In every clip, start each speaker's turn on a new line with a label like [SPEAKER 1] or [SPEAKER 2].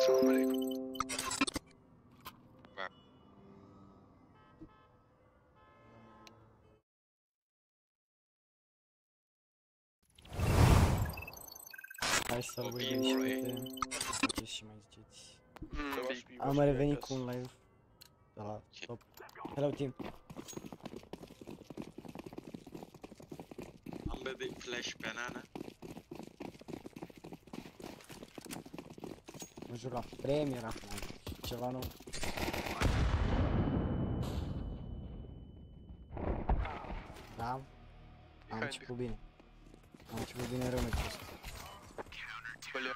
[SPEAKER 1] Salam alaikum.
[SPEAKER 2] Hai să-l voi
[SPEAKER 1] Copii,
[SPEAKER 2] și
[SPEAKER 1] băi.
[SPEAKER 2] uite. Ce și mai ziceți?
[SPEAKER 1] Mm,
[SPEAKER 3] Trebuie să
[SPEAKER 2] Am revenit cu un live. De la top. Hello team.
[SPEAKER 1] am bebit flash banana.
[SPEAKER 2] Mă joc la Premier acum. Ceva nou. Da? Am
[SPEAKER 3] Haide.
[SPEAKER 2] început bine. Am început bine rău meciul ăsta.
[SPEAKER 3] Bălea.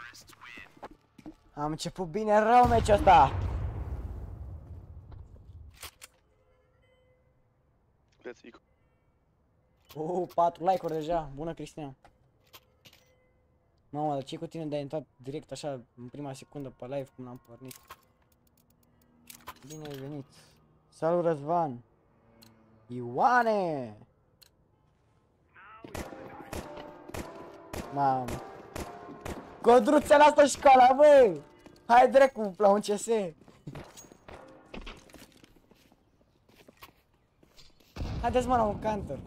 [SPEAKER 2] Am început bine rău meciul ăsta!
[SPEAKER 3] Let's eco.
[SPEAKER 2] Uh, 4 like-uri deja. Bună, Cristian. Mamă, dar ce cu tine de-ai intrat direct așa, în prima secundă pe live, cum am pornit? Bine ai venit. Salut, Răzvan. Ioane! Mamă. Codruțe, lasă școala, băi! Hai dracu, la un CS. Haideți mă la un counter.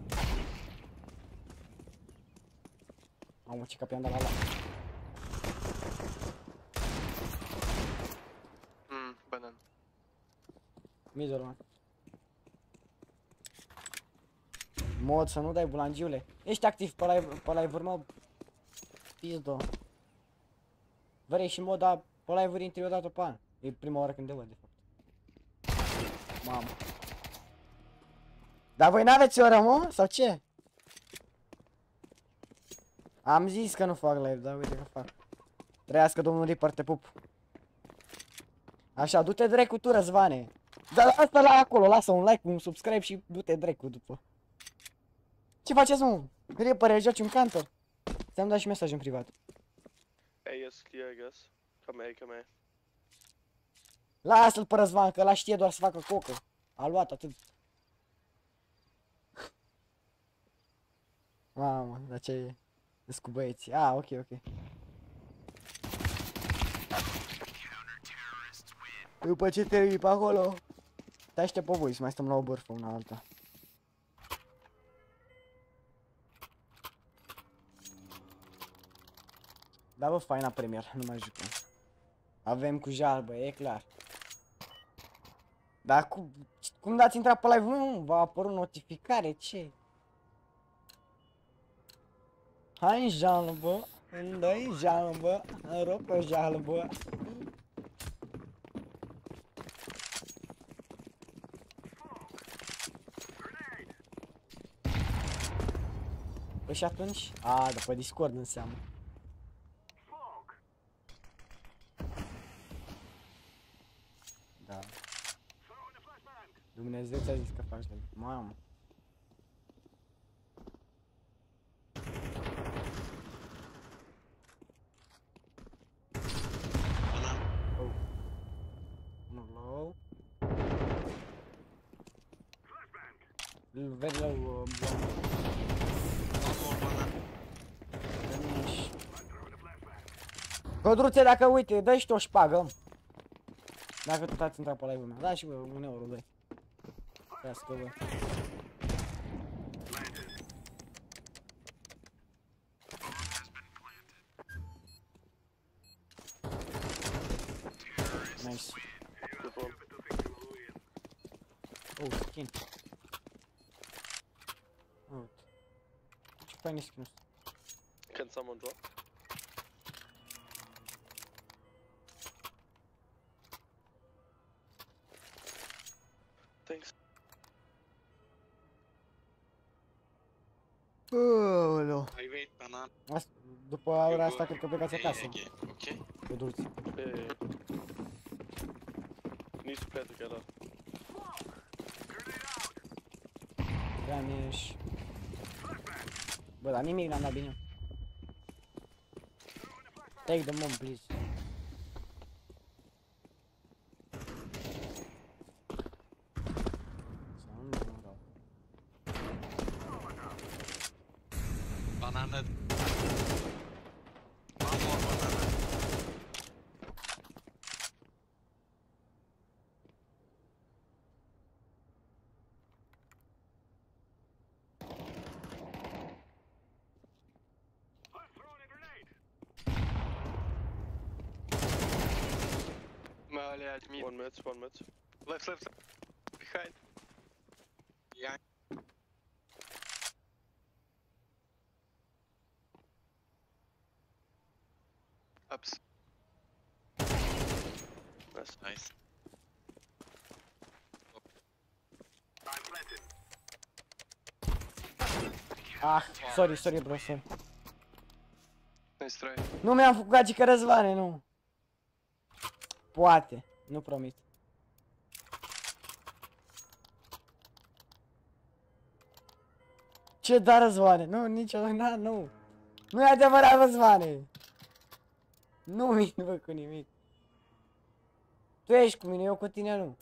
[SPEAKER 2] Mamă, ce capian de la la.
[SPEAKER 3] Mm, banan.
[SPEAKER 2] Middle, mă. Mod să nu dai bulangiule. Ești activ pe live, pe live-uri, mă. Pizdo. Vrei și mod, dar pe live-uri intri o dată pe an. E prima oară când te văd, de fapt. Mamă. Dar voi n-aveți oră, mă? Sau ce? Am zis că nu fac live, dar uite că fac. Trăiască domnul Ripper, te pup. Așa, du-te drecu tu, Răzvane. Dar asta la acolo, lasă un like, un subscribe și du-te drecu după. Ce faceți, mă? Ripper, joci un counter? Ți-am dat și mesaj în privat.
[SPEAKER 3] A is clear, I guess. Come here, come here.
[SPEAKER 2] Lasă-l pe Răzvan, că ăla știe doar să facă cocă. A luat atât. Mamă, dar ce e? Sunt cu băieții. Ah, ok, ok. După ce te pe acolo, te aștept pe voi să mai stăm la o bârfă una alta. Da, bă, faina premier, nu mai jucăm. Avem cu jalbă, e clar. Dar cum, cum dați intrat pe live? Nu, va apărut notificare, ce? Hai în jalbă, în doi jalbă, în rog pe jalbă. Păi și atunci? A, după Discord înseamnă. Da. Dumnezeu ți-a zis că faci live. Mamă.
[SPEAKER 1] Banan.
[SPEAKER 2] Oh. Nu low. Îl vede la uh, blond.
[SPEAKER 1] One more banan.
[SPEAKER 2] Finish. Codruțe, dacă uite, dă și tu o șpagă. Dacă tot ați intrat pe live-ul meu. Da și bă, un euro, doi. Trească, bă. Nice.
[SPEAKER 3] Good one.
[SPEAKER 2] Oh, skin. Oh. Ce fain skin ăsta.
[SPEAKER 3] Can someone drop?
[SPEAKER 2] După ora asta cred că plecați acasă.
[SPEAKER 1] Okay, okay.
[SPEAKER 2] Codruți.
[SPEAKER 3] Yeah, yeah. Need to play together.
[SPEAKER 2] Vanish. Bă, dar nimic n-am dat bine. Take the mom, please.
[SPEAKER 4] Left. Behind.
[SPEAKER 1] Я
[SPEAKER 4] Ups.
[SPEAKER 3] Nice.
[SPEAKER 1] nice.
[SPEAKER 2] Ah, sorry, sorry bro, sorry.
[SPEAKER 4] Nice try.
[SPEAKER 2] Nu mi-am făcut gagică răzvane, nu. Poate, nu promit. Ce da răzvane? Nu, niciodată, na, nu. Nu e adevărat răzvane. Nu mint, bă, cu nimic. Tu ești cu mine, eu cu tine nu.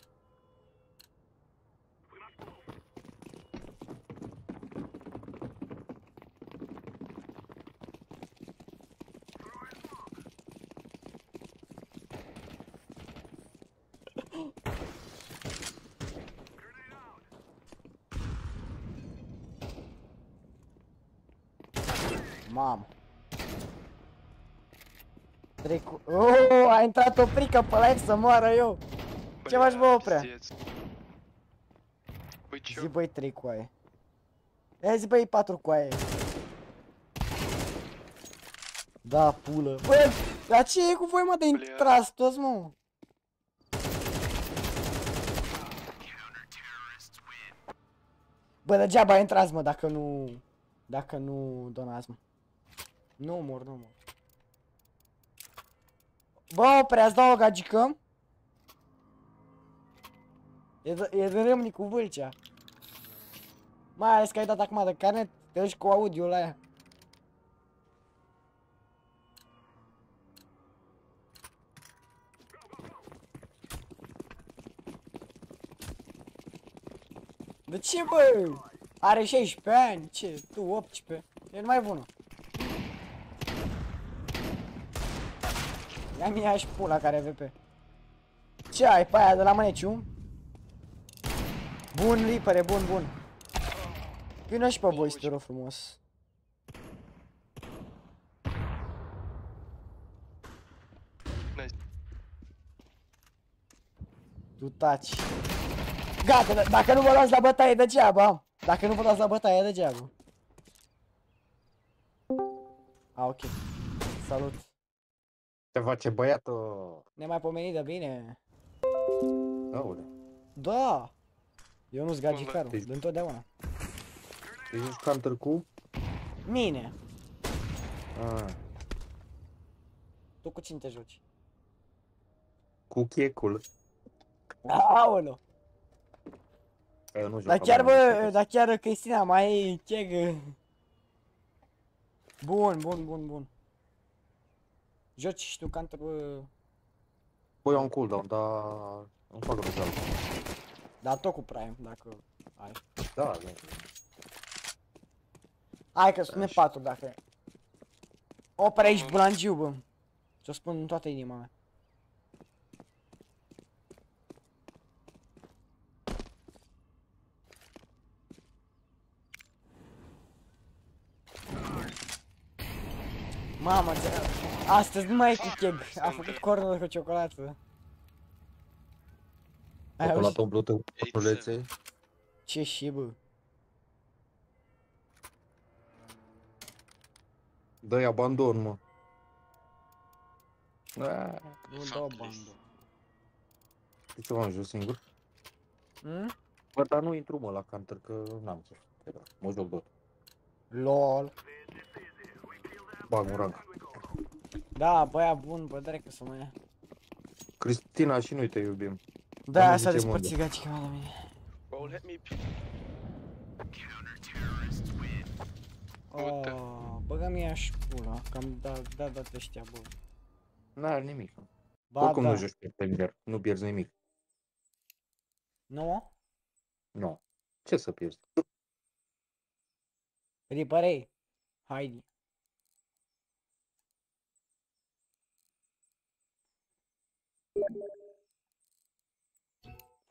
[SPEAKER 2] опря?
[SPEAKER 4] пиздец. Вы чё?
[SPEAKER 2] Zi băi trei coaie. Ia zi băi patru coaie. Da, pulă. Bă, dar ce e cu voi mă de
[SPEAKER 4] Bля.
[SPEAKER 2] intras toți mă? Bă, degeaba intrați mă dacă nu... Dacă nu donați mă. Nu mor, nu mor. Bă, opre, dau o gagică. E, de- e de râmni cu vâlcea. Mai ales că ai dat acum de carnet, te duci cu audio la ea. De ce bă? Are 16 ani, ce? Tu 18? E mai bună. Ia mi și pula care VP. Ce ai pe aia de la mâneciu? Bun, lipere, bun, bun. Vină și pe voi, te rog frumos.
[SPEAKER 4] Nice.
[SPEAKER 2] Tu taci. Gata, d- dacă nu vă luați la bătaie degeaba. Dacă nu vă luați la bătaie degeaba. A, ok. Salut.
[SPEAKER 5] Ce face băiatul?
[SPEAKER 2] Ne mai pomeni de bine.
[SPEAKER 5] Aole.
[SPEAKER 2] Da. Eu nu-s gagicarul,
[SPEAKER 5] Deci-
[SPEAKER 2] de întotdeauna.
[SPEAKER 5] Deci ești counter cu?
[SPEAKER 2] Mine.
[SPEAKER 5] Ah,
[SPEAKER 2] Tu cu cine te joci?
[SPEAKER 5] cu checul.
[SPEAKER 2] Aoleu.
[SPEAKER 5] Eu nu joc
[SPEAKER 2] Dar
[SPEAKER 5] cu
[SPEAKER 2] chiar,
[SPEAKER 5] bani,
[SPEAKER 2] bă, dar chiar Cristina, mai e cheg. Bun, bun, bun, bun. Joci și tu cantă, bă,
[SPEAKER 5] Bă, eu am cooldown, dar îmi fac răzeală.
[SPEAKER 2] dar tot cu Prime, dacă ai.
[SPEAKER 5] Da, da.
[SPEAKER 2] Hai că spune
[SPEAKER 5] Așa.
[SPEAKER 2] patru dacă e. Opera ești bulangiu, bă. Ce-o spun în toată inima mea. Mamă, ce... astăzi nu mai e cu cheg. A făcut cornul cu ciocolată. Ai
[SPEAKER 5] Acolo
[SPEAKER 2] auzit?
[SPEAKER 5] umplut în cornulețe.
[SPEAKER 2] Ce și, bă?
[SPEAKER 5] Dă-i abandon, mă. Ah,
[SPEAKER 2] Nu
[SPEAKER 1] Fuck
[SPEAKER 2] dau
[SPEAKER 1] this.
[SPEAKER 2] bandă.
[SPEAKER 5] De ce m-am jos singur?
[SPEAKER 2] Hmm?
[SPEAKER 5] Bă, dar nu intru, mă, la counter, că n-am ce. Mă joc dot.
[SPEAKER 2] LOL.
[SPEAKER 5] Bag un rank.
[SPEAKER 2] Da, băia bun, bă, dracu să mă ia.
[SPEAKER 5] Cristina și noi te iubim.
[SPEAKER 2] Da,
[SPEAKER 5] nu
[SPEAKER 2] s-a
[SPEAKER 5] zicem
[SPEAKER 2] despărțit gagica mea de mine.
[SPEAKER 3] Roll hit me.
[SPEAKER 4] Uite.
[SPEAKER 2] Oh, băga mi și pula, că am dat, dat, dat ăștia, bă.
[SPEAKER 5] N-are nimic.
[SPEAKER 2] Ba,
[SPEAKER 5] Oricum
[SPEAKER 2] da.
[SPEAKER 5] nu joci pe premier, nu pierzi nimic.
[SPEAKER 2] Nu?
[SPEAKER 5] Nu. Ce să pierzi?
[SPEAKER 2] Ripărei. Haide.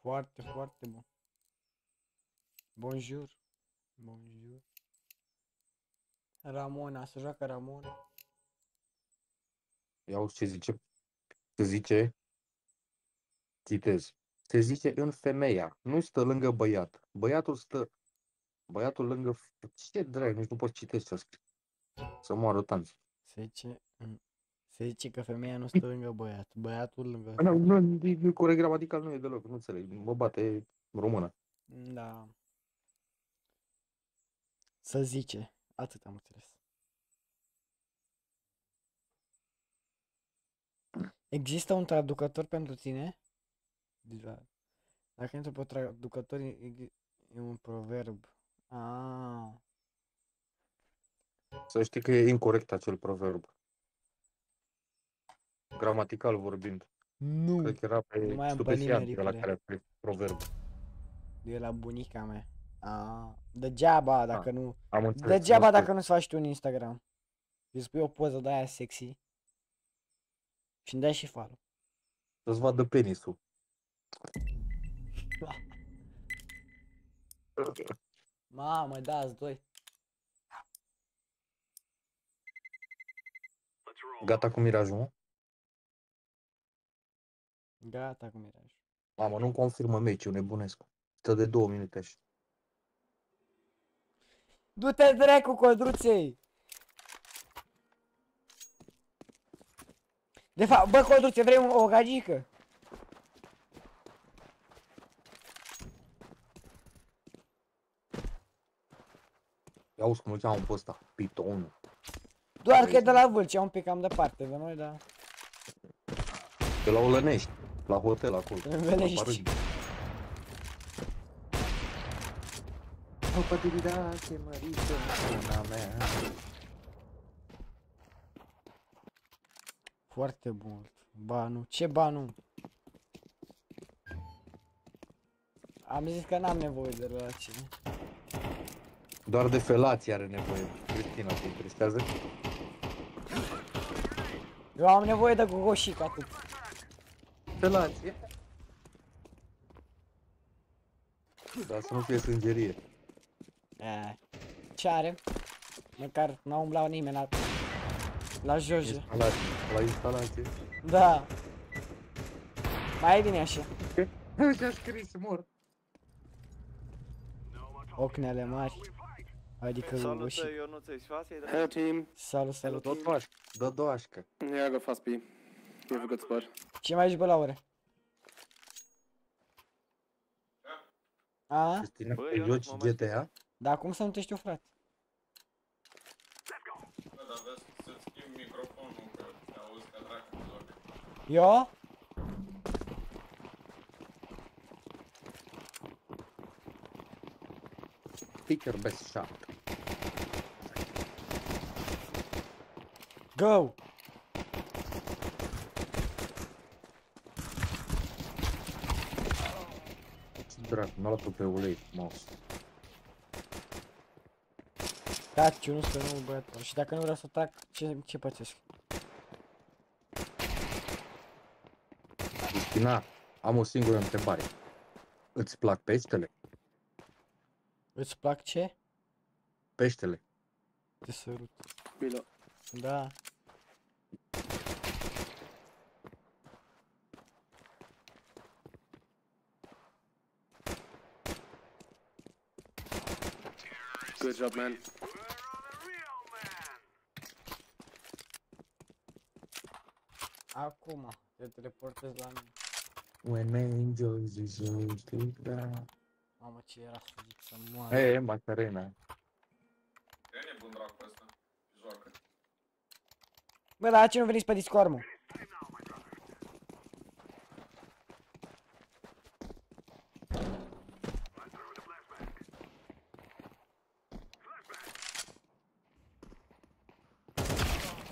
[SPEAKER 2] Foarte, foarte bun. Bonjour. Bonjour. Ramona, se joacă Ramona.
[SPEAKER 5] Ia auzi ce zice. Ce zice? Citez. Se zice în femeia, nu stă lângă băiat. Băiatul stă, băiatul lângă, f- ce drag, nici nu pot citești ce scris. Să moară tanți.
[SPEAKER 2] Se zice, în- se zice că femeia nu stă lângă băiat, băiatul lângă...
[SPEAKER 5] Nu, nu, nu, nu, corect gramatical nu e deloc, nu înțeleg. Mă bate română.
[SPEAKER 2] Da. Să zice, atât am înțeles. Există un traducător pentru tine? Deja. Dacă intru pe traducător, e, e- e un proverb. Ah.
[SPEAKER 5] Să știi că e incorrect acel proverb. Gramatical vorbind.
[SPEAKER 2] Nu.
[SPEAKER 5] Cred că era pe
[SPEAKER 2] Nu mai am
[SPEAKER 5] stupefiant
[SPEAKER 2] bănimeri,
[SPEAKER 5] la
[SPEAKER 2] frate.
[SPEAKER 5] care a scris proverb.
[SPEAKER 2] E la bunica mea. Ah. Degeaba dacă nu...
[SPEAKER 5] Am înțeles.
[SPEAKER 2] Degeaba
[SPEAKER 5] nu
[SPEAKER 2] dacă nu-ți faci tu un Instagram. Îți pui o poză de aia sexy. Și îmi dai și follow.
[SPEAKER 5] Să-ți vadă penisul.
[SPEAKER 2] Mamă, da, doi.
[SPEAKER 5] Gata cu mirajul, mă?
[SPEAKER 2] Gata cu miraj.
[SPEAKER 5] Mamă, nu confirmă meciul, nebunesc. Stă de două minute și...
[SPEAKER 2] Du-te dracu, codruței! De fapt, bă, codruțe, vrei un- o gagică?
[SPEAKER 5] Ia auzi cum îl cheamă pe ăsta, pitonul.
[SPEAKER 2] Doar că e de la Vâlcea, un pic cam departe de noi, dar...
[SPEAKER 5] De la Olănești, la hotel acolo.
[SPEAKER 2] În
[SPEAKER 5] la
[SPEAKER 2] Velești.
[SPEAKER 5] Parând. O păturidache mărită, mâna mea.
[SPEAKER 2] Foarte mult. Banu. Ce banu? Am zis că n-am nevoie de relație.
[SPEAKER 5] Doar de felație are nevoie. Cristina, te interesează?
[SPEAKER 2] Eu am nevoie de gogoșic atât.
[SPEAKER 5] Felație? Dar să nu fie sângerie.
[SPEAKER 2] E, Ce are? Măcar n-a umblat nimeni la... La Jojo.
[SPEAKER 5] Instalație. La instalație.
[SPEAKER 2] Da. Mai e bine așa.
[SPEAKER 5] Ce-a scris, mor?
[SPEAKER 2] Ocnele mari. Adică
[SPEAKER 6] Salut,
[SPEAKER 2] gogoșic.
[SPEAKER 6] Ionuț, ești fast?
[SPEAKER 7] Hello team.
[SPEAKER 2] Salut, salut.
[SPEAKER 5] Dă doașcă. Dă doașcă.
[SPEAKER 7] Yeah, I go fast B. We have a good spot.
[SPEAKER 2] Ce mai zici, bă, la ore? A?
[SPEAKER 5] Cristina,
[SPEAKER 6] Bă,
[SPEAKER 5] te
[SPEAKER 6] eu nu
[SPEAKER 5] joci
[SPEAKER 6] mă mai
[SPEAKER 5] GTA?
[SPEAKER 2] Dar cum să nu te știu, frate?
[SPEAKER 1] Bă, dar vezi să-ți schimbi microfonul, că te auzi ca dracu în loc.
[SPEAKER 2] Eu?
[SPEAKER 5] Pick your best shot.
[SPEAKER 2] Go!
[SPEAKER 5] Dracu, m-a luat pe ulei frumos.
[SPEAKER 2] Taci, nu să nu, băiatul. Și dacă nu vreau să tac, ce, ce pățesc?
[SPEAKER 5] Cristina, am o singură întrebare. Îți plac peștele?
[SPEAKER 2] Îți plac ce?
[SPEAKER 5] Peștele.
[SPEAKER 2] Te sărut.
[SPEAKER 7] Bilo.
[SPEAKER 2] Da.
[SPEAKER 7] Good job, man.
[SPEAKER 2] Acum, te teleportezi la mine.
[SPEAKER 5] When angels deserve to die.
[SPEAKER 2] Mamă, ce era să zic să moară.
[SPEAKER 5] E, Macarena.
[SPEAKER 1] E nebun dracu ăsta. Joacă.
[SPEAKER 2] Bă, dar ce nu veniți pe Discord, mă?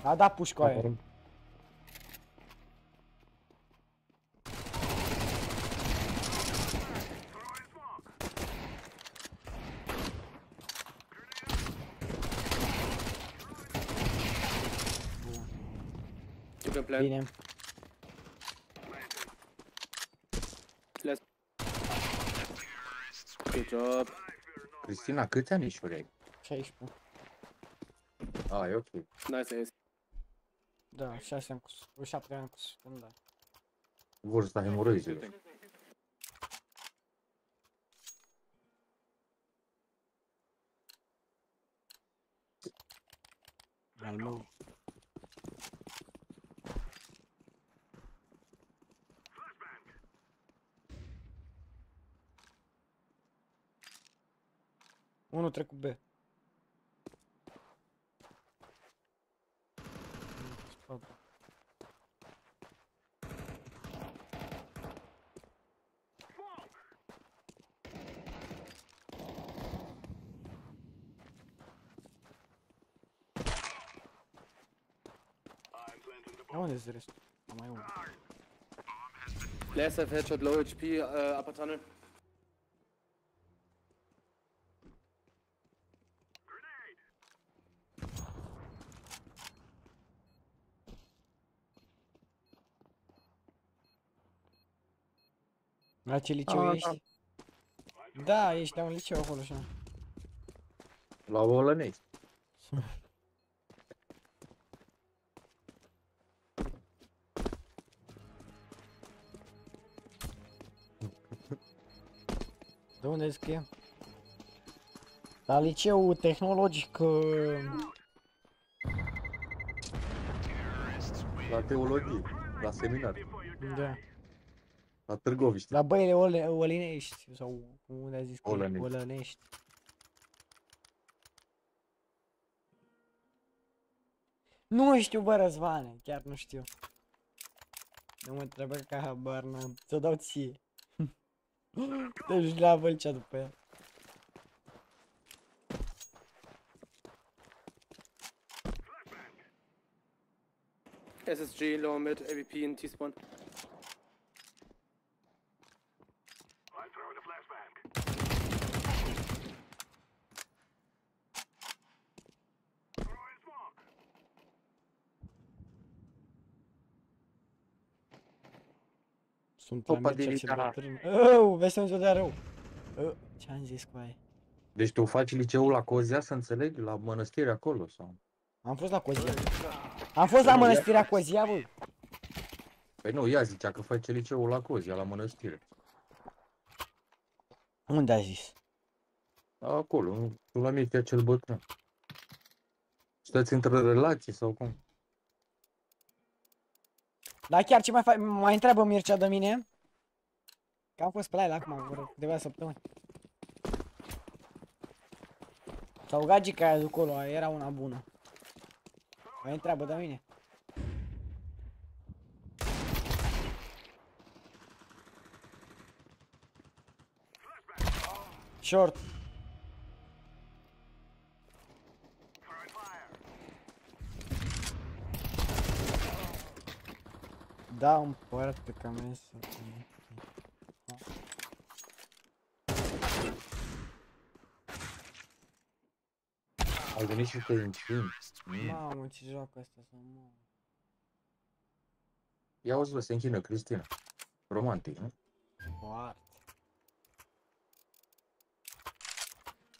[SPEAKER 2] A dat pușcoaie.
[SPEAKER 7] You can plan.
[SPEAKER 2] Bine.
[SPEAKER 7] Good job.
[SPEAKER 5] Cristina, câți anișori ai?
[SPEAKER 2] 16.
[SPEAKER 5] A, e ok.
[SPEAKER 7] Nice ace.
[SPEAKER 2] Da, 6 am cu... 7 am cu... Da.
[SPEAKER 5] vârsta hemoroizilor.
[SPEAKER 2] Al meu. Unul trec cu B. Dar unde este restul? Am mai unul.
[SPEAKER 7] Last have headshot, low HP, uh, upper tunnel.
[SPEAKER 2] La ce liceu
[SPEAKER 5] Ah,
[SPEAKER 2] ești? Da, ești la un liceu acolo așa.
[SPEAKER 5] La Olănești.
[SPEAKER 2] unde scrie? La liceu tehnologic uh,
[SPEAKER 5] La teologie. La seminar.
[SPEAKER 2] da.
[SPEAKER 5] La Târgoviște.
[SPEAKER 2] La băile Ole, Olinești sau unde a zis că e?
[SPEAKER 5] Olănești.
[SPEAKER 2] Olănești. Nu știu, bă, Răzvane, chiar nu știu. Nu mă trebuie ca habar n-am. Ți-o dau ție. Deci la Vâlcea după ea.
[SPEAKER 7] SSG, lower mid, AVP in T-spawn.
[SPEAKER 2] Sunt la
[SPEAKER 5] Opa,
[SPEAKER 2] Mircea cel
[SPEAKER 5] Dilicara.
[SPEAKER 2] bătrân. Oh, vezi să-mi dea rău. Oh, ce-am zis cu aia?
[SPEAKER 5] Deci tu faci liceul la Cozia, să înțeleg, la mănăstire acolo sau?
[SPEAKER 2] Am fost la Cozia. Am fost la
[SPEAKER 5] nu, ia-
[SPEAKER 2] mănăstirea Cozia, bă.
[SPEAKER 5] Păi nu, ea zicea că face liceul la Cozia, la mănăstire.
[SPEAKER 2] Unde a zis?
[SPEAKER 5] Acolo, nu? Tu la mine cel bătrân. Stați între relații sau cum?
[SPEAKER 2] Dar chiar ce mai faci? Mai întreabă Mircea de mine? Că am fost pe la el acum, vreo câteva săptămâni. Sau gagica aia de acolo, aia era una bună. Mai întreabă de mine. Short. Da, un parte ca mea să...
[SPEAKER 5] Ai venit și te închin.
[SPEAKER 2] Mamă, ce joacă asta să mă...
[SPEAKER 5] Ia uzi, bă, se închină Cristina. Romantic, nu?
[SPEAKER 2] Foarte.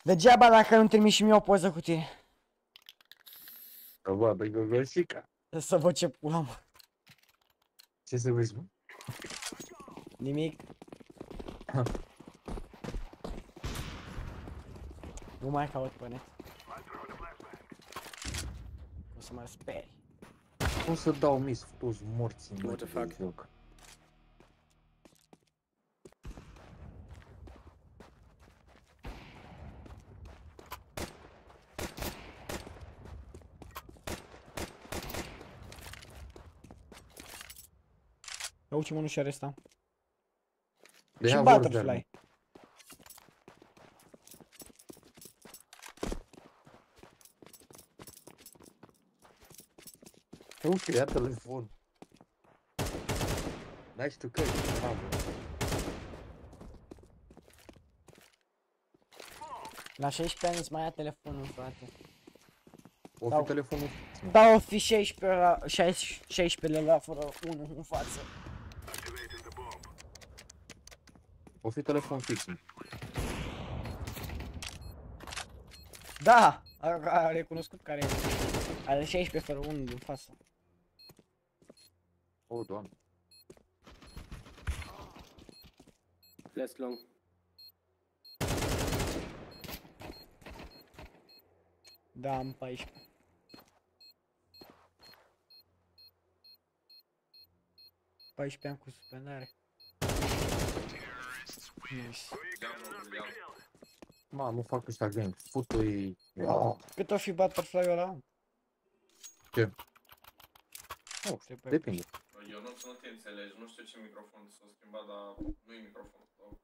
[SPEAKER 2] Degeaba dacă nu trimiți și mie o poză cu tine.
[SPEAKER 5] Să vadă găgăsica.
[SPEAKER 2] Să văd ce pula mă.
[SPEAKER 5] Ce să vezi, mă?
[SPEAKER 2] Nimic. nu mai caut pe net. O să mă speri.
[SPEAKER 5] Cum să dau mis toți morții mă,
[SPEAKER 7] What the
[SPEAKER 5] de
[SPEAKER 7] fuck?
[SPEAKER 2] Ia uite mă nu și ăsta.
[SPEAKER 5] De
[SPEAKER 2] Și
[SPEAKER 5] ea vor de
[SPEAKER 2] Butterfly.
[SPEAKER 5] Uite, ia telefon. N-ai știu că
[SPEAKER 2] La 16 ani îți mai ia telefonul, frate.
[SPEAKER 5] O
[SPEAKER 2] Sau-
[SPEAKER 5] fi telefonul fix, mă.
[SPEAKER 2] Da, o fi 16 la, 16 le lua fără 1 în față.
[SPEAKER 5] O fi telefon fix, mă.
[SPEAKER 2] Da! A, a recunoscut care e. Are 16 fără 1 în față.
[SPEAKER 5] O, doamne.
[SPEAKER 7] Last long.
[SPEAKER 2] Da, am 14. Paisprezece ani cu suspendare. Nice.
[SPEAKER 1] Diavolul ia.
[SPEAKER 5] Ma, nu fac ăștia game. Futu-i... Oh,
[SPEAKER 2] Cât o fi butterfly-ul ăla?
[SPEAKER 5] Ce?
[SPEAKER 2] Oh, trebuie.
[SPEAKER 5] depinde.
[SPEAKER 1] Eu nu, nu te înțelegi, nu știu ce microfon s-a schimbat, dar nu-i microfonul tău.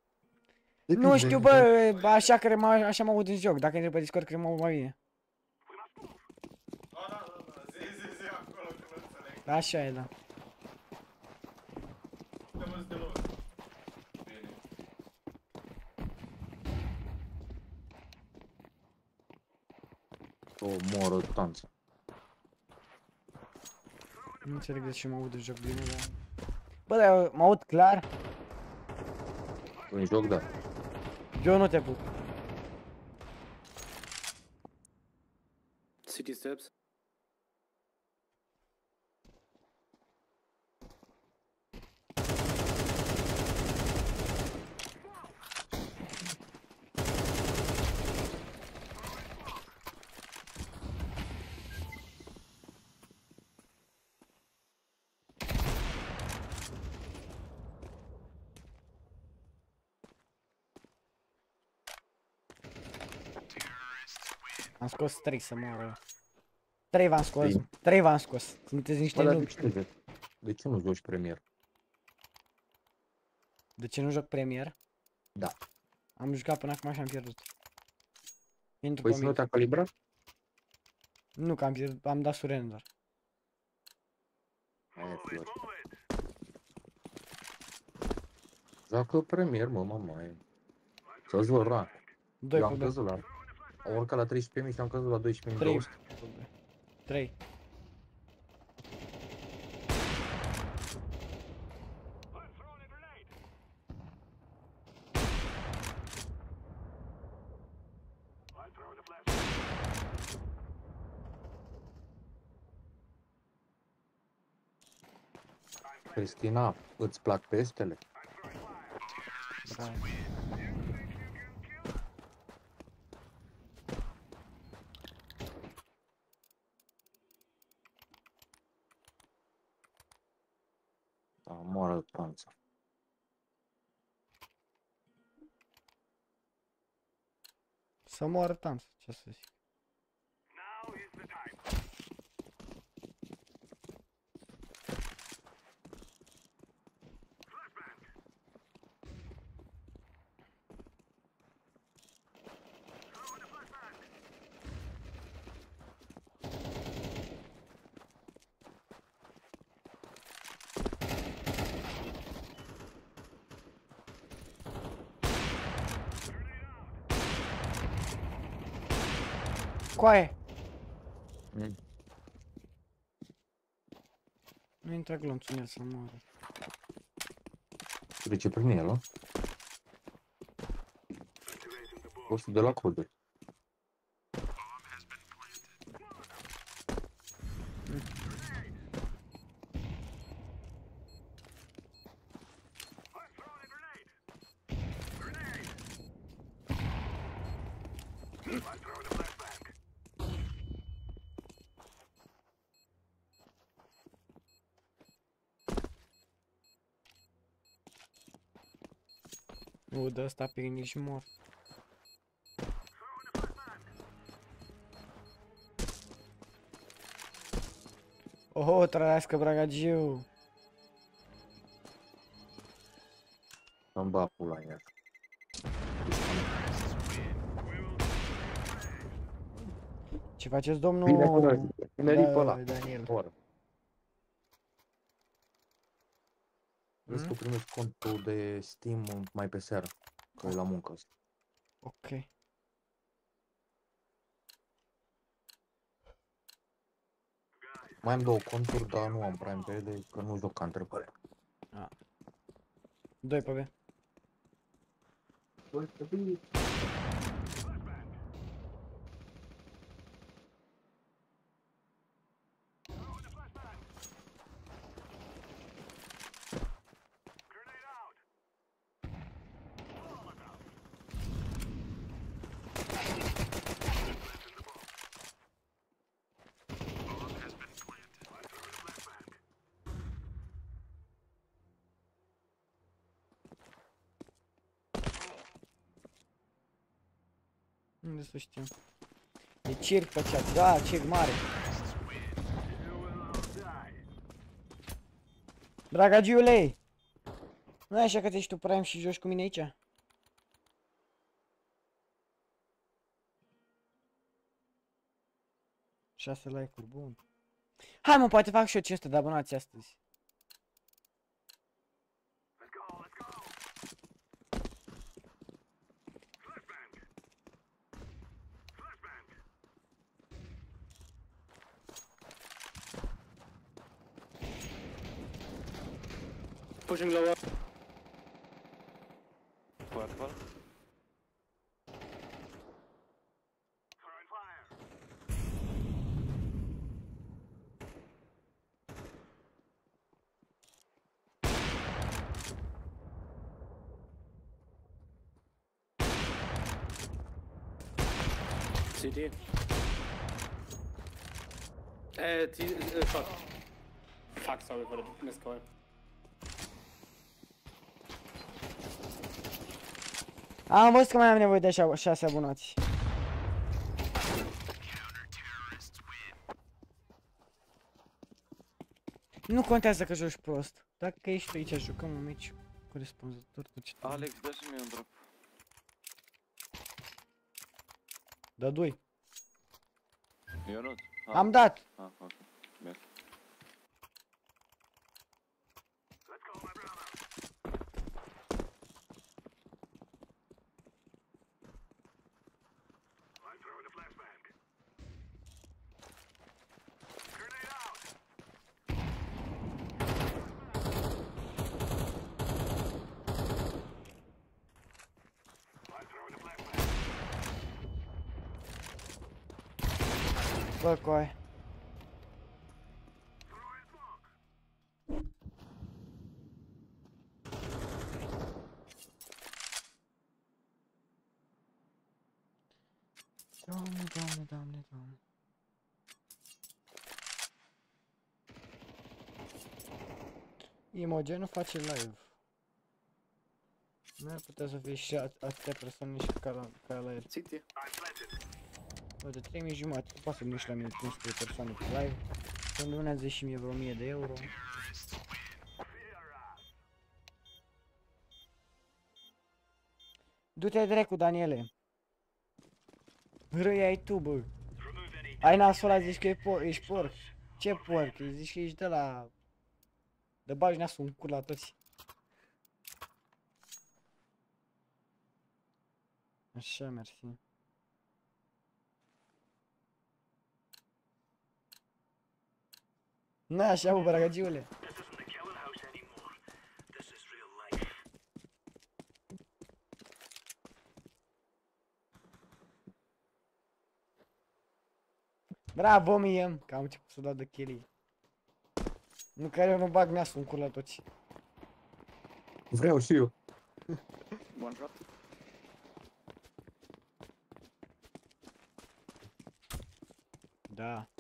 [SPEAKER 2] Nu
[SPEAKER 5] Depinde.
[SPEAKER 2] știu, bă, așa, că mă, așa mă aud în joc. Dacă intri pe Discord, cred că mă aud mai bine.
[SPEAKER 1] Da, da, da, da, zi, zi, zi acolo, că nu înțeleg.
[SPEAKER 2] Așa e, da.
[SPEAKER 1] Te văd de lor. Bine.
[SPEAKER 5] O moră tanță.
[SPEAKER 2] Nu înțeleg de ce mă aud în joc bine, dar... Bă, dar eu mă aud clar.
[SPEAKER 5] În joc, da.
[SPEAKER 2] Eu nu te pup.
[SPEAKER 7] City steps.
[SPEAKER 2] scos 3 să moară. 3 v-am scos, 3 v-am scos. Sunteți niște
[SPEAKER 5] Bă. De, ce nu joci premier?
[SPEAKER 2] De ce nu joc premier?
[SPEAKER 5] Da.
[SPEAKER 2] Am jucat până acum și am pierdut. Intru
[SPEAKER 5] păi nu te-a calibrat?
[SPEAKER 2] Nu, că am, pierdut, am dat surrender.
[SPEAKER 5] Aia premier, mă, mama, e. Să-l jura.
[SPEAKER 2] 2
[SPEAKER 5] cu 2. Au urcat la 13.000 și am căzut la 12.000
[SPEAKER 2] 3 3
[SPEAKER 5] Cristina, îți plac pestele? Bravo.
[SPEAKER 2] Să moară tans, ce să zic. Coaie!
[SPEAKER 5] Mm.
[SPEAKER 2] Nu intră glonțul în el să moară.
[SPEAKER 5] Trece prin el, nu? Costul de la coduri.
[SPEAKER 2] Nu, de ăsta pe nici mor. Oho, trăiască Bragagiu!
[SPEAKER 5] Să-mi bag pula în ea.
[SPEAKER 2] Ce faceți, domnul?
[SPEAKER 5] Bine, bine, bine,
[SPEAKER 2] Da,
[SPEAKER 5] pe ăla.
[SPEAKER 2] Daniel.
[SPEAKER 5] Vezi că primești contul de Steam mai pe seară, că e la muncă asta.
[SPEAKER 2] Ok.
[SPEAKER 5] Mai am două conturi, dar nu am Prime pe ele, că nu joc counter pe ele.
[SPEAKER 2] Doi pe B. Unde să știm? E circ pe chat, da, circ mare. Draga Giule! Nu e așa că ești tu prime și joci cu mine aici? Șase like-uri, bun. Hai mă, poate fac și eu 500 de abonați astăzi.
[SPEAKER 7] Pushing lower.
[SPEAKER 4] Purple.
[SPEAKER 7] CD. Äh, T, äh, shot. Fuck, sorry for the miscall.
[SPEAKER 2] Am văzut că mai am nevoie de așa 6 abonați. Nu contează că joci prost. Dacă ești aici, jucăm un meci corespunzător cu ce
[SPEAKER 6] Alex, dă și mie un drop.
[SPEAKER 2] Da, doi.
[SPEAKER 6] Ionut. Ah,
[SPEAKER 2] Am dat.
[SPEAKER 6] Ah, ok. Bine.
[SPEAKER 2] Bă, coi. Doamne, doamne, doamne, doamne. Imogen nu face live. Nu ar putea să fie și at- atâtea persoane și ca la, ca la el.
[SPEAKER 7] City.
[SPEAKER 2] Bă, de 3000 jumate, poate să miști la mine 500 de persoane pe live. Să-mi donează și mie vreo 1000 de euro. Du-te dracu, Daniele. Râi ai tu, bă. Ai nasul ăla, zici că e por ești porc. Ce porc? Îi zici că ești de la... De bagi nasul în cur la toți. Așa, mersi. Nu așa, bă, bragagiule. Bravo mie, că am început să dau de kill Nu că eu nu bag nasul în cur la toți.
[SPEAKER 5] Vreau și eu.
[SPEAKER 7] One drop.
[SPEAKER 2] Da.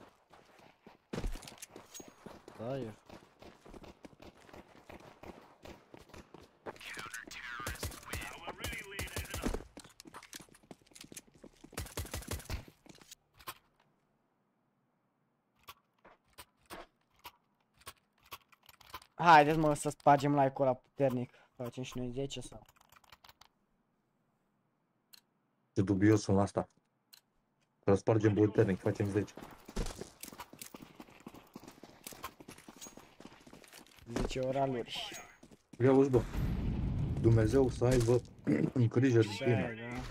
[SPEAKER 2] Da, e. Haideți mă să spargem like-ul ăla puternic. Facem și noi 10 sau?
[SPEAKER 5] Ce dubios sunt la asta. Să spargem puternic, facem 10.
[SPEAKER 2] 10 oraluri.
[SPEAKER 5] Ia uzi, bă. Dumnezeu să aibă grijă de
[SPEAKER 2] Așa
[SPEAKER 5] tine.
[SPEAKER 2] e, da.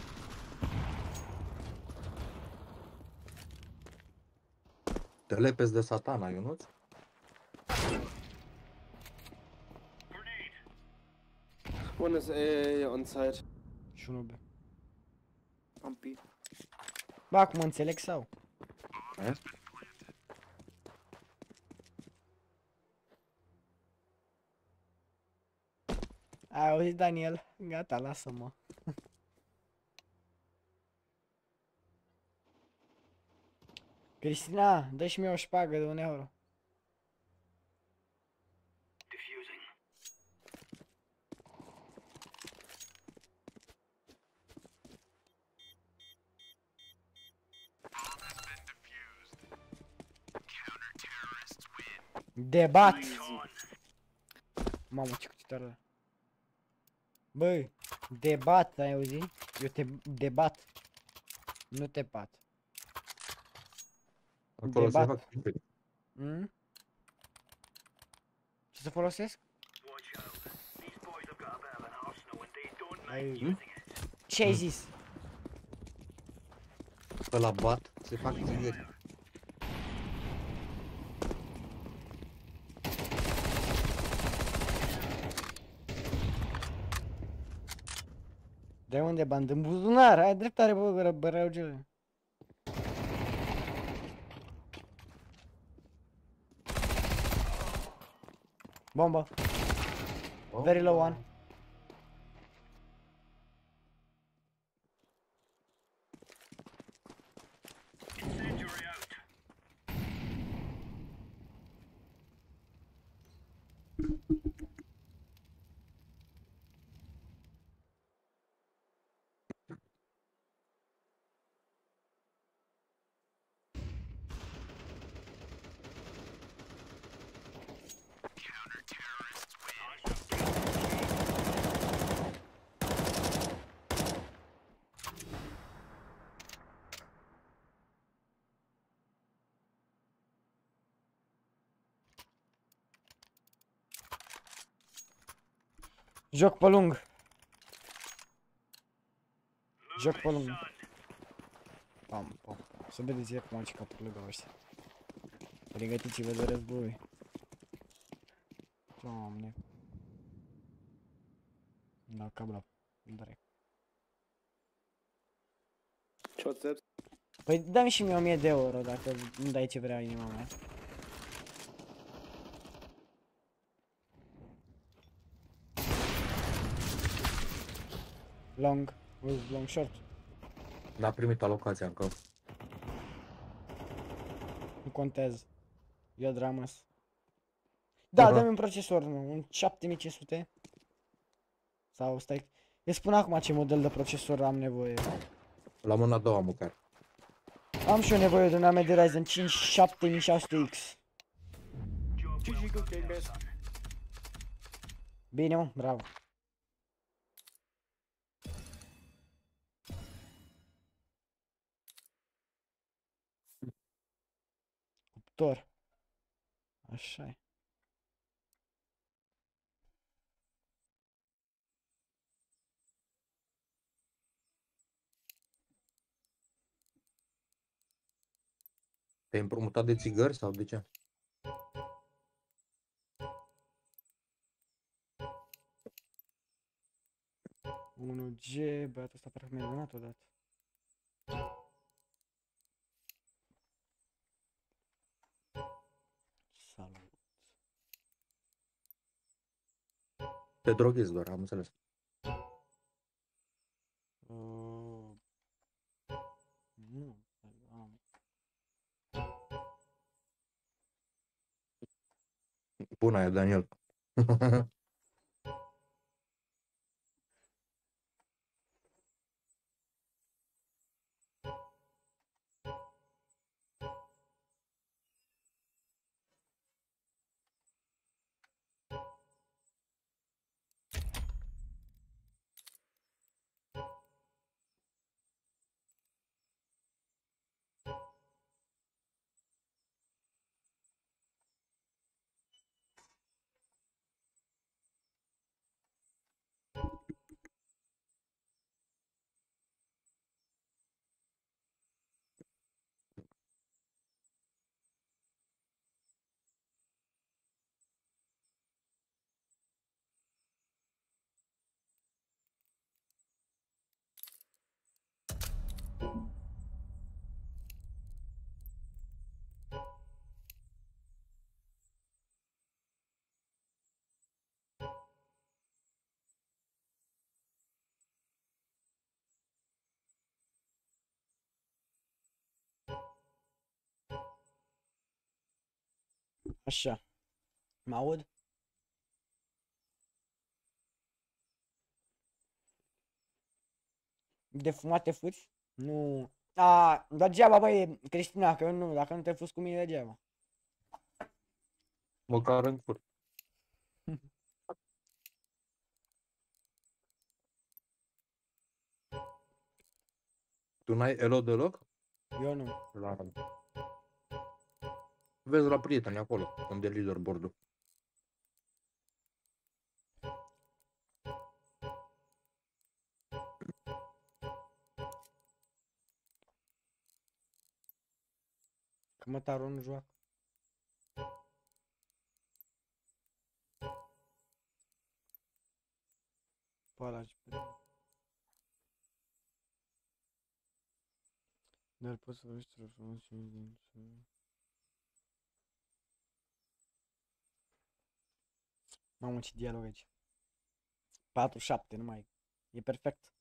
[SPEAKER 5] Te lepezi de satana, Ionuț?
[SPEAKER 7] One is A on site.
[SPEAKER 2] Și unul B.
[SPEAKER 7] On B.
[SPEAKER 2] Bă, acum înțeleg sau?
[SPEAKER 5] E?
[SPEAKER 2] auzi Daniel, gata, lasă-mă. Cristina, dă și mie o șpagă de un euro. Debat! Mamă, ce cutitoare Băi, debat, ai auzit? Eu te debat. Nu te bat.
[SPEAKER 5] Acolo se
[SPEAKER 2] Debat.
[SPEAKER 5] fac clipe.
[SPEAKER 2] Mm? Ce să folosesc? Ai... Ce ai zis?
[SPEAKER 5] Pe la bat se fac țigări.
[SPEAKER 2] De unde bani? Din buzunar, ai dreptare, bă, bă, bărăugele. Bombă, very low one. Joc pe lung. Joc pe lung. Pam, pam. Să vedeți acum ce capul lângă ăștia. Pregătiți-vă de război. Doamne. Da, cam la direct.
[SPEAKER 7] Ce o țeps?
[SPEAKER 2] Păi dă-mi și mie 1000 de euro dacă nu dai ce vrea inima mea. Long, with long short.
[SPEAKER 5] N-a primit alocația încă.
[SPEAKER 2] Nu contează. Eu dramas. Da,
[SPEAKER 5] Aha.
[SPEAKER 2] dă-mi un procesor, nu, un 7500. Sau stai. Îți spun acum ce model de procesor am nevoie.
[SPEAKER 5] La mâna a doua măcar.
[SPEAKER 2] Am și eu nevoie de un AMD Ryzen 5 7600X.
[SPEAKER 7] GG, good game, guys.
[SPEAKER 2] Bine, mă, bravo. Cuptor. Așa e.
[SPEAKER 5] Te-ai împrumutat de țigări sau de ce?
[SPEAKER 2] Unu G, băiatul ăsta parcă mi-a donat odată.
[SPEAKER 5] Te droghezi doar, am înțeles.
[SPEAKER 2] Uh, nu, am.
[SPEAKER 5] Bună aia, Daniel.
[SPEAKER 2] Așa. Mă aud? De fumat te fuți? Nu. A, dar degeaba, băi, Cristina, că eu nu, dacă nu te fuți cu mine, degeaba.
[SPEAKER 5] Măcar în cur. Tu n-ai elo deloc?
[SPEAKER 2] Eu nu.
[SPEAKER 5] La... Vezi la prieteni acolo, unde e leaderboard-ul.
[SPEAKER 2] Că mă taro nu joacă. Pe ăla ce pe- Dar poți să vorbești frumos și din Mamă, ce dialog aici. 4-7, nu mai. E perfect.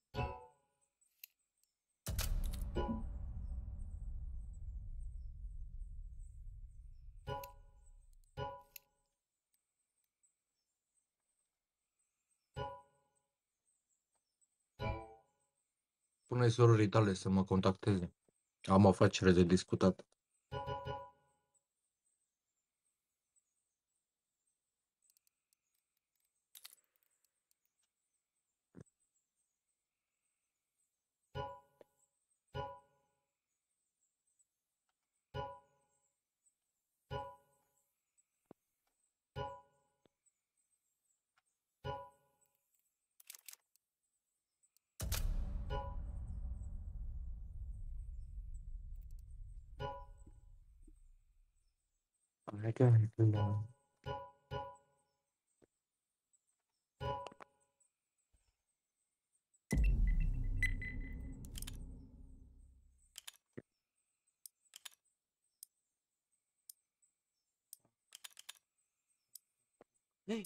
[SPEAKER 5] Pune surorii tale să mă contacteze. Am afacere de discutat.
[SPEAKER 2] Ei,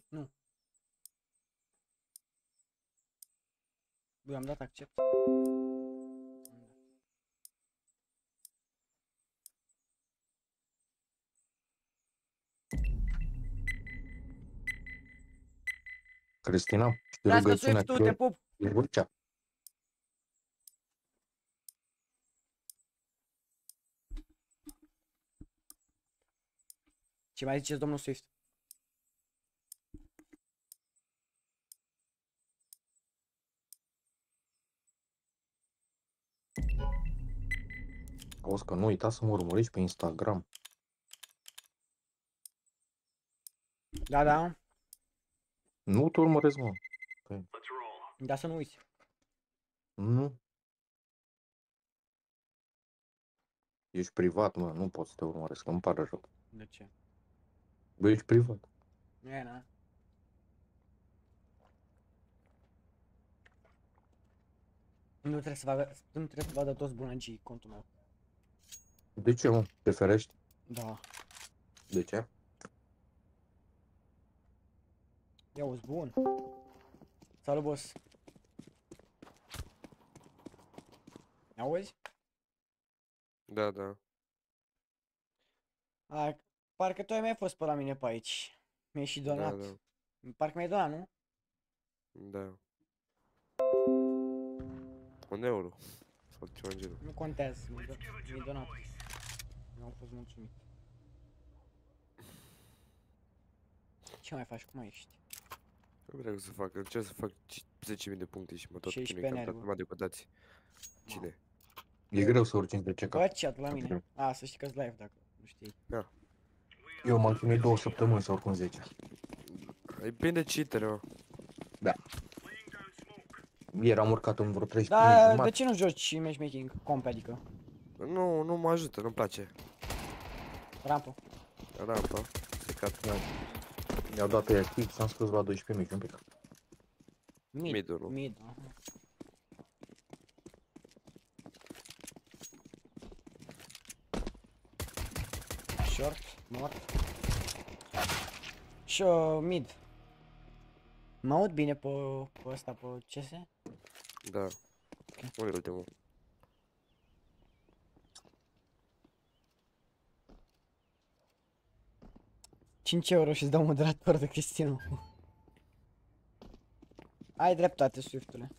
[SPEAKER 2] nu. Băi, am dat accept.
[SPEAKER 5] Cristina, știi
[SPEAKER 2] Las că
[SPEAKER 5] rugăciunea
[SPEAKER 2] Swift, tu te pup.
[SPEAKER 5] e Vârcea.
[SPEAKER 2] Ce mai ziceți, domnul Swift?
[SPEAKER 5] Auzi că nu uita să mă urmărești pe Instagram.
[SPEAKER 2] Da, da.
[SPEAKER 5] Nu te urmăresc, mă.
[SPEAKER 2] Da să nu uiți.
[SPEAKER 5] Nu. Ești privat, mă, nu pot să te urmăresc, îmi pare rău.
[SPEAKER 2] De ce?
[SPEAKER 5] Bă, ești privat.
[SPEAKER 2] E, na. Nu trebuie să vadă, nu trebuie să vadă toți bunăgii contul meu.
[SPEAKER 5] De ce, mă? Te ferești?
[SPEAKER 2] Da.
[SPEAKER 5] De ce?
[SPEAKER 2] Ia uzi, bun. Salut, boss. Ne auzi?
[SPEAKER 8] Da, da.
[SPEAKER 2] A, parcă tu ai mai fost pe la mine pe aici. Mi-ai și
[SPEAKER 8] Da,
[SPEAKER 2] donat.
[SPEAKER 8] da.
[SPEAKER 2] Parcă mi-ai donat, nu?
[SPEAKER 8] Da. Un euro. Sau ceva în genul.
[SPEAKER 2] Nu contează, mi-ai do- mi-ai donat. Nu am fost mulțumit. Ce mai faci? Cum mai ești?
[SPEAKER 8] Nu vreau să fac, încerc să fac ci- 10.000 de puncte și mă tot
[SPEAKER 2] Și ești
[SPEAKER 8] chinui,
[SPEAKER 2] pe
[SPEAKER 8] că am dat
[SPEAKER 2] nervuri.
[SPEAKER 8] numai de codați. Cine?
[SPEAKER 5] E greu să urci între ce
[SPEAKER 2] Bă, chat la mine. A, să știi că-s live dacă nu știi.
[SPEAKER 5] Eu m-am chinuit două săptămâni să urc în 10.
[SPEAKER 8] Ai bine de cheater, mă.
[SPEAKER 5] Ieri am urcat în vreo 13
[SPEAKER 2] Da,
[SPEAKER 5] minute
[SPEAKER 2] de
[SPEAKER 5] jumătate.
[SPEAKER 2] ce nu joci matchmaking comp, adică?
[SPEAKER 8] Nu, nu mă ajută, nu-mi place.
[SPEAKER 2] Rampă.
[SPEAKER 8] Rampa, secat.
[SPEAKER 5] Mi-au dat pe kick și am scos la 12 mici un pic.
[SPEAKER 2] Mid.
[SPEAKER 8] Mid-ul, nu?
[SPEAKER 2] Mid, aha. Short, mort. Și uh, mid. Mă aud bine pe, pe ăsta, pe CS?
[SPEAKER 8] Da. Unde e ultimul?
[SPEAKER 2] 5 euro și-ți dau moderator de Cristinu. Ai dreptate, Swiftule.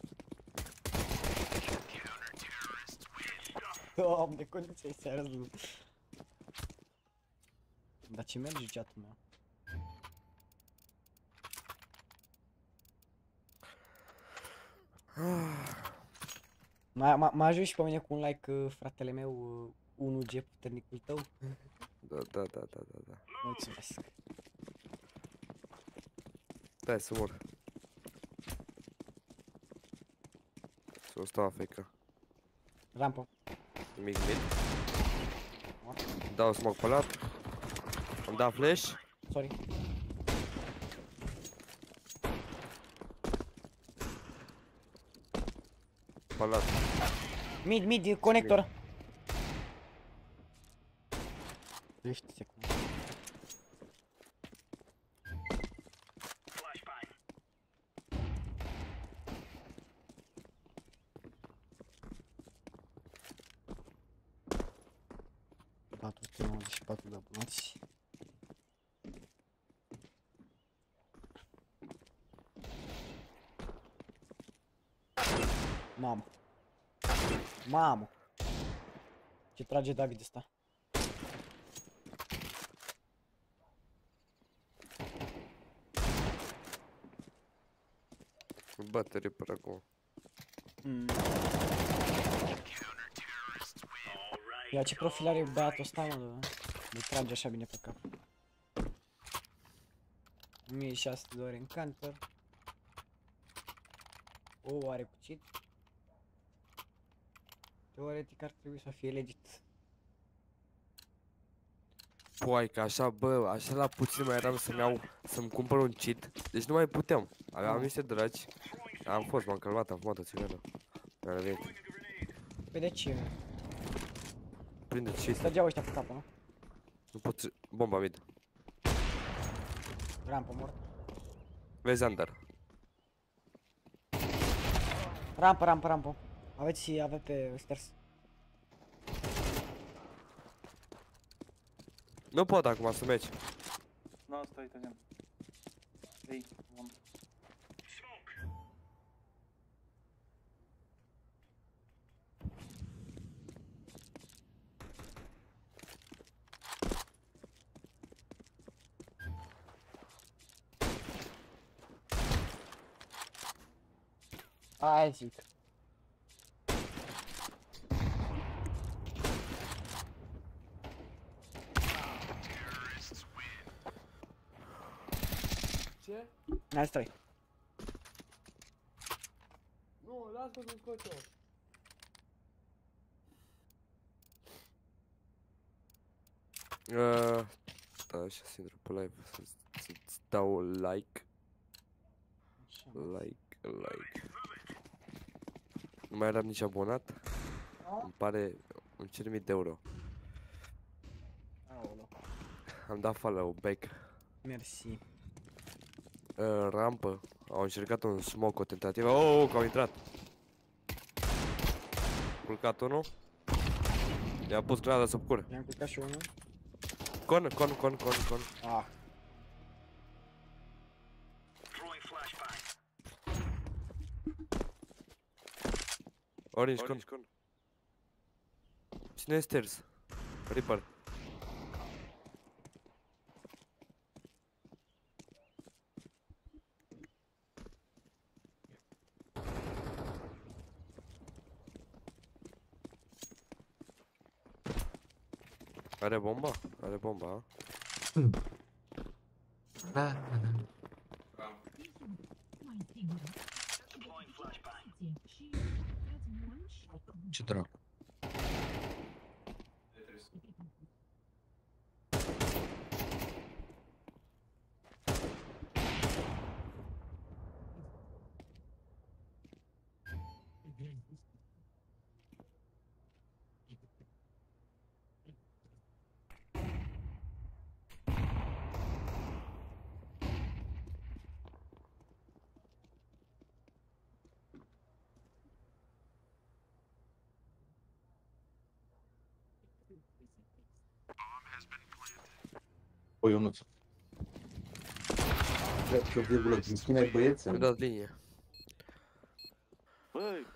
[SPEAKER 2] Doamne, cum ți-ai seară Dar ce merge geatul meu? Mă ajungi și pe mine cu un like, uh, fratele meu, uh, 1G puternicul tău?
[SPEAKER 8] Da, da, da, da, da, da.
[SPEAKER 2] Mulțumesc.
[SPEAKER 8] Stai să mor. Să stau afecă.
[SPEAKER 2] Rampă.
[SPEAKER 8] Mic mid. Dau smoke pe lat. Am dat flash.
[SPEAKER 2] Sorry.
[SPEAKER 8] Pe lat.
[SPEAKER 2] Mid, mid, conector. 30 secunde. Patru de 94 de abonați. Mamă. Mamă. Ce trage David ăsta?
[SPEAKER 8] Bate Reaper acum.
[SPEAKER 2] Mm. Ia ce profil are băiatul ăsta, mă, de- de trage așa bine pe cap. 1600 de ore în counter. O, are cucit. Teoretic ar trebui să fie legit.
[SPEAKER 8] Păi, că așa, bă, așa la puțin mai eram să-mi iau, să-mi cumpăr un cheat. Deci nu mai puteam. Aveam niște dragi. Am fost, m-am calmat, am fumat o țigară. Mi-a revenit.
[SPEAKER 2] Păi de ce?
[SPEAKER 8] Prinde ce
[SPEAKER 2] Trăgeau ăștia pe cap, nu?
[SPEAKER 8] Nu pot să... Bomba mid.
[SPEAKER 2] Rampă mort.
[SPEAKER 8] Vezi under.
[SPEAKER 2] Rampă, rampă, rampă. Aveți, ave pe stairs.
[SPEAKER 8] Nu pot acum să mergi.
[SPEAKER 9] No, stai, tăiem. Ei, vom.
[SPEAKER 2] Aia zic.
[SPEAKER 7] Ce?
[SPEAKER 2] Nice try.
[SPEAKER 7] Nu, las-mă să scoți eu.
[SPEAKER 8] Uh, da, așa să intru pe live, să- să-ți dau like,
[SPEAKER 2] Așa, mă.
[SPEAKER 8] like, like. Nu mai eram nici abonat. Îmi pare, îmi cer mii de euro.
[SPEAKER 2] Aoleu.
[SPEAKER 8] Am dat follow back.
[SPEAKER 2] Mersi.
[SPEAKER 8] Uh, rampă. Au încercat un smoke, o tentativă. Oh, oh, că au intrat. Culcat unul. I-a pus granada sub cur.
[SPEAKER 2] I-am culcat și unul.
[SPEAKER 8] Con, con, con, con, con.
[SPEAKER 2] Ah.
[SPEAKER 8] Orange, con. Cine e stairs? Reaper. Are bomba? Are bomba, a?
[SPEAKER 5] Da, ce dracu. O, Ionuț. Cred că o virgulă din tine ai băieți?
[SPEAKER 8] Mi-a dat linie.
[SPEAKER 6] Băi,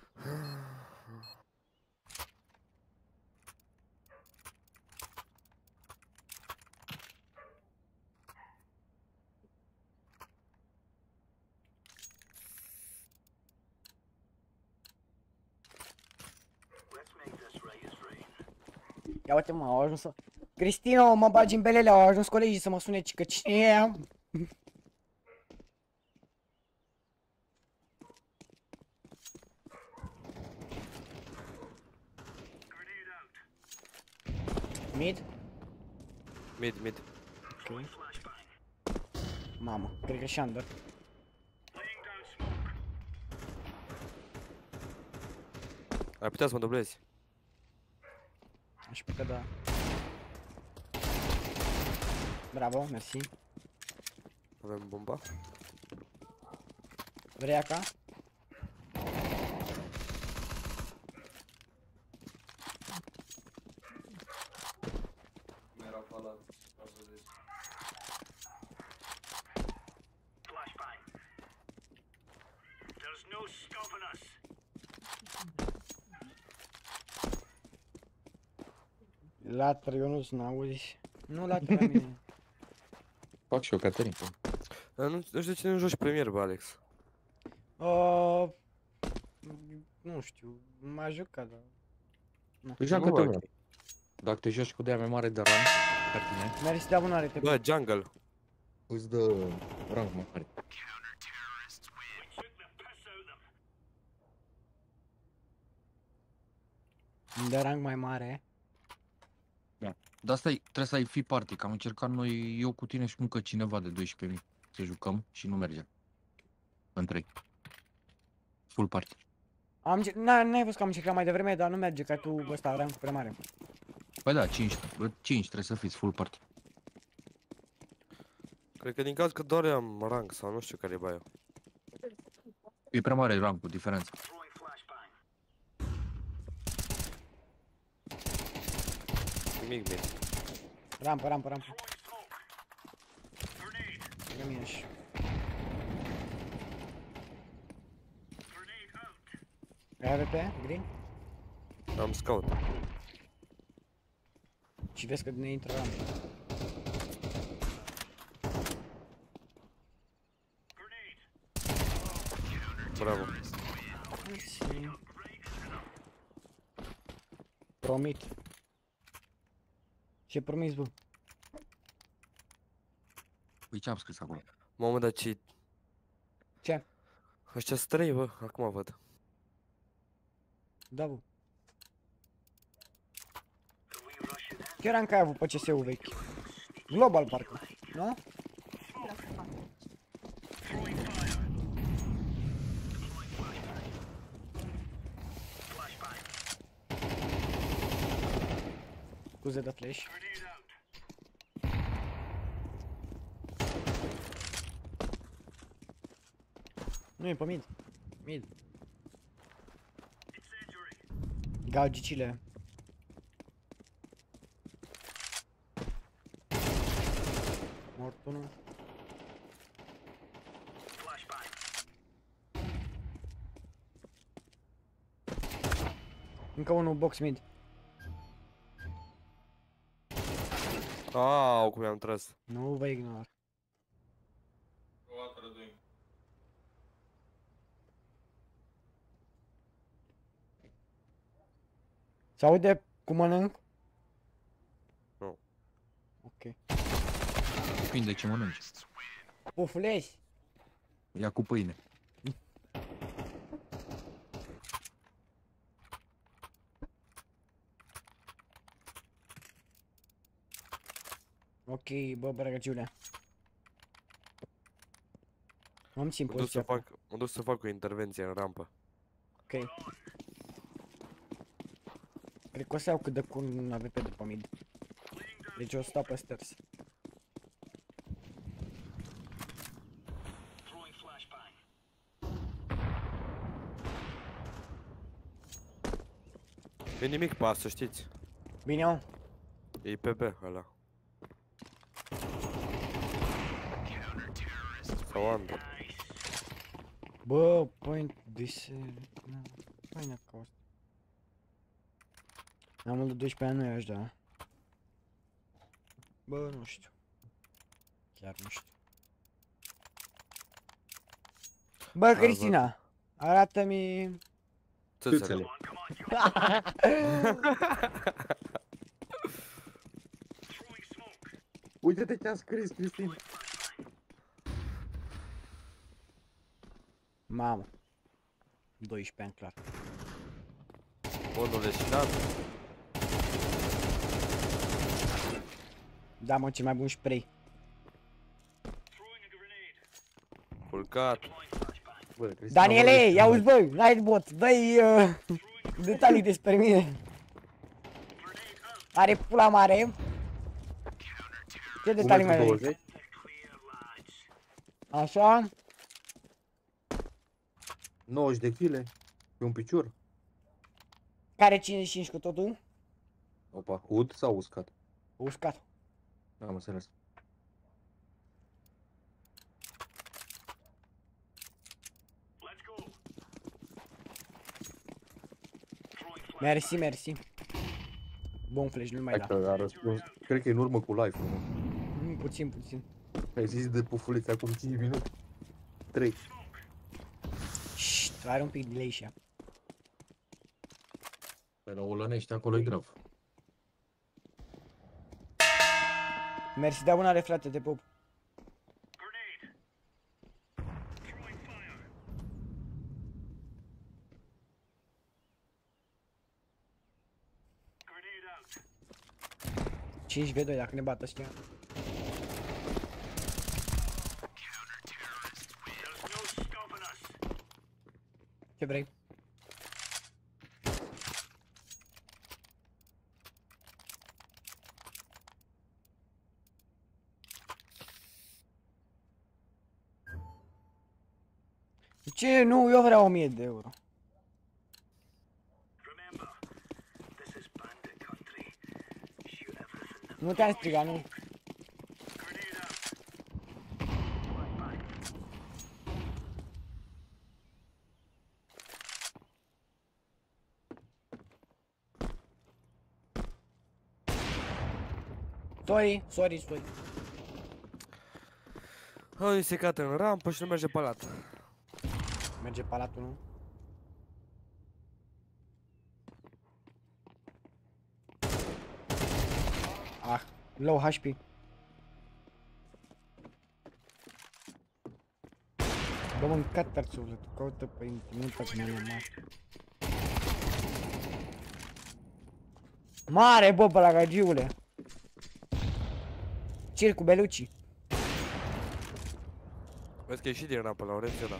[SPEAKER 2] Ia uite mă, au ajuns să... Cristino, mă bagi în belele, au ajuns colegii să mă sune că cine e? Mid?
[SPEAKER 8] Mid, mid.
[SPEAKER 2] Ok. Mamă, cred că și under.
[SPEAKER 8] Ai putea să mă dublezi.
[SPEAKER 2] Aș putea da. Bravo, mersi.
[SPEAKER 8] Avem bomba.
[SPEAKER 2] Vrei aca? Latră, eu nu sunt auzi. Nu latră la mine.
[SPEAKER 5] Fac și eu, Caterin.
[SPEAKER 8] Dar Nu, nu știu de ce nu joci premier, bă, Alex.
[SPEAKER 2] Uh, nu știu, m-a jucat, dar...
[SPEAKER 5] Păi joacă
[SPEAKER 8] Nu,
[SPEAKER 5] te
[SPEAKER 8] bă.
[SPEAKER 5] mă. Dacă te joci cu de-a mai mare de rang, ca tine,
[SPEAKER 2] Mersi de abonare, te
[SPEAKER 8] Bă, jungle.
[SPEAKER 5] îți dă rang mai mare.
[SPEAKER 2] Îmi dă rang mai mare.
[SPEAKER 5] Dar asta trebuie să ai fi party, că am încercat noi, eu cu tine și încă cineva de 12.000 să jucăm și nu merge. În 3. Full party.
[SPEAKER 2] Am, înce- n- n-ai văzut că am încercat mai devreme, dar nu merge, că ai tu ăsta rang prea mare.
[SPEAKER 5] Păi da, 5, 5 trebuie să fiți full party.
[SPEAKER 8] Cred că din caz că doar am rank sau nu știu care e baia.
[SPEAKER 5] E prea mare rang cu
[SPEAKER 8] Nimic mid.
[SPEAKER 2] Rampă, rampă, rampă. Lângă mine și... Ai AWP, green?
[SPEAKER 8] Am scout.
[SPEAKER 2] Și vezi că ne intră rampă.
[SPEAKER 8] Bravo.
[SPEAKER 2] Mersi. Promit. Ce promis, bă?
[SPEAKER 5] Păi ce am scris acolo?
[SPEAKER 8] Mamă, dar ce...
[SPEAKER 2] Ce?
[SPEAKER 8] Ăștia sunt trei, bă, acum văd.
[SPEAKER 2] Da, bă. Ce rank ai avut pe CS-ul vechi? Global, parcă. Nu? Scuze de flash. Nu e pe mid. Mid. Gaugicile. Mort unul. Încă unul box mid.
[SPEAKER 8] Au, cum i-am tras.
[SPEAKER 2] Nu vă ignor.
[SPEAKER 1] O trăduim.
[SPEAKER 2] Se aude cum mănânc?
[SPEAKER 8] Nu.
[SPEAKER 2] Ok.
[SPEAKER 5] Depinde ce mănânci.
[SPEAKER 2] Pufulezi.
[SPEAKER 5] Ia cu pâine.
[SPEAKER 2] Ok, bă, bărăgăciule. Am țin
[SPEAKER 8] Mă duc să
[SPEAKER 2] poziția.
[SPEAKER 8] fac, mă duc să fac o intervenție în rampă.
[SPEAKER 2] Ok. Cred că o să iau cât de cu un AVP după mid. Deci o să stau pe stairs.
[SPEAKER 8] E nimic pe asta, știți?
[SPEAKER 2] Bine, mă.
[SPEAKER 8] E pe B ăla. Sau under.
[SPEAKER 2] Bă, point de se... Nu, faină ca asta. Am mult de 12 ani nu i-aș da. Bă, nu știu. Chiar nu știu. Bă,
[SPEAKER 8] văd.
[SPEAKER 2] Cristina, arată-mi...
[SPEAKER 8] Țâțele.
[SPEAKER 5] Uite-te ce a scris, Cristin.
[SPEAKER 2] Mamă. 12 ani clar.
[SPEAKER 8] Unul leșinat.
[SPEAKER 2] Da, mă, cel mai bun spray.
[SPEAKER 8] Culcat.
[SPEAKER 5] Bă, Cristin,
[SPEAKER 2] Daniele,
[SPEAKER 5] am
[SPEAKER 2] ia uzi bă, Nightbot, dă-i uh, detalii despre mine. Are pula mare. Ce detalii mai vrei?
[SPEAKER 5] 1,20
[SPEAKER 2] Așa?
[SPEAKER 5] 90 de kg. Pe un picior.
[SPEAKER 2] Care 55 cu totul?
[SPEAKER 5] Opa, ud sau uscat?
[SPEAKER 2] Uscat.
[SPEAKER 5] Am înțeles.
[SPEAKER 2] Mersi, mersi. Bun flash, nu mai
[SPEAKER 5] Hai
[SPEAKER 2] da.
[SPEAKER 5] că a răspuns. Cred că e în urmă cu live nu?
[SPEAKER 2] Mm, Puțin, puțin.
[SPEAKER 5] Ai zis de pufulițe acum 5 minute. 3.
[SPEAKER 2] Șt, are un pic delay și ea.
[SPEAKER 5] Pe la Olănești acolo e grav.
[SPEAKER 2] Mersi, da bunare frate, te pup. Cinci v 2 dacă ne bată ăștia. Ce vrei? Ce? Nu, eu vreau 1000 de euro. Nu te-am strigat, nu. Sorry, sorry, sorry.
[SPEAKER 8] Ai secat în rampă și nu merge palat.
[SPEAKER 2] Merge palatul, nu? Ah, low HP. Bă, mâncat per sufletul, caută pe internet pe mine mare. Mare, bă, pe la gagiule. Cir cu belucii.
[SPEAKER 8] Vezi că e și din rampă la Orențiu ăla.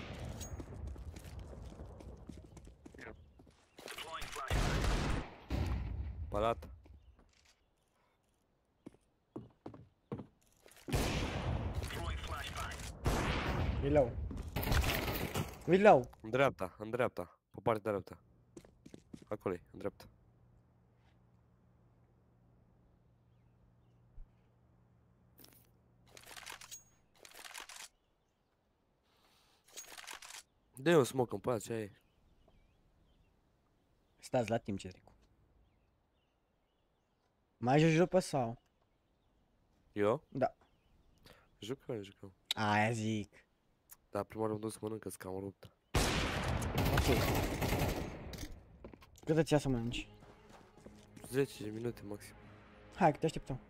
[SPEAKER 8] Palat.
[SPEAKER 2] E low. E low.
[SPEAKER 8] În dreapta, în dreapta. Pe partea dreaptă. Acolo e, în dreapta. Dă-i un smoke în pat, ce ai?
[SPEAKER 2] Stați la timp, Cericu. Mai joci jupă sau?
[SPEAKER 8] Eu?
[SPEAKER 2] Da.
[SPEAKER 8] Jucăm, jucăm.
[SPEAKER 2] Aia zic.
[SPEAKER 8] Da, prima oară am dus să mănâncă, că am rupt.
[SPEAKER 2] Ok. Cât îți ia să mănânci?
[SPEAKER 8] 10 minute maxim.
[SPEAKER 2] Hai că te așteptăm.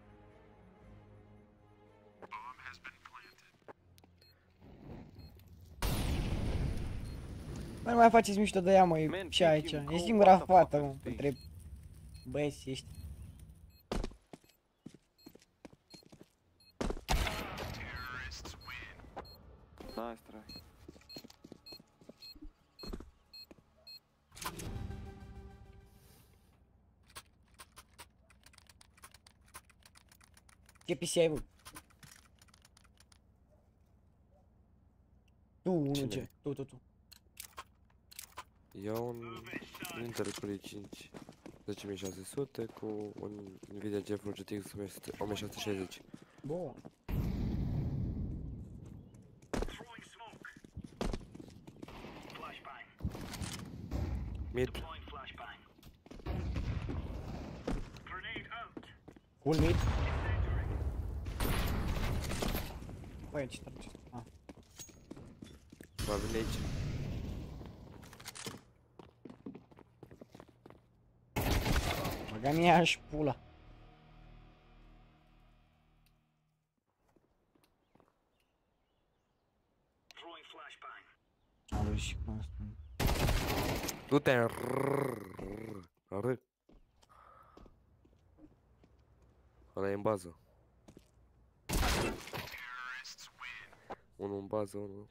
[SPEAKER 2] Mai faceți mișto de ea, mă, e
[SPEAKER 3] Man,
[SPEAKER 2] și
[SPEAKER 3] thank
[SPEAKER 2] aici.
[SPEAKER 3] you,
[SPEAKER 2] E
[SPEAKER 3] go,
[SPEAKER 2] singura
[SPEAKER 3] what the fuck
[SPEAKER 2] fată,
[SPEAKER 3] is
[SPEAKER 2] mă,
[SPEAKER 3] this?
[SPEAKER 2] între băieții ăștia.
[SPEAKER 6] Nice try.
[SPEAKER 2] Ce PC ai, bă? Tu, unul
[SPEAKER 8] Cine?
[SPEAKER 2] ce? Tu, tu, tu.
[SPEAKER 8] Iau un Intel Core i5 10600 cu un Nvidia GeForce GTX 1660.
[SPEAKER 2] Bun.
[SPEAKER 8] Mid,
[SPEAKER 2] Full mid. Băi, ce Pega minhas pula. A
[SPEAKER 8] luz constante. Tu tem. Olha aí em base. Um em base, não.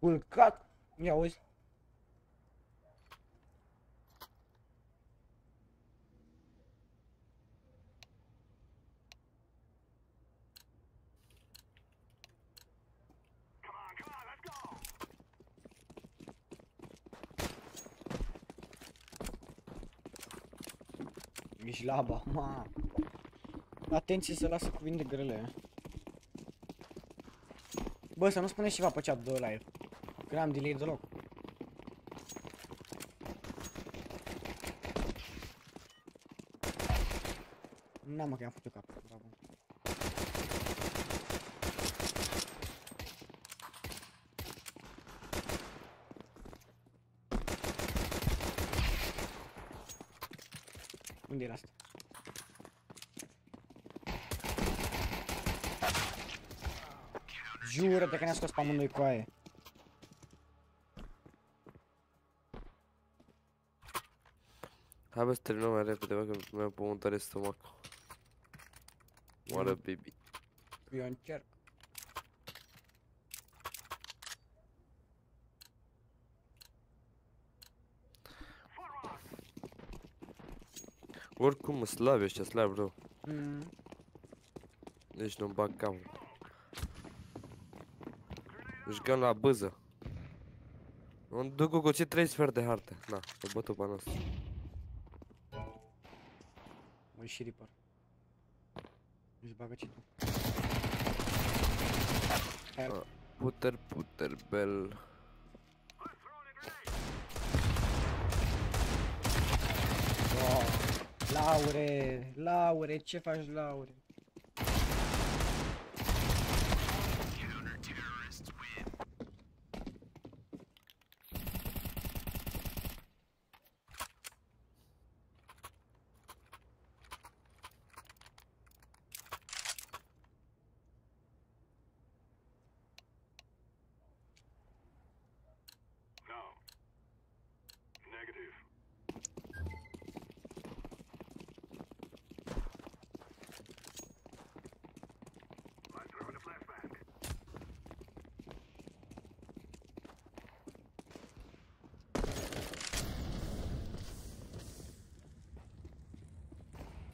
[SPEAKER 2] Culcat! Ia uzi. Ești laba, ma. Atenție să lasă cuvinte grele. Bă, să nu spuneți ceva pe chat de live. Că n-am delay deloc. N-am mă că i-am făcut cap. Bravo. Unde era asta? Jură-te că ne-a scos pe amândoi cu
[SPEAKER 8] Hai bă să terminăm mai repede, bă, că mi-am pe un tare stomac. Moară baby.
[SPEAKER 2] Eu încerc.
[SPEAKER 8] Oricum, slabi ăștia, slabi rău.
[SPEAKER 2] Mm.
[SPEAKER 8] Deci nu-mi bag capul. Jucăm la bâză. Un duc cu ce trei sfert de hartă. Na, să bătu pe nostru.
[SPEAKER 2] Și Reaper. Își bagă și tu.
[SPEAKER 8] Ah, Puter, puter, bel.
[SPEAKER 2] Oh. Laure, Laure, ce faci, Laure?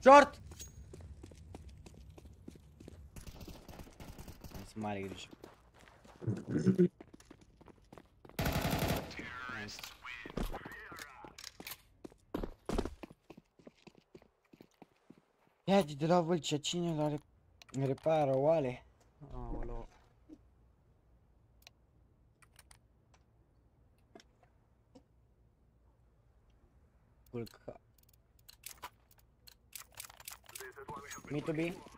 [SPEAKER 2] Short! Sunt mare grijă. Nice. Ia de la Vâlcea, cine la re repară oale? Me to be.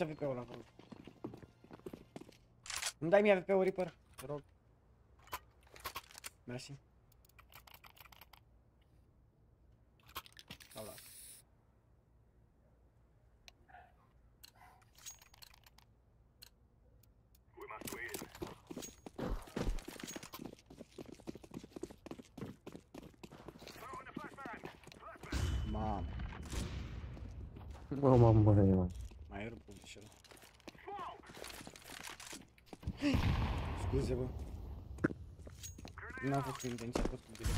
[SPEAKER 2] Dați AVP-ul acolo. Îmi dai mie AVP-ul, Reaper? Te rog. Mersi. Sau las. Mamă,
[SPEAKER 5] Mă, mă,
[SPEAKER 2] așa. Scuze, bă. N-am fost cu intenția, a fost cu direct.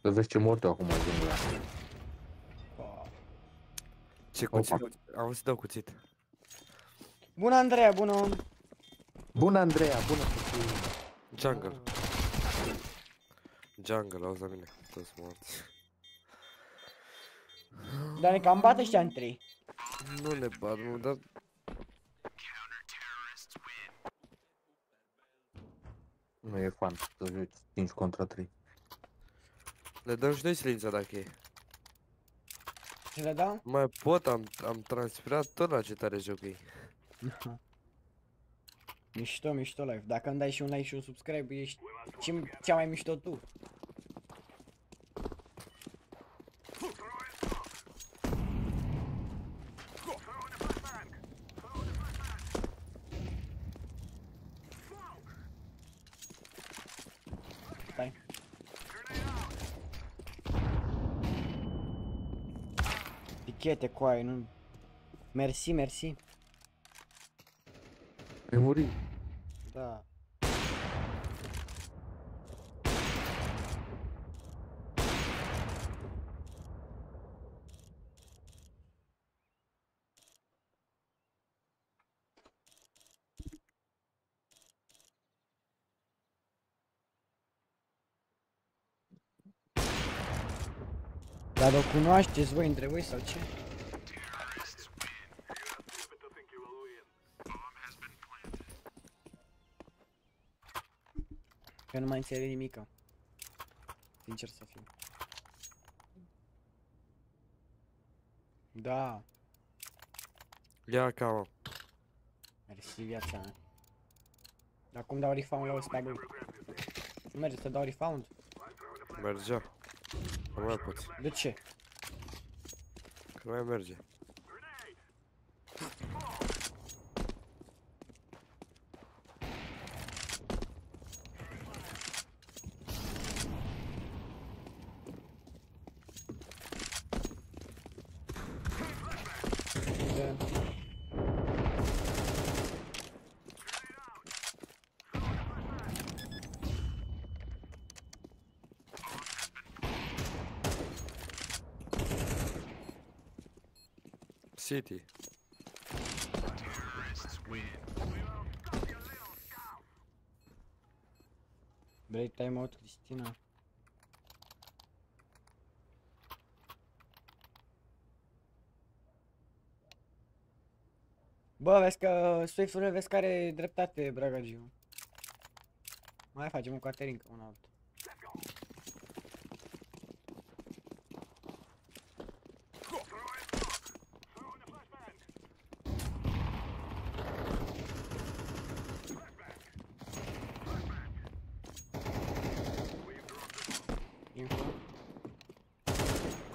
[SPEAKER 5] Să vezi ce mort acum jungla.
[SPEAKER 8] Ce
[SPEAKER 5] Opa.
[SPEAKER 8] cuțit? Am să dau cuțit.
[SPEAKER 2] Bună, Andreea, bună!
[SPEAKER 5] Bună, Andreea, bună să fii.
[SPEAKER 8] Jungle. Jungle, auzi la mine. Toți morți.
[SPEAKER 2] Dar ne cam bate ăștia în trei.
[SPEAKER 8] Nu ne bat, nu, dar...
[SPEAKER 5] Nu e fan să joci 5 contra 3.
[SPEAKER 8] Le dăm și noi silința dacă e.
[SPEAKER 2] Ce le dau?
[SPEAKER 8] Nu Mai pot, am, am transpirat tot la ce tare joc ei.
[SPEAKER 2] Mișto, mișto live. Dacă îmi dai și un like și un subscribe, ești ce, cea mai mișto tu. Tichete, coaie, nu... Mersi, mersi.
[SPEAKER 5] Ai murit.
[SPEAKER 2] Da. Dar o cunoașteți voi între voi sau ce? Că nu mai înțeleg nimica. Sincer să fiu. Da,
[SPEAKER 8] Ia ca mă.
[SPEAKER 2] mersi viața mea. Dar cum dau refound la ăsta, bă? Nu merge să dau refound?
[SPEAKER 8] Mergea. Nu mai poți.
[SPEAKER 2] De ce?
[SPEAKER 8] Că nu mai merge.
[SPEAKER 2] De...
[SPEAKER 8] City.
[SPEAKER 2] Vrei timeout, Cristina? Bă, vezi că Swift-urile vezi că are dreptate, Bragagiu. Mai facem un Caterinca, un altul.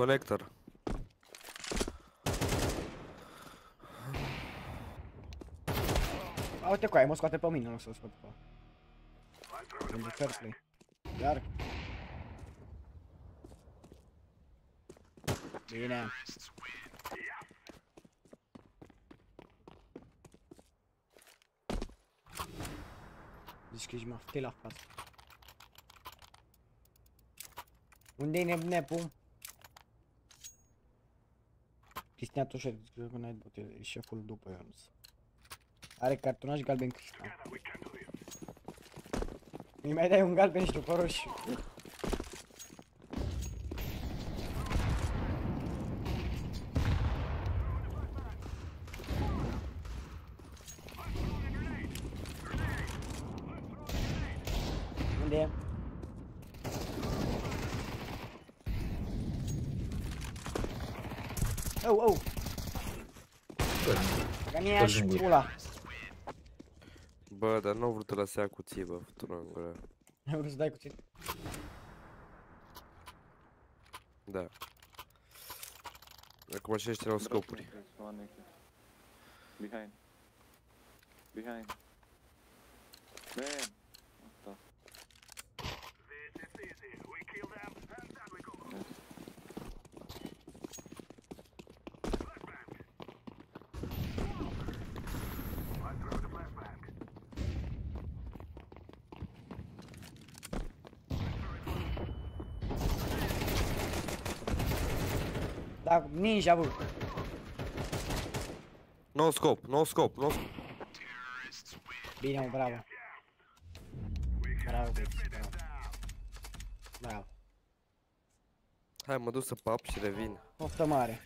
[SPEAKER 8] Conector.
[SPEAKER 2] A, uite cu aia, mă scoate pe mine, nu o să-l scot pe ăla. Pentru fair play. Iar. Bine. Zici că ești mafte la față. Unde-i nebunepul? Cristina Toșer, zice că n-ai bote, e șeful după Ionuț. Are cartonaj galben Cristian. Îi mai dai un galben și după roșu. Unde e? Oh, oh! Că mi ia și
[SPEAKER 5] singur.
[SPEAKER 2] pula.
[SPEAKER 8] Bă, dar n-au vrut ăla să ia cuții, bă, fătura în gură.
[SPEAKER 2] Ai vrut să dai cuțit?
[SPEAKER 8] Da. Acum și ăștia au scopuri.
[SPEAKER 9] One naked. Behind. Behind. Man.
[SPEAKER 2] Ninja, bă.
[SPEAKER 8] No scop, no scop, no scop.
[SPEAKER 2] Bine, mă, bravo. Bravo, băieți, bravo. Bravo.
[SPEAKER 8] Hai, mă duc să pap și revin.
[SPEAKER 2] Poftă mare.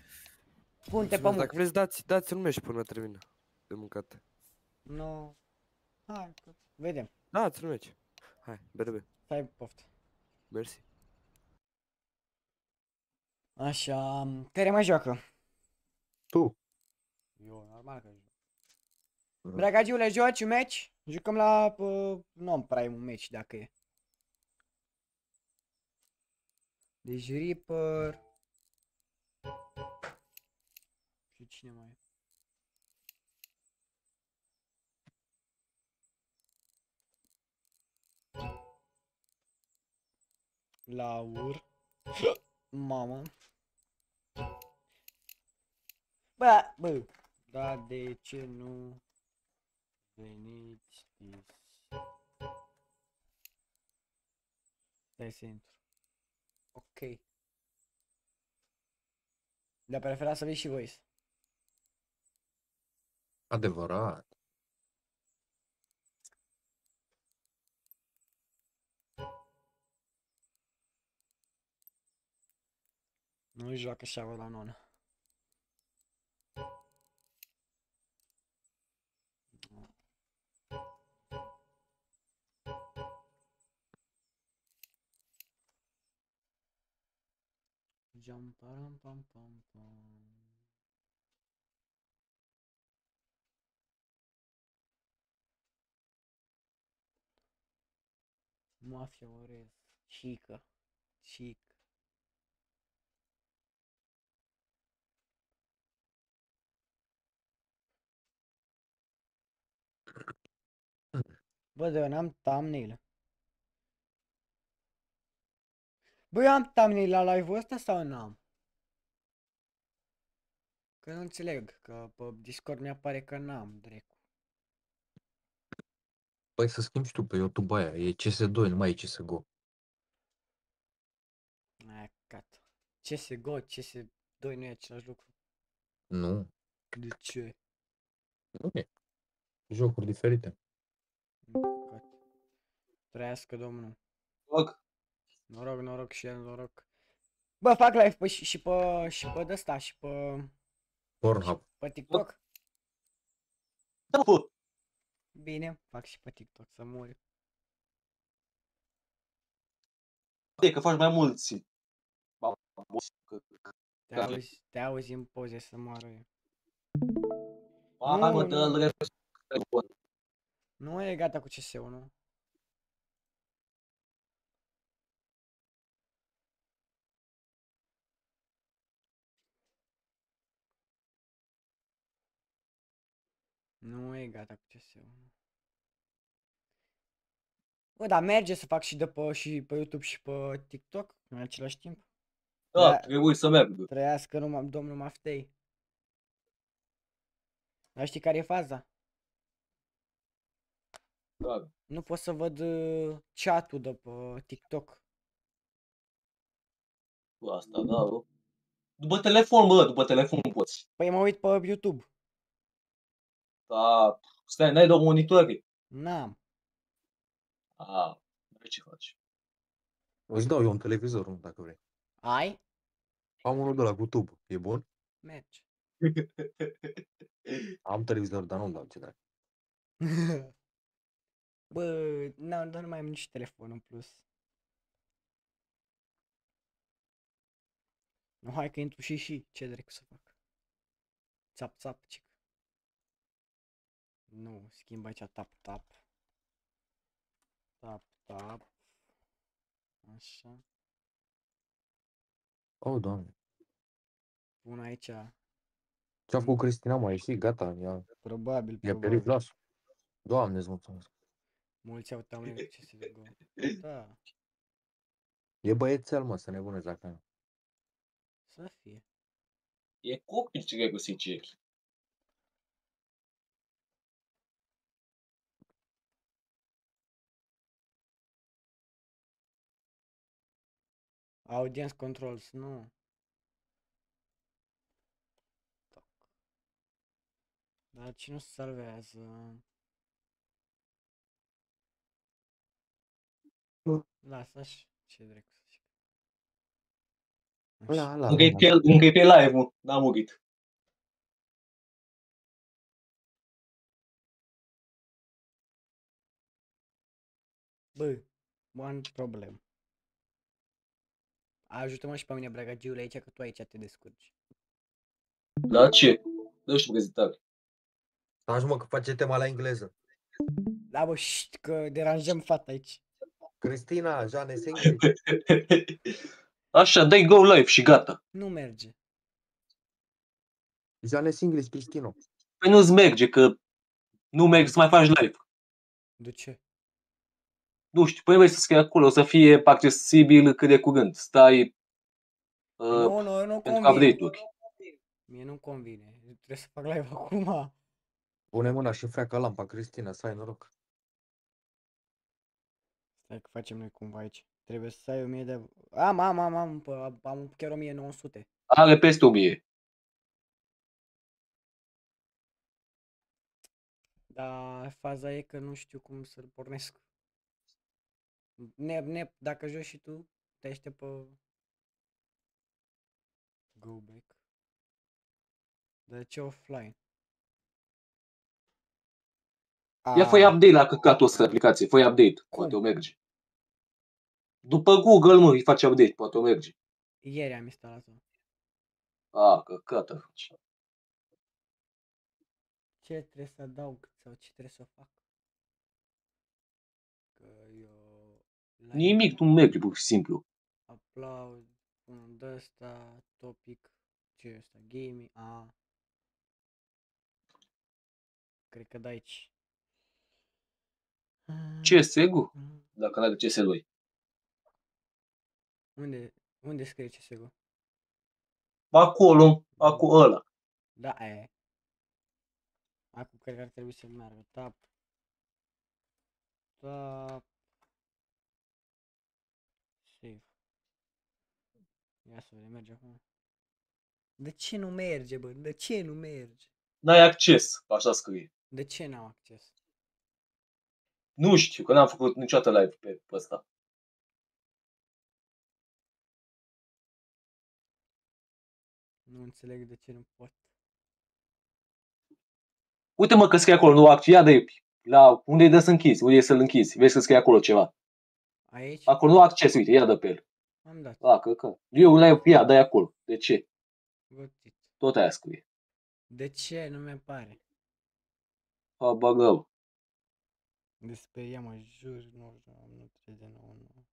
[SPEAKER 2] Pun-te pe
[SPEAKER 8] Mulțumesc,
[SPEAKER 2] muncă.
[SPEAKER 8] Dacă vreți, dați, dați un meci până termină. De mâncat.
[SPEAKER 2] Nu. Hai, că- vedem.
[SPEAKER 8] Dați un meci. Hai, BRB.
[SPEAKER 2] Stai poftă.
[SPEAKER 8] Mersi.
[SPEAKER 2] Așa, care mai joacă?
[SPEAKER 5] Tu.
[SPEAKER 2] Eu, normal că joc.
[SPEAKER 5] Da.
[SPEAKER 2] Dragagiule, joci un meci? Jucăm la... Uh, nu am prea un meci dacă e. Deci Reaper... Și cine mai e? Laur. Mamă. Bă, bă. Da, de ce nu veniți dis? Stai să intru. Ok. Dar prefera să vii și voi.
[SPEAKER 5] Adevărat.
[SPEAKER 2] Nu joacă așa la nonă. Jam param pam pam pam. Mafia orez. Chică. Chic. Bă, dar eu n-am thumbnail. Bă, eu am thumbnail la live-ul ăsta sau n-am? Că nu înțeleg, că pe Discord mi-apare că n-am, drecu.
[SPEAKER 5] Păi să schimbi și tu pe YouTube aia. E CS2, nu mai e CSGO.
[SPEAKER 2] Aia, cat. CSGO, CS2 nu e același lucru.
[SPEAKER 5] Nu.
[SPEAKER 2] De ce?
[SPEAKER 5] Nu e. Jocuri diferite.
[SPEAKER 2] Cat. Trăiască domnul.
[SPEAKER 1] Loc.
[SPEAKER 2] Noroc, noroc și el noroc. Bă, fac live pe, și, și pe, și pe ăsta, și pe,
[SPEAKER 5] Pornhub.
[SPEAKER 2] pe TikTok.
[SPEAKER 1] Da, bă.
[SPEAKER 2] Bine, fac și pe TikTok să mori.
[SPEAKER 1] E că faci mai mulți. Ba, bă, că-
[SPEAKER 2] Te
[SPEAKER 1] Da.
[SPEAKER 2] auzi, te auzi în poze să moară eu.
[SPEAKER 1] Ba,
[SPEAKER 2] Nu,
[SPEAKER 1] hai mă,
[SPEAKER 2] nu.
[SPEAKER 1] dă-l repede.
[SPEAKER 2] Nu e gata cu CS-ul, nu? Nu e gata cu CS-ul. nu. Bă, dar merge să fac și de pe, și pe YouTube și pe TikTok în același timp?
[SPEAKER 1] Da,
[SPEAKER 2] Da.
[SPEAKER 1] trebuie să meargă.
[SPEAKER 2] Trăiască numai domnul Maftei. Dar știi care e faza?
[SPEAKER 1] Da.
[SPEAKER 2] Nu pot să văd uh, chat-ul de pe TikTok.
[SPEAKER 1] Bă, Asta, da, bă. După telefon, bă, după telefon poți.
[SPEAKER 2] Păi mă uit pe YouTube.
[SPEAKER 1] Da, stai, n-ai două monitoare.
[SPEAKER 2] N-am.
[SPEAKER 1] A, vrei ce faci?
[SPEAKER 5] Îți dau eu un televizor, nu, dacă vrei.
[SPEAKER 2] Ai?
[SPEAKER 5] Am unul de la YouTube. E bun?
[SPEAKER 2] Merge.
[SPEAKER 5] Am televizor, dar nu-mi dau ce dracu.
[SPEAKER 2] Bă, n-am, dar nu mai am nici telefon în plus. Nu, hai că intru și și, ce dracu să fac? Țap, țap, cic. Nu, schimb aici tap, tap. Tap, tap. Așa.
[SPEAKER 5] Oh, doamne.
[SPEAKER 2] Pun aici,
[SPEAKER 5] Ce-a făcut Cristina, mai ieșit? Gata, i-a,
[SPEAKER 2] probabil,
[SPEAKER 5] i-a pierit
[SPEAKER 2] probabil.
[SPEAKER 5] glasul. Doamne, îți mulțumesc.
[SPEAKER 2] Mulți au thumbnail ce se vede. Da,
[SPEAKER 5] E băiețel, mă, să nebunezi acá.
[SPEAKER 2] să fie.
[SPEAKER 1] E copil ce ai găsit ce
[SPEAKER 2] Audience controls, nu. Dar ce nu se salvează? Lasă așa, ce drept să zic.
[SPEAKER 8] La, la,
[SPEAKER 10] pe, încă pe live-ul, n-am murit.
[SPEAKER 2] Bă, one problem. Ajută-mă și pe mine, bragagiule, aici, că tu aici te descurci.
[SPEAKER 10] La ce? Nu știu prezentare.
[SPEAKER 8] Taci mă că face tema la engleză.
[SPEAKER 2] Da, bă, șt, că deranjăm fata aici.
[SPEAKER 8] Cristina, Jane Singri.
[SPEAKER 10] Așa, dai go live și gata.
[SPEAKER 2] Nu merge.
[SPEAKER 8] Jane Singri, Cristino.
[SPEAKER 10] Păi nu-ți merge, că nu mergi să mai faci live.
[SPEAKER 2] De ce?
[SPEAKER 10] Nu știu, păi vrei să scrie acolo, să fie accesibil cât de curând. Stai uh,
[SPEAKER 2] nu, nu, nu
[SPEAKER 10] pentru
[SPEAKER 2] convine.
[SPEAKER 10] update-uri.
[SPEAKER 2] Mie nu convine. Trebuie să fac live acum.
[SPEAKER 8] Pune mâna și freacă lampa, Cristina, să ai noroc.
[SPEAKER 2] Stai că facem noi cumva aici. Trebuie să ai 1000 de... Am, am, am, am, pă, am, am chiar 1900.
[SPEAKER 10] Are peste 1000.
[SPEAKER 2] Dar faza e că nu știu cum să-l pornesc. Ne, ne, dacă joci și tu, te aștept pe... Go back. Dar de ce offline?
[SPEAKER 10] Ia fă
[SPEAKER 2] Ah,
[SPEAKER 10] update la căcatul ăsta de aplicație, fă update, poate o merge. După Google, mă, îi face update, poate o merge.
[SPEAKER 2] Ieri am instalat-o.
[SPEAKER 10] A, căcată.
[SPEAKER 2] Ce trebuie să adaug sau ce trebuie să fac? Că eu... like,
[SPEAKER 10] Nimic nu merge, pur și simplu.
[SPEAKER 2] Aplaud, un de ăsta, topic, ce e ăsta, gaming, a. Cred că de aici.
[SPEAKER 10] Ce, Segu?
[SPEAKER 2] Mm,
[SPEAKER 10] Dacă n-are CS2.
[SPEAKER 2] Unde, unde scrie CSGO?
[SPEAKER 10] Acolo, acolo, ăla.
[SPEAKER 2] Da, e. Acum cred că ar trebui să meargă. Tap. Tap. Save. Ia să vedem, merge acum. De ce nu merge, bă? De ce nu merge?
[SPEAKER 10] N-ai acces, așa scrie.
[SPEAKER 2] De ce n-am acces?
[SPEAKER 10] Nu știu, că n-am făcut niciodată live pe, pe ăsta.
[SPEAKER 2] Nu înțeleg de ce nu pot.
[SPEAKER 10] Uite mă că scrie acolo, nu acces, ia de la unde e de să închizi, unde e să-l închizi, vezi că scrie acolo ceva.
[SPEAKER 2] Aici?
[SPEAKER 10] Acolo nu acces, uite, ia de pe el.
[SPEAKER 2] Am dat.
[SPEAKER 10] A, că, că. Eu live, ia, dai acolo. De ce?
[SPEAKER 2] Gătit.
[SPEAKER 10] Tot aia scrie.
[SPEAKER 2] De ce nu mi apare?
[SPEAKER 10] Ha, bagău.
[SPEAKER 2] Despre ea mă jur, nu, nu, nu 39, nu.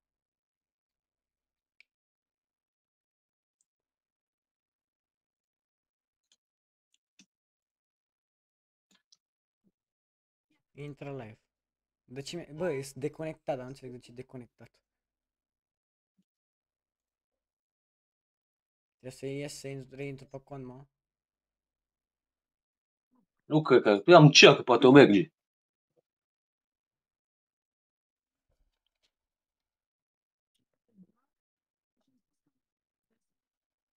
[SPEAKER 2] Intră live. De ce mi Bă, e deconectat, dar nu înțeleg de ce e deconectat. Trebuie să ies să int- reintru pe cont, mă.
[SPEAKER 10] Nu cred că. Eu am cea că poate o merge.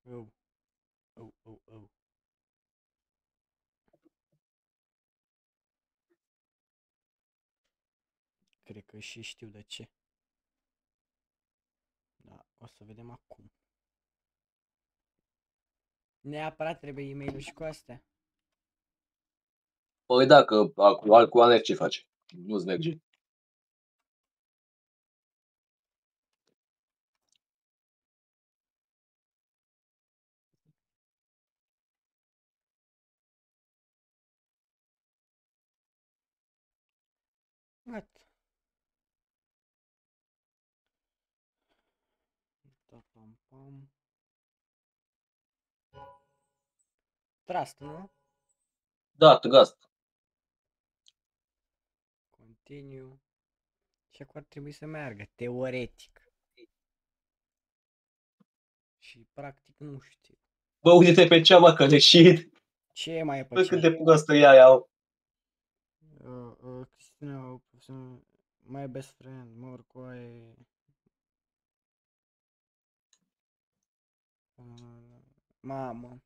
[SPEAKER 2] Oh. Oh, oh, oh. Cred că și știu de ce. Da, o să vedem acum. Neapărat trebuie e-mail și cu astea.
[SPEAKER 10] Păi dacă cu, cu Anex ce face? Nu-ți merge.
[SPEAKER 2] Gata. Da, pam, pam. Trust, nu?
[SPEAKER 10] Da, gasta.
[SPEAKER 2] Continue. Și acum ar trebui să meargă, teoretic. Și practic nu știu.
[SPEAKER 10] Bă, uite-te pe cea, mă, că leșit.
[SPEAKER 2] Ce mai e pe
[SPEAKER 10] Bă,
[SPEAKER 2] cea?
[SPEAKER 10] cât de prostă e aia. au.
[SPEAKER 2] Uh, uh, Cristina, uh, some- my best friend, more coaie. Mamă.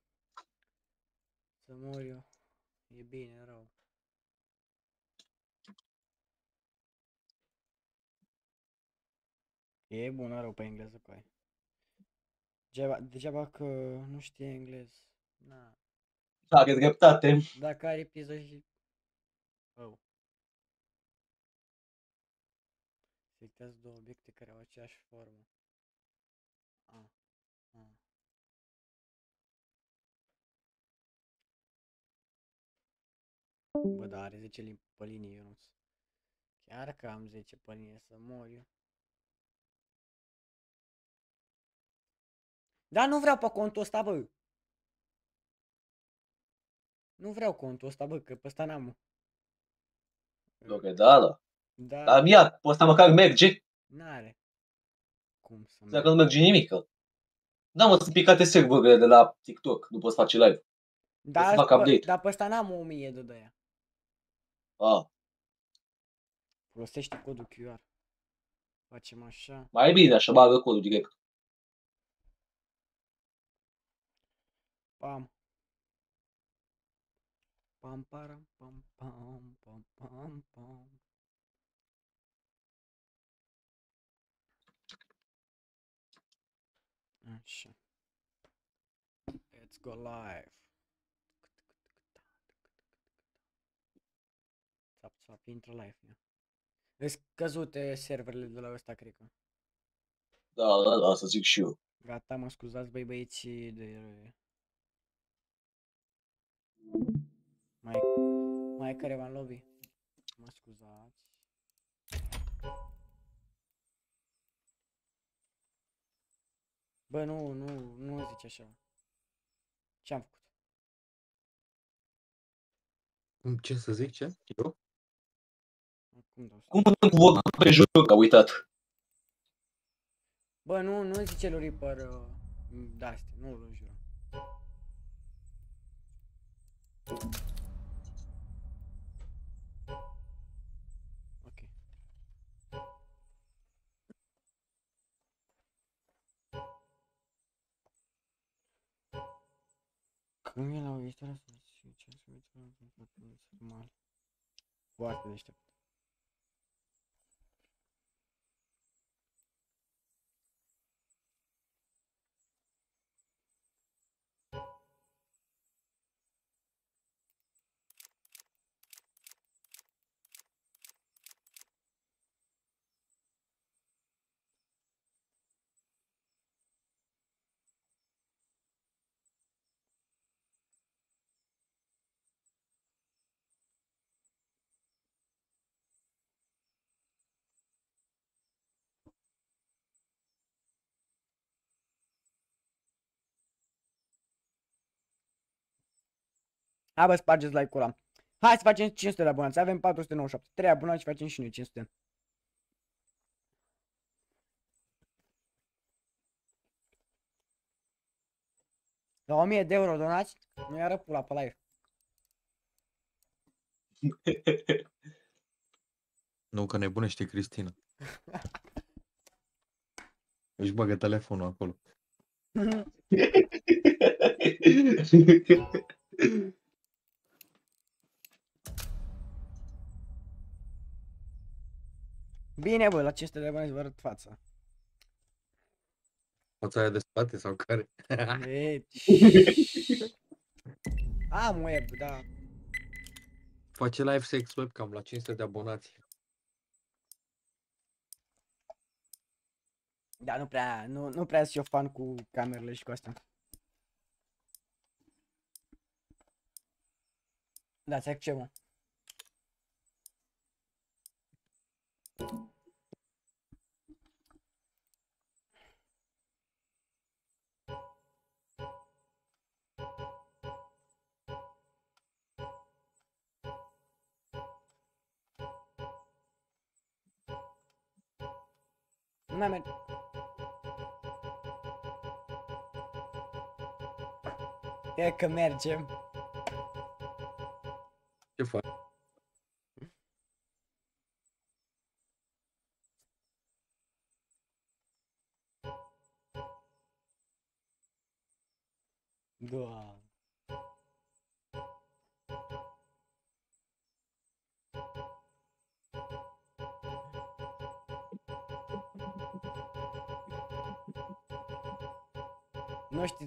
[SPEAKER 2] Să mor eu. E bine, rău. E bună rău pe engleză cu ai. Degeaba, degeaba că nu știe englez. Na.
[SPEAKER 10] Are dreptate.
[SPEAKER 2] Dacă are piză și... Oh. Selectează două obiecte care au aceeași formă. Bă, da, are 10 lim- pe linie, Ionuț. Chiar că am 10 pe linie să mor eu. Da, nu vreau pe contul ăsta, bă. Nu vreau contul ăsta, bă, că pe ăsta n-am.
[SPEAKER 10] Ok, da, da.
[SPEAKER 2] Da,
[SPEAKER 10] Dar ia, pe ăsta măcar merge.
[SPEAKER 2] n-are. Cum să
[SPEAKER 10] Dacă nu merge nimic. Da, mă, sunt picate serverele de la TikTok. Nu poți face live.
[SPEAKER 2] Da,
[SPEAKER 10] să fac
[SPEAKER 2] pe-
[SPEAKER 10] update.
[SPEAKER 2] dar pe ăsta n-am 1000 de de
[SPEAKER 10] Ah,
[SPEAKER 2] Folosește codul QR. Facem așa.
[SPEAKER 10] mai bine, așa bagă codul direct.
[SPEAKER 2] Pam. Pam param pam pam pam pam pam. Așa. Let's go live. Țap, țap, intră live. Ia. Îs căzute serverele de la ăsta, cred că.
[SPEAKER 10] Da, da, da, să zic și eu.
[SPEAKER 2] Gata, mă scuzați, băi băieții de... Mai, mai e careva în lobby. Mă scuzați. Bă, nu, nu, nu zici așa. Ce-am făcut?
[SPEAKER 5] Cum, ce să zic, ce? Eu?
[SPEAKER 2] Acum dau
[SPEAKER 10] Cum putem cu vorba pe joc, a uitat.
[SPEAKER 2] Bă, nu, nu zice lui Reaper uh, da, astea, nu îl jur. Ok. Când e la o istorie să zici ce să uite mal. Foarte deștept. Hai bă, spargeți like-ul ăla. Hai să facem 500 de abonați. Avem 497. 3 abonați și facem și noi 500. La 1000 de euro donați, nu iară pula pe live.
[SPEAKER 5] Nu, că nebunește Cristina. Își bagă telefonul acolo.
[SPEAKER 2] Bine bă, la 500 de abonați vă arăt fața.
[SPEAKER 5] Fața aia de spate sau care?
[SPEAKER 2] E, Am web, da.
[SPEAKER 5] Face live sex webcam la 500 de abonați.
[SPEAKER 2] Da, nu prea, nu, nu prea sunt eu fan cu camerele și cu astea. Da, ți ce mă. Nu mai merg. E că mergem.
[SPEAKER 5] Ce faci?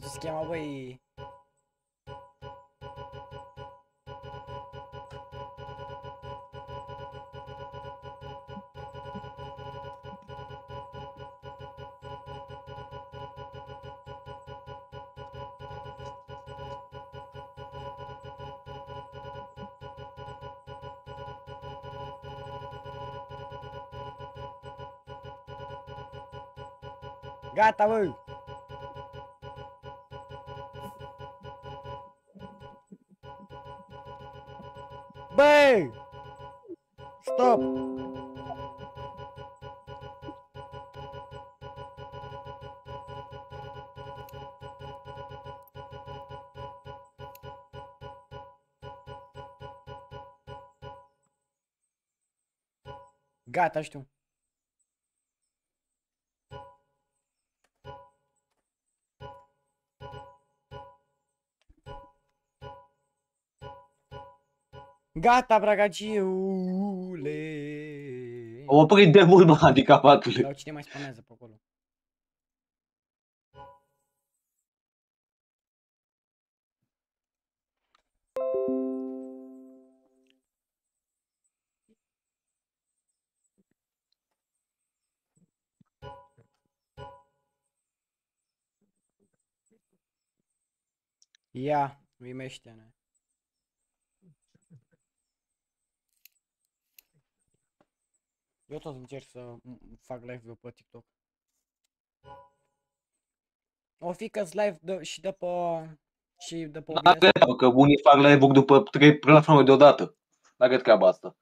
[SPEAKER 2] Nu știi tu schema, băi. Gata, bă! Stop! Gata, știu. Gata, bragagiule!
[SPEAKER 10] Am oprit de mult, mă, handicapatule.
[SPEAKER 2] Sau cine mai spamează pe acolo? Ia, uimește-ne. Eu tot încerc să m- fac live pe TikTok. O fi că live de, și de pe și de pe
[SPEAKER 10] N-are
[SPEAKER 2] OBS.
[SPEAKER 10] treabă, că unii fac live-uri după trei platforme deodată. N-are treaba asta.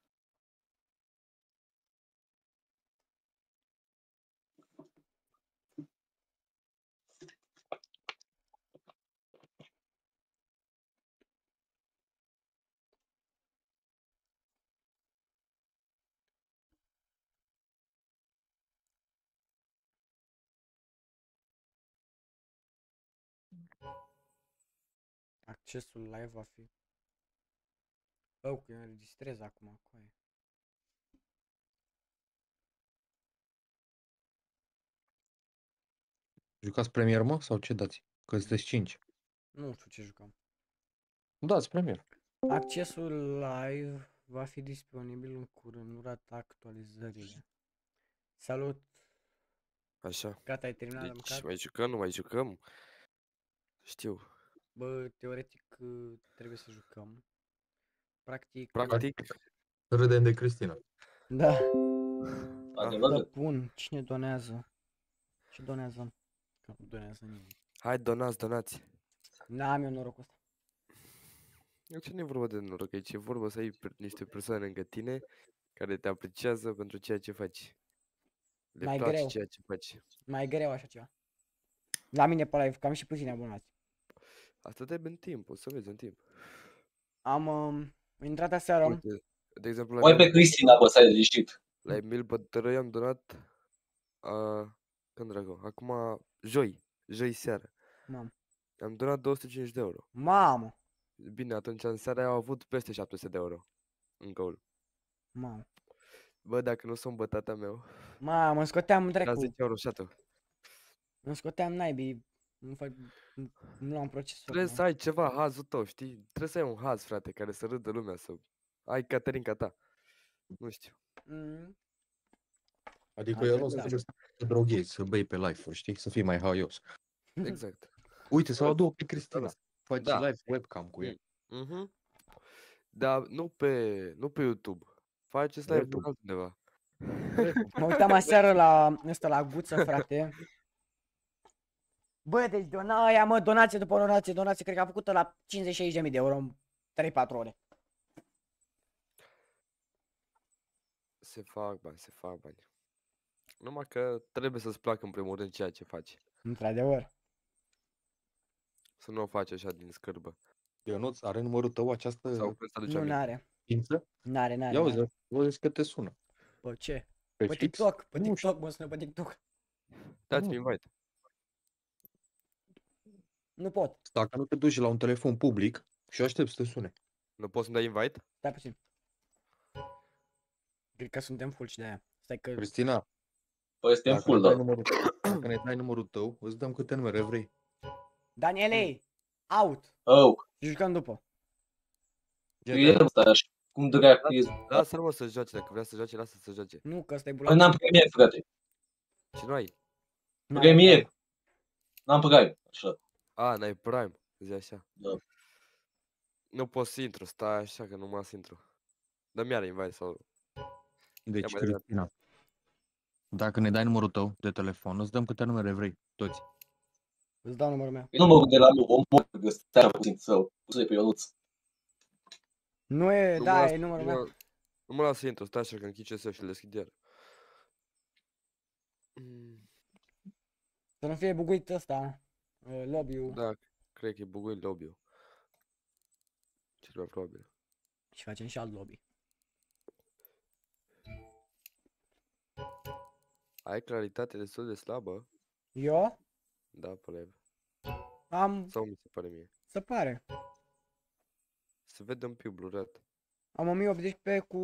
[SPEAKER 2] Accesul live va fi. Oh, că eu înregistrez acum. coaie.
[SPEAKER 5] Jucați premier, mă? Sau ce dați? Că sunteți 5.
[SPEAKER 2] Nu știu ce jucăm.
[SPEAKER 5] Dați premier.
[SPEAKER 2] Accesul live va fi disponibil în curând, nu rata actualizările. Salut!
[SPEAKER 8] Așa.
[SPEAKER 2] Gata, ai terminat de
[SPEAKER 8] Deci
[SPEAKER 2] mâncat?
[SPEAKER 8] mai jucăm, nu mai jucăm? Știu.
[SPEAKER 2] Bă, teoretic uh, trebuie să jucăm. Practic,
[SPEAKER 8] Practic,
[SPEAKER 5] Râdem de Cristina.
[SPEAKER 2] da,
[SPEAKER 10] Adevărat.
[SPEAKER 2] da, bun. Cine donează? Ce donează? Că nu donează nimeni.
[SPEAKER 8] hai donați, donați.
[SPEAKER 2] N-am eu norocul ăsta.
[SPEAKER 8] Aici nu e vorba de noroc, aici e vorba să ai per- niște persoane lângă tine care te apreciază pentru ceea ce faci. Le
[SPEAKER 2] Mai
[SPEAKER 8] place
[SPEAKER 2] greu.
[SPEAKER 8] ceea ce faci.
[SPEAKER 2] Mai greu așa ceva. La mine pe live, cam și puțini abonați.
[SPEAKER 8] Asta trebuie în timp, o să vezi în timp.
[SPEAKER 2] Am um, intrat aseară.
[SPEAKER 8] Uite, de exemplu, la
[SPEAKER 10] Mai pe
[SPEAKER 8] Emil,
[SPEAKER 10] Cristina, bă, stai liniștit.
[SPEAKER 8] la Emil Bătărăi am donat uh, când drago? Acum, joi, joi seară.
[SPEAKER 2] Mamă.
[SPEAKER 8] Am donat 250 de euro.
[SPEAKER 2] Mamă.
[SPEAKER 8] Bine, atunci în seara au avut peste 700 de euro în gol.
[SPEAKER 2] Mamă.
[SPEAKER 8] Bă, dacă nu sunt bătata meu,
[SPEAKER 2] Mamă, îmi scoteam
[SPEAKER 8] la
[SPEAKER 2] dracu.
[SPEAKER 8] 10 euro șatul.
[SPEAKER 2] Îmi scoteam naibii. Nu fac... Nu nu am procesor.
[SPEAKER 8] Trebuie
[SPEAKER 2] mă.
[SPEAKER 8] să ai ceva, hazul tău, știi? Trebuie să ai un haz, frate, care să râdă lumea, să ai Caterinca ta. Nu știu.
[SPEAKER 2] Mm.
[SPEAKER 5] Adică
[SPEAKER 2] Am
[SPEAKER 5] eu nu o să
[SPEAKER 2] dreptate.
[SPEAKER 5] fiu să te droghezi, să bei pe live știi? Să fii mai haios.
[SPEAKER 8] Exact.
[SPEAKER 5] Uite, să o aduc pe Cristina. Faci
[SPEAKER 8] Da.
[SPEAKER 5] live webcam cu el.
[SPEAKER 8] Mhm. Dar nu pe, nu pe YouTube. Faceți
[SPEAKER 5] Pe
[SPEAKER 8] live pe
[SPEAKER 5] YouTube.
[SPEAKER 8] altundeva.
[SPEAKER 2] Mă uitam aseară la ăsta, la guță, frate. Bă, deci dona aia, mă, donație după donație, donație, cred că a făcut la 50-60 de mii de euro în 3-4 ore.
[SPEAKER 8] Se fac bani, se fac bani. Numai că trebuie să-ți placă în primul rând ceea ce faci.
[SPEAKER 2] Într-adevăr.
[SPEAKER 8] Să nu o faci așa din scârbă.
[SPEAKER 5] Ionuț, are numărul tău această
[SPEAKER 8] Sau când să aduci
[SPEAKER 2] Nu,
[SPEAKER 8] aminte.
[SPEAKER 2] n-are.
[SPEAKER 5] ființă?
[SPEAKER 2] N-are, n-are.
[SPEAKER 5] Ia
[SPEAKER 2] n-are.
[SPEAKER 5] uzi, văd că te sună.
[SPEAKER 2] Pe ce?
[SPEAKER 5] Pe,
[SPEAKER 2] Pe
[SPEAKER 5] fix?
[SPEAKER 2] TikTok, pe
[SPEAKER 5] Nu
[SPEAKER 2] TikTok, mă sună pe TikTok.
[SPEAKER 8] Dați-mi
[SPEAKER 5] Nu.
[SPEAKER 8] invite.
[SPEAKER 2] Nu pot.
[SPEAKER 5] Dacă nu te duci la un telefon public și aștept să te sune.
[SPEAKER 8] Nu poți să-mi dai invite?
[SPEAKER 2] Stai puțin. Cred că suntem full și de aia. Stai că...
[SPEAKER 5] Cristina,
[SPEAKER 10] Păi suntem
[SPEAKER 5] dacă
[SPEAKER 10] full,
[SPEAKER 5] ne, dai
[SPEAKER 10] da.
[SPEAKER 5] numărul, dacă ne dai numărul tău, îți dăm câte numere vrei.
[SPEAKER 2] Daniele, out.
[SPEAKER 10] Oh,
[SPEAKER 2] Jucăm după.
[SPEAKER 10] e ăsta așa. Cum dracu e?
[SPEAKER 8] Lasă-l mă să joace, dacă vrea să joace, lasă să joace.
[SPEAKER 2] Nu, că ăsta e
[SPEAKER 10] Păi
[SPEAKER 2] bulan.
[SPEAKER 10] n-am premier, frate.
[SPEAKER 8] Ce nu ai?
[SPEAKER 10] Premier. N-am prime. Așa.
[SPEAKER 8] A, n-ai Prime, zi așa.
[SPEAKER 10] Da.
[SPEAKER 8] Nu pot să intru, stai așa că nu mă să intru. Dă-mi iar invite sau...
[SPEAKER 5] Deci,
[SPEAKER 8] mai departe.
[SPEAKER 5] Cristina, dacă ne dai numărul tău de telefon, îți dăm câte numere vrei, toți.
[SPEAKER 2] Îți dau numărul meu.
[SPEAKER 10] E numărul de la meu, om mă stai puțin să puse pe Ionuț.
[SPEAKER 2] Nu e,
[SPEAKER 8] Nu mă
[SPEAKER 2] da,
[SPEAKER 8] las-
[SPEAKER 2] e numărul
[SPEAKER 8] nu
[SPEAKER 2] meu.
[SPEAKER 8] mă- Nu mă las să intru, stai așa că închid CS-ul și îl deschid iar. Mm,
[SPEAKER 2] Să nu fie buguit ăsta. Uh, Lobby-ul.
[SPEAKER 8] Da, cred că e buguit lobby-ul. Cel mai probabil.
[SPEAKER 2] Și facem și alt lobby.
[SPEAKER 8] Ai claritate destul de slabă?
[SPEAKER 2] Eu
[SPEAKER 8] Da, pe live.
[SPEAKER 2] am,
[SPEAKER 8] Sau mi se pare mie.
[SPEAKER 2] se pare,
[SPEAKER 8] Se vede un pic blurat.
[SPEAKER 2] am 1080p cu...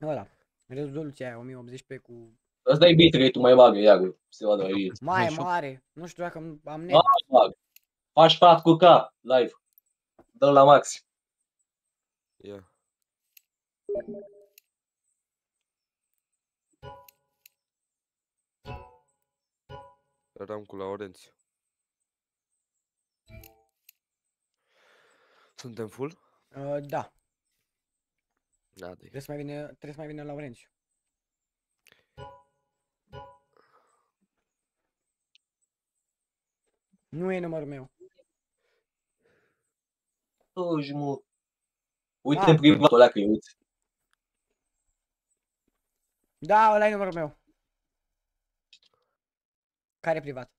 [SPEAKER 2] Ăla. Rezoluția aia, 1080p cu...
[SPEAKER 10] Ăsta e bitrate-ul mai mare, iar se vadă mai
[SPEAKER 2] Mai
[SPEAKER 5] Hai, și-
[SPEAKER 2] mare. Nu știu dacă am- am net.
[SPEAKER 10] Ah, mare. Faci 4K live. Dă la maxim.
[SPEAKER 8] Ia. Eram cu Laurențiu. Suntem full?
[SPEAKER 2] Uh, da,
[SPEAKER 8] Da, de
[SPEAKER 2] trebuie să mai vină, trebuie să mai vină Laurențiu. Nu e numărul meu.
[SPEAKER 10] Toji, mă. Uite
[SPEAKER 2] Ah.
[SPEAKER 10] în privatul ăla că e uite.
[SPEAKER 2] Da, ăla e numărul meu. Care privat?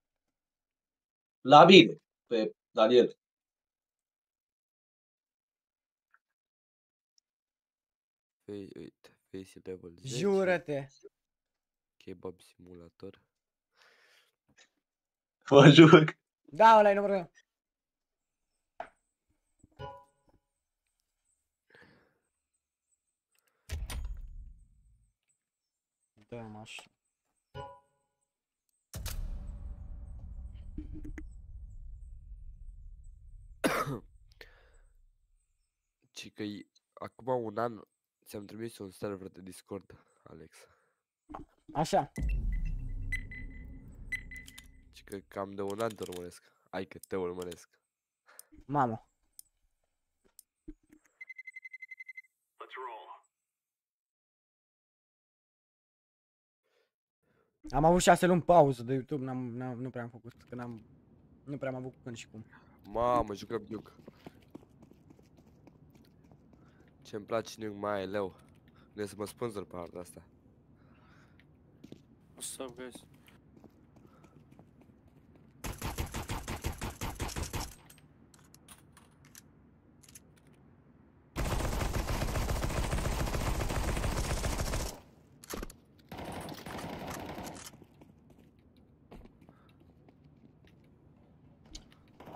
[SPEAKER 10] La mine, pe Daniel.
[SPEAKER 8] Face, uite, Face level 10.
[SPEAKER 2] Jură-te.
[SPEAKER 8] Kebab simulator.
[SPEAKER 10] Vă jur.
[SPEAKER 2] Da, ăla e numărul meu. Dă-mă așa.
[SPEAKER 8] Ci că i- acum un an ți-am trimis un server de Discord, Alex.
[SPEAKER 2] Așa.
[SPEAKER 8] Ci că cam de un an te urmăresc. Ai că te urmăresc.
[SPEAKER 2] Mamă. Am avut șase luni pauză de YouTube, n-am, n-am, nu prea am făcut, că n-am, nu prea am avut când și cum.
[SPEAKER 8] Mamă, jucăm Nuke. Ce-mi place Nuke mai e leu. Ne să mă sponsor pe harta asta.
[SPEAKER 7] What's up, guys?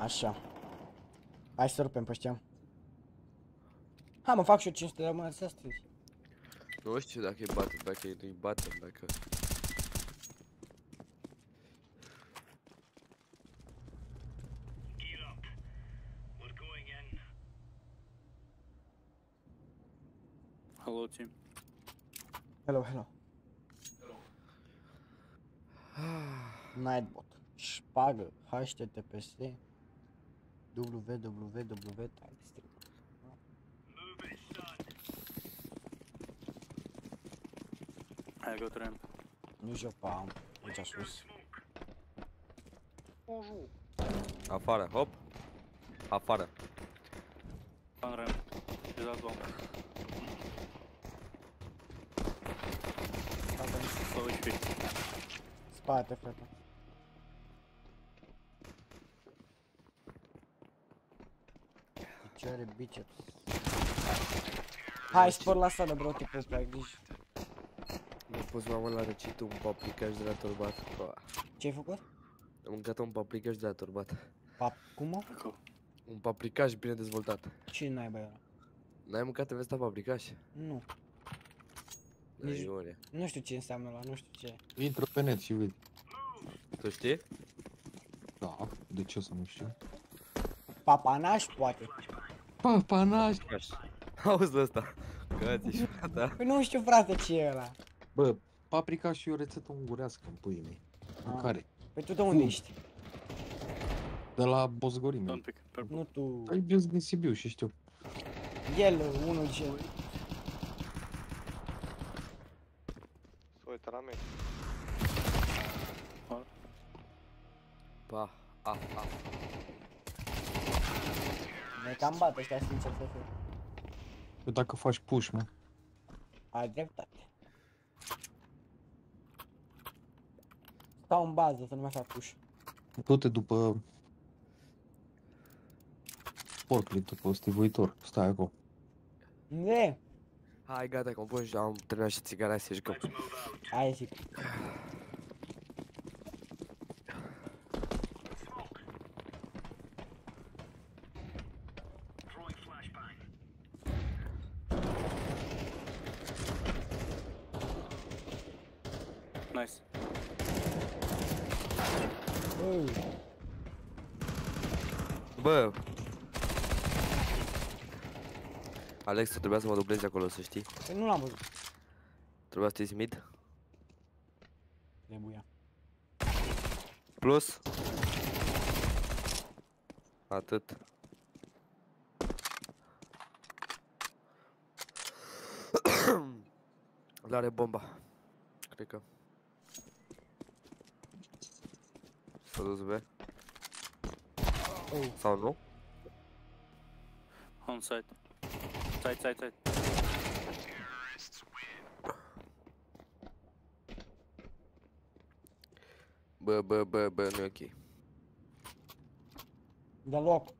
[SPEAKER 2] Așa. Hai să rupem pe ăștia. Ha, mă fac și eu 500 de rămâne să astăzi.
[SPEAKER 8] Nu știu dacă e battle, dacă e nu-i battle, dacă...
[SPEAKER 7] Hello, team.
[SPEAKER 2] Hello, hello. Nightbot. Șpagă. HTTPS. Www. Title
[SPEAKER 7] I got ramp.
[SPEAKER 2] Nu joc pe am. Aici sus.
[SPEAKER 8] Afară, hop. Afară.
[SPEAKER 7] One ramp. Is that one? Low HP.
[SPEAKER 2] Spate, frate. Picioare, biceps. Hai, spor la sală, bro, tipul pe ai grijă.
[SPEAKER 8] Nu poți mamă la răcit un paprikaș de la turbat. Ba,
[SPEAKER 2] Ce-ai făcut?
[SPEAKER 8] Am mâncat un paprikaș de la turbat.
[SPEAKER 2] Pap, cum mă?
[SPEAKER 8] Un paprikaș bine dezvoltat.
[SPEAKER 2] Ce naiba era?
[SPEAKER 8] N-ai mâncat în vesta paprikaș?
[SPEAKER 2] Nu.
[SPEAKER 8] Da,
[SPEAKER 2] Nici-
[SPEAKER 8] Iulie.
[SPEAKER 2] Nu știu ce înseamnă la, nu știu ce.
[SPEAKER 5] Intră pe net și vezi.
[SPEAKER 8] Tu știi?
[SPEAKER 5] Da, de ce să nu știu?
[SPEAKER 2] Papanaș, poate.
[SPEAKER 5] Papanaș!
[SPEAKER 8] Auzi de ăsta. Că ți frata.
[SPEAKER 2] Păi nu știu, frate, ce e ăla.
[SPEAKER 5] Bă, paprika și o rețetă ungurească în puii mei.
[SPEAKER 2] Ah.
[SPEAKER 5] Mâncare.
[SPEAKER 2] Păi tu de unde
[SPEAKER 5] Fum.
[SPEAKER 2] ești?
[SPEAKER 5] De la Bosgorim.
[SPEAKER 7] Don't pick. Purple.
[SPEAKER 2] Nu tu.
[SPEAKER 5] Ai vins din Sibiu și știu.
[SPEAKER 2] El, unul ce...
[SPEAKER 3] Se uită la mine.
[SPEAKER 8] Pa. A, a.
[SPEAKER 2] Ne cam bat ăștia, sincer să fiu.
[SPEAKER 5] Eu dacă faci push, mă.
[SPEAKER 2] Ai dreptate. Stau în bază să nu mai fac push.
[SPEAKER 5] Du-te după... Forklift, după stivuitor. Stai acolo.
[SPEAKER 2] Ne,
[SPEAKER 8] Hai, gata, că am pus și am terminat și țigara să jucăm.
[SPEAKER 2] hai zic.
[SPEAKER 7] Nice.
[SPEAKER 2] Ui,
[SPEAKER 8] Bă! Alex, tu trebuia să mă dublezi acolo, să știi.
[SPEAKER 2] Păi nu l-am văzut.
[SPEAKER 8] Trebuia să te mid.
[SPEAKER 2] Trebuia.
[SPEAKER 8] Plus. Atât. L-are bomba. Cred că. S-a dus B.
[SPEAKER 2] Oh.
[SPEAKER 8] Sau nu?
[SPEAKER 7] On site. Side, side, side.
[SPEAKER 8] Bă, bă, bă, bă, nu e ok.
[SPEAKER 2] Deloc.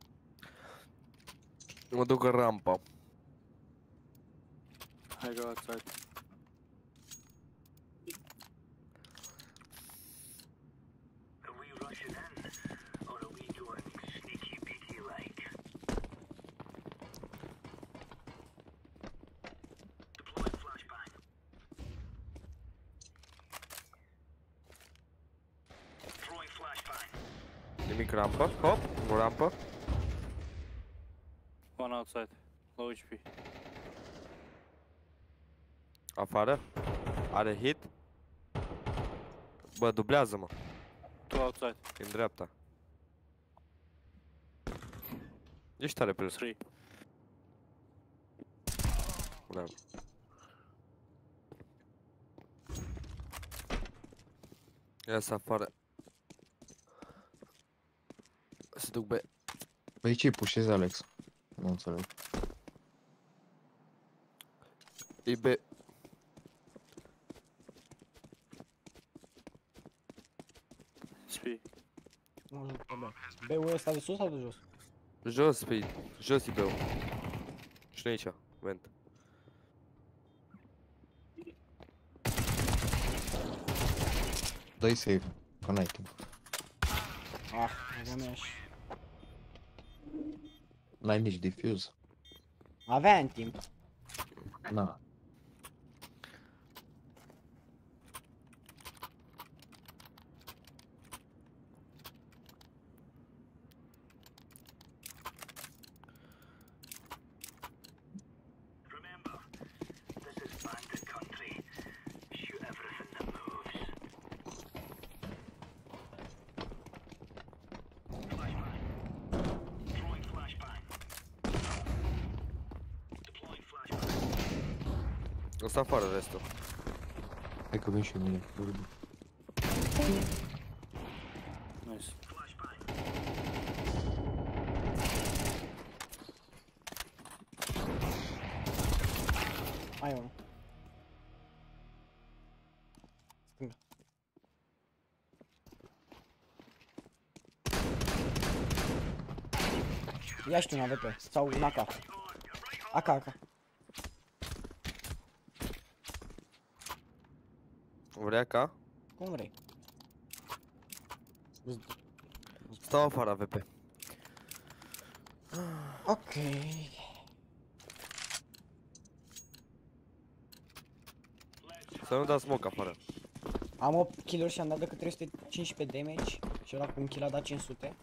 [SPEAKER 8] Mă duc în rampa.
[SPEAKER 7] I go outside.
[SPEAKER 8] Nimic rampă. Hop, o rampă.
[SPEAKER 7] One outside. Low HP.
[SPEAKER 8] Afară. Are hit. Bă, dublează-mă.
[SPEAKER 7] Two outside.
[SPEAKER 8] În dreapta. Ești tare pe el.
[SPEAKER 7] Three.
[SPEAKER 8] Bravo. Ies afară. Se duc B.
[SPEAKER 5] Păi ce pușezi, Alex? Nu înțeleg.
[SPEAKER 8] E B.
[SPEAKER 7] SP.
[SPEAKER 2] Nu știu pe B. B-ul ăsta de sus sau de jos?
[SPEAKER 8] Jos, pe jos e B-ul. Și nu aici. Vent.
[SPEAKER 5] Dă-i save, că n-ai timp.
[SPEAKER 2] Ah, și.
[SPEAKER 5] N-ai nici diffuse.
[SPEAKER 2] Aveam timp.
[SPEAKER 5] Na.
[SPEAKER 8] O să afară restul.
[SPEAKER 5] Hai că vin și mine.
[SPEAKER 7] Nice.
[SPEAKER 2] Mai unul. Stânga. Ia și tu un AWP sau un AK. AK, AK.
[SPEAKER 8] Vrea ca?
[SPEAKER 2] Cum vrei.
[SPEAKER 8] Stau afară AVP.
[SPEAKER 2] Ok.
[SPEAKER 8] Să nu dau smoke afară.
[SPEAKER 2] Am 8 kill-uri și am dat decât 315 damage. Și ăla cu un kill a dat 500.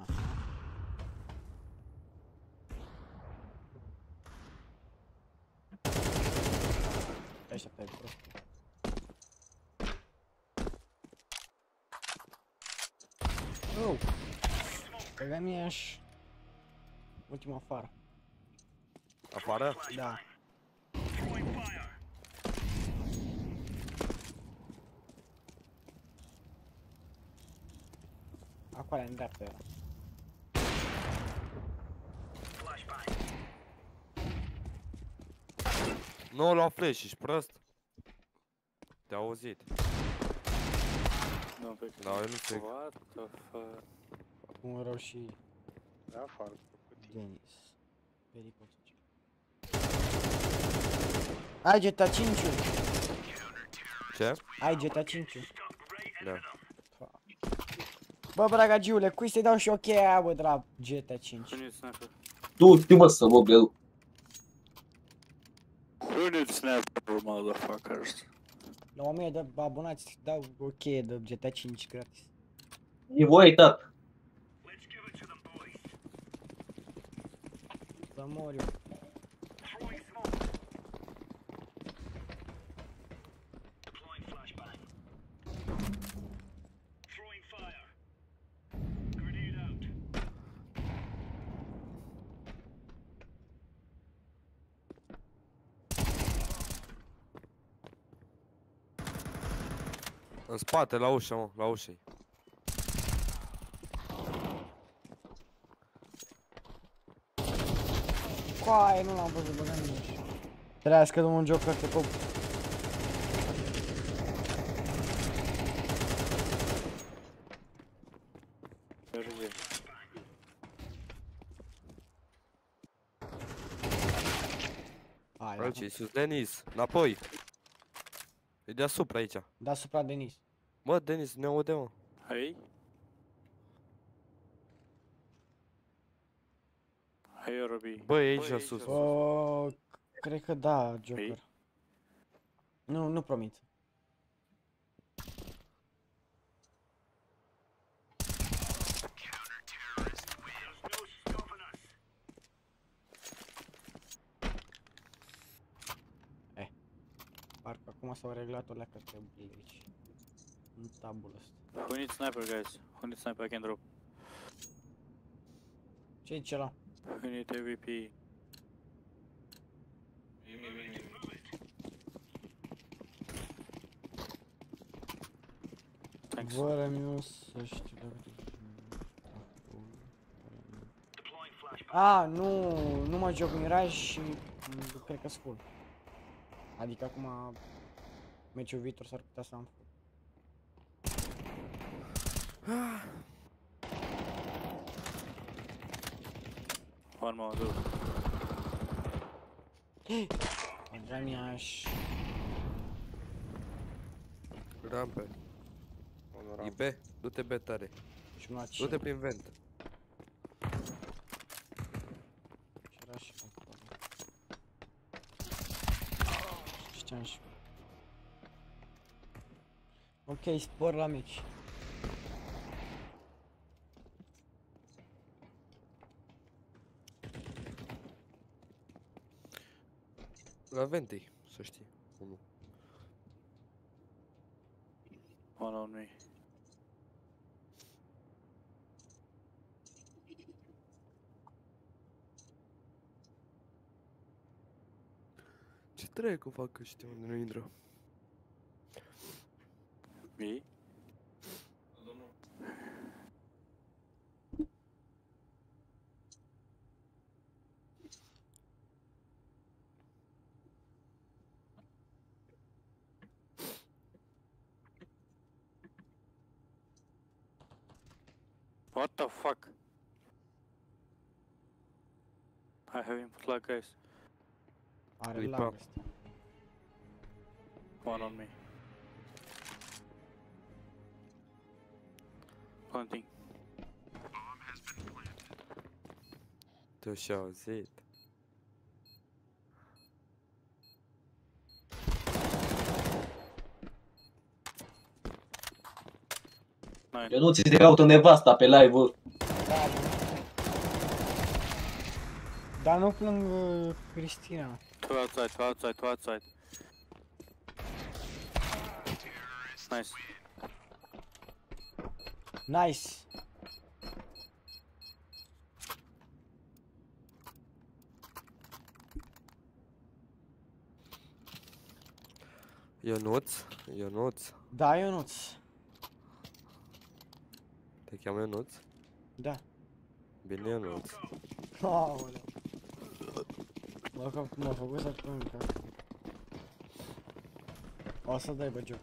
[SPEAKER 2] Aha. Așteaptă, e prost. Oh! Băga mie și ultima afară.
[SPEAKER 8] Afară?
[SPEAKER 2] Da. Acolo, în dreapta era.
[SPEAKER 8] Nu lua flash, ești prost? Te-a auzit.
[SPEAKER 9] Nu, pe
[SPEAKER 8] Da, eu nu știu.
[SPEAKER 9] What the fuck?
[SPEAKER 2] Un rău și
[SPEAKER 3] Da, afară.
[SPEAKER 2] Denis. Pericol GTA 5
[SPEAKER 8] Ce?
[SPEAKER 2] Ai GTA 5
[SPEAKER 8] Da.
[SPEAKER 2] Bă, bragagiule, cui să-i dau și o cheie aia, bă, de la GTA 5?
[SPEAKER 9] Who needs sniper?
[SPEAKER 10] Du-te mă să mă bleu.
[SPEAKER 9] Who needs sniper, motherfuckers?
[SPEAKER 2] La 1000 de abonați dau o cheie de GTA 5 gratis.
[SPEAKER 10] E voie, tată.
[SPEAKER 2] Să mor eu.
[SPEAKER 8] În spate, la ușă, mă, la ușă -i.
[SPEAKER 2] Coaie, nu l-am văzut, băga mine. Trească domnul Joker, te pup.
[SPEAKER 9] Where is he?
[SPEAKER 2] Hai,
[SPEAKER 8] Aici,
[SPEAKER 2] acum.
[SPEAKER 8] e sus, Denis, înapoi. E deasupra aici.
[SPEAKER 2] Deasupra Denis.
[SPEAKER 8] Mă, Denis, ne aude, mă.
[SPEAKER 9] Hey? Hey, Robbie.
[SPEAKER 8] Bă, e aici sus.
[SPEAKER 2] O, cred că da, Joker. Nu, nu promit. Eh. Parcă acum s-au reglat o leacă trebuie aici. În tabul ăsta.
[SPEAKER 9] Who needs sniper, guys? Who needs sniper? I can drop.
[SPEAKER 2] Ce-i cela?
[SPEAKER 9] Who need AVP?
[SPEAKER 1] Vine, vine.
[SPEAKER 9] Thanks.
[SPEAKER 2] Fără minus să știu dacă te... A, nu, nu mă joc Mirage și mm, cred că full. Adică acum meciul viitor s-ar putea să am full.
[SPEAKER 9] One more, dude.
[SPEAKER 2] Andra mi-aș...
[SPEAKER 8] Rampe.
[SPEAKER 3] Unul
[SPEAKER 8] E
[SPEAKER 3] ramp.
[SPEAKER 8] B, du-te B tare.
[SPEAKER 2] Și nu la ce?
[SPEAKER 8] Du-te prin vent.
[SPEAKER 2] Și era și acolo. Știam și... Ok, spor la mici.
[SPEAKER 8] La ventei, să știi. Unu.
[SPEAKER 9] One on me.
[SPEAKER 8] Ce trebuie fac ăștia unde nu intră?
[SPEAKER 9] Me? The fuck? I have input lag, guys.
[SPEAKER 2] Are
[SPEAKER 8] Clipa.
[SPEAKER 2] lag ăsta.
[SPEAKER 9] One on me. Planting.
[SPEAKER 8] te-o și auzit.
[SPEAKER 9] Nine.
[SPEAKER 10] Eu nu ți te caută nevasta pe live-uri.
[SPEAKER 2] Da, bă. Dar nu plâng uh, Cristina.
[SPEAKER 9] Two outside, two outside, two outside. Nice.
[SPEAKER 2] Nice.
[SPEAKER 8] Ionuț, Ionuț,
[SPEAKER 2] Da, Ionuț.
[SPEAKER 8] Te cheamă Ionuț?
[SPEAKER 2] Da.
[SPEAKER 8] Bine Ionuț.
[SPEAKER 2] Aoleu. Bă, că m-a făcut să plâng, că... O să dai bă joc.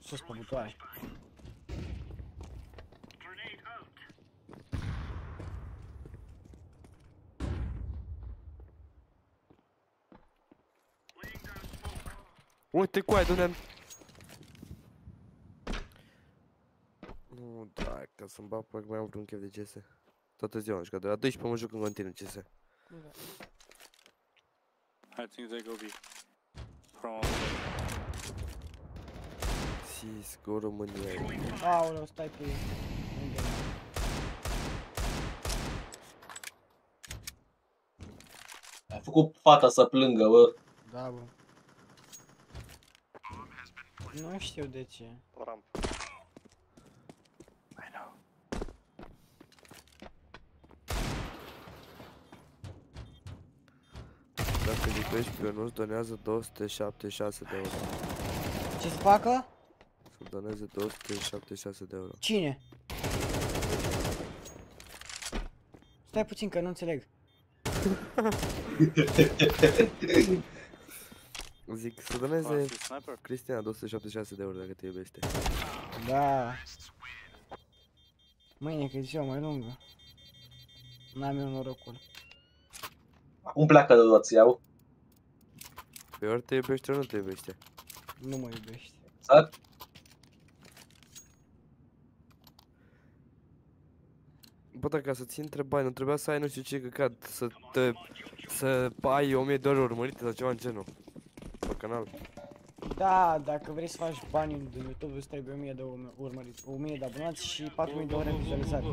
[SPEAKER 2] Sus pe butoane.
[SPEAKER 8] Uite cu aia, du-ne Nu, da, ca să-mi bag pe mai am vreun chef de CS. Toată ziua am jucat, de la 12 mă joc în continuu CS.
[SPEAKER 9] I think they go B. From outside.
[SPEAKER 8] Sis, go România.
[SPEAKER 2] Aoleu, stai pe... Unde e?
[SPEAKER 10] Ai făcut fata să plângă, bă.
[SPEAKER 2] Da, bă. Nu știu de ce.
[SPEAKER 3] O rampă.
[SPEAKER 9] I know.
[SPEAKER 8] Dacă lipești pe Ionuț, donează 276 de euro.
[SPEAKER 2] Ce să facă?
[SPEAKER 8] Să doneze 276 de euro.
[SPEAKER 2] Cine? Stai puțin că nu înțeleg.
[SPEAKER 8] Zic, să doneze
[SPEAKER 9] Fancy sniper.
[SPEAKER 8] Cristiana 276 de euro dacă te iubește.
[SPEAKER 2] Da. Mâine că e ziua mai lungă. N-am eu norocul.
[SPEAKER 10] Acum pleacă de toți, țiau.
[SPEAKER 8] Pe ori te iubește, ori nu te iubește.
[SPEAKER 2] Nu mă iubești.
[SPEAKER 10] Exact.
[SPEAKER 8] Bă, dacă să ți intre bani, nu trebuia să ai nu știu ce căcat, să te... să ai 1000 de ori urmărite sau ceva în genul. Pe canal.
[SPEAKER 2] Da, dacă vrei să faci bani din YouTube îți trebuie 1000 de urmă- urmăriți, 1000 de abonați și 4000 de ore vizualizate.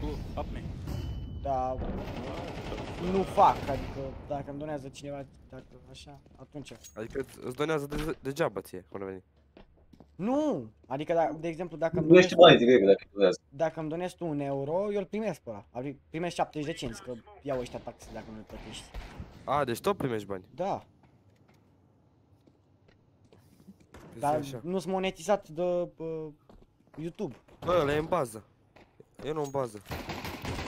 [SPEAKER 9] Go, up me.
[SPEAKER 2] Da, nu fac, adică dacă îmi donează cineva, dacă așa, atunci.
[SPEAKER 8] Adică îți- îți donează de, degeaba ție, cum ar veni.
[SPEAKER 2] Nu! Adică, da, de exemplu, dacă îmi
[SPEAKER 10] Nu
[SPEAKER 2] donezi,
[SPEAKER 10] ești bani direct dacă durează.
[SPEAKER 2] dacă îmi donezi tu un euro, eu îl primesc pe ăla. Adică primesc 70 de cenți, că iau ăștia taxe dacă nu le plătești.
[SPEAKER 8] A, deci tot primești bani.
[SPEAKER 2] Da,
[SPEAKER 8] Păi
[SPEAKER 2] dar
[SPEAKER 8] zi așa.
[SPEAKER 2] nu sunt monetizat de uh, YouTube.
[SPEAKER 8] Bă, ăla e în bază. E nu în bază.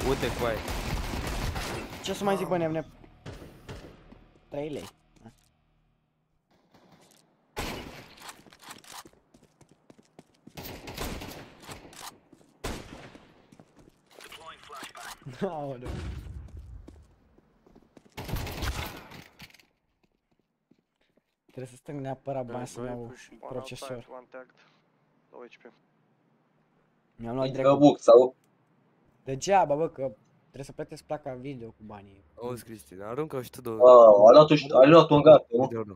[SPEAKER 8] Uite cu aia.
[SPEAKER 2] Ce să mai zic, bă, nemne? 3 lei. Aoleu. Trebuie să stâng neapărat bani să-mi
[SPEAKER 9] Go,
[SPEAKER 2] iau
[SPEAKER 9] pushing.
[SPEAKER 3] One
[SPEAKER 2] procesor.
[SPEAKER 3] outside, one tagged. Low HP.
[SPEAKER 2] Mi-am luat
[SPEAKER 10] Că
[SPEAKER 2] direct
[SPEAKER 10] buc sau...
[SPEAKER 2] degeaba, bă, că trebuie să plătesc placa video cu banii.
[SPEAKER 8] Auzi, Cristina, aruncă și tu două.
[SPEAKER 10] Wow, a luat-o, a luat-o în gata, nu?
[SPEAKER 8] de euro.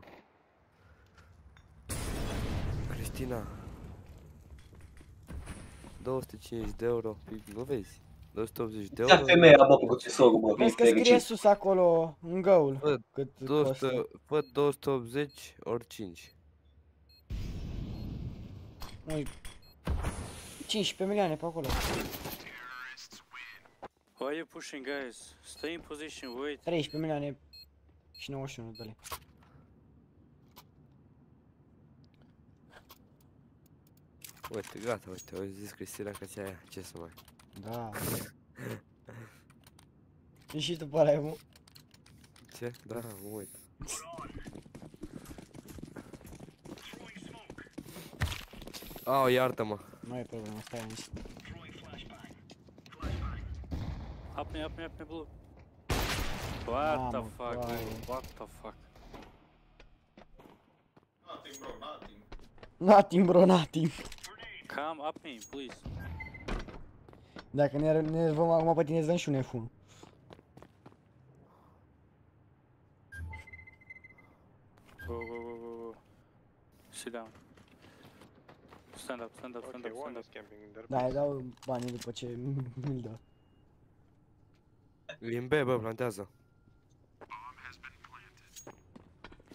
[SPEAKER 8] Cristina. 250 de euro, Păi, nu vezi? 280 de
[SPEAKER 10] Ia
[SPEAKER 8] euro.
[SPEAKER 10] femeia, bă, cu procesorul, bă,
[SPEAKER 2] Vezi că
[SPEAKER 10] fericit.
[SPEAKER 2] scrie sus acolo, în găul,
[SPEAKER 8] Bă,
[SPEAKER 2] cât
[SPEAKER 8] 200,
[SPEAKER 2] costă.
[SPEAKER 8] fă 280 ori 5.
[SPEAKER 2] Ui, 15 milioane pe acolo.
[SPEAKER 9] Why are you pushing, guys? Stay in position, wait.
[SPEAKER 2] 13 milioane și 91 de lei.
[SPEAKER 8] Uite, gata, uite, au zis Cristina că ți aia, ce să mai...
[SPEAKER 2] Da. E și tu pe ăla, mă?
[SPEAKER 8] Ce? Da, mă uit. Au, iartă-mă.
[SPEAKER 2] Nu e problemă, stai aici.
[SPEAKER 9] Up me, up me, up me, blue. What the
[SPEAKER 2] Mamă,
[SPEAKER 9] fuck,
[SPEAKER 2] coaie.
[SPEAKER 9] dude? What the fuck?
[SPEAKER 1] Nothing, bro, nothing.
[SPEAKER 2] Nothing, bro, nothing.
[SPEAKER 9] Come up me, please.
[SPEAKER 2] Dacă ne nervăm acum pe tine, îți dăm și un F1.
[SPEAKER 9] Go, go, go, go, go. Sit down. Stand up, stand up, stand
[SPEAKER 3] Okay,
[SPEAKER 9] up,
[SPEAKER 3] one
[SPEAKER 9] stand up.
[SPEAKER 3] is camping in there.
[SPEAKER 2] Da, îi dau banii după ce mi-l dă.
[SPEAKER 8] Din B, bă, plantează.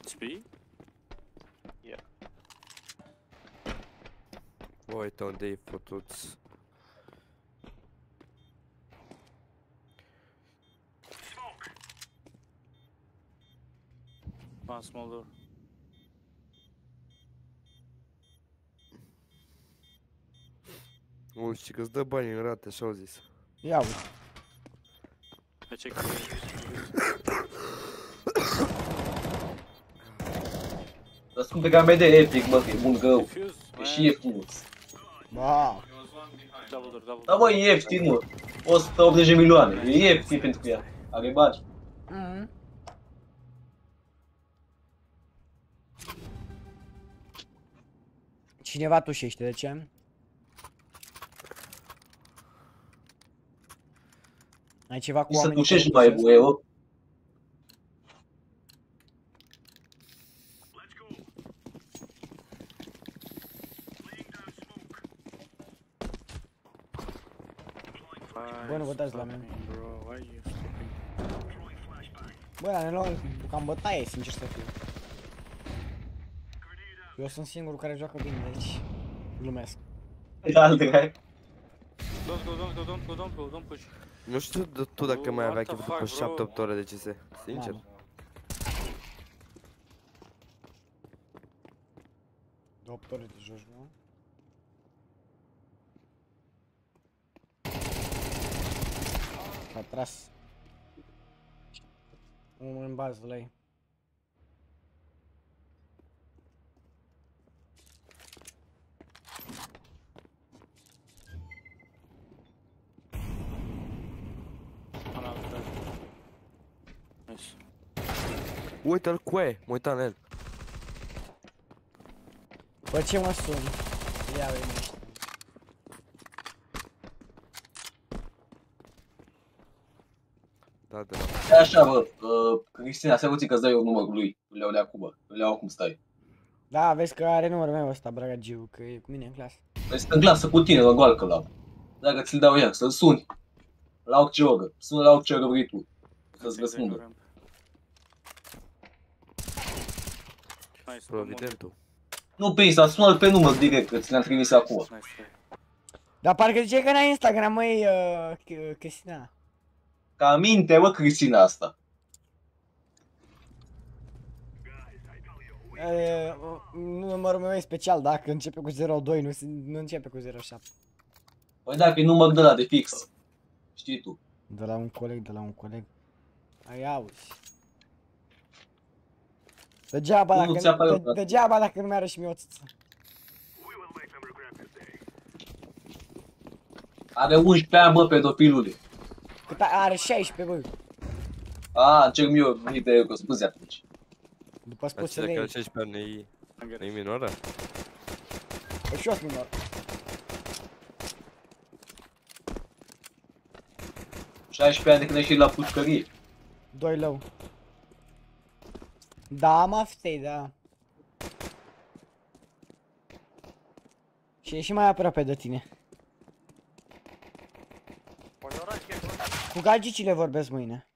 [SPEAKER 9] It's B?
[SPEAKER 8] Bă, uite unde e futuți.
[SPEAKER 9] One small door.
[SPEAKER 8] Ui, și că-ți dă bani în rate, așa au zis.
[SPEAKER 2] Ia uite.
[SPEAKER 9] I check the
[SPEAKER 10] Dar scumpe ca mea de epic, mă, că e bun gău.
[SPEAKER 9] Defuse,
[SPEAKER 10] E și
[SPEAKER 9] man.
[SPEAKER 10] ieftin.
[SPEAKER 2] Ba,
[SPEAKER 1] There was one behind.
[SPEAKER 9] Double door, double
[SPEAKER 10] Da,
[SPEAKER 9] door.
[SPEAKER 10] bă, e ieftin, mă. 180 de milioane. E ieftin pentru ea. Are bani.
[SPEAKER 2] mm. Cineva tușește, de ce? Ai ceva cu
[SPEAKER 10] Să
[SPEAKER 2] oamenii
[SPEAKER 10] tușești
[SPEAKER 2] care
[SPEAKER 10] mai e
[SPEAKER 2] tușesc?
[SPEAKER 10] voie, mă.
[SPEAKER 2] Bă, nu vă
[SPEAKER 9] Five,
[SPEAKER 2] dați la
[SPEAKER 9] stop
[SPEAKER 2] mine.
[SPEAKER 9] me, Bro, why you stopping?
[SPEAKER 2] Bă, dar ne luăm cam bătaie, sincer să fiu. Eu sunt singurul care joacă bine, deci glumesc.
[SPEAKER 10] Alte care.
[SPEAKER 9] Don't go, don't go, don't go, don't go, don't push.
[SPEAKER 8] Nu știu d- tu dacă mai avea chef după
[SPEAKER 9] fuck, bro?
[SPEAKER 8] 7-8 ore de CS. Sincer.
[SPEAKER 2] De 8 ore de joci, nu? S-a tras. Unul în bază la
[SPEAKER 8] Uite-l cu E, mă uitam la el.
[SPEAKER 2] Bă, ce mă sun? Ia uite niște.
[SPEAKER 8] Da, de la.
[SPEAKER 10] E așa, bă. uh, Cristina, să uite că îți dai eu numărul lui. Îl iau de acum, bă. Îl iau acum stai.
[SPEAKER 2] Da, vezi că are numărul meu ăsta, Bragagiu, că e cu mine în clasă.
[SPEAKER 10] Păi stă în clasă cu tine, la goală că l-am. Dacă ți-l dau ea, să-l suni. La orice oră. Sună la orice oră vrei tu. Să-ți
[SPEAKER 9] Think they go
[SPEAKER 10] răspundă.
[SPEAKER 9] Nice,
[SPEAKER 8] Providentul.
[SPEAKER 10] Nu prins, dar sună-l pe număr direct, că ți l-am trimis acum.
[SPEAKER 9] Nice try.
[SPEAKER 2] Dar parcă zice că n-ai Instagram, măi, uh, Ch- Cristina.
[SPEAKER 10] Ca minte, bă, Cristina asta.
[SPEAKER 2] Uh, numărul meu e special, dacă începe cu 02, nu, se- nu începe cu 07.
[SPEAKER 10] Păi dacă e număr de la de fix. Știi tu.
[SPEAKER 2] De la un coleg, de la un coleg. Ai auzi. Degeaba
[SPEAKER 10] Nu, nu
[SPEAKER 2] dacă,
[SPEAKER 10] ți apare,
[SPEAKER 2] de,
[SPEAKER 10] frate.
[SPEAKER 2] degeaba dacă nu mi-are și mie o țâță.
[SPEAKER 10] Are 11 ani, bă, pedofilule.
[SPEAKER 2] Cât a- are 16, bă.
[SPEAKER 10] A, încerc eu, nu de că scuze atunci.
[SPEAKER 2] După
[SPEAKER 8] Dar
[SPEAKER 2] spusele
[SPEAKER 8] dacă
[SPEAKER 2] ei.
[SPEAKER 8] are 16 ani, e-
[SPEAKER 9] I get
[SPEAKER 8] e
[SPEAKER 9] it.
[SPEAKER 8] minoră?
[SPEAKER 2] Păi și eu sunt minor.
[SPEAKER 10] 16 ani de când ai ieșit la pușcărie.
[SPEAKER 2] 2 lău. Da, mă, fitei, da. Și e și mai aproape de tine. Cu gagicile vorbesc mâine.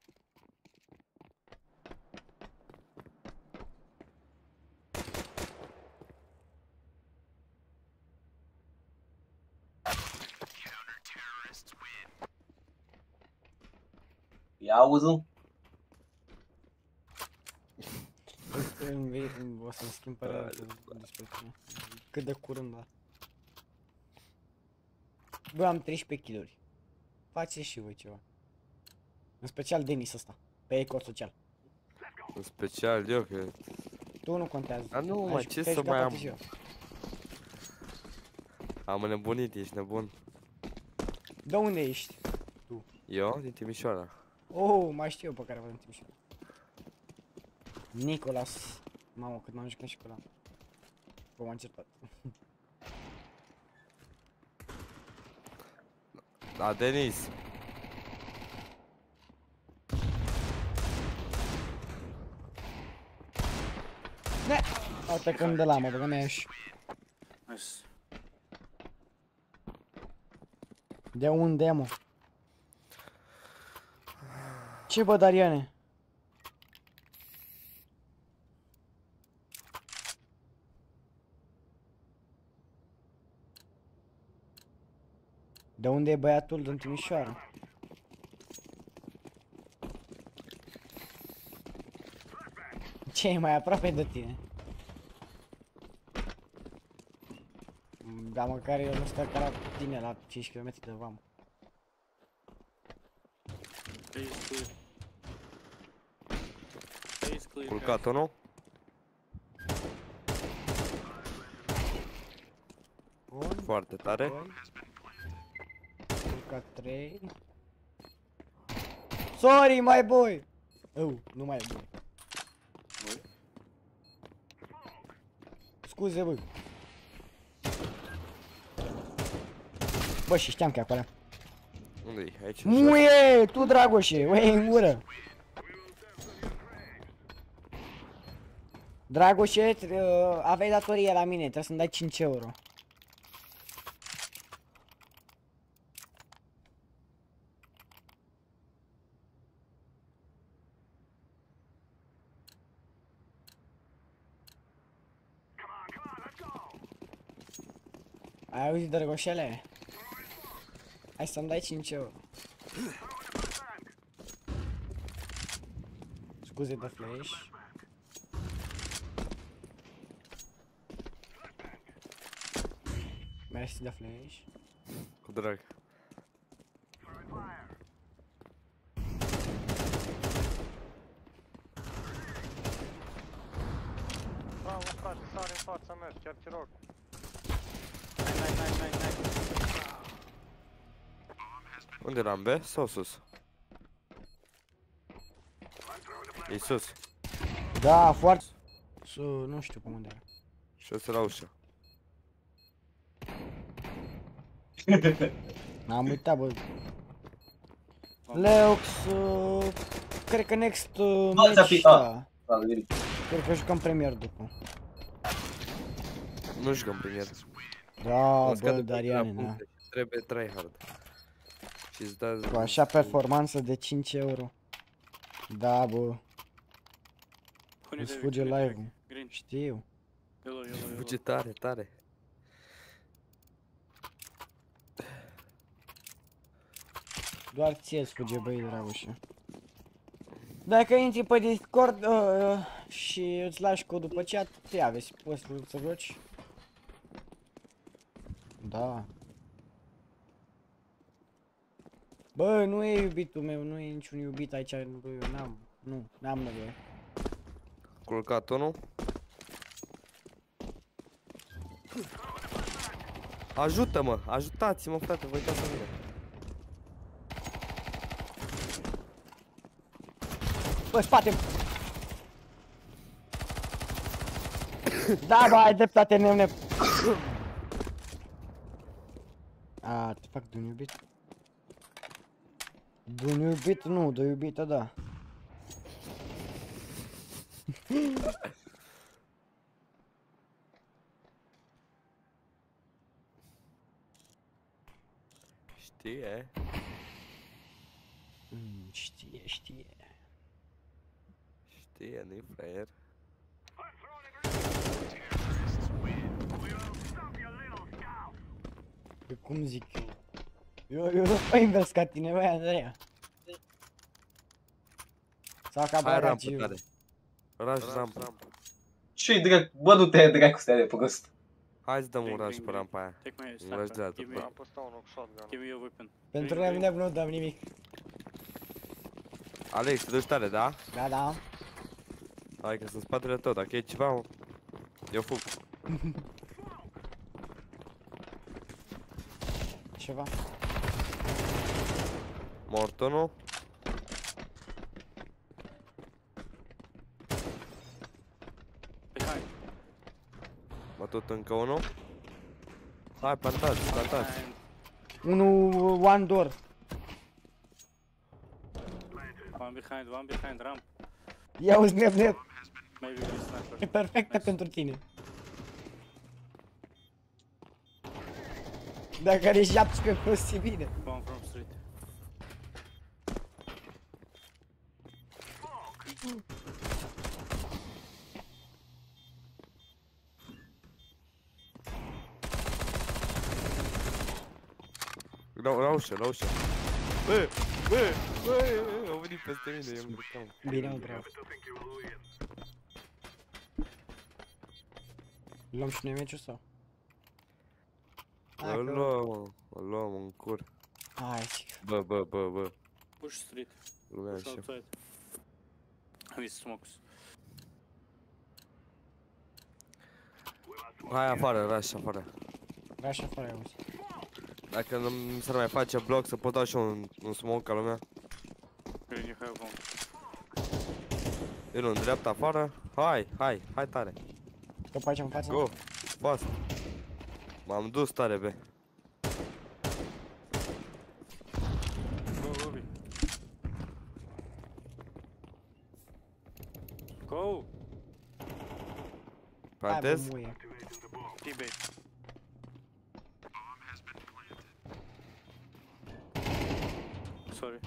[SPEAKER 10] Ia auzi, nu?
[SPEAKER 2] Îmi vei- îmi- O să-mi schimb părerea cu- despre tine. Cât de curând, da. Bă, am 13 kg Faceți și voi ceva. În special Denis ăsta. Pe ecos social.
[SPEAKER 8] În special eu, că...
[SPEAKER 2] Tu nu contează.
[SPEAKER 8] Dar nu,
[SPEAKER 2] Ai
[SPEAKER 8] mă,
[SPEAKER 2] juc-
[SPEAKER 8] ce
[SPEAKER 2] te-ai
[SPEAKER 8] să
[SPEAKER 2] jucat
[SPEAKER 8] mai
[SPEAKER 2] toate
[SPEAKER 8] am?
[SPEAKER 2] ziua.
[SPEAKER 8] Am înnebunit, ești nebun.
[SPEAKER 2] De unde ești?
[SPEAKER 8] Eu? Din Timișoara.
[SPEAKER 2] Oh, mai știu eu pe care vă în Timișoara. Nicolas. Mamă, cât m-am jucat și cu ăla. Bă, m-am certat.
[SPEAKER 8] Da, Denis.
[SPEAKER 2] Atacăm de la mă, băgă mea și...
[SPEAKER 9] Nice.
[SPEAKER 2] De unde, mă? Ce bă, Dariane? De unde e băiatul din Timișoara? Ce e mai aproape de tine? Mm, Da, măcar eu nu stau ca la tine la 5 km de vam.
[SPEAKER 9] Face clear. Face clear.
[SPEAKER 8] Culcat-o, nu?
[SPEAKER 2] Bun.
[SPEAKER 8] Foarte tare.
[SPEAKER 2] Doi. Culcat 3. Sorry, my boy! Oh, nu mai e boy.
[SPEAKER 9] Băi.
[SPEAKER 2] Scuze, bă. Bă, și știam că e acolo.
[SPEAKER 8] Unde-i? Aici. în jos?
[SPEAKER 2] Muie, tu, Dragoșe, ui, în gură. Dragoșe, tr- uh, aveai datorie la mine, trebuie să-mi dai 5 euro. Ai auzit, Drăgoșele? Hai să-mi dai 5 euro. Scuze de flash. Mersi de flash.
[SPEAKER 8] Cu drag.
[SPEAKER 6] Bravo, frate, sare în fața mea, chiar te rog.
[SPEAKER 9] Nice, nice, nice, nice, nice.
[SPEAKER 8] Unde eram, B sau sus? E sus.
[SPEAKER 2] Da, foarte... Su, nu știu pe unde era.
[SPEAKER 8] Și o să la ușă.
[SPEAKER 2] Am uitat, bă. Leux, uh, cred că next uh,
[SPEAKER 10] Bă, ți-a
[SPEAKER 2] match,
[SPEAKER 10] fi-
[SPEAKER 2] da.
[SPEAKER 10] Da, bine.
[SPEAKER 2] Cred că jucăm premier după.
[SPEAKER 8] Nu jucăm premier.
[SPEAKER 2] Da,
[SPEAKER 8] Las ca
[SPEAKER 2] bă,
[SPEAKER 8] de
[SPEAKER 2] Dariane,
[SPEAKER 8] la
[SPEAKER 2] da.
[SPEAKER 8] puncte și Trebuie tryhard. Și îți da...
[SPEAKER 2] Cu așa performanță de 5 euro. Da, bă,
[SPEAKER 9] Pune
[SPEAKER 2] îți
[SPEAKER 9] de
[SPEAKER 2] fuge
[SPEAKER 9] green,
[SPEAKER 2] live-ul.
[SPEAKER 9] Green.
[SPEAKER 2] Știu.
[SPEAKER 9] Yellow, yellow, yellow.
[SPEAKER 8] Fuge tare, tare.
[SPEAKER 2] Doar ție îți fuge băi, Dragoșe. Dacă intri pe Discord uh, și îți lași codul pe chat, te aveți, poți să- să joci. Da. Bă, nu e iubitul meu, nu e niciun iubit aici, bă, eu n-am, nu, n-am nevoie.
[SPEAKER 8] Culcat unul. Ajută-mă, ajutați-mă frate, vă uitați la mine.
[SPEAKER 2] Bă, spate! da, bă, ai dreptate, nemne. A, te fac de un iubit? De un iubit nu, de o iubită da.
[SPEAKER 8] Știe?
[SPEAKER 2] Mm, știe, știe.
[SPEAKER 8] Știe, nu-i fraier.
[SPEAKER 2] Pe cum zic eu? Eu, eu nu fac invers ca tine, băi, Andreea. Sau ca
[SPEAKER 8] Hai rampă
[SPEAKER 2] bagagiu.
[SPEAKER 8] tare. Raj rampă.
[SPEAKER 10] Ce-i dracu? Bă, du te dracu stai de prost.
[SPEAKER 8] Hai să dăm un
[SPEAKER 9] Green,
[SPEAKER 8] raj
[SPEAKER 9] green,
[SPEAKER 8] pe
[SPEAKER 9] green.
[SPEAKER 8] rampa aia.
[SPEAKER 9] Take my
[SPEAKER 8] Un raj de
[SPEAKER 9] sniper.
[SPEAKER 8] altă
[SPEAKER 9] Give me,
[SPEAKER 6] Am pus unul cu shotgun.
[SPEAKER 9] give me your weapon.
[SPEAKER 2] Pentru
[SPEAKER 9] Green,
[SPEAKER 2] noi
[SPEAKER 9] green.
[SPEAKER 2] nu dăm nimic.
[SPEAKER 8] Alex, te duci tare, da?
[SPEAKER 2] Da, da.
[SPEAKER 8] Hai că sunt în spatele tău, dacă e ceva, eu fug.
[SPEAKER 2] Ceva.
[SPEAKER 8] Mort unul.
[SPEAKER 9] Behind.
[SPEAKER 8] Bătut încă unul. Hai, plantați, plantați.
[SPEAKER 2] Unul one door.
[SPEAKER 9] One behind, one behind, ramp.
[SPEAKER 2] Ia uzi nef, nef.
[SPEAKER 9] Maybe we sniper.
[SPEAKER 2] E perfectă pentru tine. Dacă are 17 plus e bine.
[SPEAKER 9] One from street.
[SPEAKER 8] La, la ușă, la ușă. Bă, bă, bă, au venit peste mine, eu îmi râcam.
[SPEAKER 2] Bine, mă, bravo. Luăm și noi meciul sau? Hai
[SPEAKER 8] Îl
[SPEAKER 2] că-
[SPEAKER 8] luăm, îl luăm în cur.
[SPEAKER 2] Hai, zic.
[SPEAKER 8] Bă, bă, bă, bă.
[SPEAKER 9] Push street.
[SPEAKER 8] Lumea
[SPEAKER 9] Push
[SPEAKER 8] așa.
[SPEAKER 9] outside. With smokes.
[SPEAKER 8] Hai afară, rush afară.
[SPEAKER 2] Vrea și afară, auzi.
[SPEAKER 8] Dacă nu mi se mai face bloc să pot da și eu un, un smoke ca lumea.
[SPEAKER 9] Green, you have one.
[SPEAKER 8] El în dreapta afară. Hai, hai, hai tare.
[SPEAKER 2] Că pe aici în față?
[SPEAKER 8] Go, fast. M-am dus tare, be.
[SPEAKER 9] Go, Ruby. Go!
[SPEAKER 2] Hai, bă,
[SPEAKER 8] Plantez?
[SPEAKER 2] muie.
[SPEAKER 9] T-bait. Sorry.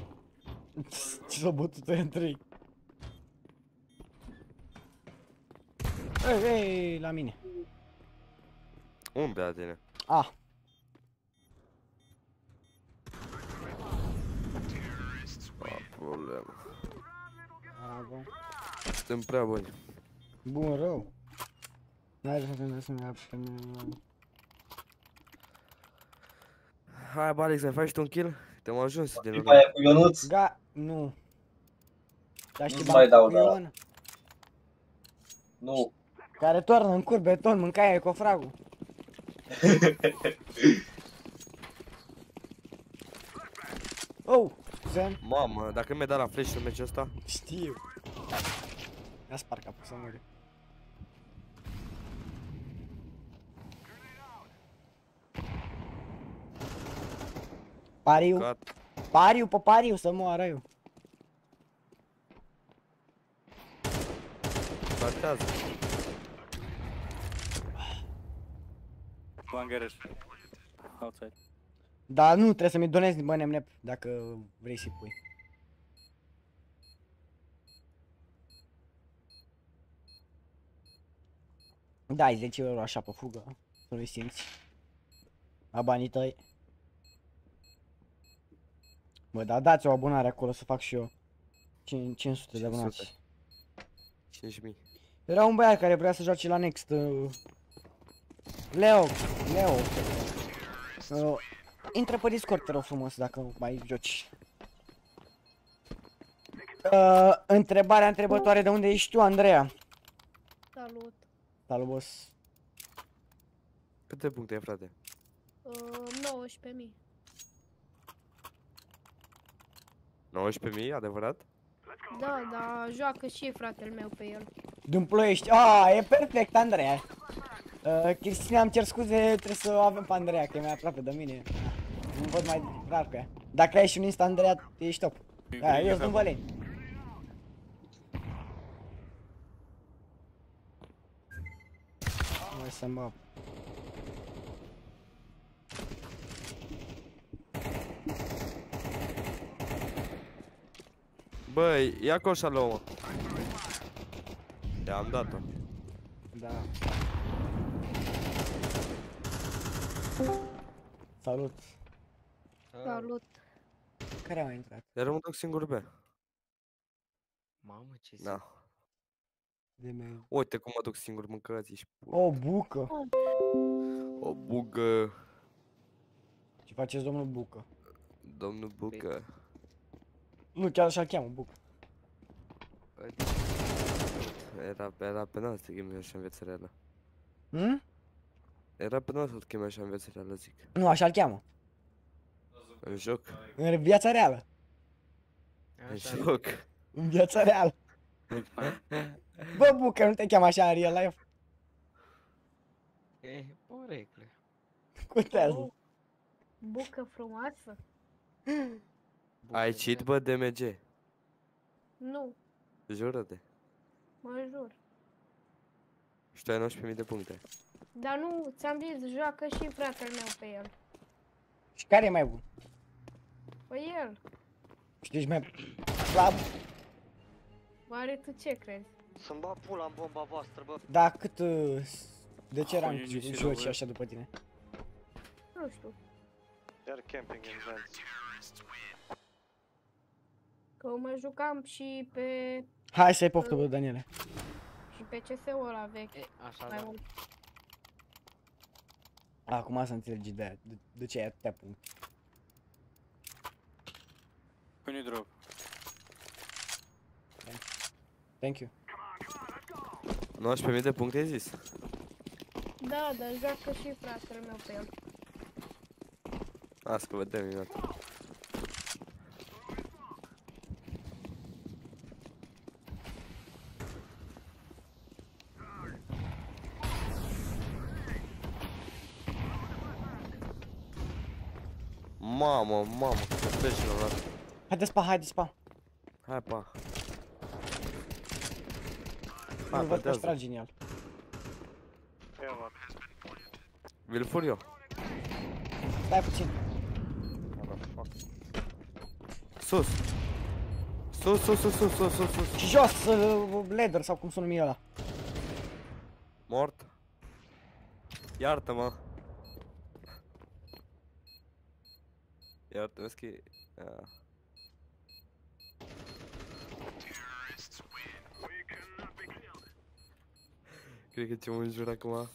[SPEAKER 2] Ce s-a bătut ăia în trei. Ei, ei, la mine.
[SPEAKER 8] Unde la tine?
[SPEAKER 2] Ah,
[SPEAKER 8] Ah, problemă.
[SPEAKER 2] bravo.
[SPEAKER 8] Suntem prea buni.
[SPEAKER 2] Bun, rău. N-ai să te să mi pe mine.
[SPEAKER 8] Hai, bă, Alex, mai faci tu un kill? Te-am ajuns din
[SPEAKER 10] Tipa aia cu Ionuț,
[SPEAKER 2] Ga, nu. Dar știi
[SPEAKER 10] Nu-ți mai dau, da.
[SPEAKER 2] Ion,
[SPEAKER 10] nu.
[SPEAKER 2] care toarnă în cur beton, mâncai cu fragul. oh, scuze,
[SPEAKER 8] Mamă, dacă mi-ai dat la flash în meciul ăsta?
[SPEAKER 2] știu. Ia spar capul să mori. Pariu,
[SPEAKER 8] Cat.
[SPEAKER 2] Pariu pe pariu să moară eu.
[SPEAKER 8] Plantează.
[SPEAKER 9] One garage. Outside.
[SPEAKER 2] Dar nu, trebuie să-mi donezi bani nemnep dacă vrei să-i pui. Dai 10 euro așa pe fugă, să nu-i simți. La banii tăi. Bă, dar dați o abonare acolo să fac și eu. Cin- 500 de
[SPEAKER 8] 500.
[SPEAKER 2] abonați.
[SPEAKER 8] 5.000.
[SPEAKER 2] Era un băiat care vrea să joace la Next. Uh... Leo, Leo. Uh, intră pe Discord, te rog frumos, dacă mai joci. Uh, întrebarea întrebătoare, de unde ești tu, Andreea?
[SPEAKER 11] Salut.
[SPEAKER 2] Salut, boss.
[SPEAKER 8] Câte puncte ai, frate?
[SPEAKER 11] Uh, 19.000.
[SPEAKER 8] 19.000, adevărat?
[SPEAKER 11] Da, dar joacă și fratele meu pe el.
[SPEAKER 2] Din Ploiești. Ah, e perfect, Andreea. Uh, Cristina, îmi cer scuze, trebuie să o avem pe Andreea, că e mai aproape de mine. Nu văd mai rar pe ea. Dacă ai și un Insta Andreea, ești top. Da, eu sunt din Văleni. Hai să mă...
[SPEAKER 8] Băi, ia coșa la mă. I-am dat-o.
[SPEAKER 2] Da. Salut.
[SPEAKER 11] Salut.
[SPEAKER 2] Care au intrat?
[SPEAKER 8] Iar mă duc singur pe.
[SPEAKER 12] Mamă, ce
[SPEAKER 8] Da.
[SPEAKER 2] De meu.
[SPEAKER 8] Uite cum mă duc singur, mâncați și
[SPEAKER 2] O bucă.
[SPEAKER 8] O bugă.
[SPEAKER 2] Ce faceți, domnul Bucă?
[SPEAKER 8] Domnul Bucă.
[SPEAKER 2] Nu, chiar așa-l cheamă, Bucă.
[SPEAKER 8] Era, era penal să te chemi așa în viața reală.
[SPEAKER 2] Hm?
[SPEAKER 8] Era penal să te chemi așa în viața reală, zic.
[SPEAKER 2] Nu, așa-l cheamă.
[SPEAKER 8] În joc.
[SPEAKER 2] În viața reală.
[SPEAKER 8] În joc.
[SPEAKER 2] În viața reală. Bă, Bucă, nu te cheamă așa în real life?
[SPEAKER 12] E, porecle.
[SPEAKER 2] Contează.
[SPEAKER 11] Bucă frumoasă?
[SPEAKER 8] Ai cheat, bă, DMG.
[SPEAKER 11] Nu,
[SPEAKER 8] Jură-te.
[SPEAKER 11] mă jur.
[SPEAKER 8] Și tu ai 19.000 de puncte.
[SPEAKER 11] Dar nu, ți-am zis, joacă și fratele meu pe el.
[SPEAKER 2] Și care e mai bun?
[SPEAKER 11] Păi el.
[SPEAKER 2] Și deci mai slab?
[SPEAKER 11] Oare tu ce crezi?
[SPEAKER 6] Să-mi bag pula în bomba voastră, bă.
[SPEAKER 2] Da, cât... uh, De ce rank
[SPEAKER 9] Unii se
[SPEAKER 2] joci
[SPEAKER 9] rău,
[SPEAKER 2] așa după tine?
[SPEAKER 11] Nu știu.
[SPEAKER 3] Iar camping in vents.
[SPEAKER 11] Că mă jucam și pe...
[SPEAKER 2] Hai să-i poftă, bă, Daniele.
[SPEAKER 11] și pe CS-ul ăla vechi.
[SPEAKER 12] E, așa,
[SPEAKER 11] mai
[SPEAKER 12] da.
[SPEAKER 11] mult.
[SPEAKER 2] Acum să înțelegi de, de, de ce ai atâtea puncte.
[SPEAKER 9] We need drop.
[SPEAKER 2] Thank you.
[SPEAKER 8] 19.000 de puncte ai zis?
[SPEAKER 11] Da, dar joacă și fratele meu pe el.
[SPEAKER 8] Las că vedem imediat. Mamă, mamă, câte flash l-am luat.
[SPEAKER 2] Haide spa, haide spa.
[SPEAKER 8] Hai, pa.
[SPEAKER 2] Nu
[SPEAKER 8] Hai,
[SPEAKER 2] văd că
[SPEAKER 8] vedează.
[SPEAKER 2] trage în el.
[SPEAKER 3] Ia, mă.
[SPEAKER 8] Vi-l fur eu.
[SPEAKER 2] Stai puțin.
[SPEAKER 8] Sus. Sus, sus, sus, sus, sus, sus, sus.
[SPEAKER 2] Și jos, uh, ladder sau cum se numie ăla.
[SPEAKER 8] Mort. Iartă-mă. Iartă-mă, schi... Ia. Cred că ce mă înjur acum.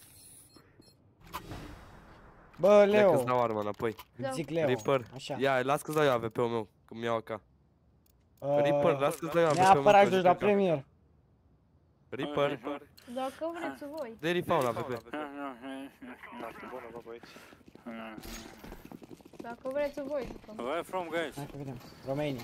[SPEAKER 2] Bă,
[SPEAKER 8] Leo.
[SPEAKER 2] Leo.
[SPEAKER 8] că dau armă înapoi.
[SPEAKER 2] Îți zic Leo.
[SPEAKER 8] Reaper.
[SPEAKER 2] Așa.
[SPEAKER 8] Ia, las că-ți dau eu AVP-ul meu, că mi iau AK.
[SPEAKER 2] Uh,
[SPEAKER 8] Reaper, las că-ți dau eu AVP-ul meu.
[SPEAKER 2] Neapărat
[SPEAKER 8] că
[SPEAKER 2] joci
[SPEAKER 8] joc
[SPEAKER 2] la
[SPEAKER 8] AK.
[SPEAKER 2] premier.
[SPEAKER 8] Reaper.
[SPEAKER 11] Dacă vreți voi.
[SPEAKER 8] De refaul AVP.
[SPEAKER 3] Asta bună, bă, băieți.
[SPEAKER 11] Dacă vreți voi, jucăm.
[SPEAKER 9] Where from, guys?
[SPEAKER 2] Hai că vedem. Romania.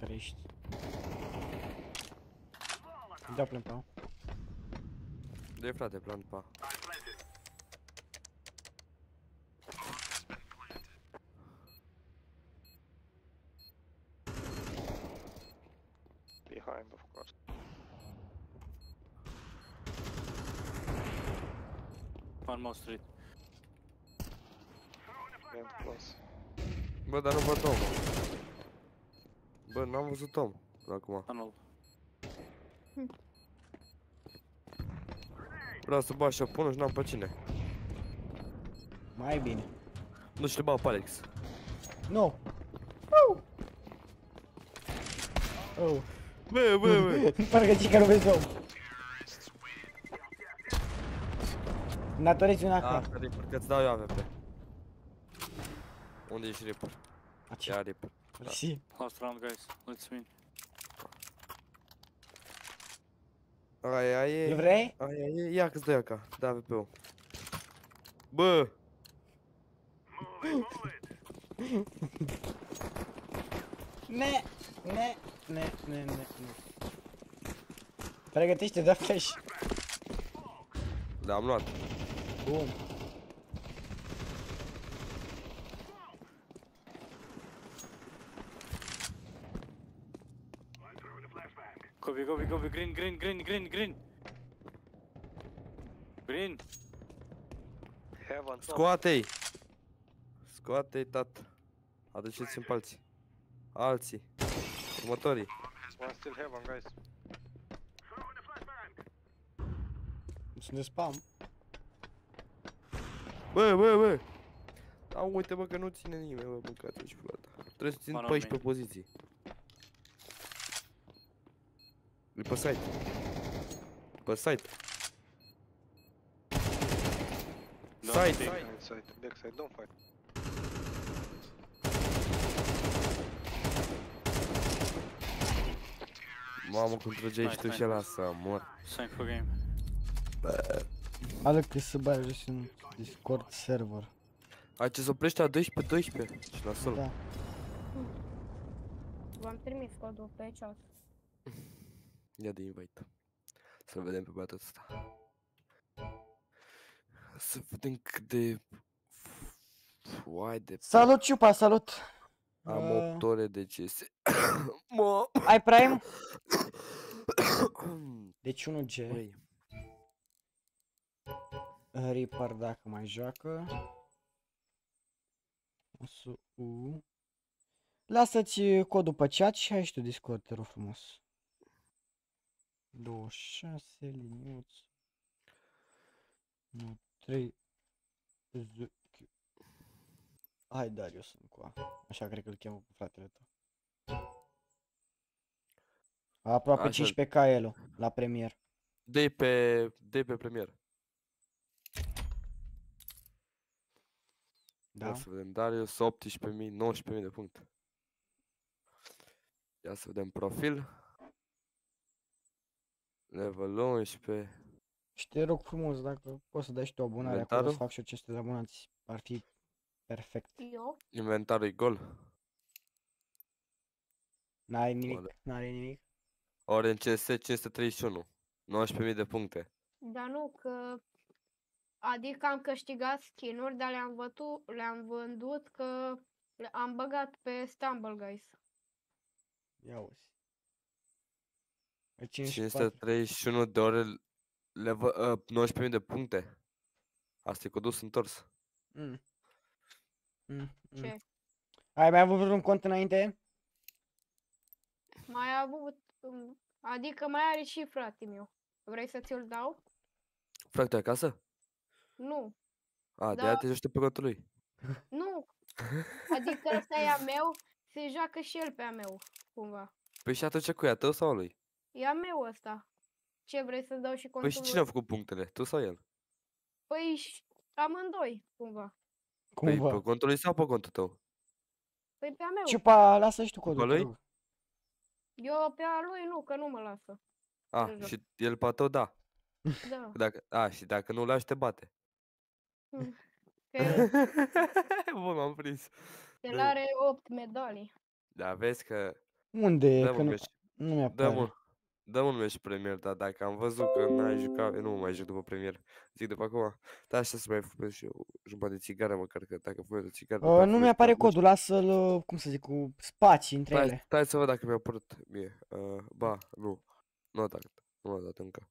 [SPEAKER 2] Care ești? Da, plin pe
[SPEAKER 8] De frate, plant pa.
[SPEAKER 9] One more street.
[SPEAKER 3] Vent close.
[SPEAKER 8] Bă, dar nu văd om. Bă, n-am văzut om până acum.
[SPEAKER 9] Tunnel.
[SPEAKER 8] Vreau să bag șopunul și n-am pe cine.
[SPEAKER 2] Mai bine.
[SPEAKER 8] Nu știu, bau pe Alex.
[SPEAKER 2] Nu. Oh.
[SPEAKER 8] Bă, bă, bă.
[SPEAKER 2] Parcă zici că nu vezi om. Naturezi un AK.
[SPEAKER 8] Ah, Reaper, că-ți dau eu AVP. Unde ești Reaper?
[SPEAKER 2] Aici.
[SPEAKER 8] Ia Reaper. Da.
[SPEAKER 2] Si.
[SPEAKER 9] Last round, guys. Let's win.
[SPEAKER 8] Ai, ai, ai.
[SPEAKER 2] Îl vrei?
[SPEAKER 8] Ai, ai, ai. Ia că-ți dau eu AK. Da AVP-ul. Bă!
[SPEAKER 2] Ne, ne, ne, ne, ne, ne. Pregătește de flash.
[SPEAKER 8] Le-am luat.
[SPEAKER 2] Bun.
[SPEAKER 9] Copy, copy, copy. Green, green, green, green, green. Green.
[SPEAKER 3] Heaven, top.
[SPEAKER 8] Scoate-i! Scoate-i, tată. Aduceți-mi pe alții. Alții. Următorii.
[SPEAKER 3] One still heaven, guys.
[SPEAKER 2] Sunt de spam.
[SPEAKER 8] Bă, bă, bă! Da, uite, bă, că nu ține nimeni, bă, mâncați și plata. Trebuie să țin
[SPEAKER 9] One on
[SPEAKER 8] 14 poziții. E pe site. Pe site.
[SPEAKER 9] Don't
[SPEAKER 8] Site.
[SPEAKER 9] pick.
[SPEAKER 3] Inside, backside, don't fight.
[SPEAKER 8] Mamă, cum trăgeai și tu
[SPEAKER 9] Nice,
[SPEAKER 8] și
[SPEAKER 9] nice.
[SPEAKER 8] lasă, mor.
[SPEAKER 9] Thank for game.
[SPEAKER 2] Ale că să bai jos în Discord server.
[SPEAKER 8] Ai ce se oprește la 12-12. Și la sol.
[SPEAKER 2] Da.
[SPEAKER 11] V-am trimis codul pe chat.
[SPEAKER 8] Ia de invite. Să-l vedem pe băiatul ăsta. Să vedem cât de... Uai de...
[SPEAKER 2] Salut, Ciupa, salut!
[SPEAKER 8] Am
[SPEAKER 2] Uh,
[SPEAKER 8] 8 ore de CS. Mă...
[SPEAKER 2] Ai Prime? Deci 1G.
[SPEAKER 8] Băi,
[SPEAKER 2] Reaper dacă mai joacă. Osu U. Lasă-ți codul pe chat și hai și tu Discord, te rog frumos. 26 liniuț. Nu, 3. Z- Hai Darius încoa. Așa cred că îl cheamă cu fratele tău. Aproape
[SPEAKER 8] Așa.
[SPEAKER 2] 15 ca el la premier.
[SPEAKER 8] dă pe... dă pe premier.
[SPEAKER 2] Da?
[SPEAKER 8] Ia să vedem. Darius 18.000, 19.000 de puncte. Ia să vedem profil. Level 11.
[SPEAKER 2] Și te rog frumos, dacă poți să dai și tu abonare acolo, să
[SPEAKER 8] Inventarul?
[SPEAKER 2] fac și eu 500 de abonați, ar fi perfect.
[SPEAKER 11] Eu?
[SPEAKER 8] Inventarul e gol.
[SPEAKER 2] N-ai nimic,
[SPEAKER 8] Oale.
[SPEAKER 2] n-are nimic.
[SPEAKER 8] Ori în CS 531. 19.000 de puncte.
[SPEAKER 11] Dar nu, că... Adică am câștigat skin-uri, dar le-am văzut, le-am vândut că le- am băgat pe Stumble Guys.
[SPEAKER 2] Ia uzi. Pe 54.
[SPEAKER 8] 531 de ore level, uh, 19.000 de puncte. Asta e cu dus întors.
[SPEAKER 2] Mm. Mm, mm.
[SPEAKER 11] Ce?
[SPEAKER 2] Ai mai avut vreun cont înainte?
[SPEAKER 11] Mai a avut... um, Adică mai are și frate meu. Vrei să ți-l dau?
[SPEAKER 8] Frate, acasă?
[SPEAKER 11] Nu.
[SPEAKER 8] A, de
[SPEAKER 11] Da.
[SPEAKER 8] aia te joci pe contul lui.
[SPEAKER 11] Nu. Adică ăsta e a meu, se joacă și el pe a meu, cumva.
[SPEAKER 8] Păi și atunci cu ea, tău sau a lui?
[SPEAKER 11] E a meu ăsta. Ce vrei să dau și
[SPEAKER 8] Păi
[SPEAKER 11] contul
[SPEAKER 8] și
[SPEAKER 11] lui?
[SPEAKER 8] cine a făcut punctele? Tu sau el?
[SPEAKER 11] Păi și amândoi, cumva.
[SPEAKER 8] Păi
[SPEAKER 2] Cumva.
[SPEAKER 8] pe contul lui sau pe contul tău?
[SPEAKER 11] Păi pe a meu.
[SPEAKER 2] Ciupa, lasă și tu codul, te
[SPEAKER 8] lui?
[SPEAKER 2] rog.
[SPEAKER 11] Eu pe a lui nu, că nu mă lasă.
[SPEAKER 8] A,
[SPEAKER 11] joc.
[SPEAKER 8] și el pe a tău, da.
[SPEAKER 11] Da.
[SPEAKER 8] Dacă, a, și dacă nu lași, te bate.
[SPEAKER 11] Că el,
[SPEAKER 8] Bun, m-am prins.
[SPEAKER 11] el
[SPEAKER 8] Da.
[SPEAKER 11] are 8 medalii.
[SPEAKER 8] Da, vezi că...
[SPEAKER 2] Unde e?
[SPEAKER 8] Dă
[SPEAKER 2] Că
[SPEAKER 8] un
[SPEAKER 2] nu,
[SPEAKER 8] meci,
[SPEAKER 2] nu mi
[SPEAKER 8] dă
[SPEAKER 2] apare.
[SPEAKER 8] un, dă un meci premier, dar dacă am văzut că n-ai jucat, eu nu mă mai joc după premier. Zic după acum, dar așa să mai fumez și eu jumătate de țigară, măcar că dacă fumez o țigară... după
[SPEAKER 2] Uh,
[SPEAKER 8] aia
[SPEAKER 2] nu
[SPEAKER 8] fumez
[SPEAKER 2] mi apare
[SPEAKER 8] prea mult.
[SPEAKER 2] codul, lasă-l, uh, cum să zic, cu spații între
[SPEAKER 8] Stai,
[SPEAKER 2] ele.
[SPEAKER 8] stai să văd dacă mi-a apărut mie. Uh, ba, nu. Nu a dat. Nu a dat încă. Are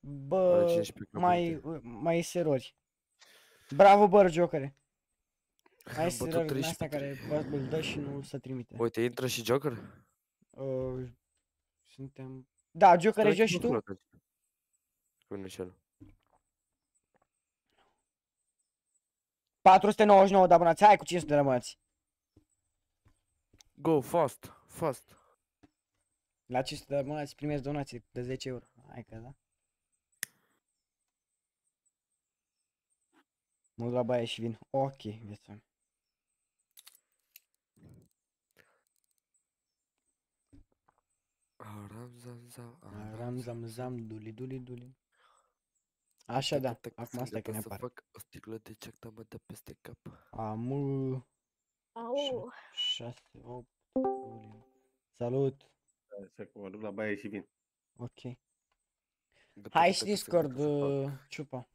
[SPEAKER 2] Bă,
[SPEAKER 8] 15 ca
[SPEAKER 2] mai,
[SPEAKER 8] puncte.
[SPEAKER 2] uh, mai este erori. Bravo, bă, jocare. Mai
[SPEAKER 8] Am
[SPEAKER 2] este
[SPEAKER 8] bătut
[SPEAKER 2] erori din astea
[SPEAKER 8] 13.
[SPEAKER 2] care bă, îl dă și nu se trimite.
[SPEAKER 8] Uite, intră și Joker?
[SPEAKER 2] Uh, suntem... Da, jocare,
[SPEAKER 8] Stai
[SPEAKER 2] joci și
[SPEAKER 8] mă,
[SPEAKER 2] tu?
[SPEAKER 8] frate. Spune și el.
[SPEAKER 2] 499 de abonați, hai cu 500 de abonați.
[SPEAKER 8] Go, fast, fast.
[SPEAKER 2] La 500 de abonați primesc donații de 10 euro. Hai că da. Mă duc la baie și vin. Ok, vieța mea.
[SPEAKER 8] Aram, zam, zam,
[SPEAKER 2] Ram, zam, zam, duli, duli, duli. Așa da, acum stai că ne
[SPEAKER 8] să
[SPEAKER 2] apare.
[SPEAKER 8] fac o sticlă de ceac, dar mă dă peste cap.
[SPEAKER 2] Am uh,
[SPEAKER 11] Au,
[SPEAKER 2] 6, 8, Salut.
[SPEAKER 7] Așa că mă duc la baie și vin.
[SPEAKER 2] Ok.
[SPEAKER 8] Gata,
[SPEAKER 2] Hai
[SPEAKER 8] gata,
[SPEAKER 2] și
[SPEAKER 8] gata,
[SPEAKER 2] Discord,
[SPEAKER 8] gata, să fac.
[SPEAKER 2] uh, ciupa.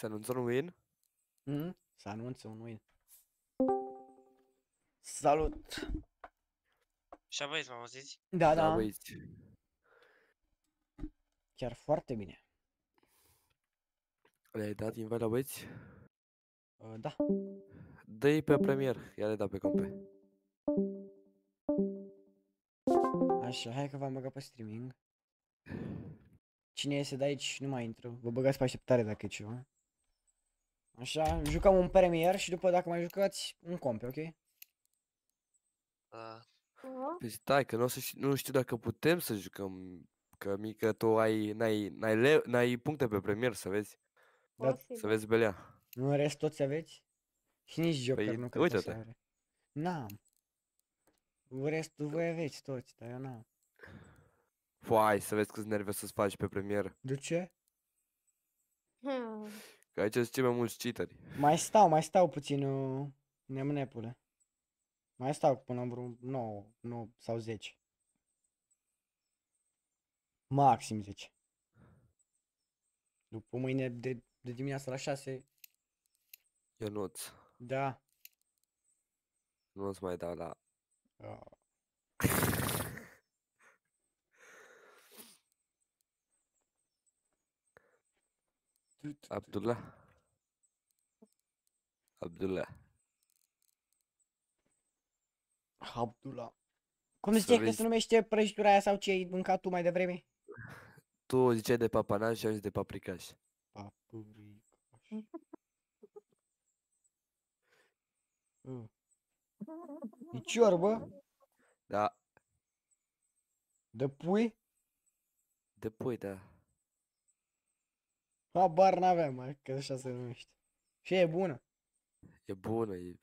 [SPEAKER 8] Se anunță un win?
[SPEAKER 2] Mm? Să anunță un win. Salut.
[SPEAKER 12] Și băieți, m-am auziți?
[SPEAKER 2] Da, da,
[SPEAKER 8] băieți.
[SPEAKER 2] chiar foarte bine.
[SPEAKER 8] Le-ai dat invite la băieți?
[SPEAKER 2] Uh, da.
[SPEAKER 8] Dă-i pe premier, ia le da pe compe.
[SPEAKER 2] Așa, hai că v-am băgat pe streaming. Cine iese de aici nu mai intră. Vă băgați pe așteptare dacă e ceva. Așa, jucăm un premier și după dacă mai jucați un comp, ok?
[SPEAKER 12] Da.
[SPEAKER 8] Păi stai, că nu, o să ști, nu știu dacă putem să jucăm. Că mică tu ai, n-ai, n-ai, le, n-ai puncte pe premier, să vezi.
[SPEAKER 2] Da,
[SPEAKER 8] Să vezi belea.
[SPEAKER 2] Nu în rest toți aveți? Și nici Joker
[SPEAKER 8] Păi,
[SPEAKER 2] nu cred că
[SPEAKER 8] uite-te.
[SPEAKER 2] să are. N-am. Restul voi aveți toți, dar eu n-am.
[SPEAKER 8] Foai, să vezi câți nervi o să-ți faci pe premieră.
[SPEAKER 2] De ce?
[SPEAKER 11] Hmm.
[SPEAKER 8] Că aici sunt cei mai mulți cheateri.
[SPEAKER 2] Mai stau, mai stau puțin, uh, nemnepule. Mai stau până vreo 9, 9 sau 10. Maxim 10. După mâine de, de dimineața la 6,
[SPEAKER 8] Ionuț,
[SPEAKER 2] da.
[SPEAKER 8] nu-ți mai dau la...
[SPEAKER 2] Uh,
[SPEAKER 8] Abdullah? Abdullah.
[SPEAKER 2] Abdullah. Cum
[SPEAKER 8] Să
[SPEAKER 2] zice că
[SPEAKER 8] vezi.
[SPEAKER 2] se numește prăjitura aia sau ce ai mâncat tu mai devreme?
[SPEAKER 8] Tu ziceai de papanaș și am zis de paprikaș.
[SPEAKER 2] Papuricaș. Uh. E ciorbă
[SPEAKER 8] Da,
[SPEAKER 2] de pui?
[SPEAKER 8] de pui, da.
[SPEAKER 2] Habar n-aveam, mai că așa se numește. Și e bună.
[SPEAKER 8] E bună, e,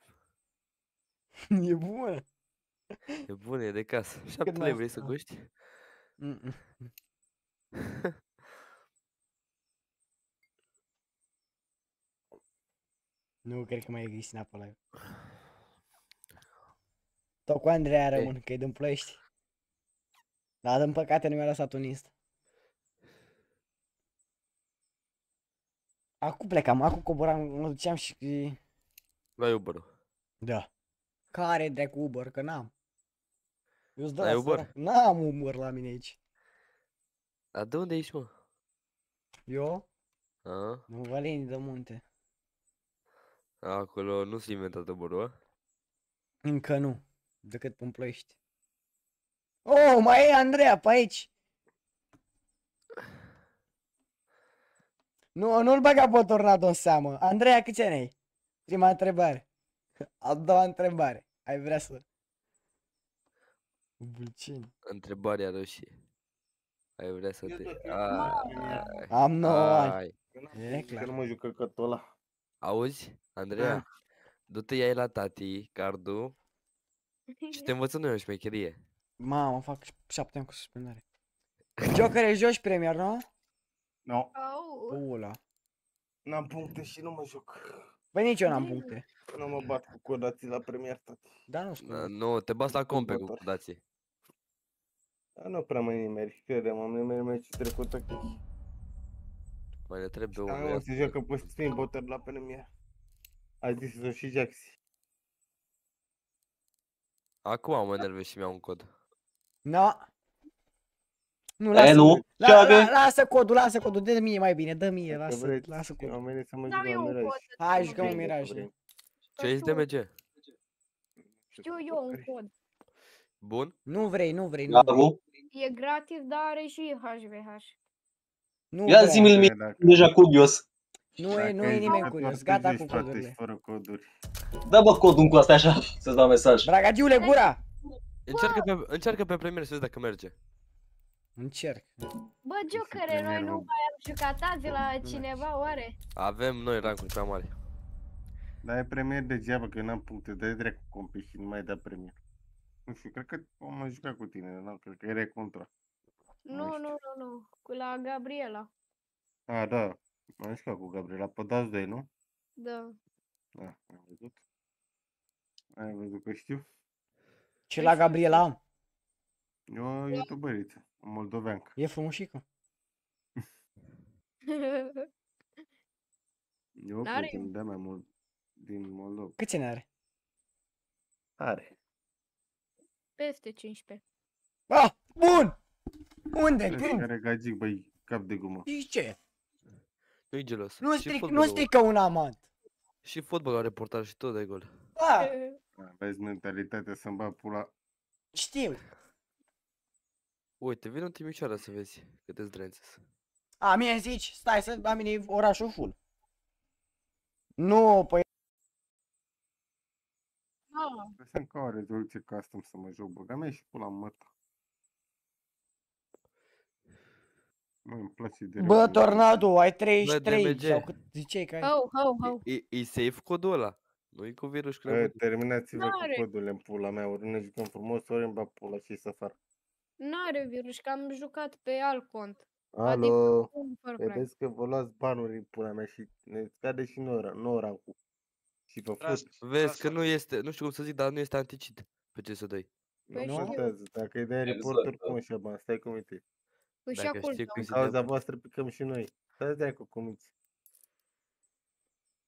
[SPEAKER 2] e bună.
[SPEAKER 8] e bună, e de casă. 7
[SPEAKER 2] mai
[SPEAKER 8] lei vrei să
[SPEAKER 2] stau?
[SPEAKER 8] guști?
[SPEAKER 2] Mm-mm. Nu cred că mai e Cristina pe live. Tot cu Andreea
[SPEAKER 8] Ei.
[SPEAKER 2] rămân, că e din Ploiești. Dar din păcate nu mi-a lăsat un insta. Acum plecam, acum coboram, mă duceam și...
[SPEAKER 8] La uber
[SPEAKER 2] Da. Care dracu Uber, că n-am. Eu-ți dau
[SPEAKER 8] Ai
[SPEAKER 2] la
[SPEAKER 8] Uber?
[SPEAKER 2] sărac. N-am Uber la mine aici.
[SPEAKER 8] Dar de unde ești, mă?
[SPEAKER 2] Eu?
[SPEAKER 8] A?
[SPEAKER 2] În Valeni de Munte.
[SPEAKER 8] Acolo nu s-a inventat uber a?
[SPEAKER 2] Încă nu. Decât în Ploiești. Oh, mai e Andreea pe aici. Nu, nu-l băga pe tornado în seamă. Andreea, câți ani ai? Prima întrebare. A doua întrebare. Ai vrea să... Bulcini.
[SPEAKER 8] Întrebarea roșie. Ai vrea să te... Ai,
[SPEAKER 2] Am 9 ani.
[SPEAKER 8] ai.
[SPEAKER 2] E clar.
[SPEAKER 13] Că nu mă jucă căcatul ăla.
[SPEAKER 8] Auzi, Andreea? Du-te ia la tati cardul și te învățăm noi o șmecherie.
[SPEAKER 2] Mamă, fac șapte ani cu suspendare. Joker, joci premier, nu?
[SPEAKER 13] Nu.
[SPEAKER 11] Au.
[SPEAKER 2] Ula.
[SPEAKER 13] N-am puncte și nu mă joc.
[SPEAKER 2] Păi nici eu n-am puncte.
[SPEAKER 13] Nu mă bat cu codații la premier, tati.
[SPEAKER 2] Da, nu știu.
[SPEAKER 8] Uh, Nu, te bați la compe cu
[SPEAKER 13] motor.
[SPEAKER 8] dații.
[SPEAKER 13] Dar nu prea mai nimeri. Crede-mă, am nimerit meciul trecut ok.
[SPEAKER 8] Mai ne trebuie
[SPEAKER 13] Dar
[SPEAKER 8] unul.
[SPEAKER 13] nu se joacă pe Steam Butter la premier. A zis-o și Jaxi.
[SPEAKER 8] Acum mă enervez și mi-au un cod.
[SPEAKER 2] No. Nu,
[SPEAKER 10] E,
[SPEAKER 2] lasă,
[SPEAKER 10] nu?
[SPEAKER 2] la,
[SPEAKER 10] Ceagă.
[SPEAKER 2] la, lasă codul, lasă codul, dă mie mai bine, dă mie,
[SPEAKER 13] Dacă
[SPEAKER 2] lasă,
[SPEAKER 13] vreți,
[SPEAKER 2] lasă
[SPEAKER 13] eu
[SPEAKER 2] codul.
[SPEAKER 13] am venit să mă
[SPEAKER 11] Dau
[SPEAKER 13] joc
[SPEAKER 11] eu
[SPEAKER 13] la
[SPEAKER 11] un
[SPEAKER 13] Mirage.
[SPEAKER 11] cod.
[SPEAKER 2] Hai,
[SPEAKER 11] să
[SPEAKER 2] jucăm
[SPEAKER 11] mă
[SPEAKER 2] un
[SPEAKER 11] vezi.
[SPEAKER 2] Mirage.
[SPEAKER 13] vrei.
[SPEAKER 8] Ce ești DMG?
[SPEAKER 11] Știu eu un cod.
[SPEAKER 8] Bun?
[SPEAKER 2] Nu vrei, nu vrei, nu
[SPEAKER 10] Da,
[SPEAKER 2] vrei.
[SPEAKER 10] nu?
[SPEAKER 11] E gratis, dar are și HVH.
[SPEAKER 2] Nu
[SPEAKER 10] Ia
[SPEAKER 2] vrea.
[SPEAKER 10] zi-mi-l mie,
[SPEAKER 13] Dacă-
[SPEAKER 10] deja curios.
[SPEAKER 2] Nu e,
[SPEAKER 13] dacă
[SPEAKER 2] nu
[SPEAKER 13] ai
[SPEAKER 2] e nimeni
[SPEAKER 13] jucat
[SPEAKER 2] curios,
[SPEAKER 13] RPG
[SPEAKER 2] gata cu
[SPEAKER 13] și toate
[SPEAKER 2] codurile.
[SPEAKER 13] și fără coduri.
[SPEAKER 10] Dă bă codul cu asta așa, să-ți dau mesaj.
[SPEAKER 2] Bragagiule, gura!
[SPEAKER 8] Încearcă pe, încearcă pe premier să vezi dacă merge.
[SPEAKER 2] Încerc.
[SPEAKER 11] Bă, Jocere, noi nu mai am jucat azi la cineva, oare?
[SPEAKER 8] Avem noi rancuri prea mari.
[SPEAKER 13] Dar e premier degeaba, că eu n-am puncte. Dă-i dracu compi și nu mai da premier. Nu știu, cred că am mai jucat cu tine, nu? Cred că erai contra.
[SPEAKER 11] Nu, nu, nu, nu. Cu la Gabriela.
[SPEAKER 13] A, da. Am jucat cu Gabriela. Pe dați doi, nu?
[SPEAKER 11] Da.
[SPEAKER 13] Da, am văzut. Ai văzut că știu?
[SPEAKER 2] Ce la Gabriela am?
[SPEAKER 13] E o youtuberiță, o moldoveancă.
[SPEAKER 2] E frumușică.
[SPEAKER 13] E o
[SPEAKER 11] N-are-
[SPEAKER 13] prieten de mai mult din Moldova.
[SPEAKER 2] Câți ani are?
[SPEAKER 13] Are.
[SPEAKER 11] Peste 15.
[SPEAKER 2] Ah, bun! Unde?
[SPEAKER 13] Vezi
[SPEAKER 2] Când?
[SPEAKER 13] Care gagic, băi, cap de gumă.
[SPEAKER 2] Și ce?
[SPEAKER 8] Nu-i gelos.
[SPEAKER 2] Nu
[SPEAKER 8] Și
[SPEAKER 2] stric, nu
[SPEAKER 8] fotbalul-
[SPEAKER 2] strică un amant.
[SPEAKER 8] Și fotbalul are portar și tot de gol.
[SPEAKER 2] Da,
[SPEAKER 13] Aveți mentalitatea să-mi bat pula.
[SPEAKER 2] știu.
[SPEAKER 8] Uite, vino în Timișoara să vezi câte zdrențe sunt.
[SPEAKER 2] A, mie zici, stai să la mine e orașul full. Nu, păi...
[SPEAKER 11] Ah,
[SPEAKER 13] Lăsăm ca o rezoluție custom să mă joc, băga mea și pula măta. Mă, îmi place de
[SPEAKER 2] Bă, Tornado, ai 33
[SPEAKER 8] DMG.
[SPEAKER 2] sau cât ziceai că ai?
[SPEAKER 11] Hau, hau, hau.
[SPEAKER 8] E, e safe codul ăla. Nu-i cu virus,
[SPEAKER 13] Bă,
[SPEAKER 8] cred.
[SPEAKER 13] terminați-vă cu
[SPEAKER 11] N-are.
[SPEAKER 13] codurile în pula mea, ori ne jucăm frumos, ori îmi bag pula și să afară.
[SPEAKER 11] N-are virus, că am jucat pe alt cont.
[SPEAKER 13] Alo,
[SPEAKER 11] un Far Cry.
[SPEAKER 13] vedeți că vă luați banuri în pula mea și ne scade și nouă, nouă rancul. Și vă fut.
[SPEAKER 8] Vezi că nu este, nu știu cum să zic, dar nu este anticid pe ce să dai.
[SPEAKER 11] Păi
[SPEAKER 13] Nu
[SPEAKER 11] știu.
[SPEAKER 13] contează, dacă îi dai
[SPEAKER 10] Exact,
[SPEAKER 13] report
[SPEAKER 10] da.
[SPEAKER 13] oricum și bani, stai cu minte.
[SPEAKER 11] Păi și
[SPEAKER 8] Dacă
[SPEAKER 11] acolo.
[SPEAKER 8] știi cum
[SPEAKER 13] Din
[SPEAKER 8] se
[SPEAKER 13] cauza
[SPEAKER 8] dă.
[SPEAKER 13] voastră picăm și noi. Stați de cu cumiți.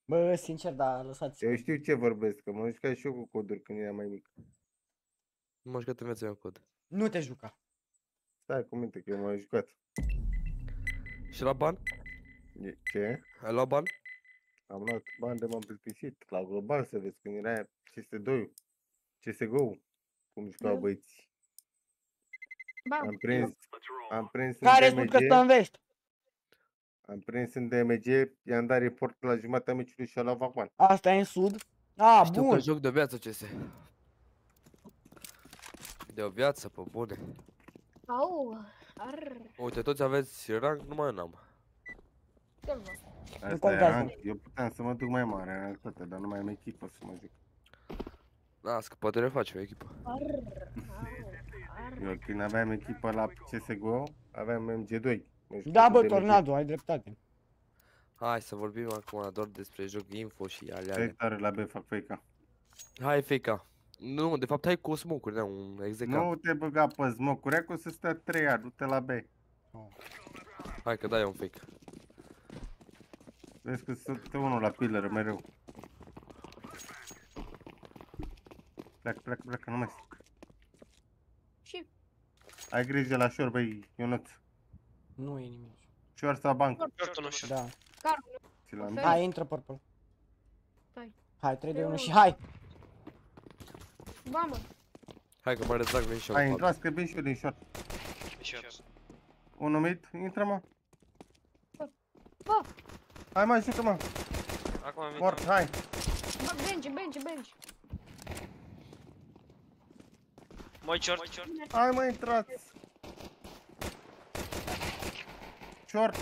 [SPEAKER 2] Bă, sincer, da, lăsați.
[SPEAKER 13] Eu știu ce vorbesc, că mă jucai și eu cu coduri când eram mai mic.
[SPEAKER 8] Nu m-am jucat în viața mea cu cod.
[SPEAKER 2] Nu te juca.
[SPEAKER 13] Stai cu minte că eu m-am jucat.
[SPEAKER 8] Și la ban?
[SPEAKER 13] E- Ce?
[SPEAKER 8] Ai luat ban?
[SPEAKER 13] Am luat bani de m-am plictisit. La global să vezi când era CS2 CSGO. Cum jucau
[SPEAKER 11] Da.
[SPEAKER 13] băieții.
[SPEAKER 11] Ba,
[SPEAKER 13] Am prins, am prins
[SPEAKER 2] Care
[SPEAKER 13] în
[SPEAKER 2] spun că stă în
[SPEAKER 13] DMG,
[SPEAKER 2] vest?
[SPEAKER 13] am prins în DMG, i-am dat report la jumătatea meciului și a luat vacan.
[SPEAKER 2] Asta e în sud? A,
[SPEAKER 8] Știu
[SPEAKER 2] bun.
[SPEAKER 8] că joc de viață CS. De o viață, pe bune.
[SPEAKER 11] Au, ar,
[SPEAKER 8] Uite, toți aveți rank, numai eu n-am.
[SPEAKER 11] câteva.
[SPEAKER 13] Asta e
[SPEAKER 2] contează.
[SPEAKER 13] rank. Eu puteam să mă duc mai mare în realitate, dar nu mai am echipă să mă zic.
[SPEAKER 8] Las că poate refacem o echipă.
[SPEAKER 11] Ar, au, ar.
[SPEAKER 13] Eu când aveam echipă la CSGO, aveam MG2. mă jucam
[SPEAKER 2] Da,
[SPEAKER 13] cu
[SPEAKER 2] bă,
[SPEAKER 13] DMG.
[SPEAKER 2] Tornado, ai dreptate.
[SPEAKER 8] Hai să vorbim acum doar despre joc info și ale
[SPEAKER 13] Stai
[SPEAKER 8] alea.
[SPEAKER 13] tare la B, fac fake
[SPEAKER 8] Hai, fake Nu, de fapt hai cu smoke-uri, da, un execat.
[SPEAKER 13] Nu te băga pe smocuri, cu să stea 3 a du-te la B.
[SPEAKER 8] Hai că dai un fake.
[SPEAKER 13] Vezi că sunt unul la pillar mereu. Pleacă, pleacă, pleacă, nu mai sunt.
[SPEAKER 11] Și
[SPEAKER 13] Ai grijă la șor, băi, Ionuț.
[SPEAKER 2] Nu e nimic.
[SPEAKER 13] Șor sau banc?
[SPEAKER 12] Short nu știu.
[SPEAKER 2] Da.
[SPEAKER 11] carul.
[SPEAKER 13] Ți l-am
[SPEAKER 11] Ofer-
[SPEAKER 13] dat.
[SPEAKER 2] Hai, intră purple.
[SPEAKER 11] Stai.
[SPEAKER 2] Hai, 3 de 1
[SPEAKER 11] Eu-
[SPEAKER 2] și hai!
[SPEAKER 11] Ba, mă.
[SPEAKER 8] Hai că mă retrag, vin și eu.
[SPEAKER 13] Hai,
[SPEAKER 8] după.
[SPEAKER 13] intrați că vin și eu din short.
[SPEAKER 12] Short.
[SPEAKER 13] Unul mid, intră mă.
[SPEAKER 11] Bă,
[SPEAKER 13] Hai mai jucă mă.
[SPEAKER 12] Acum am
[SPEAKER 13] Mort, hai.
[SPEAKER 11] bă, bench, bench, bench.
[SPEAKER 12] Moi short.
[SPEAKER 13] Hai mă, intrați. Short,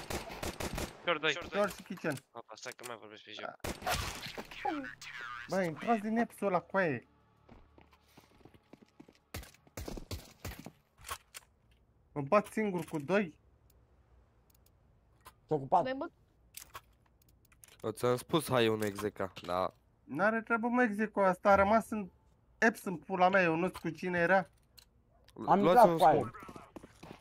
[SPEAKER 12] Short 2.
[SPEAKER 13] short și kitchen.
[SPEAKER 12] Opa, stai că mai vorbesc pe joc.
[SPEAKER 13] Băi, intrați din nepsul ăla, coaie. Mă bat singur cu doi.
[SPEAKER 2] S-a ocupat.
[SPEAKER 11] Dai, bă,
[SPEAKER 8] Eu ți-am spus hai un execa, da.
[SPEAKER 13] N-are treabă mă execu asta, a rămas în Eps în pula mea, eu nu cu cine era.
[SPEAKER 2] Am
[SPEAKER 8] Luați
[SPEAKER 2] intrat
[SPEAKER 8] un
[SPEAKER 2] cu aia.
[SPEAKER 8] smoke.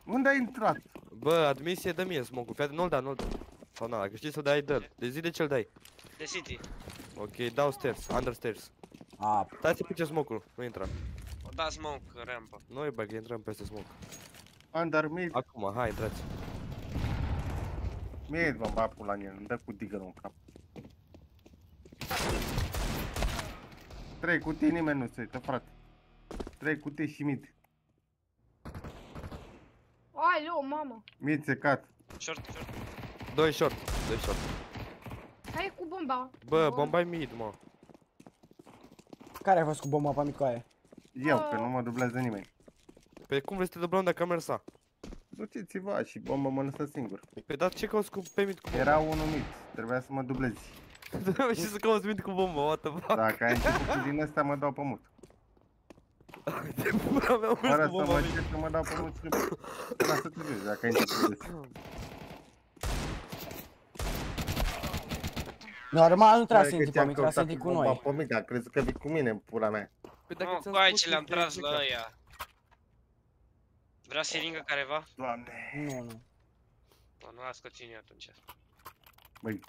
[SPEAKER 13] Unde ai intrat?
[SPEAKER 8] Bă, admisie, dă mie smoke-ul. Fii atent, nu-l da, nu-l da. Sau na, dacă știi să dai, dă De zi de ce-l dai.
[SPEAKER 12] De City.
[SPEAKER 8] Ok, dau stairs, under stairs.
[SPEAKER 2] A,
[SPEAKER 8] Stai să pice smoke-ul, nu intra.
[SPEAKER 12] O da smoke, rampă.
[SPEAKER 8] Noi bă, că intrăm peste smoke.
[SPEAKER 13] Under mid,
[SPEAKER 8] Acum, hai, intrați.
[SPEAKER 13] mid, mă bat pula în el, îmi dă cu digger în cap. Trei cutii, nimeni nu se uită, frate. Trei cutii și mid.
[SPEAKER 11] ai, leu, mamă.
[SPEAKER 13] Mid secat.
[SPEAKER 12] Short, short.
[SPEAKER 8] Doi short, doi short.
[SPEAKER 11] Hai cu bomba.
[SPEAKER 8] Bă, bomba mid, mă.
[SPEAKER 2] care a fost cu bomba pe micoaie?
[SPEAKER 13] Eu, că nu mă dublează nimeni.
[SPEAKER 8] Păi cum vrei să te dublăm dacă am mers sa?
[SPEAKER 13] Duceți-vă și bomba mă lăsă singur.
[SPEAKER 8] Păi dar ce cauți cu pe mid cu bomba?
[SPEAKER 13] Era unul mid, trebuia să mă dublezi.
[SPEAKER 8] și să cauți mid cu bomba, what the fuck?
[SPEAKER 13] Dacă ai început cu din ăsta, mă dau pe mut.
[SPEAKER 8] De pula mea, am mers
[SPEAKER 13] Fără
[SPEAKER 8] cu
[SPEAKER 13] să
[SPEAKER 8] bomba
[SPEAKER 13] mă
[SPEAKER 8] mid.
[SPEAKER 13] cer că mă dau pe mut și nu... Lasă te joci, dacă ai început de
[SPEAKER 2] Normal, nu trebuie să
[SPEAKER 13] Pare
[SPEAKER 2] intri
[SPEAKER 13] că
[SPEAKER 2] pe
[SPEAKER 13] ți-am
[SPEAKER 2] mic, trebuie să
[SPEAKER 13] căutat
[SPEAKER 2] intri
[SPEAKER 13] cu
[SPEAKER 2] cu
[SPEAKER 13] bomba
[SPEAKER 2] noi.
[SPEAKER 13] Pe mic, a crezut că vii cu mine în pula mea.
[SPEAKER 8] Păi dacă
[SPEAKER 12] Nu,
[SPEAKER 8] ți-am
[SPEAKER 12] cu aia
[SPEAKER 8] spus
[SPEAKER 12] ce
[SPEAKER 8] că
[SPEAKER 12] le-am
[SPEAKER 8] este
[SPEAKER 12] tras la
[SPEAKER 8] execa.
[SPEAKER 12] ăia. Vrea siringă careva?
[SPEAKER 13] Doamne.
[SPEAKER 2] Nu, nu.
[SPEAKER 12] Nu, nu las că țin eu atunci.
[SPEAKER 13] Băi.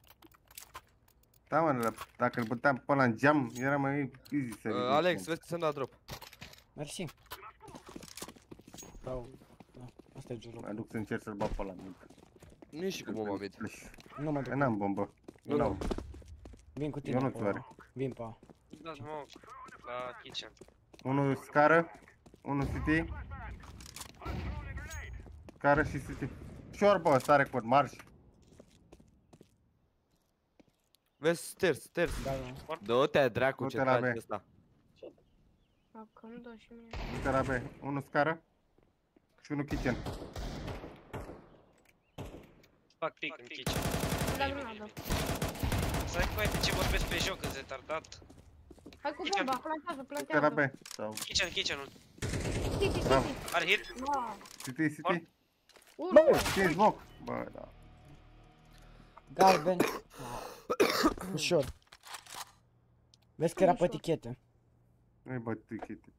[SPEAKER 13] Da, mă, dacă îl băteam până în geam, era mai easy să
[SPEAKER 8] Uh,
[SPEAKER 13] ridic,
[SPEAKER 8] Alex,
[SPEAKER 13] mă.
[SPEAKER 8] vezi că ți-am dat drop.
[SPEAKER 2] Mersi. Sau... Da, asta e jurul.
[SPEAKER 13] Mă duc să încerc să-l bat pe ăla mid.
[SPEAKER 8] Nu e și cu bomba mid.
[SPEAKER 2] Nu mă
[SPEAKER 13] Că
[SPEAKER 2] duc.
[SPEAKER 13] n-am bombă.
[SPEAKER 8] Nu,
[SPEAKER 13] Nu,
[SPEAKER 8] nu.
[SPEAKER 2] Vin cu
[SPEAKER 13] Eu
[SPEAKER 2] tine.
[SPEAKER 13] nu
[SPEAKER 2] pe-
[SPEAKER 13] țoare.
[SPEAKER 2] Vin pe A.
[SPEAKER 12] Da smoke. La kitchen.
[SPEAKER 13] Unul scară, unul city. Scară și city. Șorbă, ăsta are cod, marș.
[SPEAKER 8] Vezi stairs, stairs.
[SPEAKER 2] Da, da.
[SPEAKER 8] Dă-te dracu ce
[SPEAKER 13] Du-te la
[SPEAKER 8] tragi
[SPEAKER 13] B.
[SPEAKER 8] ăsta.
[SPEAKER 11] Dacă îmi dă și mie.
[SPEAKER 13] Du-te la B. Unul scară și unul kitchen.
[SPEAKER 12] Fac pic în kitchen.
[SPEAKER 11] Da, grenadă.
[SPEAKER 12] Stai cu aia de ce vorbesc pe joc, că-s retardat.
[SPEAKER 11] Hai cu
[SPEAKER 12] Kitchen.
[SPEAKER 11] bomba, plantează,
[SPEAKER 13] Du-te la
[SPEAKER 11] plantează.
[SPEAKER 13] B. Sau...
[SPEAKER 12] Kitchen, kitchen-ul.
[SPEAKER 11] City,
[SPEAKER 13] Bravo.
[SPEAKER 11] city.
[SPEAKER 12] Are hit?
[SPEAKER 11] Da.
[SPEAKER 13] City, city.
[SPEAKER 11] Unu.
[SPEAKER 13] City, smoke. Bă, da.
[SPEAKER 2] Galben. Ușor. Vezi că era pe
[SPEAKER 11] Ușor.
[SPEAKER 2] tichete.
[SPEAKER 13] Nu-i bă tichete.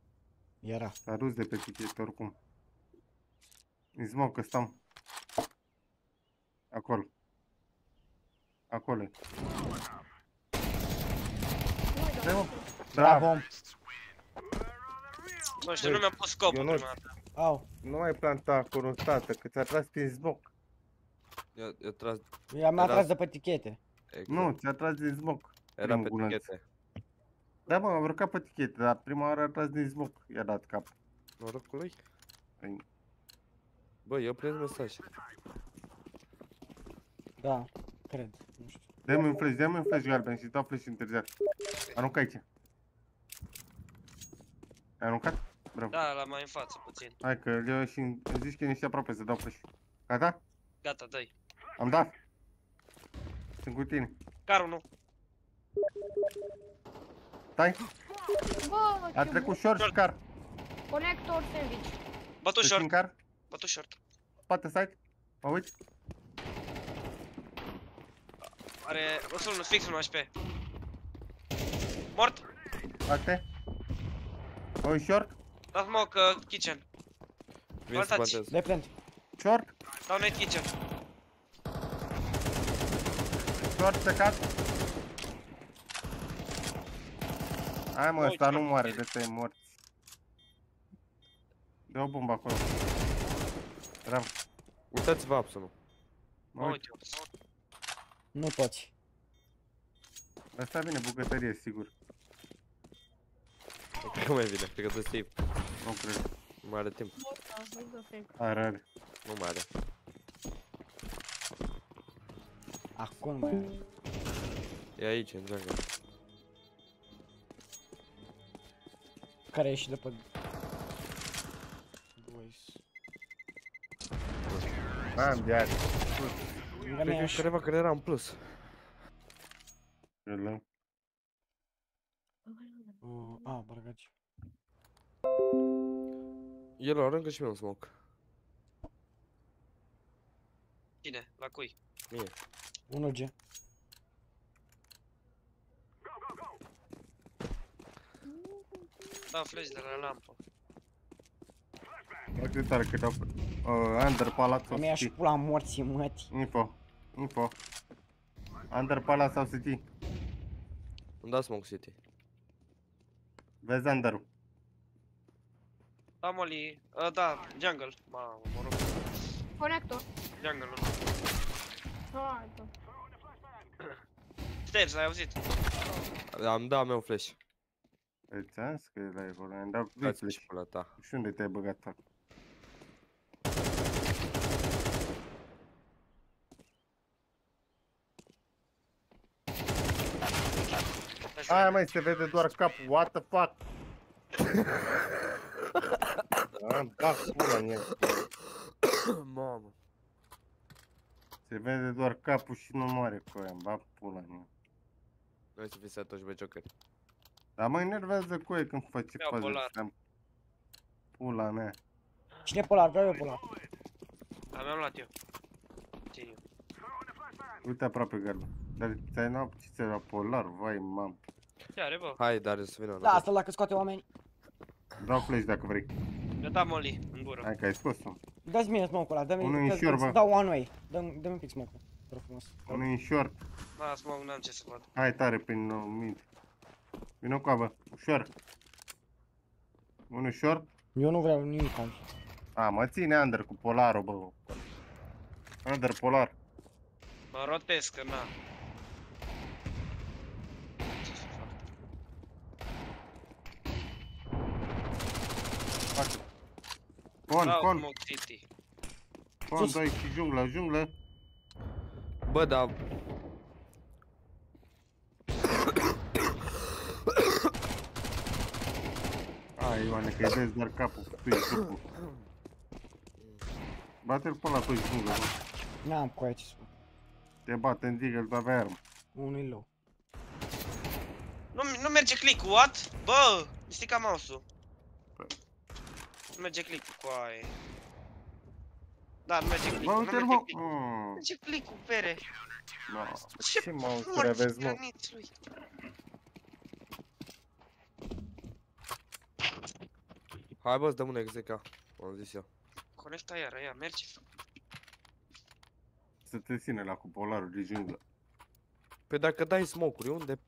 [SPEAKER 2] Era.
[SPEAKER 13] S-a dus de pe tichete oricum. În smoke, că stăm. Acolo. Acolo. e. Dai, mă.
[SPEAKER 2] Bravo.
[SPEAKER 13] Bravo.
[SPEAKER 12] Nu știu, nu mi-am pus scopul
[SPEAKER 13] Ionuț.
[SPEAKER 12] prima dată.
[SPEAKER 2] Au.
[SPEAKER 13] Nu mai planta acolo, tată, că ți-a tras prin smoke.
[SPEAKER 8] Eu, eu tras...
[SPEAKER 2] Eu mi-a
[SPEAKER 8] Era-
[SPEAKER 2] tras de pe tichete.
[SPEAKER 8] Exact.
[SPEAKER 13] Nu, ți-a tras din smoke.
[SPEAKER 8] Era
[SPEAKER 13] primul
[SPEAKER 8] pe
[SPEAKER 13] gulanț.
[SPEAKER 8] tichete.
[SPEAKER 13] Da, mă, am urcat pe tichete, dar prima oară a tras din smoke. I-a dat cap.
[SPEAKER 8] Norocului?
[SPEAKER 13] Ai-
[SPEAKER 8] Bă, eu prind mesaj.
[SPEAKER 2] Da, cred. Nu știu.
[SPEAKER 13] Dă-mi un flash, dă-mi un flash galben și dau flash întârziat. Arunca aici. Ai aruncat? Bravo.
[SPEAKER 12] Da, la mai în față puțin.
[SPEAKER 13] Hai că eu și îmi zici că ești aproape să dau flash. Gata?
[SPEAKER 12] Gata, dai.
[SPEAKER 13] Am dat. Sunt cu tine.
[SPEAKER 12] Carul nu.
[SPEAKER 13] Stai.
[SPEAKER 11] Bă,
[SPEAKER 13] A
[SPEAKER 11] ce
[SPEAKER 13] trecut
[SPEAKER 11] bun.
[SPEAKER 13] short și car.
[SPEAKER 11] Conector sandwich.
[SPEAKER 12] Bătu
[SPEAKER 13] Deci
[SPEAKER 12] short.
[SPEAKER 13] în car.
[SPEAKER 12] Bătu short.
[SPEAKER 13] Spate side. Mă uiți?
[SPEAKER 12] Are rosul un fix un HP. Mort.
[SPEAKER 13] Spate. Mă uiți short.
[SPEAKER 12] Da smoke uh, kitchen.
[SPEAKER 8] Vin să
[SPEAKER 12] Plantați.
[SPEAKER 8] plantez.
[SPEAKER 2] De plant.
[SPEAKER 13] Short.
[SPEAKER 12] Dau net kitchen.
[SPEAKER 13] Short plecat. Hai mă,
[SPEAKER 12] Ui,
[SPEAKER 13] ăsta nu
[SPEAKER 12] short.
[SPEAKER 13] moare, de te morți. Dă o bombă acolo. Bravo.
[SPEAKER 8] Uitați-vă Absonul.
[SPEAKER 13] Mă
[SPEAKER 12] Mă
[SPEAKER 13] uit.
[SPEAKER 12] uite.
[SPEAKER 2] Nu poți.
[SPEAKER 13] Asta vine bucătărie, sigur.
[SPEAKER 8] Cum mai vine? Cred că dă save.
[SPEAKER 13] Nu cred.
[SPEAKER 8] Nu mai are timp.
[SPEAKER 11] Da, îi dă fake.
[SPEAKER 13] Are, are.
[SPEAKER 8] Nu mai are.
[SPEAKER 2] Acum nu mai are.
[SPEAKER 8] E aici, în jungle.
[SPEAKER 2] Care a ieșit de pe... Boys.
[SPEAKER 13] Am de are.
[SPEAKER 2] Lângă
[SPEAKER 8] Cred
[SPEAKER 2] mine
[SPEAKER 8] că
[SPEAKER 2] așa.
[SPEAKER 8] careva care era în plus.
[SPEAKER 13] El-
[SPEAKER 2] Uh, a, bargaci.
[SPEAKER 8] El o aruncă și mie un smoke.
[SPEAKER 12] Cine? La cui?
[SPEAKER 8] Mie.
[SPEAKER 2] 1G.
[SPEAKER 12] Dau flash de la lampă.
[SPEAKER 13] Foarte tare că dau... Uh, under palat sau
[SPEAKER 2] Am ia și
[SPEAKER 13] city.
[SPEAKER 2] pula morții mătii.
[SPEAKER 13] Info. Info. Under palat sau city.
[SPEAKER 8] Îmi da smoke city.
[SPEAKER 13] Vezi under-ul.
[SPEAKER 12] Da, Molly. Uh, da, jungle. Mamă, mă rog.
[SPEAKER 11] Conector.
[SPEAKER 12] Jungle-ul.
[SPEAKER 11] Hai, bă.
[SPEAKER 12] Stairs, ai auzit?
[SPEAKER 8] Am dat meu flash.
[SPEAKER 13] Îți am zis că e la acolo. Am dat
[SPEAKER 8] Dați-mi
[SPEAKER 13] flash.
[SPEAKER 8] și pula ta.
[SPEAKER 13] Și unde te-ai băgat fac? Aia mai se vede doar capul, what the fuck? Am bag pula în el.
[SPEAKER 8] Mamă.
[SPEAKER 13] Se vede doar capul și nu moare cu aia, îmi bag pula în el.
[SPEAKER 8] Noi să fii sătoși pe jocări.
[SPEAKER 13] Dar mă enervează cu ei când face
[SPEAKER 12] Iau
[SPEAKER 13] faze
[SPEAKER 12] polar.
[SPEAKER 13] astea. Pula mea.
[SPEAKER 2] Cine polar? Vreau eu polar.
[SPEAKER 12] Am mi-am luat eu. Țin eu.
[SPEAKER 13] Uite aproape galben. Dar ți-ai luat, ce ți-ai luat polar? Vai, mam.
[SPEAKER 12] Ce are, bă?
[SPEAKER 8] Hai, Darius, să vină.
[SPEAKER 2] Da, asta dacă scoate oameni.
[SPEAKER 13] Dau flash dacă vrei.
[SPEAKER 12] Eu da Molly în gură.
[SPEAKER 13] Hai că ai scos-o.
[SPEAKER 2] Dă-ți mie smoke-ul ăla, dă-mi,
[SPEAKER 13] Unul
[SPEAKER 2] că-
[SPEAKER 13] inshore,
[SPEAKER 2] îți
[SPEAKER 13] bă.
[SPEAKER 2] dau one way. Dă-mi dă-mi un pic smoke-ul. Te rog frumos.
[SPEAKER 13] Unul în short.
[SPEAKER 12] Da, smoke, n-am ce să văd.
[SPEAKER 13] Hai tare prin uh, mid. Vino cu abă, ușor. Unul short.
[SPEAKER 2] Eu nu vreau nimic aici.
[SPEAKER 13] A, mă ține under cu polarul, bă. Under polar.
[SPEAKER 12] Mă rotesc, că na. Ce să fac?
[SPEAKER 13] Fac. Con,
[SPEAKER 12] Dau
[SPEAKER 13] con,
[SPEAKER 12] smoke city.
[SPEAKER 13] con,
[SPEAKER 2] Sus.
[SPEAKER 13] doi și junglă, junglă.
[SPEAKER 8] Bă, dar...
[SPEAKER 13] Ai, Ioane, că-i vezi doar capul, tu ești trupul. Bate-l pe ăla, tu ești junglă, bă.
[SPEAKER 2] N-am cu aia ce să fac.
[SPEAKER 13] Te bate în digă, îl avea armă.
[SPEAKER 2] Unul e low.
[SPEAKER 12] Nu, nu merge click-ul, what? Bă, mi strica mouse-ul. Nu merge click-ul cu aia. Da, nu merge
[SPEAKER 13] Bă,
[SPEAKER 12] click-ul, nu
[SPEAKER 13] uite-l,
[SPEAKER 12] merge
[SPEAKER 13] mă!
[SPEAKER 12] click-ul. Nu
[SPEAKER 13] Mm,
[SPEAKER 12] merge click-ul, pere.
[SPEAKER 13] da.
[SPEAKER 12] Ce
[SPEAKER 13] Ce mouse
[SPEAKER 12] morți
[SPEAKER 13] aveți, mă?
[SPEAKER 12] grăniți lui.
[SPEAKER 8] Hai bă, îți dăm un execa. Am zis eu.
[SPEAKER 12] Conecta iară, ia, merge.
[SPEAKER 13] Să te ține la cu polarul de junglă.
[SPEAKER 8] Păi dacă dai smoke-uri, unde?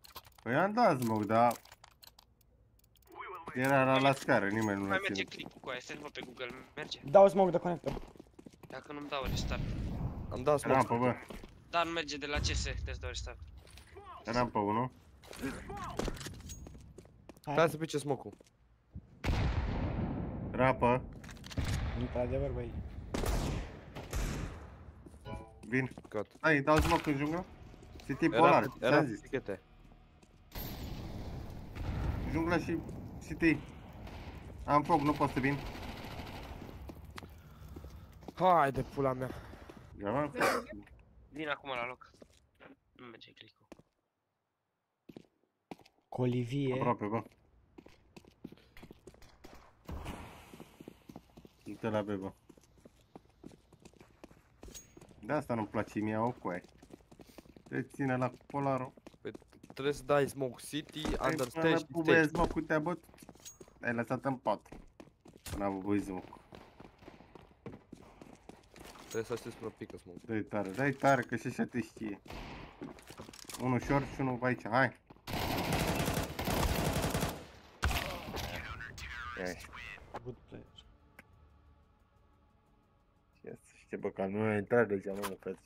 [SPEAKER 13] Păi am dat smoke, dar... Era la, la scară, nimeni nu
[SPEAKER 12] Mai
[SPEAKER 13] l-a
[SPEAKER 12] merge
[SPEAKER 13] ținut.
[SPEAKER 12] click-ul cu aia, stai pe Google, merge.
[SPEAKER 2] Dau smoke de conector.
[SPEAKER 12] Dacă nu-mi dau restart.
[SPEAKER 8] Am dat smoke.
[SPEAKER 13] Rampă, bă.
[SPEAKER 12] Da, nu merge de la CS, te dau restart.
[SPEAKER 13] Rampă 1.
[SPEAKER 8] Hai să pice smoke-ul.
[SPEAKER 13] Rapă.
[SPEAKER 2] Într-adevăr, băi.
[SPEAKER 13] Vin.
[SPEAKER 8] Cut.
[SPEAKER 13] Hai, dau smoke în junglă. City
[SPEAKER 8] Era,
[SPEAKER 13] polar,
[SPEAKER 8] era
[SPEAKER 13] ți-am zis.
[SPEAKER 8] tichete.
[SPEAKER 13] Jungla și City. Am foc, nu pot să vin.
[SPEAKER 8] Hai de pula mea.
[SPEAKER 13] Gata?
[SPEAKER 12] Vin acum la loc. Nu merge click-ul.
[SPEAKER 2] Colivie.
[SPEAKER 13] Aproape, bă. Uite la B, bă. De asta nu-mi place mie o coaie. Te ține la polarul.
[SPEAKER 8] Păi trebuie să dai smoke city,
[SPEAKER 13] Păi,
[SPEAKER 8] understand și
[SPEAKER 13] Păi,
[SPEAKER 8] stage.
[SPEAKER 13] smoke te-a bătut. Ai lăsat în pat. N-a avut smoke.
[SPEAKER 8] Trebuie să aștepți până pică smoke.
[SPEAKER 13] Dă-i tare, dă-i tare, că și așa te știe. Unul short și unul aici, hai. Ei.
[SPEAKER 2] Good player.
[SPEAKER 13] Ce să știe, bă, că nu a intrat deja, mă, frate.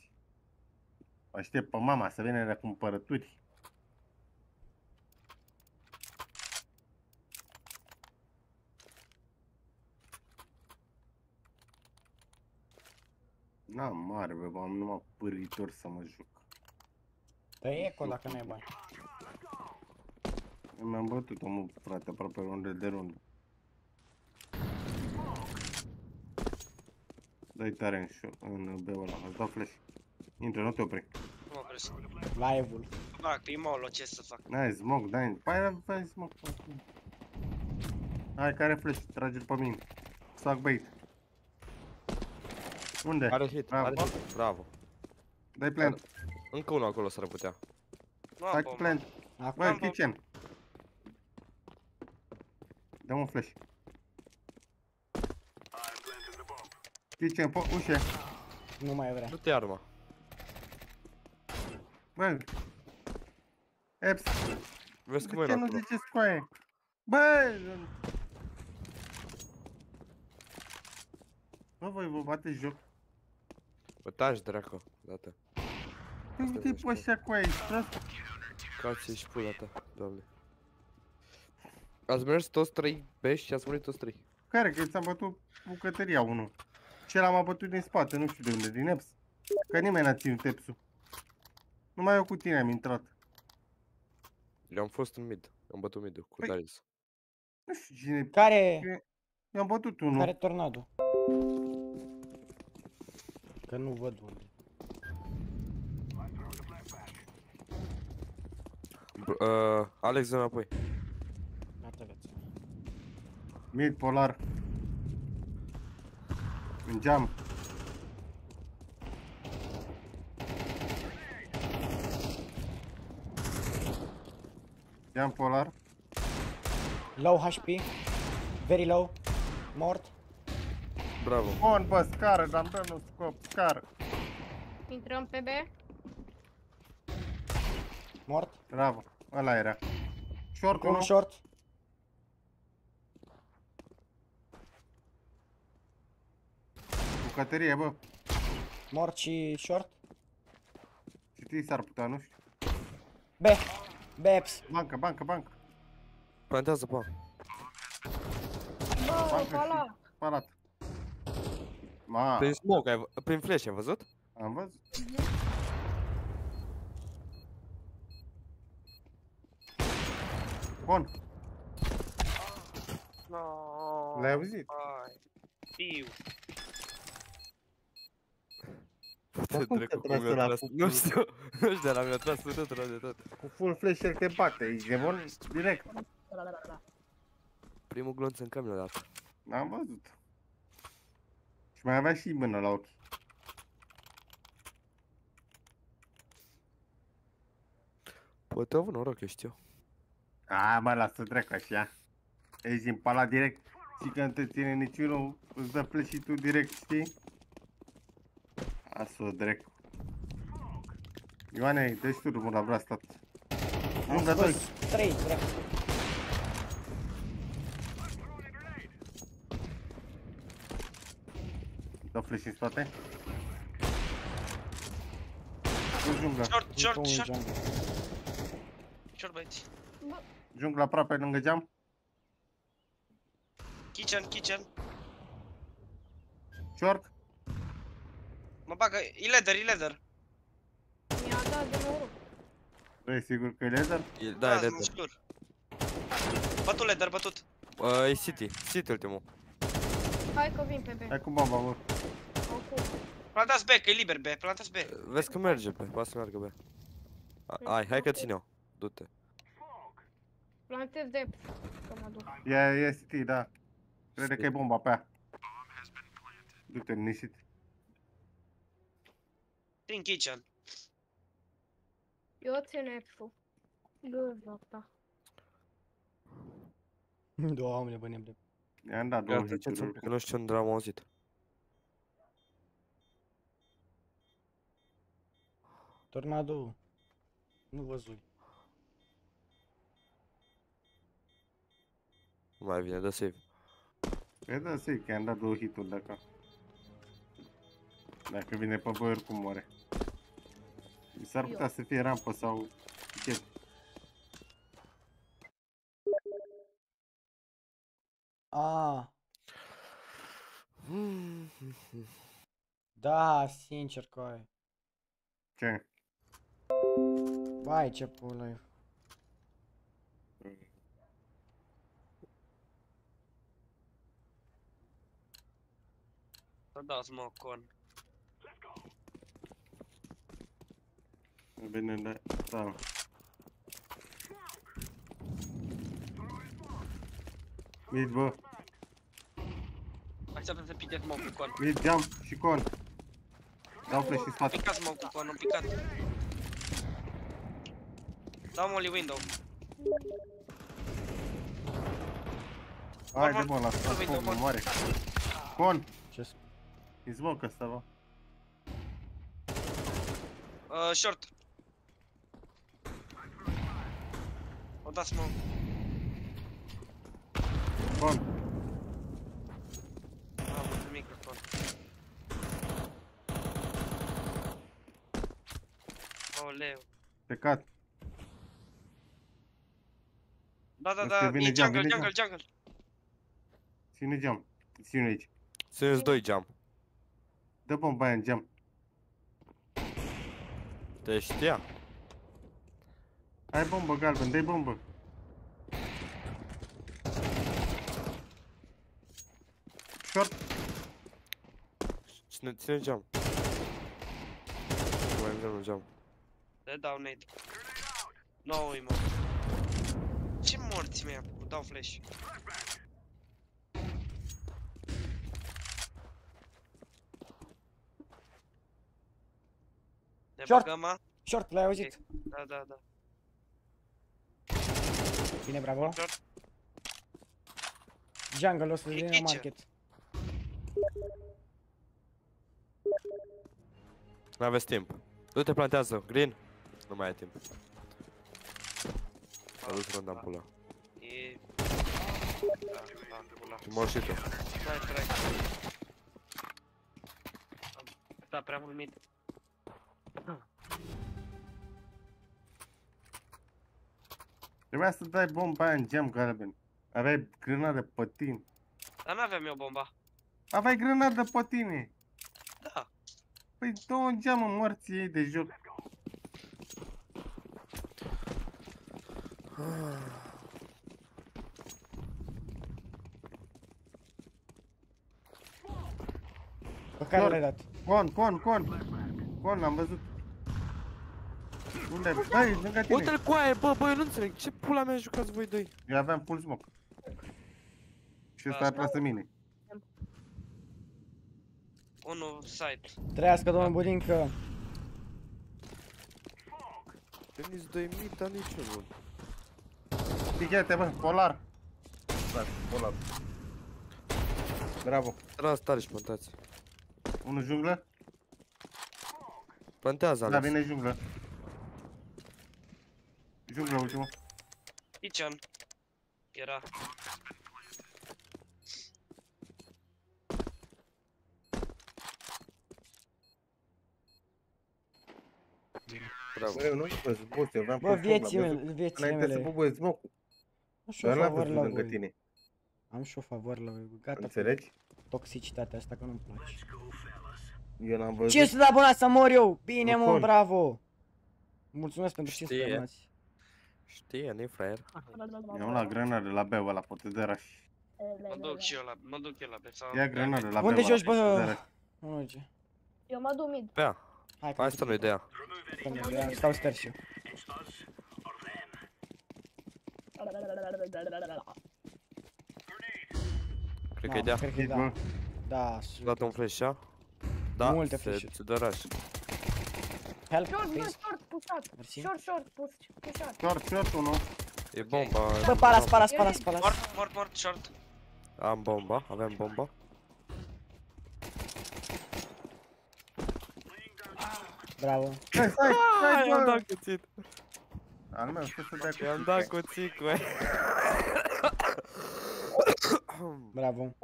[SPEAKER 13] Aștept pe mama să vină la cumpărături. N-am mare, bă, am numai pârghitor să mă juc.
[SPEAKER 2] Dă eco dacă nu ai bani.
[SPEAKER 13] Eu Mi-am bătut omul, frate, aproape rundă de rundă. Dă-i tare în, șo- în B-ul ăla, îți dau flash. Intră, nu te opri.
[SPEAKER 12] Nu mă opresc.
[SPEAKER 2] Live-ul.
[SPEAKER 12] Fac, primul, ce să fac?
[SPEAKER 13] N-ai smoke, dai Păi, dai smoke. pe acolo. Hai, care flash, trage-l pe mine. Fac bait. Unde?
[SPEAKER 8] Are hit,
[SPEAKER 13] Bravo.
[SPEAKER 8] are hit. Bravo.
[SPEAKER 13] Dai plant.
[SPEAKER 8] Încă unul acolo s-ar putea.
[SPEAKER 12] Nu am
[SPEAKER 13] Fac
[SPEAKER 12] bombă.
[SPEAKER 13] plant.
[SPEAKER 2] Acum
[SPEAKER 13] Bă, kitchen. Dă un flash. Kitchen, po, ușe.
[SPEAKER 2] nu mai vrea.
[SPEAKER 8] Du-te arma.
[SPEAKER 13] Bă. Eps.
[SPEAKER 8] Vezi cum
[SPEAKER 13] De
[SPEAKER 8] e
[SPEAKER 13] ce nu
[SPEAKER 8] acolo.
[SPEAKER 13] ziceți coaie? Bă! Bă, voi vă bateți joc.
[SPEAKER 8] Bă, taci, dracu, dată.
[SPEAKER 13] Păi uite pe ăștia coaie, ești prost?
[SPEAKER 8] Cați și pula ta, doamne. Ați mers toți trei beși și ați murit toți trei.
[SPEAKER 13] Care? Că ți-am bătut bucătăria unul. Cel m-a bătut din spate, nu știu de unde, din Eps. Că nimeni n-a ținut Epsul. Numai eu cu tine am intrat.
[SPEAKER 8] Eu am fost în mid. Am bătut mid cu
[SPEAKER 13] Păi-
[SPEAKER 8] Darius.
[SPEAKER 13] Nu știu cine...
[SPEAKER 2] Care?
[SPEAKER 13] Eu am bătut unul.
[SPEAKER 2] Care tornado? Că nu văd unde.
[SPEAKER 8] B- uh, Alex, dă înapoi.
[SPEAKER 2] Gata, gata.
[SPEAKER 13] Mid polar. În geam. Geam polar.
[SPEAKER 2] Low HP. Very low. Mort.
[SPEAKER 8] Bravo.
[SPEAKER 13] Bun, bă, scară, dar dă nu scop, scară.
[SPEAKER 11] Intrăm pe B.
[SPEAKER 2] Mort.
[SPEAKER 13] Bravo, ăla era. Short
[SPEAKER 2] Unul
[SPEAKER 13] unul.
[SPEAKER 2] short.
[SPEAKER 13] Bucătărie, bă.
[SPEAKER 2] Mort și short.
[SPEAKER 13] Știi, s-ar putea, nu știu.
[SPEAKER 2] B. Beps.
[SPEAKER 13] Bancă, bancă, bancă.
[SPEAKER 8] Plantează, pa.
[SPEAKER 11] Bă,
[SPEAKER 13] Bancă
[SPEAKER 11] ăla.
[SPEAKER 13] și palat. Ma,
[SPEAKER 8] Prin smoke, ai, v- prin flash, ai văzut?
[SPEAKER 13] am văzut. Bun,
[SPEAKER 12] No.
[SPEAKER 13] l-ai auzit?
[SPEAKER 12] Hai. Fiu.
[SPEAKER 8] Te
[SPEAKER 13] cum
[SPEAKER 8] dracu,
[SPEAKER 13] te
[SPEAKER 8] cum
[SPEAKER 13] tragi
[SPEAKER 8] mi-a
[SPEAKER 13] la
[SPEAKER 8] tras,
[SPEAKER 13] cu-
[SPEAKER 8] nu știu, nu știu, dar mi-a tras urât rău de tot.
[SPEAKER 13] Cu full flasher te bate, ești nebun direct.
[SPEAKER 8] Primul glonț în cam dat.
[SPEAKER 13] Am văzut. Și mai avea și mână la ochi.
[SPEAKER 8] Poate au avut noroc, eu știu.
[SPEAKER 13] A, mă, lasă treacă așa. Ești din palat direct. Și că nu te ține niciunul, îți dă flash și tu direct, știi? Asu, drept. Ioane, dă-și tu drumul la brastat.
[SPEAKER 2] Am
[SPEAKER 13] Lungă doi.
[SPEAKER 2] scos 3, drept.
[SPEAKER 13] Dă flash în spate. Du jungla.
[SPEAKER 12] Short, short,
[SPEAKER 2] Încă un
[SPEAKER 12] short.
[SPEAKER 2] jungle.
[SPEAKER 12] Short, băieți.
[SPEAKER 13] Jungla aproape lângă geam.
[SPEAKER 12] Kitchen, kitchen.
[SPEAKER 13] Short.
[SPEAKER 12] Mă bagă, e leather, e leather.
[SPEAKER 11] Mi-a dat de noroc.
[SPEAKER 13] Băi, sigur că e laser?
[SPEAKER 8] E- Da, e
[SPEAKER 12] sunt
[SPEAKER 8] dead.
[SPEAKER 12] sigur. Bătut leather, bătut.
[SPEAKER 8] Uh, e City, City ultimul.
[SPEAKER 11] Hai că vin pe B.
[SPEAKER 13] Hai cu bomba, mă.
[SPEAKER 11] Acum.
[SPEAKER 12] Plantați B, că e liber B, plantați B.
[SPEAKER 8] Vezi că merge pe, poate să meargă be. A- Hai, hai că țin eu. Du-te.
[SPEAKER 11] Plantez de că mă duc.
[SPEAKER 13] E, e City, da. Crede că e bomba pe ea. Du-te, nișit.
[SPEAKER 12] Prin kitchen.
[SPEAKER 11] Eu țin F-ul. Gârza ta.
[SPEAKER 2] Doamne, bă, neble.
[SPEAKER 13] I-am dat două
[SPEAKER 8] Gata, ce
[SPEAKER 13] hituri.
[SPEAKER 8] că nu știu unde am auzit.
[SPEAKER 2] Tornado. Nu văzui.
[SPEAKER 8] Nu mai vine, dă save.
[SPEAKER 13] E da, să că i-am dat două hituri dacă... Dacă vine pe voi, oricum moare. S-ar putea să fie rampă sau... chet.
[SPEAKER 2] A. Da, sincer, coi.
[SPEAKER 13] Ce?
[SPEAKER 2] Vai, ce pula e.
[SPEAKER 12] Să dau smoke on.
[SPEAKER 13] Bine, da. da. Mid, bă.
[SPEAKER 12] Așteaptă să pice smoke cu con.
[SPEAKER 13] Mid, geam și con. Dau flash în spate.
[SPEAKER 12] Picat smoke cu con, un picat. Dau molly window.
[SPEAKER 13] Haide, mă, la
[SPEAKER 12] Con window,
[SPEAKER 13] con,
[SPEAKER 12] con.
[SPEAKER 13] moare. Con.
[SPEAKER 2] Ce
[SPEAKER 13] E smoke ăsta, bă.
[SPEAKER 12] Uh, short. O da smoke.
[SPEAKER 13] Con.
[SPEAKER 12] Am un microfon. Oleu.
[SPEAKER 13] Plecat.
[SPEAKER 12] Da, da,
[SPEAKER 13] Vezi
[SPEAKER 12] da,
[SPEAKER 13] că vine
[SPEAKER 12] e
[SPEAKER 13] geam,
[SPEAKER 12] jungle,
[SPEAKER 13] vine
[SPEAKER 12] jungle, jungle.
[SPEAKER 13] Ține geam. Ține aici.
[SPEAKER 8] Sunt 2 geam.
[SPEAKER 13] Dă bomba aia în geam.
[SPEAKER 8] Te știa?
[SPEAKER 13] Hai bombă, galben, dai bombă. Short.
[SPEAKER 8] Ține, ține geam. Nu mai avem un geam.
[SPEAKER 12] Le dau nade. No, mă. Ce morți mi-a făcut? Dau flash. Ne
[SPEAKER 2] Short.
[SPEAKER 12] băgăm, a?
[SPEAKER 2] Short, l-ai auzit?
[SPEAKER 12] Da, da, da.
[SPEAKER 2] Bine, bravo.
[SPEAKER 12] Short.
[SPEAKER 2] Jungle o să
[SPEAKER 12] E
[SPEAKER 2] vină
[SPEAKER 12] kitchen.
[SPEAKER 2] market.
[SPEAKER 8] Nu aveți timp. Du-te plantează, green. Nu mai ai timp. A dus ronda în pula.
[SPEAKER 12] E... Da, da, pula.
[SPEAKER 8] Mor și tu.
[SPEAKER 12] Stai, stai. Da, prea mult mid.
[SPEAKER 13] Trebuia să dai bomba aia în geam, galben. Aveai grenadă pe tine.
[SPEAKER 12] Dar n-aveam eu bomba.
[SPEAKER 13] Aveai grenadă pe tine.
[SPEAKER 12] Da.
[SPEAKER 13] Păi dă în geam în morții ei de joc.
[SPEAKER 2] Pe care l-ai dat?
[SPEAKER 13] Con, con, con. Con, am văzut. Unde? Băi, lângă tine.
[SPEAKER 8] Uite-l cu aia, bă, bă, eu nu înțeleg. Ce pula mea jucați voi doi?
[SPEAKER 13] Eu aveam full smoke. Și ăsta a tras în mine.
[SPEAKER 12] Unul side.
[SPEAKER 2] Trăiască domnul Budincă.
[SPEAKER 8] Veniți doi mii, dar niciunul.
[SPEAKER 13] Pichete, bă, polar. Da, polar. Bravo.
[SPEAKER 8] Tras tare și plantați.
[SPEAKER 13] Unul junglă?
[SPEAKER 8] Plantează,
[SPEAKER 13] Da,
[SPEAKER 8] Alex.
[SPEAKER 13] vine junglă. Junglă ultimul.
[SPEAKER 12] Kitchen. Era.
[SPEAKER 8] Bravo.
[SPEAKER 13] Bă, eu nu văzut, boss, eu aveam
[SPEAKER 2] Bă,
[SPEAKER 13] full smoke,
[SPEAKER 2] vieții
[SPEAKER 13] l-am
[SPEAKER 2] mele,
[SPEAKER 13] văzut
[SPEAKER 2] viețile
[SPEAKER 13] Înainte să
[SPEAKER 2] mele.
[SPEAKER 13] bubuie smoke-ul.
[SPEAKER 2] Am și o
[SPEAKER 13] Doar l-am
[SPEAKER 2] favoare
[SPEAKER 13] văzut
[SPEAKER 2] la
[SPEAKER 13] lângă
[SPEAKER 2] voi.
[SPEAKER 13] tine.
[SPEAKER 2] Am și o favoare la voi. Gata. cu
[SPEAKER 13] Înțelegi?
[SPEAKER 2] Toxicitatea asta că nu-mi place.
[SPEAKER 13] Eu l-am văzut.
[SPEAKER 2] 500 de abonați să mor eu! Bine, mă,
[SPEAKER 13] Nicol.
[SPEAKER 2] bravo! Mulțumesc pentru 500 de
[SPEAKER 8] Știe.
[SPEAKER 2] abonați.
[SPEAKER 8] Știe, nu-i fraier.
[SPEAKER 13] Iau la grenade la beu ăla, poate de raș.
[SPEAKER 12] Mă duc și eu la, mă duc eu la pe sau...
[SPEAKER 13] Ia grenade la beu
[SPEAKER 2] Unde
[SPEAKER 13] ăla,
[SPEAKER 2] joci,
[SPEAKER 13] poate de
[SPEAKER 2] bă?
[SPEAKER 13] raș.
[SPEAKER 2] Nu merge.
[SPEAKER 11] Eu mă duc mid.
[SPEAKER 8] Pe ea.
[SPEAKER 2] Hai,
[SPEAKER 8] Hai să nu-i de ea.
[SPEAKER 2] Stau, stau sper și eu.
[SPEAKER 8] Cred că e
[SPEAKER 2] Mamă,
[SPEAKER 8] de ea.
[SPEAKER 2] Cred că e da. Da,
[SPEAKER 8] Și dat un flash, a? Da,
[SPEAKER 2] Multe
[SPEAKER 8] se,
[SPEAKER 2] flash-uri.
[SPEAKER 8] se dă rush.
[SPEAKER 2] Help,
[SPEAKER 11] Short, bă,
[SPEAKER 2] please.
[SPEAKER 11] short, pusat.
[SPEAKER 2] Mersi.
[SPEAKER 11] Short, short, pus, pusat.
[SPEAKER 13] Short, short, unul.
[SPEAKER 8] E bomba.
[SPEAKER 2] Bă, palas, palas, palas, palas.
[SPEAKER 12] Mort, mort, mort, short.
[SPEAKER 8] Am bomba, avem bomba.
[SPEAKER 2] Bravo.
[SPEAKER 13] Stai, stai, stai,
[SPEAKER 8] i-am
[SPEAKER 13] bă!
[SPEAKER 8] dat cuțit.
[SPEAKER 13] Al meu, ce să dai cu
[SPEAKER 8] I-am dat cuțit cu ea.
[SPEAKER 2] Bravo.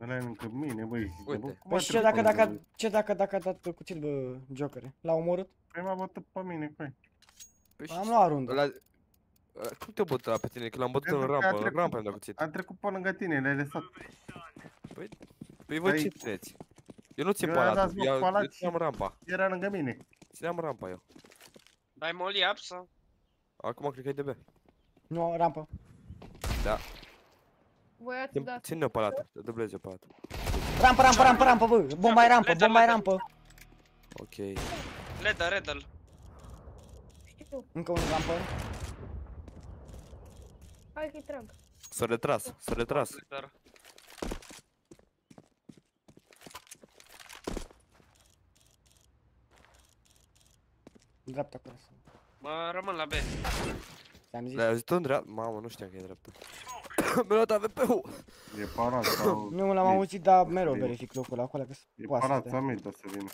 [SPEAKER 13] Ăla e lângă mine, băi. și de
[SPEAKER 8] Uite.
[SPEAKER 13] bă, cum
[SPEAKER 2] Păi
[SPEAKER 13] a
[SPEAKER 2] și ce
[SPEAKER 13] trecut
[SPEAKER 2] dacă,
[SPEAKER 13] lângă
[SPEAKER 2] dacă,
[SPEAKER 13] mine?
[SPEAKER 2] ce dacă, dacă a dat cuțit, bă, jocere? L-a omorât?
[SPEAKER 13] Păi m-a bătut pe mine, păi.
[SPEAKER 8] Păi și
[SPEAKER 2] Am luat rundă.
[SPEAKER 8] ăla- ă, Cum te-a bătut ăla pe tine? Că l-am bătut în
[SPEAKER 13] Pentru că a
[SPEAKER 8] rampă, în
[SPEAKER 13] trecut-
[SPEAKER 8] rampă am dat cuțit.
[SPEAKER 13] Am trecut pe lângă tine, le-ai lăsat.
[SPEAKER 8] Păi voi
[SPEAKER 13] Păi-
[SPEAKER 8] ce țineți? Eu nu țin
[SPEAKER 13] Eu i-am dat
[SPEAKER 8] palatul,
[SPEAKER 13] smoke
[SPEAKER 8] eu,
[SPEAKER 13] palat
[SPEAKER 8] eu
[SPEAKER 13] și-
[SPEAKER 8] țineam rampa.
[SPEAKER 13] Era lângă mine.
[SPEAKER 8] Țineam rampa eu.
[SPEAKER 12] Dai molly up sau?
[SPEAKER 8] Acum cred că e de B.
[SPEAKER 2] Nu, rampă.
[SPEAKER 8] Da.
[SPEAKER 11] Voi ați
[SPEAKER 8] Țin-
[SPEAKER 11] dat.
[SPEAKER 8] Ține-o palatul, te dublezi eu palatul.
[SPEAKER 2] Rampă, rampă, rampă, rampă, bă. Bomba e rampă,
[SPEAKER 12] Ledă,
[SPEAKER 2] bomba e
[SPEAKER 12] ledă.
[SPEAKER 2] rampă.
[SPEAKER 8] Ok.
[SPEAKER 12] Redă, redă-l.
[SPEAKER 2] Încă un rampă.
[SPEAKER 11] Hai că-i trag.
[SPEAKER 8] S-a retras, s-a retras.
[SPEAKER 12] Dar.
[SPEAKER 2] Dreapta acolo.
[SPEAKER 12] Mă rămân la B.
[SPEAKER 2] Ți-am zis.
[SPEAKER 8] Le-ai auzit tu în dreapta? Mamă, nu știam că e dreapta. Mi-a luat AVP-ul.
[SPEAKER 13] E parat sau...
[SPEAKER 2] Nu l-am
[SPEAKER 13] mid?
[SPEAKER 2] auzit, dar mereu
[SPEAKER 13] Bine.
[SPEAKER 2] verific locul acolo, că
[SPEAKER 13] E
[SPEAKER 2] poate să
[SPEAKER 13] parat
[SPEAKER 2] stea.
[SPEAKER 13] sau mid o să vină.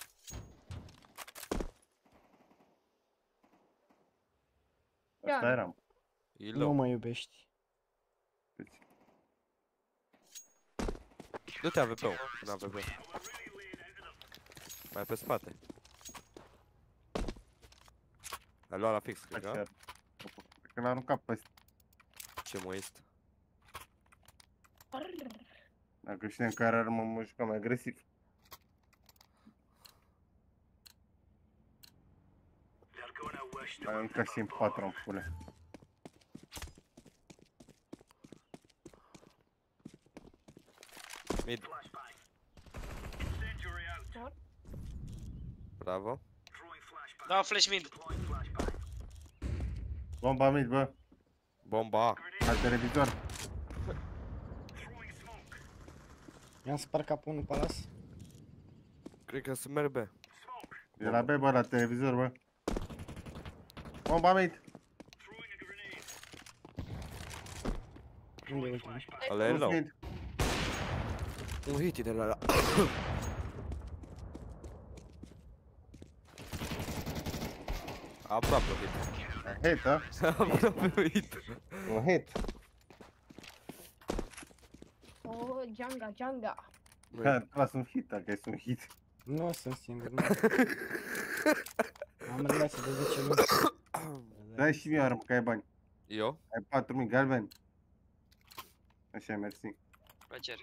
[SPEAKER 11] Ia.
[SPEAKER 13] Asta eram.
[SPEAKER 8] E
[SPEAKER 2] Nu
[SPEAKER 8] low.
[SPEAKER 2] mă iubești.
[SPEAKER 8] Du-te AVP-ul, în AVP. Mai pe spate. Ai luat la fix, cred că?
[SPEAKER 13] Așa. Cred că l-a aruncat peste.
[SPEAKER 8] Ce moist.
[SPEAKER 13] Dacă știam care armă mă jucam mai agresiv. Ai aruncat și în patru în pule.
[SPEAKER 8] Mid. Bravo.
[SPEAKER 12] Da, flash mid.
[SPEAKER 13] Bomba mid, bă.
[SPEAKER 8] Bomba A.
[SPEAKER 13] La televizor.
[SPEAKER 2] I-am spart capul unul palas.
[SPEAKER 8] Cred că să merg B.
[SPEAKER 13] E la B, bă, la televizor, bă. Bomba mid.
[SPEAKER 2] Unde e ultimul?
[SPEAKER 8] Ăla e low. Un hit de la la. Aproape hit.
[SPEAKER 13] Hit, ha?
[SPEAKER 8] Aproape un hit.
[SPEAKER 13] Un hit.
[SPEAKER 11] Oh, Django, Django.
[SPEAKER 13] Că a tras un hit, dacă este un hit.
[SPEAKER 2] Nu sunt singur, nu. Am relație de 10 luni.
[SPEAKER 13] Dai și mie armă, că ai bani.
[SPEAKER 8] Eu?
[SPEAKER 13] Ai 4000 galbeni. Așa, mersi.
[SPEAKER 12] Plăcere.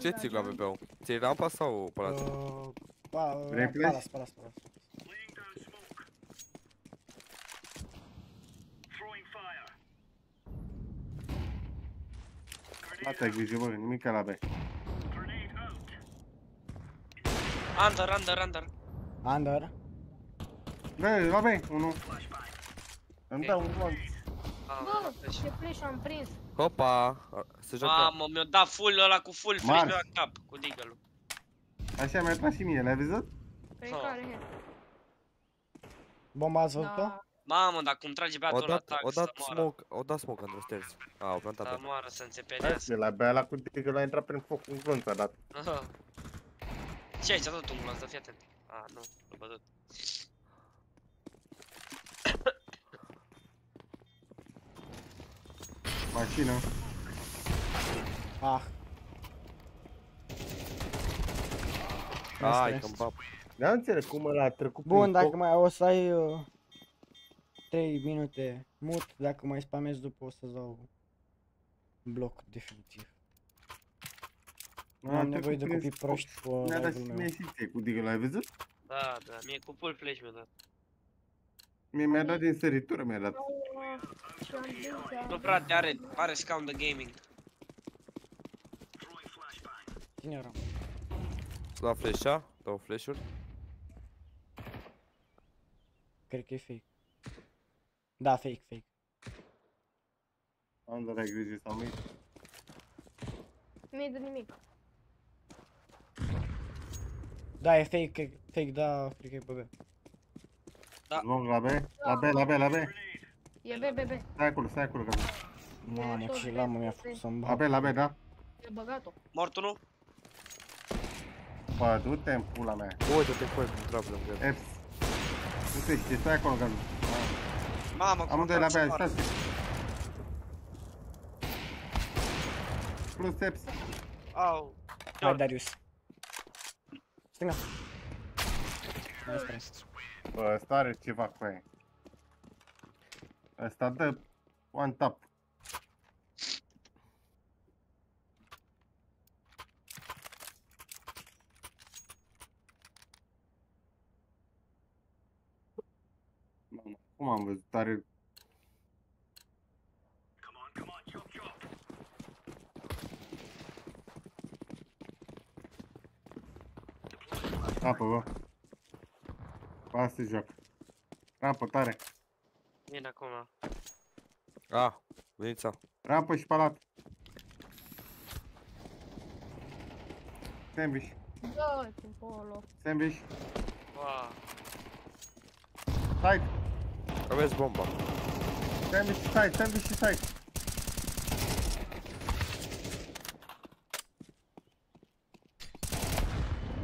[SPEAKER 8] Ce ții cu AVP-ul? Ții rampa sau palatul?
[SPEAKER 2] Uh, pa,
[SPEAKER 13] Vrei
[SPEAKER 2] uh,
[SPEAKER 13] flash?
[SPEAKER 2] palas, palas, palas.
[SPEAKER 13] Asta ai grijă, bă, nimic la B.
[SPEAKER 12] Under, under, under.
[SPEAKER 2] Under.
[SPEAKER 13] Bă, la B, unul. Îmi dau un bun.
[SPEAKER 11] Bă, ce flash am prins.
[SPEAKER 8] Hopa! a- Se joacă.
[SPEAKER 12] Mamă, mi-a dat full ăla cu full
[SPEAKER 13] Mars.
[SPEAKER 12] flash la cap, cu deagle-ul.
[SPEAKER 13] Așa mi-a tras și mie, l-ai văzut?
[SPEAKER 11] Pe
[SPEAKER 12] Ha.
[SPEAKER 11] care head.
[SPEAKER 2] Bomba ați văzut-o?
[SPEAKER 11] Da.
[SPEAKER 12] Mamă, dacă îmi trage
[SPEAKER 8] O
[SPEAKER 12] beatul ăla
[SPEAKER 8] dat,
[SPEAKER 12] tag,
[SPEAKER 8] o dat
[SPEAKER 12] să moară.
[SPEAKER 8] smoke, o dat smoke under stairs. A, au plantat
[SPEAKER 12] Să
[SPEAKER 8] B.
[SPEAKER 12] moară, să
[SPEAKER 13] Hai
[SPEAKER 12] înțepedească.
[SPEAKER 13] să la bea la cu că l-a intrat prin foc, un glonț a dat.
[SPEAKER 12] Aha. Ce aici, a dat un glonț, fii atent. A, nu, l-a bătut.
[SPEAKER 13] Mașină.
[SPEAKER 2] Ah,
[SPEAKER 8] Ai,
[SPEAKER 2] stres.
[SPEAKER 8] că-mi pap.
[SPEAKER 13] N-am înțeles cum ăla a trecut
[SPEAKER 2] Bun,
[SPEAKER 13] prin
[SPEAKER 2] dacă
[SPEAKER 13] foc.
[SPEAKER 2] mai o să ai uh, 3 minute mut, dacă mai spamezi după o să-ți dau bloc definitiv. Nu
[SPEAKER 13] A
[SPEAKER 2] am nevoie de
[SPEAKER 13] trecut prin
[SPEAKER 2] copii proști pe
[SPEAKER 13] Ne-a dat
[SPEAKER 2] live-ul
[SPEAKER 13] și
[SPEAKER 2] meu.
[SPEAKER 13] mie și ție cu digă, l-ai văzut?
[SPEAKER 12] Da, da, mie cu full flash mi-a dat.
[SPEAKER 13] Mie mi-a dat din săritură, mi-a dat.
[SPEAKER 11] Ce am zis, da.
[SPEAKER 12] Nu, frate, are, are scaun de gaming.
[SPEAKER 2] Cine era?
[SPEAKER 8] La flash-a, două flash-uri.
[SPEAKER 2] Cred că e fake. Da, fake, fake.
[SPEAKER 13] Am dat ai grijă sau mie.
[SPEAKER 11] Mid nimic.
[SPEAKER 2] Da, e fake, cred- fake, da, cred că e pe B.
[SPEAKER 12] Da.
[SPEAKER 13] Zvon la B, la B, la B, la B.
[SPEAKER 11] E B, B, B.
[SPEAKER 13] Stai acolo, stai acolo, gata.
[SPEAKER 2] Mamă, ce lamă mi-a făcut să-mi
[SPEAKER 13] La B,
[SPEAKER 2] bag.
[SPEAKER 13] la B, da?
[SPEAKER 11] E băgat-o.
[SPEAKER 12] Mort unul?
[SPEAKER 13] Bă, du-te în pula mea.
[SPEAKER 8] Uite-te cu cum trap lângă el.
[SPEAKER 13] Eps. Nu te știi, stai acolo, gata.
[SPEAKER 12] Mamă, cum
[SPEAKER 13] Amândoi la B,
[SPEAKER 12] fac să moară.
[SPEAKER 13] stați. Plus Eps.
[SPEAKER 12] Au.
[SPEAKER 2] Hai, Darius. Stânga. Mai strâns.
[SPEAKER 13] Bă, ăsta are ceva cu aia. Ăsta dă one tap. Mamă, Cum am văzut? Are... Apă, bă. Asta se joacă. Rampă, tare.
[SPEAKER 12] Vine acum.
[SPEAKER 8] A, venița.
[SPEAKER 13] Rampă și palat. Sandwich.
[SPEAKER 11] Dă-te acolo.
[SPEAKER 13] Sandwich.
[SPEAKER 12] Wow.
[SPEAKER 13] Side.
[SPEAKER 8] Aveți bomba.
[SPEAKER 13] Sandwich și side. Sandwich și side.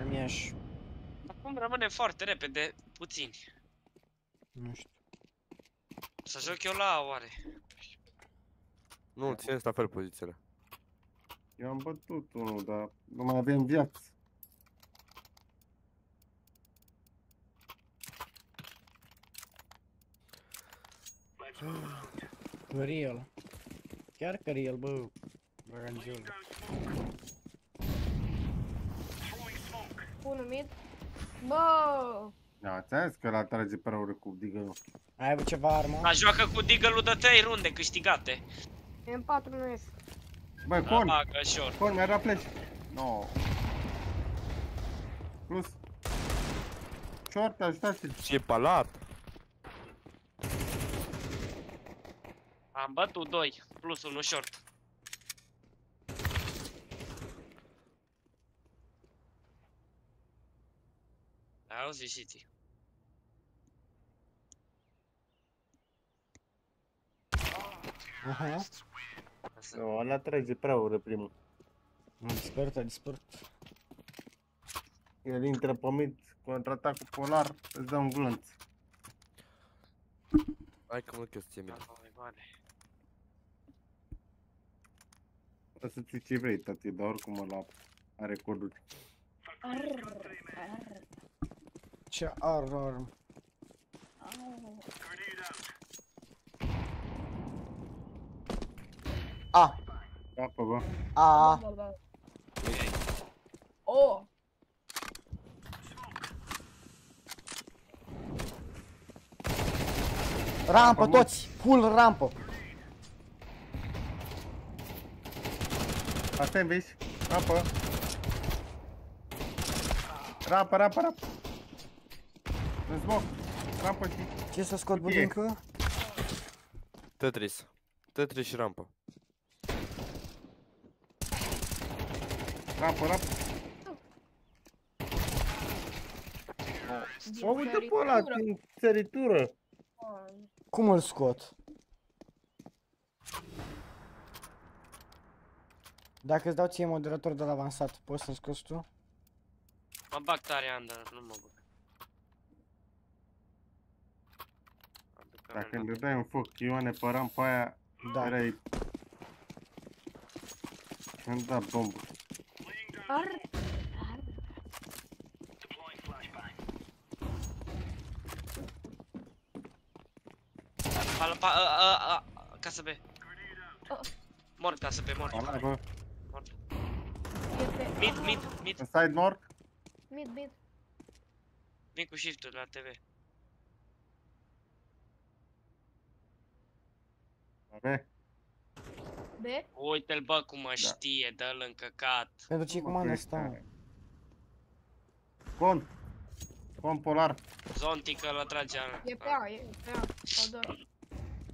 [SPEAKER 2] Îmi iași.
[SPEAKER 12] Acum rămâne foarte repede, puțini.
[SPEAKER 2] Nu știu.
[SPEAKER 12] Să joc eu la A, oare?
[SPEAKER 8] Nu, țineți la fel pozițiile.
[SPEAKER 13] Eu am bătut unul, dar nu mai avem viață.
[SPEAKER 2] Real. Chiar că real, bă. Băgangiul.
[SPEAKER 11] Unul mid. Bă!
[SPEAKER 13] Da, ți-am zis că la trage pe rău cu digă.
[SPEAKER 2] Ai avut ceva armă?
[SPEAKER 12] A joacă cu deagle-ul de 3 runde câștigate.
[SPEAKER 11] M4 nu ies.
[SPEAKER 13] Bă,
[SPEAKER 12] Da,
[SPEAKER 13] con!
[SPEAKER 12] bagă short.
[SPEAKER 13] Con, mi-a dat flash. No. Plus. Short, ajutați-l.
[SPEAKER 8] Și palat.
[SPEAKER 12] Am bătut 2, plus 1 short. Auzi și ții.
[SPEAKER 2] Aha.
[SPEAKER 13] No, ăla trage prea ură primul.
[SPEAKER 2] Am dispărut, a dispărut.
[SPEAKER 13] El intră pe mid, contraatacul polar, îți dă un glonț.
[SPEAKER 8] Hai că mă duc eu să ție mine.
[SPEAKER 12] Mai bane.
[SPEAKER 13] O să ții ce vrei, tati, dar oricum ăla are coduri.
[SPEAKER 2] Ce arm. A.
[SPEAKER 13] Apă, bă.
[SPEAKER 2] A.
[SPEAKER 11] Oh!
[SPEAKER 2] Rampă toți! Full rampă!
[SPEAKER 13] Asta e vezi? Apă. Rampă, rampă, rampă. În smoke. Rampă și...
[SPEAKER 2] Ce să scot
[SPEAKER 13] E.
[SPEAKER 2] budincă?
[SPEAKER 8] Tetris. Tetris și rampă.
[SPEAKER 13] Rampă, rampă.
[SPEAKER 11] Din
[SPEAKER 13] Mă uite pe ăla,
[SPEAKER 11] săritură.
[SPEAKER 13] din săritură.
[SPEAKER 2] Cum îl scot? Dacă îți dau ție moderator de la avansat, poți să-l scoți tu?
[SPEAKER 12] Mă bag tare, Under, nu mă bag. Aduc
[SPEAKER 13] Dacă
[SPEAKER 12] amendament.
[SPEAKER 13] îmi dai un foc, Ioane, pe rampa aia,
[SPEAKER 2] Da.
[SPEAKER 13] erai... Îmi da bombă.
[SPEAKER 11] Ar...
[SPEAKER 12] Pala, pa, a, a, a, casă B.
[SPEAKER 11] Oh.
[SPEAKER 12] Mort casă B, mort.
[SPEAKER 13] Ala, bă.
[SPEAKER 11] Este...
[SPEAKER 12] Mid, mid, mid.
[SPEAKER 13] În side nord.
[SPEAKER 11] Mid, mid.
[SPEAKER 12] Vin cu shift-ul la TV.
[SPEAKER 13] Ave.
[SPEAKER 11] B.
[SPEAKER 12] Uite-l bă cum mă știe, dă-l în căcat.
[SPEAKER 2] Pentru ce comandă stau?
[SPEAKER 13] Con. Con polar.
[SPEAKER 12] Zontică l trage ala.
[SPEAKER 11] E pe A, e pe A. Sau doar.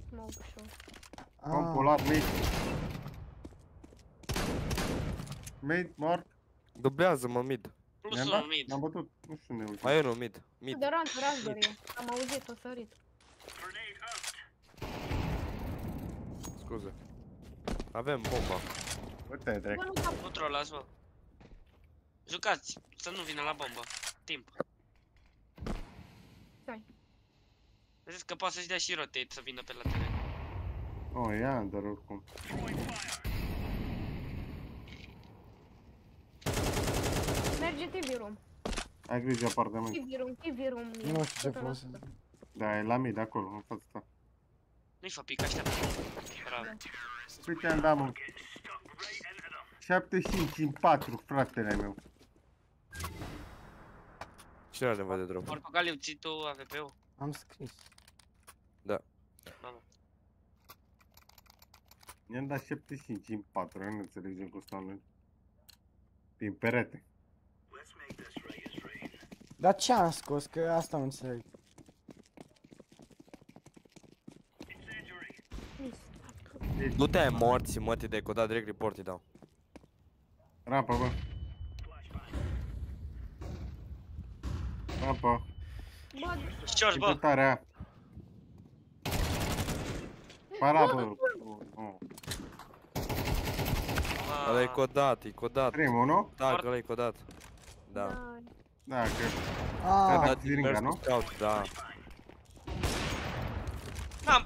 [SPEAKER 11] Smoke show.
[SPEAKER 13] Con
[SPEAKER 2] Ah,
[SPEAKER 13] polar, mid. Mid, mort.
[SPEAKER 8] Dublează-mă mid.
[SPEAKER 12] Plus
[SPEAKER 13] I-am
[SPEAKER 12] unul
[SPEAKER 13] dat?
[SPEAKER 12] mid.
[SPEAKER 13] Am bătut. Nu știu unde e
[SPEAKER 8] Mai e unul mid. Mid.
[SPEAKER 11] De rant, raspberry. Am auzit, o sărit.
[SPEAKER 8] Scuze. Avem bomba.
[SPEAKER 13] Uite, trec.
[SPEAKER 11] Bă, nu da.
[SPEAKER 12] Nu trolați, bă. Jucați, să nu vină la bombă. Timp.
[SPEAKER 11] Stai.
[SPEAKER 12] Vedeți că poate să-și dea și rotate să vină pe la TV.
[SPEAKER 13] Oh, e under oricum.
[SPEAKER 11] Merge TV room.
[SPEAKER 13] Ai grijă apartament.
[SPEAKER 11] TV room, TV room. e
[SPEAKER 2] nu știu ce
[SPEAKER 11] 100%.
[SPEAKER 2] folosesc.
[SPEAKER 13] Da, e la mid acolo, în fața ta.
[SPEAKER 12] Nu-i fă pic, așteaptă. Bravo.
[SPEAKER 13] Uite, am dat, mă. 75 în 4, fratele meu.
[SPEAKER 8] Cine are nevoie de drop?
[SPEAKER 12] Portocaliu, ții tu AVP-ul?
[SPEAKER 2] Am scris.
[SPEAKER 8] Da.
[SPEAKER 12] Mamă.
[SPEAKER 13] I-am dat 75 în 4, eu nu înțelegem cum stau noi. Din perete.
[SPEAKER 2] Dar ce am scos? Că asta nu înțeleg.
[SPEAKER 8] Nu te-ai morți, mă, te-ai codat direct report îi dau.
[SPEAKER 13] Rampa, bă. Rampa.
[SPEAKER 11] Bă,
[SPEAKER 12] Short,
[SPEAKER 13] Câtă
[SPEAKER 12] bă.
[SPEAKER 13] tare aia. Para, bă. Oh.
[SPEAKER 8] Ăla e codat, e codat.
[SPEAKER 13] Primul, nu?
[SPEAKER 8] Da, că ăla e codat. Da.
[SPEAKER 13] Da, cred.
[SPEAKER 2] Ah,
[SPEAKER 13] Te-a
[SPEAKER 8] Da,
[SPEAKER 13] dat
[SPEAKER 8] din
[SPEAKER 13] ziringa,
[SPEAKER 8] mers
[SPEAKER 13] nu?
[SPEAKER 8] cu scout, da.
[SPEAKER 12] N-am.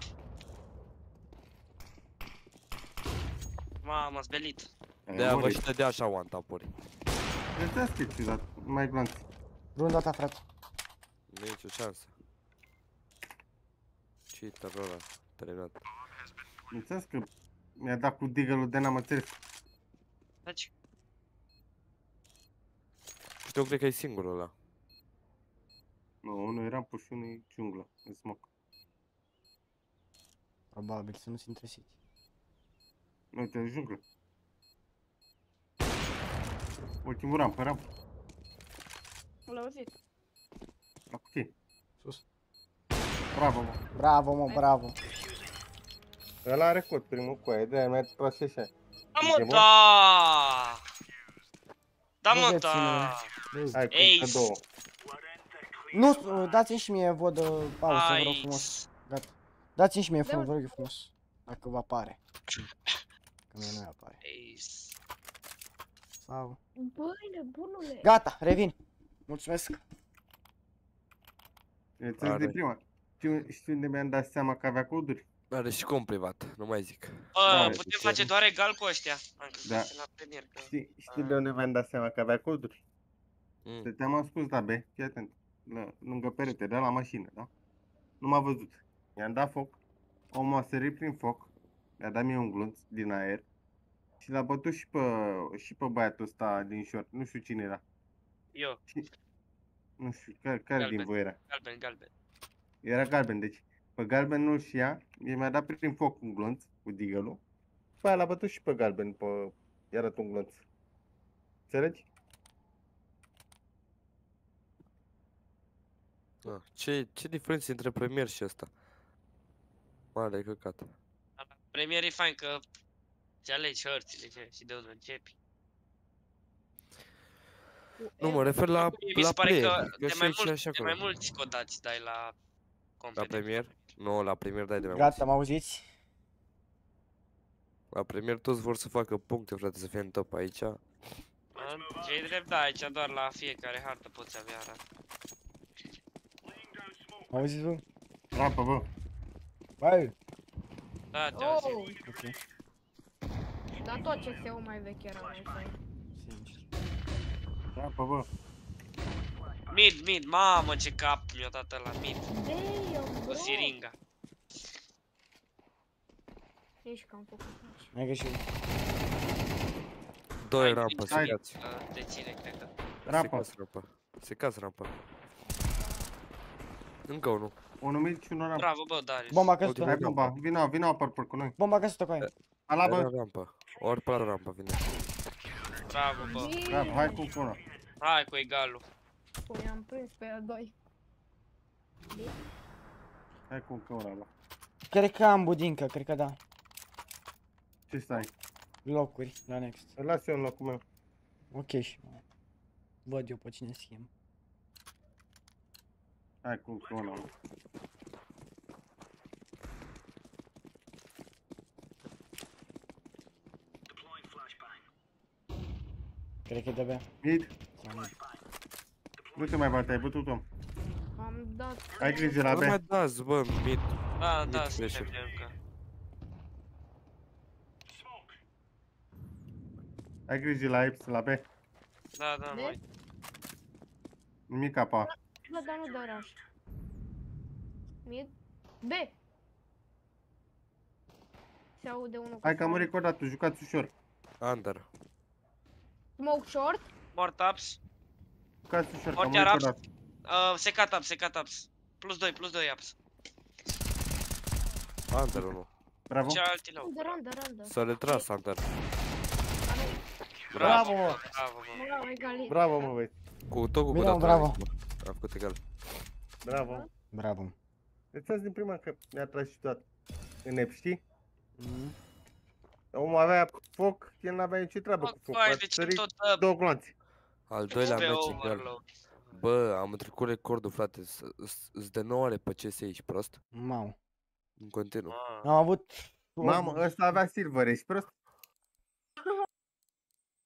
[SPEAKER 12] Mamă, zbelit.
[SPEAKER 8] De-aia vă și dădea așa one tap-uri.
[SPEAKER 13] Vedeți că e ciudat, mai glanț.
[SPEAKER 2] runda ta, frate.
[SPEAKER 8] Nu e nicio șansă. Cheater-ul ăla, terminat.
[SPEAKER 13] Înțeles că mi-a dat cu digălul de n-am înțeles.
[SPEAKER 12] Taci.
[SPEAKER 8] Și eu cred că e singurul ăla.
[SPEAKER 13] Nu, unul era pus și unul e ciunglă, în smoke.
[SPEAKER 2] Probabil să nu-ți intre City.
[SPEAKER 13] Uite, în junglă. Ultimul ramp, pe ramp,
[SPEAKER 11] l-a auzit.
[SPEAKER 13] la cutie.
[SPEAKER 2] Sus.
[SPEAKER 13] Bravo, mă.
[SPEAKER 2] Bravo, mă, bravo.
[SPEAKER 13] Ăla are cod primul cu aia, de-aia mi-a tras și așa.
[SPEAKER 12] Da,
[SPEAKER 13] Zice,
[SPEAKER 12] mă,
[SPEAKER 13] bă,
[SPEAKER 12] da! Da,
[SPEAKER 2] Nu
[SPEAKER 12] mă,
[SPEAKER 2] reține.
[SPEAKER 12] da!
[SPEAKER 13] Hai, cu
[SPEAKER 12] Ace.
[SPEAKER 13] două.
[SPEAKER 2] Nu, dați-mi și mie vod uh, pauză, vă rog
[SPEAKER 12] Aici.
[SPEAKER 2] frumos. Gata. Dați-mi și mie
[SPEAKER 11] Da,
[SPEAKER 2] frumos,
[SPEAKER 11] mă.
[SPEAKER 2] vă rog eu frumos. Dacă vă apare. Că mie nu mi apare.
[SPEAKER 12] Ace.
[SPEAKER 2] Sau...
[SPEAKER 11] Băi, nebunule.
[SPEAKER 2] Gata, revin. Mulțumesc.
[SPEAKER 13] Înțeles de
[SPEAKER 8] Are.
[SPEAKER 13] prima. Știu, știu unde mi-am dat seama că avea coduri?
[SPEAKER 8] Are și com privat, nu mai zic.
[SPEAKER 12] Bă,
[SPEAKER 13] Da,
[SPEAKER 12] putem
[SPEAKER 13] deci,
[SPEAKER 12] face doar egal cu ăștia. Am crezut
[SPEAKER 13] Da.
[SPEAKER 12] că la premier, că...
[SPEAKER 13] Știi, știi de unde mi-am dat seama că avea coduri?
[SPEAKER 8] Mm.
[SPEAKER 13] Stăteam ascuns la B, fii atent, la, lângă perete, de la mașină, da? Nu m-a văzut. I-am dat foc, omul a sărit prin foc, mi-a dat mie un glonț din aer și l-a bătut și pe, și pe băiatul ăsta din short, nu știu cine era.
[SPEAKER 12] Eu,
[SPEAKER 13] Nu știu, care, care din
[SPEAKER 12] Galben.
[SPEAKER 13] voi era?
[SPEAKER 12] galben, galben.
[SPEAKER 13] Era galben, deci pe galben nu și ea, mi-a dat prin foc un glonț cu digălul, după aia l-a bătut și pe galben, pe, i-a dat un glonț. Înțelegi?
[SPEAKER 8] Da. Ce, ce diferență între premier și ăsta? Mare căcat.
[SPEAKER 12] Premier e fain că ți alegi hărțile ce, și de unde începi.
[SPEAKER 8] Nu, mă refer la,
[SPEAKER 12] Mie mi
[SPEAKER 8] la
[SPEAKER 12] se pare
[SPEAKER 8] player.
[SPEAKER 12] că
[SPEAKER 8] Că
[SPEAKER 12] de
[SPEAKER 8] și
[SPEAKER 12] mai,
[SPEAKER 8] aici
[SPEAKER 12] mult,
[SPEAKER 8] și
[SPEAKER 12] de mai
[SPEAKER 8] acolo.
[SPEAKER 12] mulți codați dai la
[SPEAKER 8] La
[SPEAKER 12] complet.
[SPEAKER 8] premier? Nu, la premier dai de mai
[SPEAKER 2] Gata,
[SPEAKER 8] mult.
[SPEAKER 2] mă auziți?
[SPEAKER 8] La premier toți vor să facă puncte, frate, să fie în top aici.
[SPEAKER 12] Ce drept, da, aici doar la fiecare hartă poți avea ara.
[SPEAKER 2] Mă auziți tu?
[SPEAKER 13] Apă, bă.
[SPEAKER 2] Băi!
[SPEAKER 12] Da, te
[SPEAKER 11] Oh!
[SPEAKER 12] auzim.
[SPEAKER 2] Ok.
[SPEAKER 11] Dar tot CSU mai vechi era mai fain.
[SPEAKER 13] Apă, bă.
[SPEAKER 12] Mid, mid, mamă ce cap mi-a dat la mid.
[SPEAKER 11] Damn,
[SPEAKER 12] Cu
[SPEAKER 11] bro.
[SPEAKER 12] siringa.
[SPEAKER 11] Nici că am făcut așa.
[SPEAKER 2] Mai greșit.
[SPEAKER 8] Doi rampă,
[SPEAKER 12] Hai.
[SPEAKER 8] secați.
[SPEAKER 12] Uh, Te ține, cred că.
[SPEAKER 13] Rampă.
[SPEAKER 8] Secați rampă. Secați rampă. Încă unul.
[SPEAKER 13] Unul mid și unul rampă.
[SPEAKER 12] Bravo, bă, Darius.
[SPEAKER 2] Bomba
[SPEAKER 8] Uite,
[SPEAKER 2] căsută.
[SPEAKER 13] Hai bomba, vino, vino purple cu noi.
[SPEAKER 2] Bomba căsută cu aia.
[SPEAKER 13] Ala,
[SPEAKER 8] Era
[SPEAKER 13] bă.
[SPEAKER 8] rampă. Ori pe la rampă vine.
[SPEAKER 12] Bravo, bă.
[SPEAKER 13] Bravo, hai cu una.
[SPEAKER 12] Hai cu egalul.
[SPEAKER 11] Păi am prins pe a doi.
[SPEAKER 13] Hai cu încă una, bă.
[SPEAKER 2] Cred că am budincă, cred că da.
[SPEAKER 13] Ce stai?
[SPEAKER 2] Locuri la next.
[SPEAKER 13] Îl las eu în locul meu.
[SPEAKER 2] Ok și mă. Văd eu pe cine schimb.
[SPEAKER 13] Hai cu încă una, bă.
[SPEAKER 2] Cred că de
[SPEAKER 13] Mid.
[SPEAKER 2] Sau mid.
[SPEAKER 13] Nu te mai bate, ai bătut-o.
[SPEAKER 11] Am dat...
[SPEAKER 13] Ai grijă la
[SPEAKER 8] Nu mai
[SPEAKER 13] B.
[SPEAKER 8] dați, bă, mid.
[SPEAKER 12] Da,
[SPEAKER 8] Mid
[SPEAKER 12] da,
[SPEAKER 8] flash-uri.
[SPEAKER 12] suntem de încă.
[SPEAKER 13] Ai grijă la Ips, la B.
[SPEAKER 12] Da, da,
[SPEAKER 11] De?
[SPEAKER 12] mai.
[SPEAKER 13] Nimic apa.
[SPEAKER 11] Bă, dar nu de oraș. Mid? B! Se aude unul cu
[SPEAKER 13] Hai că am
[SPEAKER 11] soare.
[SPEAKER 13] murit o dată, jucați ușor.
[SPEAKER 8] Under.
[SPEAKER 11] Smoke short?
[SPEAKER 12] Mort ups.
[SPEAKER 13] Jucați ușor, că am
[SPEAKER 12] Mort
[SPEAKER 13] murit
[SPEAKER 12] iar
[SPEAKER 13] o
[SPEAKER 12] ups.
[SPEAKER 13] dată.
[SPEAKER 12] Uh, secat ups, secat ups. Plus 2, plus 2 ups.
[SPEAKER 8] Under unul.
[SPEAKER 13] Bravo.
[SPEAKER 12] Cealaltă low.
[SPEAKER 11] Under, under, under.
[SPEAKER 8] S-a retras Under.
[SPEAKER 13] Bravo, mă.
[SPEAKER 12] Bravo, bă.
[SPEAKER 11] Bravo, egali.
[SPEAKER 13] Bravo, mă, băi.
[SPEAKER 8] Cu tot cu
[SPEAKER 2] Bine,
[SPEAKER 8] datul
[SPEAKER 2] bravo.
[SPEAKER 8] ăla, A făcut egal.
[SPEAKER 13] Bravo.
[SPEAKER 2] Bravo.
[SPEAKER 13] Uitați din prima că mi-a tras și toată. În ep, știi?
[SPEAKER 2] Mm.
[SPEAKER 13] Omul avea foc, el n-avea nicio treabă cu foc.
[SPEAKER 12] Coaie,
[SPEAKER 13] A
[SPEAKER 12] deci
[SPEAKER 13] sărit
[SPEAKER 12] tot uh,
[SPEAKER 13] două gloanțe.
[SPEAKER 8] Al doilea
[SPEAKER 12] pe
[SPEAKER 8] meci egal.
[SPEAKER 12] overload.
[SPEAKER 8] Bă, am trecut recordul, frate. Îți de 9 ore pe CS ești prost.
[SPEAKER 2] Mau.
[SPEAKER 8] În continuu.
[SPEAKER 12] Ah.
[SPEAKER 2] Am avut...
[SPEAKER 13] Mamă, ăsta avea silver, ești prost?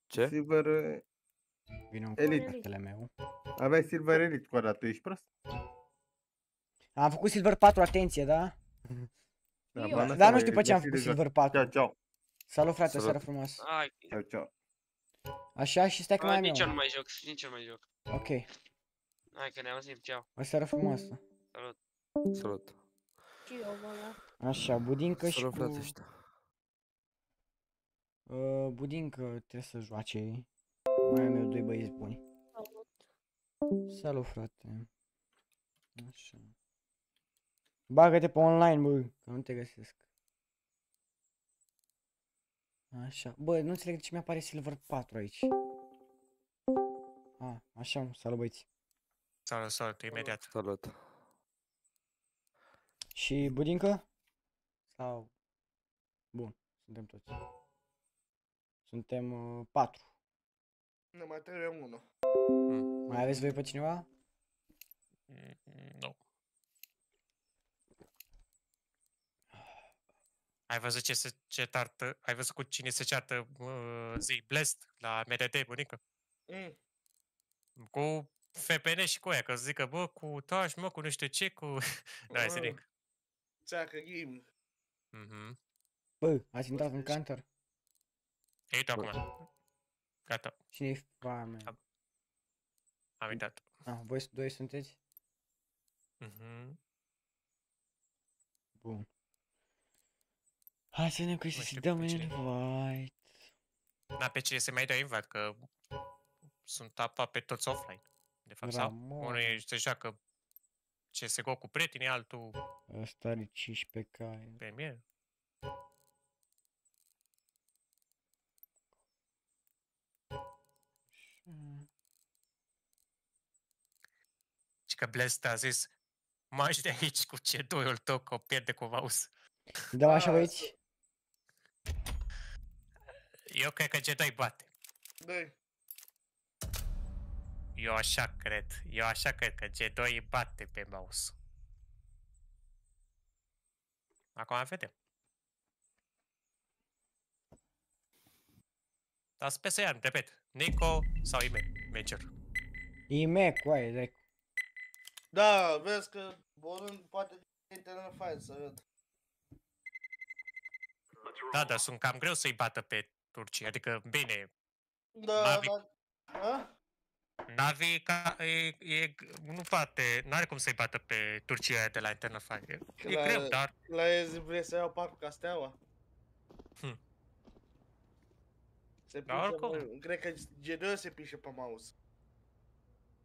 [SPEAKER 8] Ce?
[SPEAKER 13] Silver uh,
[SPEAKER 2] Vine un
[SPEAKER 13] Elite.
[SPEAKER 2] cartele meu.
[SPEAKER 13] Avea silver elite cu ăla, tu ești prost?
[SPEAKER 2] Am făcut Silver 4, atenție, da?
[SPEAKER 13] Da,
[SPEAKER 11] Eu.
[SPEAKER 13] bă, lăsa,
[SPEAKER 2] Dar nu
[SPEAKER 13] mă,
[SPEAKER 2] știu pe
[SPEAKER 13] e
[SPEAKER 2] ce am
[SPEAKER 13] găsit
[SPEAKER 2] făcut
[SPEAKER 13] de joc.
[SPEAKER 2] Silver 4.
[SPEAKER 13] Ciao, ciao.
[SPEAKER 2] Salut frate,
[SPEAKER 8] Salut.
[SPEAKER 2] seară frumoasă.
[SPEAKER 12] Hai.
[SPEAKER 13] Ciao, ciao.
[SPEAKER 2] Așa și stai că mai
[SPEAKER 12] Uh,
[SPEAKER 2] am
[SPEAKER 12] nici eu nu
[SPEAKER 2] eu.
[SPEAKER 12] mai joc, nici eu nu mai joc.
[SPEAKER 2] Ok.
[SPEAKER 12] Hai că ne auzim, ceau.
[SPEAKER 2] O seară frumoasă.
[SPEAKER 12] Salut.
[SPEAKER 8] Salut.
[SPEAKER 11] Și eu, bă, da.
[SPEAKER 2] Așa, budincă și
[SPEAKER 8] Salut,
[SPEAKER 2] cu...
[SPEAKER 8] frate, ăștia.
[SPEAKER 2] Uh, budincă trebuie să joace. Mai am eu doi băieți buni. Salut frate. Așa. Bagă-te pe online, bă, că nu te găsesc. Așa. Bă, nu înțeleg de ce mi-apare Silver 4 aici. A, așa, mă, salut băieți.
[SPEAKER 14] Salut, salut, imediat.
[SPEAKER 8] Salut.
[SPEAKER 2] Și budincă? Sau... Bun, suntem toți. Suntem uh, 4.
[SPEAKER 15] Ne mai trebuie unul.
[SPEAKER 2] Mai aveți voi pe cineva?
[SPEAKER 14] Mm, Nu. Ai văzut ce se ce tartă, ai văzut cu cine se ceartă uh, zi Blast la MDD, bunică?
[SPEAKER 15] Mm.
[SPEAKER 14] Cu FPN și cu aia, că zică, bă, cu taș, mă, cu nu știu ce, cu... nu ai
[SPEAKER 15] Ah.
[SPEAKER 14] nimic.
[SPEAKER 15] Țeacă ghim.
[SPEAKER 14] Mhm.
[SPEAKER 2] Bă, ați intrat în counter?
[SPEAKER 14] Ei, tu acum. Gata,
[SPEAKER 2] Cine-i farme?
[SPEAKER 14] am intrat.
[SPEAKER 2] Ah, voi doi sunteți?
[SPEAKER 14] Mhm.
[SPEAKER 2] Bun. Hai să ne cu să
[SPEAKER 14] știu
[SPEAKER 2] dăm
[SPEAKER 14] pe cine.
[SPEAKER 2] invite.
[SPEAKER 14] Da, pe cine se mai dă invite, că sunt aproape toți offline. De fapt, sau
[SPEAKER 2] Ramon.
[SPEAKER 14] unul se joacă CSGO cu prietenii, altul
[SPEAKER 2] Ăsta are 15 cai.
[SPEAKER 14] pe mine. Că Blast a zis Marci de aici cu C2-ul tău că o pierde cu mouse.
[SPEAKER 2] Da, așa băieți?
[SPEAKER 14] Eu cred că G2 bate.
[SPEAKER 15] Doi.
[SPEAKER 14] Eu așa cred. Eu așa cred că G2 bate pe mouse. Acum vedem. Dar sper să iar, repet, Nico sau Ime, Major.
[SPEAKER 2] Ime, coaie, de
[SPEAKER 15] Da, vezi că Borând poate internet fain să văd.
[SPEAKER 14] Da, dar sunt cam greu să-i bată pe Turcia, adică, bine,
[SPEAKER 15] Da,
[SPEAKER 14] Navi-
[SPEAKER 15] da. A?
[SPEAKER 14] Navi ca, e, e, nu poate, nu are cum să-i bată pe Turcia de la Eternal Fire. E, e
[SPEAKER 15] La-
[SPEAKER 14] greu, dar
[SPEAKER 15] La Ezi vrei să iau parcul ca steaua?
[SPEAKER 14] Hm.
[SPEAKER 15] Se
[SPEAKER 14] Dar
[SPEAKER 15] pișe,
[SPEAKER 14] oricum.
[SPEAKER 15] mă, cred că G2 se pișe pe mouse.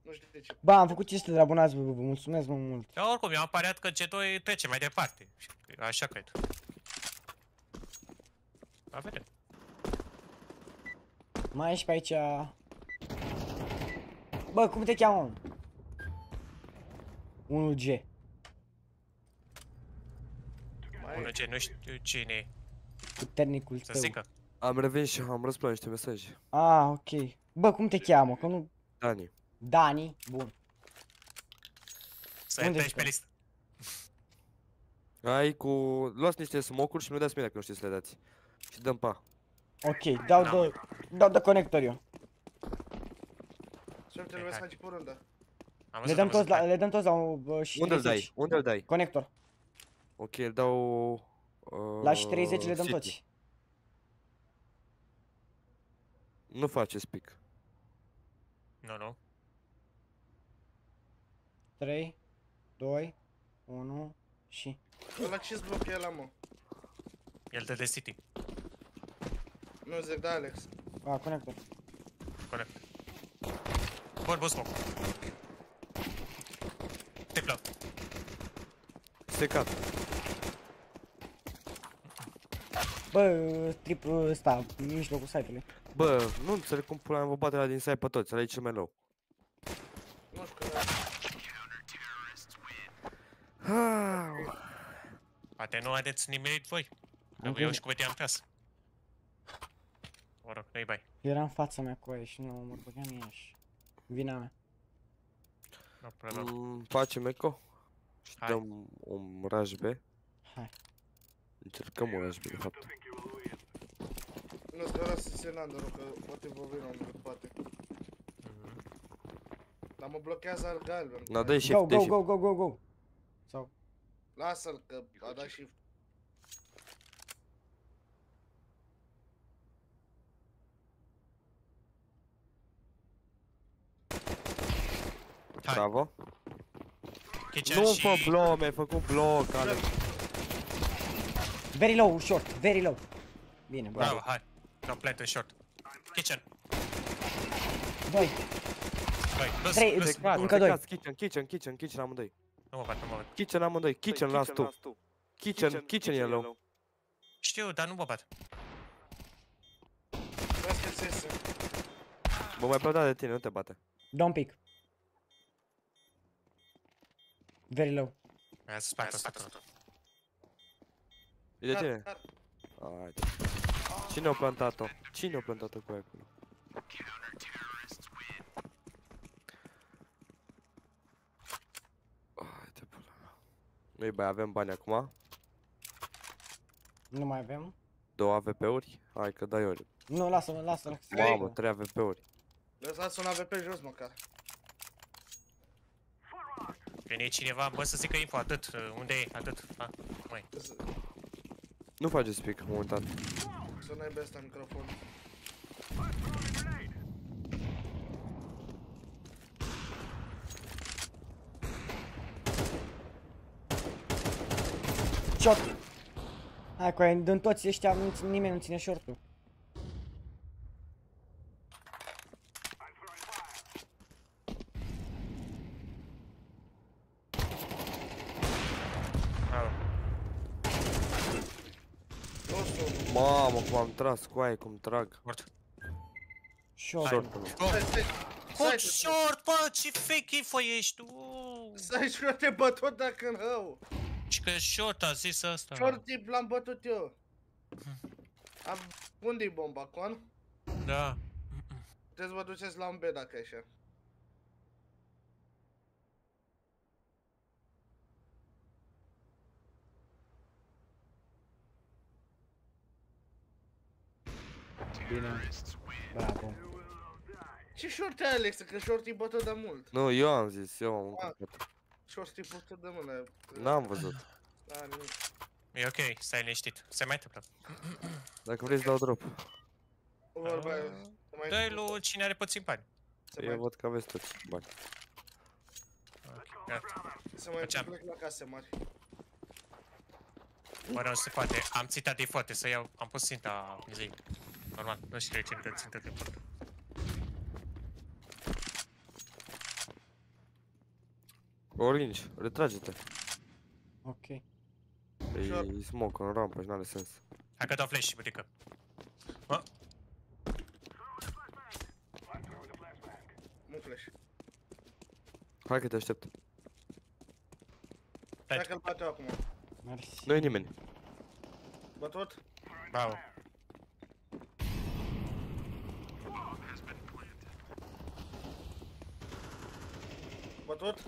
[SPEAKER 15] Nu știu de ce.
[SPEAKER 2] Ba, am făcut 500 de abonați, bă, vă mulțumesc mă mult.
[SPEAKER 14] Dar oricum, eu am pariat că G2 trece mai departe. Și Așa cred. Da, vedem.
[SPEAKER 2] Mai ești pe aici... Bă, cum te cheamă? 1G.
[SPEAKER 14] Unul ce nu știu cine e.
[SPEAKER 2] Puternicul
[SPEAKER 14] Să
[SPEAKER 2] tău.
[SPEAKER 14] zică.
[SPEAKER 8] Am revenit și am răspuns la niște mesaje.
[SPEAKER 2] Ah, ok. Bă, cum te cheamă? Că nu...
[SPEAKER 8] Dani.
[SPEAKER 2] Dani? Bun.
[SPEAKER 14] Să
[SPEAKER 2] Unde
[SPEAKER 14] treci pe
[SPEAKER 2] stai?
[SPEAKER 14] listă.
[SPEAKER 8] Ai cu... Luați niște smocuri și nu dați mie dacă nu știți să le dați. Și dăm pa.
[SPEAKER 2] Ok, dau de... Dau de conector eu.
[SPEAKER 15] Și uite, trebuie să faci cu rândă.
[SPEAKER 14] Am
[SPEAKER 2] Le dăm toți la, le dăm toți la uh, și
[SPEAKER 8] Unde-l
[SPEAKER 2] 30.
[SPEAKER 8] dai? Unde-l dai?
[SPEAKER 2] Conector.
[SPEAKER 8] Ok, îl dau... Uh,
[SPEAKER 2] La și 30 le dăm
[SPEAKER 8] City.
[SPEAKER 2] toți.
[SPEAKER 8] Nu face speak.
[SPEAKER 14] Nu, nu.
[SPEAKER 2] 3, 2, 1 și...
[SPEAKER 15] Ăla ce-ți blochează la mă?
[SPEAKER 14] El dă de City.
[SPEAKER 15] Nu zic, da, Alex.
[SPEAKER 2] A, conector.
[SPEAKER 14] Corect. Bun, bun smoke. Triplă.
[SPEAKER 8] Secat.
[SPEAKER 2] Bă, trip ăsta, în mijlocul site-ului.
[SPEAKER 8] Bă, nu înțeleg cum pula mea vă bate la din site pe toți, ăla e cel mai low.
[SPEAKER 15] Nu știu, da.
[SPEAKER 14] Poate nu adeți nimerit voi. Că
[SPEAKER 2] Ok.
[SPEAKER 14] eu și cu Betty am casă. Mă rog, nu-i bai.
[SPEAKER 2] Era în fața mea cu aia și nu mă băgeam în ea și... Vina mea.
[SPEAKER 14] No problem.
[SPEAKER 8] Mm, facem eco? Și
[SPEAKER 14] Hai.
[SPEAKER 8] dăm un raj B.
[SPEAKER 2] Hai.
[SPEAKER 8] Încercăm un raj B, de fapt.
[SPEAKER 15] Nu știu, ăla să se Nando, că poate vă vin un poate. Dar mă blochează al galben.
[SPEAKER 8] Na, dă-i shift,
[SPEAKER 2] Go,
[SPEAKER 8] dă-i
[SPEAKER 2] go,
[SPEAKER 8] shift.
[SPEAKER 2] go, go, go, go. Sau...
[SPEAKER 15] Lasă-l, că a dat și...
[SPEAKER 8] Bravo.
[SPEAKER 14] Kitchen
[SPEAKER 8] Nu
[SPEAKER 14] și...
[SPEAKER 8] fă bloc, mi-ai făcut bloc, Ale.
[SPEAKER 2] Very low, short, very low. Bine,
[SPEAKER 14] Bravo,
[SPEAKER 2] bravo.
[SPEAKER 14] hai. No plant în short. Kitchen.
[SPEAKER 2] Doi.
[SPEAKER 14] Doi. Bus,
[SPEAKER 2] Trei,
[SPEAKER 14] bus.
[SPEAKER 2] Secat, încă doi.
[SPEAKER 8] Kitchen, kitchen, kitchen, kitchen amândoi.
[SPEAKER 14] Nu mă bat, nu mă bat.
[SPEAKER 8] Kitchen amândoi, kitchen las tu. Kitchen, kitchen e low.
[SPEAKER 14] Știu, dar nu mă bat.
[SPEAKER 15] Vezi că ți iese.
[SPEAKER 8] Mă mai plăda de tine, nu te bate.
[SPEAKER 2] Don't pick. Very low.
[SPEAKER 14] Aia să spate, spate.
[SPEAKER 8] E de
[SPEAKER 15] Car,
[SPEAKER 8] tine?
[SPEAKER 15] car.
[SPEAKER 8] Haide. Cine a plantat-o? Cine a plantat-o cu aia acolo? Haide, pula mea. Nu-i bai, avem bani acum.
[SPEAKER 2] Nu mai avem.
[SPEAKER 8] Două AVP-uri? Hai că dai ori.
[SPEAKER 2] Nu, lasă-mă, lasă-mă.
[SPEAKER 8] Mamă, trei AVP-uri.
[SPEAKER 15] Lăsați un AVP jos măcar.
[SPEAKER 14] Vine cineva, bă, să zică info, atât. Unde e? Atât. Ha, mai.
[SPEAKER 8] Nu face speak momentan.
[SPEAKER 15] Să n-ai ăsta microfon.
[SPEAKER 2] Short. Hai cu aia, din toți ăștia nu, țin- nimeni nu ține short-ul.
[SPEAKER 14] Bravo.
[SPEAKER 8] Mamă, cum am tras cu aia, cum trag.
[SPEAKER 14] Mort.
[SPEAKER 2] Short.
[SPEAKER 8] Short până.
[SPEAKER 14] Go.
[SPEAKER 15] Stai, stai.
[SPEAKER 14] Hot
[SPEAKER 15] Stai,
[SPEAKER 14] short, bă, ce fake info ești tu?
[SPEAKER 15] Să-i și eu te bătut dacă în rău.
[SPEAKER 14] Și că short a zis ăsta. mă.
[SPEAKER 15] Short tip l-am bătut eu. Am... Unde-i bomba, con?
[SPEAKER 14] Da.
[SPEAKER 15] Puteți să vă duceți la un B dacă e așa.
[SPEAKER 2] Bine. Bravo.
[SPEAKER 15] Ce short ai, Alex? Că short e bătut de mult.
[SPEAKER 8] Nu, eu am zis, eu am
[SPEAKER 15] Ah.
[SPEAKER 8] încurcat.
[SPEAKER 15] Short e bătut de mult.
[SPEAKER 8] N-am văzut.
[SPEAKER 15] Da, nimic.
[SPEAKER 14] E ok, stai liniștit. Se mai întâmplă.
[SPEAKER 8] Dacă vrei să dau drop.
[SPEAKER 15] Vorba aia. Se mai
[SPEAKER 14] Dă-i lui cine are puțin bani.
[SPEAKER 8] Eu văd că aveți toți bani.
[SPEAKER 14] Gata.
[SPEAKER 15] Se mai
[SPEAKER 14] Făceam.
[SPEAKER 15] plec la case mari.
[SPEAKER 14] Bă, nu se poate. Am țitat de foarte să iau. Am pus ținta în zi. Normal, nu știu ce dă țintă de foarte.
[SPEAKER 8] Orange, retrage-te.
[SPEAKER 2] Ok.
[SPEAKER 8] E smoke în rampă și n-are sens.
[SPEAKER 14] Hai că dau flash și butică. Bă,
[SPEAKER 15] Nu flash.
[SPEAKER 8] Hai că te aștept.
[SPEAKER 15] Hai că-l bate eu acum.
[SPEAKER 2] Mersi.
[SPEAKER 8] Nu e nimeni.
[SPEAKER 15] Bătut?
[SPEAKER 14] bravo.
[SPEAKER 15] Bătut?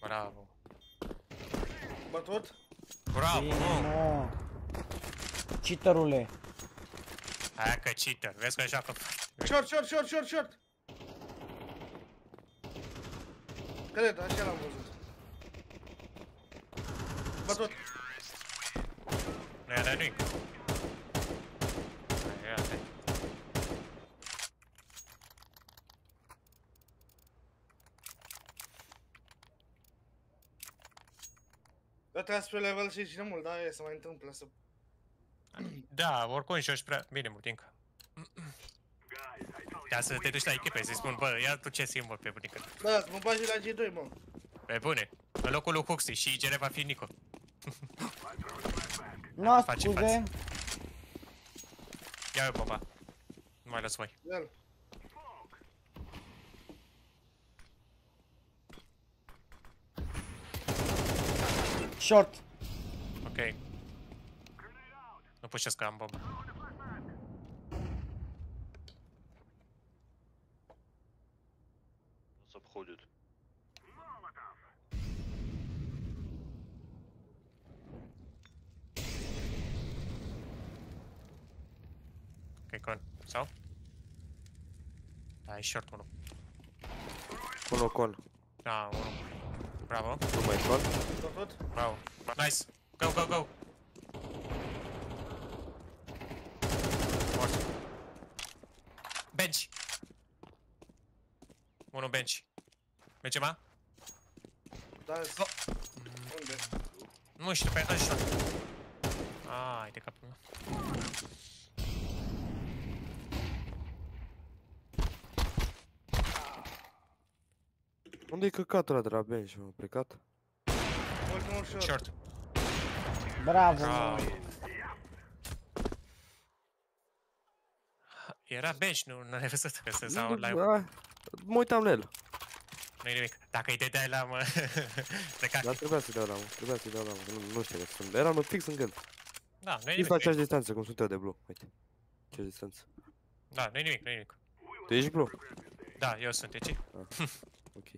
[SPEAKER 14] Bravo.
[SPEAKER 15] Bătut?
[SPEAKER 14] Bravo,
[SPEAKER 2] Bine,
[SPEAKER 14] mă.
[SPEAKER 2] mă. Cheaterule.
[SPEAKER 14] Hai că cheater. Vezi că joacă.
[SPEAKER 15] Short, short, short, short, short! Cred, așa l-am văzut. Bătut.
[SPEAKER 14] Nu i-a dat nimic. Hai, ia, hai.
[SPEAKER 15] Dar trebuie spre level și cine mult, da, e să mai întâmplă să...
[SPEAKER 14] Da, oricum joci prea bine, Butinca. Ca să te duci la echipe, să-i spun, bă, ia tu ce simbol pe Butinca.
[SPEAKER 15] Da, mă bagi la G2, mă.
[SPEAKER 14] Pe bune, în locul lui Huxley și Gere va fi Nico.
[SPEAKER 2] Nu,
[SPEAKER 14] Face
[SPEAKER 2] scuze.
[SPEAKER 14] față. Ia eu popa. Nu mai las voi.
[SPEAKER 15] El.
[SPEAKER 2] Short.
[SPEAKER 14] Окей. Okay. Ну пусть сейчас камбом.
[SPEAKER 3] Нас обходит.
[SPEAKER 14] Окей, okay, кон. Все? А, еще кон.
[SPEAKER 8] Кон, кон.
[SPEAKER 14] А, он. Bravo.
[SPEAKER 8] Nu mai con.
[SPEAKER 15] Bătut?
[SPEAKER 14] Bravo. Nice. Go, go, go. Mort. Bench. Unul bench. Mergem, a?
[SPEAKER 15] Da, unde?
[SPEAKER 14] Nu știu, pe atunci short. Ai, de capul meu.
[SPEAKER 8] Unde-i căcatul ăla de la bench, mă? Plecat?
[SPEAKER 15] Ultimul short.
[SPEAKER 14] Short.
[SPEAKER 2] Bravo.
[SPEAKER 14] Bravo. Era bench, nu, nu ai văzut că se sau live.
[SPEAKER 8] Da, mă uitam la el.
[SPEAKER 14] Nu-i nimic. Dacă îi dădeai la mă... Plecat.
[SPEAKER 8] Dar trebuia să-i dau la mă, trebuia să-i dau la mă, nu, nu știu că sunt. Eram fix în gând.
[SPEAKER 14] Da, nu-i
[SPEAKER 8] Fix
[SPEAKER 14] nimic.
[SPEAKER 8] la aceeași distanță, cum sunt eu de blue. Uite. Ce distanță.
[SPEAKER 14] Da, nu-i nimic, nu-i nimic.
[SPEAKER 8] Tu ești blue?
[SPEAKER 14] Da, eu sunt, deci.
[SPEAKER 8] Ah, ok.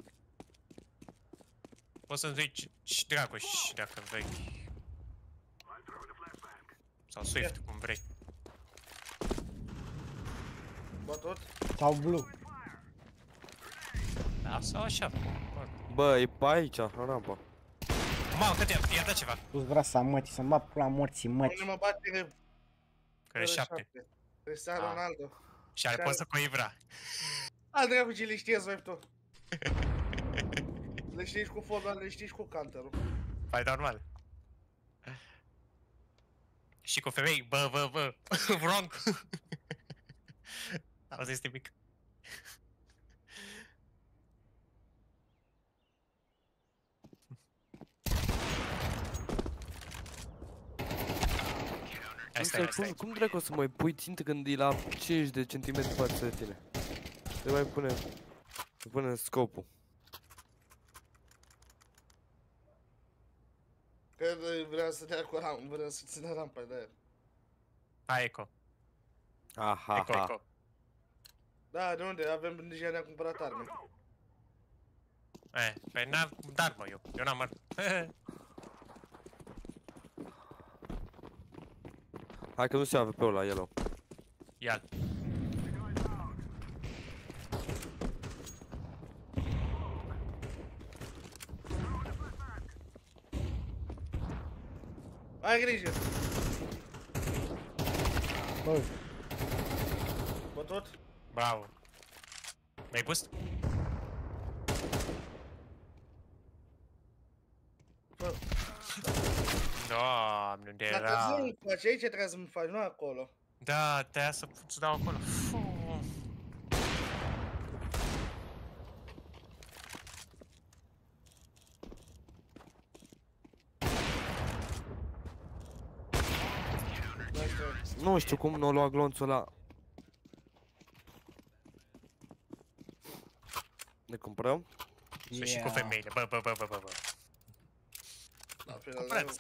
[SPEAKER 14] Poți să-mi zici și Dragoș dacă vrei. Sau Swift, cum vrei.
[SPEAKER 15] Bătut?
[SPEAKER 2] Sau blue.
[SPEAKER 14] Da, sau așa.
[SPEAKER 8] Bă, e pe aici, în rampa.
[SPEAKER 14] Mamă, cât i-a, i-a dat ceva.
[SPEAKER 2] Tu-ți vrea să măti, să-mi bat pula morții
[SPEAKER 15] Unde
[SPEAKER 2] măti.
[SPEAKER 15] mă bate de...
[SPEAKER 14] Că e șapte.
[SPEAKER 15] Cristiano
[SPEAKER 14] Ah.
[SPEAKER 15] Ronaldo.
[SPEAKER 14] Și are poză cu Ivra.
[SPEAKER 15] Al dracu ce le știe Zoi tu. Le știi și cu Fodan, le știi și cu Canterul.
[SPEAKER 14] Păi normal. Și cu femei, bă, bă, bă, wrong. Am zis nimic.
[SPEAKER 8] Cum,
[SPEAKER 14] Asta e,
[SPEAKER 8] să-
[SPEAKER 14] asta e.
[SPEAKER 8] cum, cum dracu o să mai pui țintă când e la 50 de centimetri față de tine? Se mai pune... Se pune scopul.
[SPEAKER 15] Că vreau să dea cu ram, vreau să țină rampa de aia.
[SPEAKER 14] Hai, Eco.
[SPEAKER 8] Aha,
[SPEAKER 14] Eco,
[SPEAKER 8] ha.
[SPEAKER 14] Eco.
[SPEAKER 15] Da, de unde? Avem deja ne-am cumpărat arme.
[SPEAKER 14] Eh, păi n-am dar mă eu. Eu n-am arme.
[SPEAKER 8] Hai că nu se AVP-ul la yellow.
[SPEAKER 14] Ia-l.
[SPEAKER 15] Ai grijă!
[SPEAKER 2] Bă,
[SPEAKER 15] Bătut?
[SPEAKER 14] Bravo. Mi-ai boost?
[SPEAKER 15] Fă.
[SPEAKER 14] Doamne, unde
[SPEAKER 15] Dacă
[SPEAKER 14] era?
[SPEAKER 15] zi faci aici, trebuie să-mi faci, nu acolo.
[SPEAKER 14] Da, te-aia să să dau acolo. Fuuu.
[SPEAKER 8] Nu știu cum nu o lua glonțul ăla. Ne cumpărăm?
[SPEAKER 14] Și și cu femeile. Bă, bă, bă, bă, bă, bă.
[SPEAKER 15] La final,
[SPEAKER 14] Cumpărați.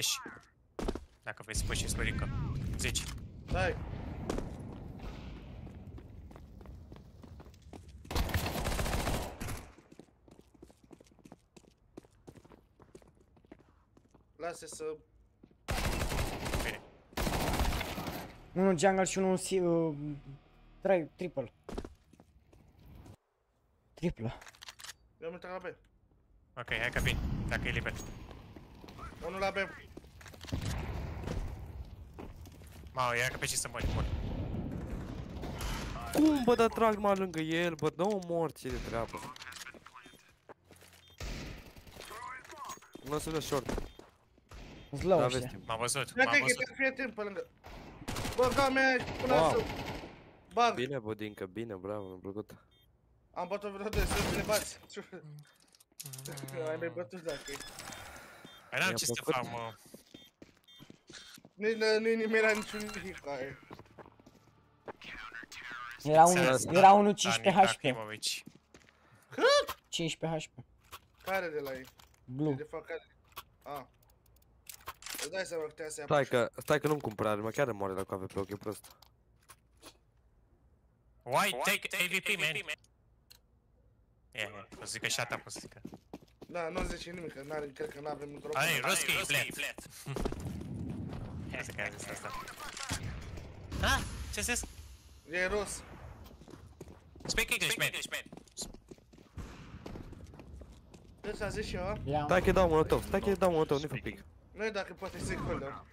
[SPEAKER 14] Flash. Dacă vrei să pui și Slorica. Zici.
[SPEAKER 15] Hai. Lasă să...
[SPEAKER 2] Unul jungle și unul si, uh, tri, triple. Triplă.
[SPEAKER 15] Eu am intrat la B.
[SPEAKER 14] Ok, hai că vin. Dacă e liber.
[SPEAKER 15] Unul la B.
[SPEAKER 14] Mamă, ia că pe ce să mori. Bun.
[SPEAKER 8] Cum bă, dar trag mai lângă el, bă, nu mor, ce de treabă. Nu o să dă short.
[SPEAKER 2] Slow
[SPEAKER 8] Da,
[SPEAKER 2] ăștia.
[SPEAKER 8] aveți timp.
[SPEAKER 14] M-am văzut,
[SPEAKER 15] Ia
[SPEAKER 14] m-am
[SPEAKER 15] te
[SPEAKER 14] văzut.
[SPEAKER 15] te fie atent pe lângă. Bă, da mea, până
[SPEAKER 8] Wow.
[SPEAKER 15] să... Bag.
[SPEAKER 8] Bine, Bodincă, bine, bravo, mi-a plăcut.
[SPEAKER 15] Am bătut vreo doi, să ne bați. Ai mai bătut dacă e.
[SPEAKER 14] Păi n-am
[SPEAKER 8] Mi-a
[SPEAKER 14] ce să
[SPEAKER 8] plăcut.
[SPEAKER 14] fac, mă.
[SPEAKER 15] Nu-i nu-i nimeni la niciun hic aia.
[SPEAKER 2] Era
[SPEAKER 14] Înțeles,
[SPEAKER 2] unul,
[SPEAKER 14] da.
[SPEAKER 2] era unul
[SPEAKER 14] Dani
[SPEAKER 2] 15 HP.
[SPEAKER 14] Akimovic.
[SPEAKER 2] 15 HP.
[SPEAKER 15] Care de la ei?
[SPEAKER 2] Blue.
[SPEAKER 15] De fapt, care? A. Îți dai seama că trebuie să ia
[SPEAKER 8] Stai că, stai că nu-mi cumpăr arme, chiar moare dacă AVP, ok, prost.
[SPEAKER 14] Why take AVP, man? Yeah, yeah. O să zică shut up, o să zică.
[SPEAKER 15] Da, nu zice nimic, că n-are, cred că n-avem microfon.
[SPEAKER 14] Ai, Ruski, flat. Ia să că ai zis asta. Ah, ce zis?
[SPEAKER 15] E rus.
[SPEAKER 14] Speak English, man.
[SPEAKER 15] Ce ți-a zis și eu?
[SPEAKER 2] Ia.
[SPEAKER 8] Stai că-i dau molotov, stai că-i dau molotov, nu-i fă pic.
[SPEAKER 15] Nu e dacă poate să-i coldă.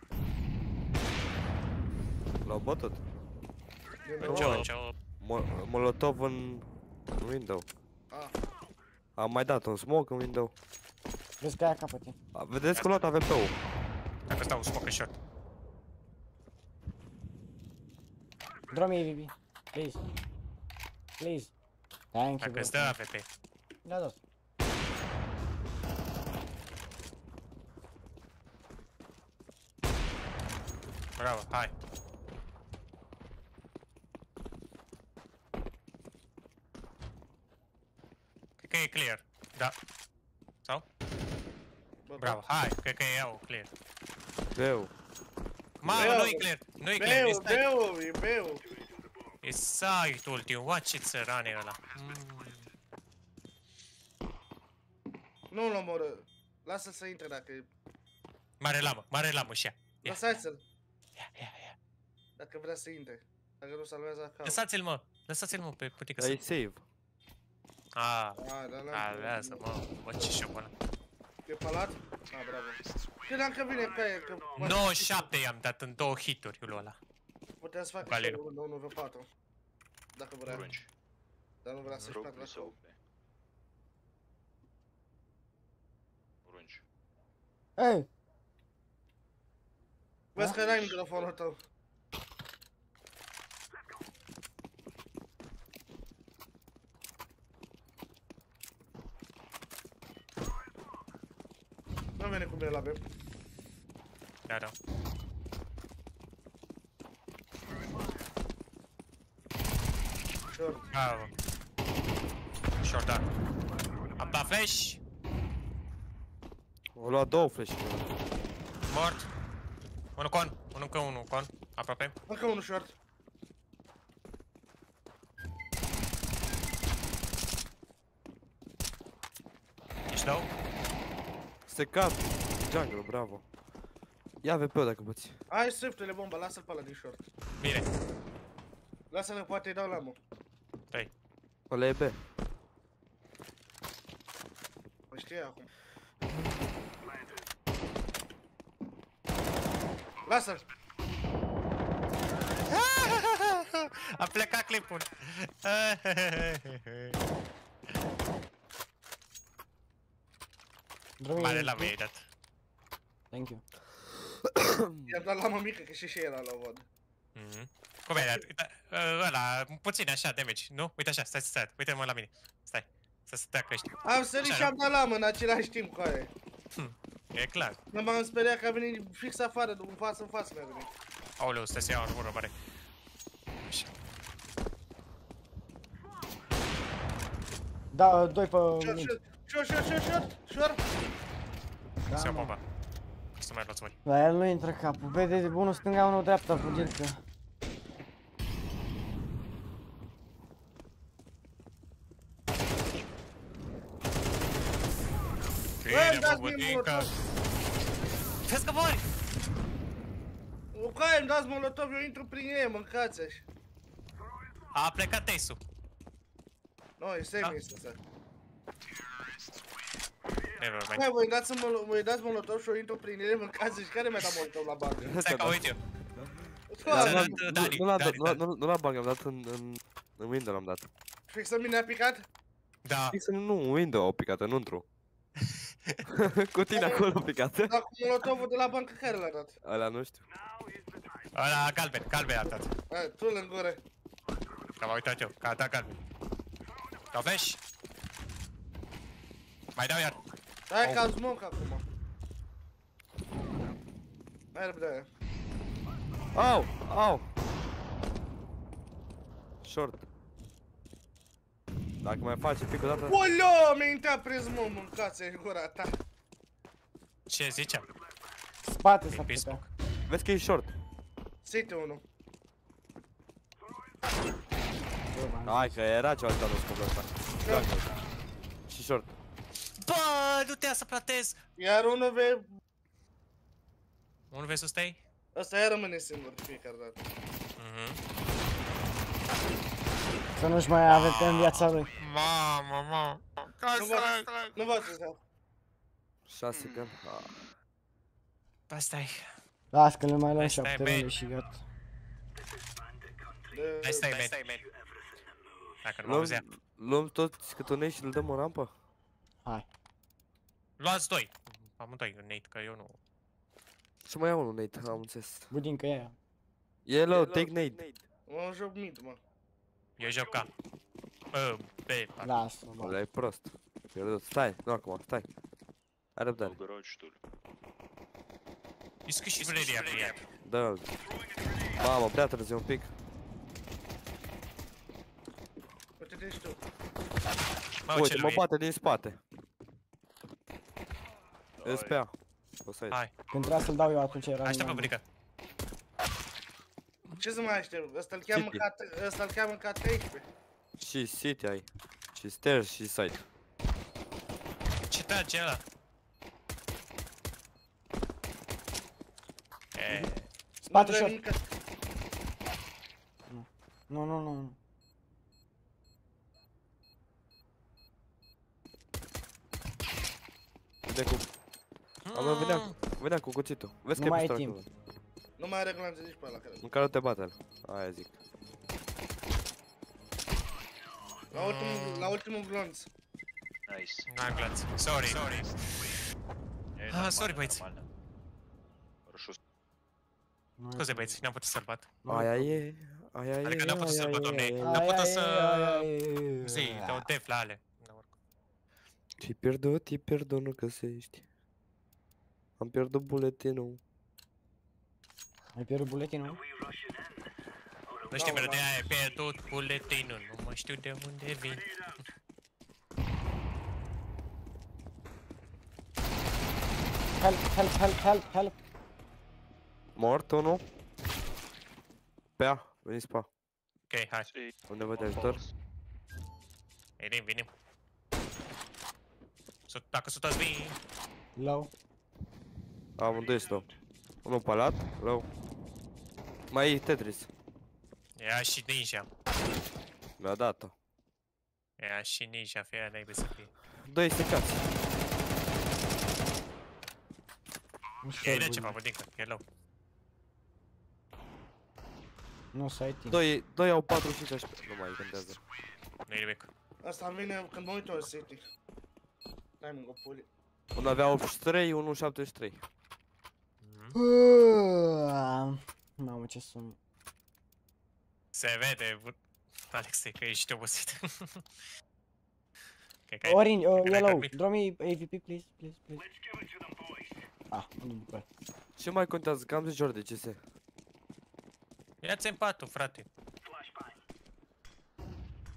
[SPEAKER 8] L-au bătut.
[SPEAKER 14] Ce, ce,
[SPEAKER 8] Mo- Molotov în în window.
[SPEAKER 15] Ah.
[SPEAKER 8] Am mai dat un smoke în window.
[SPEAKER 2] Vezi că aia capăte.
[SPEAKER 8] A, Vedeți că luat AVP-ul.
[SPEAKER 14] Dacă stau un smoke în
[SPEAKER 2] Draw me AVP. Please. Please. Thank you,
[SPEAKER 14] Dacă
[SPEAKER 2] bro.
[SPEAKER 14] îți dă AVP.
[SPEAKER 2] Da, da.
[SPEAKER 14] Bravo, hai. Cred că e clear. Da. Sau? Bravo, hai, cred că e iau clear.
[SPEAKER 8] Greu.
[SPEAKER 14] Mamă,
[SPEAKER 15] Beu.
[SPEAKER 14] nu-i clear, nu-i clear, e
[SPEAKER 15] Beu,
[SPEAKER 14] site.
[SPEAKER 15] beu, e beu.
[SPEAKER 14] E site ultim, watch it țărane ăla. Mm.
[SPEAKER 15] Nu-l omoră. Lasă-l să intre dacă e...
[SPEAKER 14] Mare lamă, mare lamă și ea. Ia,
[SPEAKER 15] Lăsați-l.
[SPEAKER 14] ia, ia, ia.
[SPEAKER 15] Dacă vrea să intre. Dacă nu salvează acasă.
[SPEAKER 14] Lăsați-l mă, lăsați-l mă pe putică
[SPEAKER 8] Dar e
[SPEAKER 14] să...
[SPEAKER 8] save.
[SPEAKER 14] Ah,
[SPEAKER 15] A, da, da.
[SPEAKER 14] a, lasă mă, bă ce șocul ăla.
[SPEAKER 15] E palat? A, bravo. Credeam că vine pe aia, că...
[SPEAKER 14] 97 i-am dat în două hituri lui ăla.
[SPEAKER 15] Putea să facă și
[SPEAKER 14] Galeriu.
[SPEAKER 15] 1 v 4 Dacă vrea. Dar nu vrea să-și facă la scop.
[SPEAKER 2] Ei,
[SPEAKER 15] Vezi că n-ai microfonul tău. Mine cu mine la B.
[SPEAKER 14] Da, da.
[SPEAKER 15] Short.
[SPEAKER 14] Bravo. Short, da. Am dat flash.
[SPEAKER 8] O luat două flash
[SPEAKER 14] Mort. Unul con. Unul încă unul con. Aproape.
[SPEAKER 15] Încă unul short.
[SPEAKER 14] Ești low?
[SPEAKER 8] Secat. Jungle, bravo. Ia VP-ul dacă poți.
[SPEAKER 15] Hai swift-ule bomba, lasă-l pe ăla din short.
[SPEAKER 14] Bine.
[SPEAKER 15] Lasă-l, poate îi dau la mă.
[SPEAKER 14] Trei.
[SPEAKER 8] Ăla e B.
[SPEAKER 15] Păi știe acum. Lasă-l!
[SPEAKER 14] A plecat clipul.
[SPEAKER 2] Drumii
[SPEAKER 14] Mare la mei dat.
[SPEAKER 2] Thank you.
[SPEAKER 15] I-am dat la mămică, că și și era la vod.
[SPEAKER 14] Mhm. Cum e? Uite, ă, ăla, puțin așa damage, nu? Uite așa, stai, stai, uite-mă la mine. Stai, să se treacă ăștia.
[SPEAKER 15] Am sărit și am dat lamă în același timp cu aia.
[SPEAKER 14] E clar.
[SPEAKER 15] Nu m-am speriat că a venit fix afară, în față în față mi-a venit.
[SPEAKER 14] Aoleu, stai să iau armură mare. Așa.
[SPEAKER 2] Da, doi pe
[SPEAKER 15] Short,
[SPEAKER 2] mid.
[SPEAKER 15] short, short, short, short, short.
[SPEAKER 2] Da,
[SPEAKER 14] Să iau
[SPEAKER 2] mă.
[SPEAKER 14] bomba. Să mai luați voi.
[SPEAKER 2] La el nu intră capul. Vede unul stânga, unul dreapta, cu dircă.
[SPEAKER 15] Bă,
[SPEAKER 14] Bine,
[SPEAKER 15] dați
[SPEAKER 14] bă,
[SPEAKER 15] mie
[SPEAKER 14] bădică.
[SPEAKER 15] molotov.
[SPEAKER 14] Vezi că mori!
[SPEAKER 15] O caie, îmi dați molotov, eu intru prin ei, mâncați așa.
[SPEAKER 14] A plecat Ace-ul.
[SPEAKER 15] Nu, e safe, este să.
[SPEAKER 14] Never
[SPEAKER 15] Hai,
[SPEAKER 14] mind.
[SPEAKER 15] voi dați molo- voi dați molotov și eu intru prin ele, mâncați și care mi-a dat molotov la bagă?
[SPEAKER 14] Stai că uit eu.
[SPEAKER 8] Da,
[SPEAKER 15] Scoate,
[SPEAKER 8] nu-
[SPEAKER 14] nu, Dani,
[SPEAKER 8] nu l-am
[SPEAKER 14] Dani,
[SPEAKER 8] dat, nu- nu- nu la bug, am dat în, în, în window l-am dat.
[SPEAKER 15] Fix în mine a picat?
[SPEAKER 14] Da.
[SPEAKER 8] Fix în, nu, în window au picat, înăuntru. Cu tine acolo a picat.
[SPEAKER 15] Dar cu molotovul de la bancă care l-a dat?
[SPEAKER 8] Ăla nu știu.
[SPEAKER 14] Ăla galben, galben a dat.
[SPEAKER 15] Hai, tu în gură.
[SPEAKER 14] Că m-am uitat eu, că a dat galben. Dau flash. Mai dau iar.
[SPEAKER 15] Hai că am smoke acum. Hai răbdare.
[SPEAKER 8] Au, au. Short. Dacă mai face pic o dată...
[SPEAKER 15] Oleo, mi-a prins mă, mâncați în gura ta.
[SPEAKER 14] Ce ziceam?
[SPEAKER 2] Spate s-ar
[SPEAKER 14] Pe
[SPEAKER 2] putea.
[SPEAKER 8] Vezi că e short.
[SPEAKER 15] City 1.
[SPEAKER 8] Hai că era ceva de nu scopul ăsta. Jungle. Și short.
[SPEAKER 14] Bă, nu te ia să platez!
[SPEAKER 15] Iar unul ve...
[SPEAKER 14] Unul vs 3?
[SPEAKER 15] Ăsta iar rămâne singur de fiecare dată.
[SPEAKER 14] Mhm.
[SPEAKER 2] Să nu-și mai avete în viața lui.
[SPEAKER 14] Mamă, mamă.
[SPEAKER 15] Nu vă, nu vă să
[SPEAKER 8] 6 gun. Ah.
[SPEAKER 14] Asta e.
[SPEAKER 2] Las că le mai luăm
[SPEAKER 14] Stai,
[SPEAKER 2] șapte
[SPEAKER 14] man.
[SPEAKER 2] runde și gata.
[SPEAKER 14] Hai stai, man. Dacă nu mă
[SPEAKER 8] Luăm,
[SPEAKER 14] auzea.
[SPEAKER 8] luăm toți câte un și îl dăm o rampă?
[SPEAKER 2] Hai.
[SPEAKER 14] Luați doi. Amândoi, un Nate, că eu nu...
[SPEAKER 8] Să mai iau unul nade, am înțeles.
[SPEAKER 2] Budincă e aia.
[SPEAKER 8] Yellow, take nade.
[SPEAKER 15] Mă joc mid, mă.
[SPEAKER 14] Eu joc ca. Bă, B.
[SPEAKER 2] Lasă, bă.
[SPEAKER 8] Ăla e prost. Pierdut. Stai, nu acum, stai. Ai răbdare.
[SPEAKER 14] Iscă și Valeria, prieten.
[SPEAKER 8] Dă-l. Mamă, prea târziu un pic.
[SPEAKER 15] Uite-te și tu.
[SPEAKER 14] Mă,
[SPEAKER 8] Uite,
[SPEAKER 14] ce
[SPEAKER 8] mă
[SPEAKER 14] lui?
[SPEAKER 8] bate din spate. SPA. O să
[SPEAKER 14] Hai.
[SPEAKER 2] Când trebuia să-l dau eu atunci era
[SPEAKER 14] Așteaptă,
[SPEAKER 2] numai-
[SPEAKER 14] bunică.
[SPEAKER 15] Ce să mai aștept? Ăsta îl cheamă
[SPEAKER 8] City.
[SPEAKER 15] ca, ăsta îl cheamă ca 13.
[SPEAKER 8] Și city ai. Și stairs și side.
[SPEAKER 14] Ce trage ăla? E,
[SPEAKER 2] Spate
[SPEAKER 15] Nu
[SPEAKER 2] short.
[SPEAKER 15] nimic.
[SPEAKER 2] Nu, nu, nu. nu.
[SPEAKER 8] Vine cu... Am venea, venea cu cuțitul. Vezi
[SPEAKER 2] Nu
[SPEAKER 8] că e
[SPEAKER 2] mai ai
[SPEAKER 8] pistolet
[SPEAKER 2] timp.
[SPEAKER 8] acolo.
[SPEAKER 15] Nu mai are glanțe nici pe ăla, cred.
[SPEAKER 8] În care nu te bate el. Aia zic.
[SPEAKER 15] La ultimul, la ultimul glonț.
[SPEAKER 16] Nice.
[SPEAKER 14] n-am glanț. Sorry. Sorry.
[SPEAKER 16] E,
[SPEAKER 14] Ah,
[SPEAKER 16] normal,
[SPEAKER 14] sorry, băieți.
[SPEAKER 16] normal. Roșu.
[SPEAKER 14] Scuze, băieți, n-am putut să-l bat.
[SPEAKER 8] Aia e. Aia e.
[SPEAKER 14] Adică n-am putut să-l bat, doamne.
[SPEAKER 8] aia e.
[SPEAKER 14] N-am putut
[SPEAKER 2] Aia
[SPEAKER 14] să...
[SPEAKER 2] e, aia e.
[SPEAKER 14] Zi, dau def la ale.
[SPEAKER 8] Ti pierdut, ti pierdut, nu găsești. Am pierdut buletinul.
[SPEAKER 2] Ai pierdut buletinul?
[SPEAKER 14] Nu știu melodia aia, ai pierdut buletinul, nu mai știu de unde vin.
[SPEAKER 2] Help, help, help, help, help.
[SPEAKER 8] Mort unul. Pe A, veniți pe A.
[SPEAKER 14] Ok, hai.
[SPEAKER 8] Unde vă de ajutor?
[SPEAKER 14] Venim, venim. Să- Dacă sunteți vii,
[SPEAKER 2] Low.
[SPEAKER 8] Amândoi stau. Unul palat, low. Mai e Tetris.
[SPEAKER 14] ia și ninja.
[SPEAKER 8] Mi-a dat-o.
[SPEAKER 14] Ia și ninja, fie aia naibii să fie.
[SPEAKER 8] Doi secați.
[SPEAKER 2] Nu știu.
[SPEAKER 14] E de ceva, bădincă, e low.
[SPEAKER 2] Nu să ai timp.
[SPEAKER 8] Doi, doi au 45 HP. Nu mai contează.
[SPEAKER 14] Nu-i nimic.
[SPEAKER 15] Asta îmi vine când mă uit în City. Timing of puli.
[SPEAKER 8] Unul avea 83, unul 73.
[SPEAKER 2] Mamă, ce sun.
[SPEAKER 14] Se vede, bă- Alexei, că ești obosit. Cred că ai-
[SPEAKER 2] Orange, uh,
[SPEAKER 14] cred că ai
[SPEAKER 2] yellow,
[SPEAKER 14] dormit.
[SPEAKER 2] draw me AVP, please, please, please. Ah, nu bucur.
[SPEAKER 8] Ce mai contează? Că am 10 ori de CS.
[SPEAKER 14] Ia-ți în patul, frate.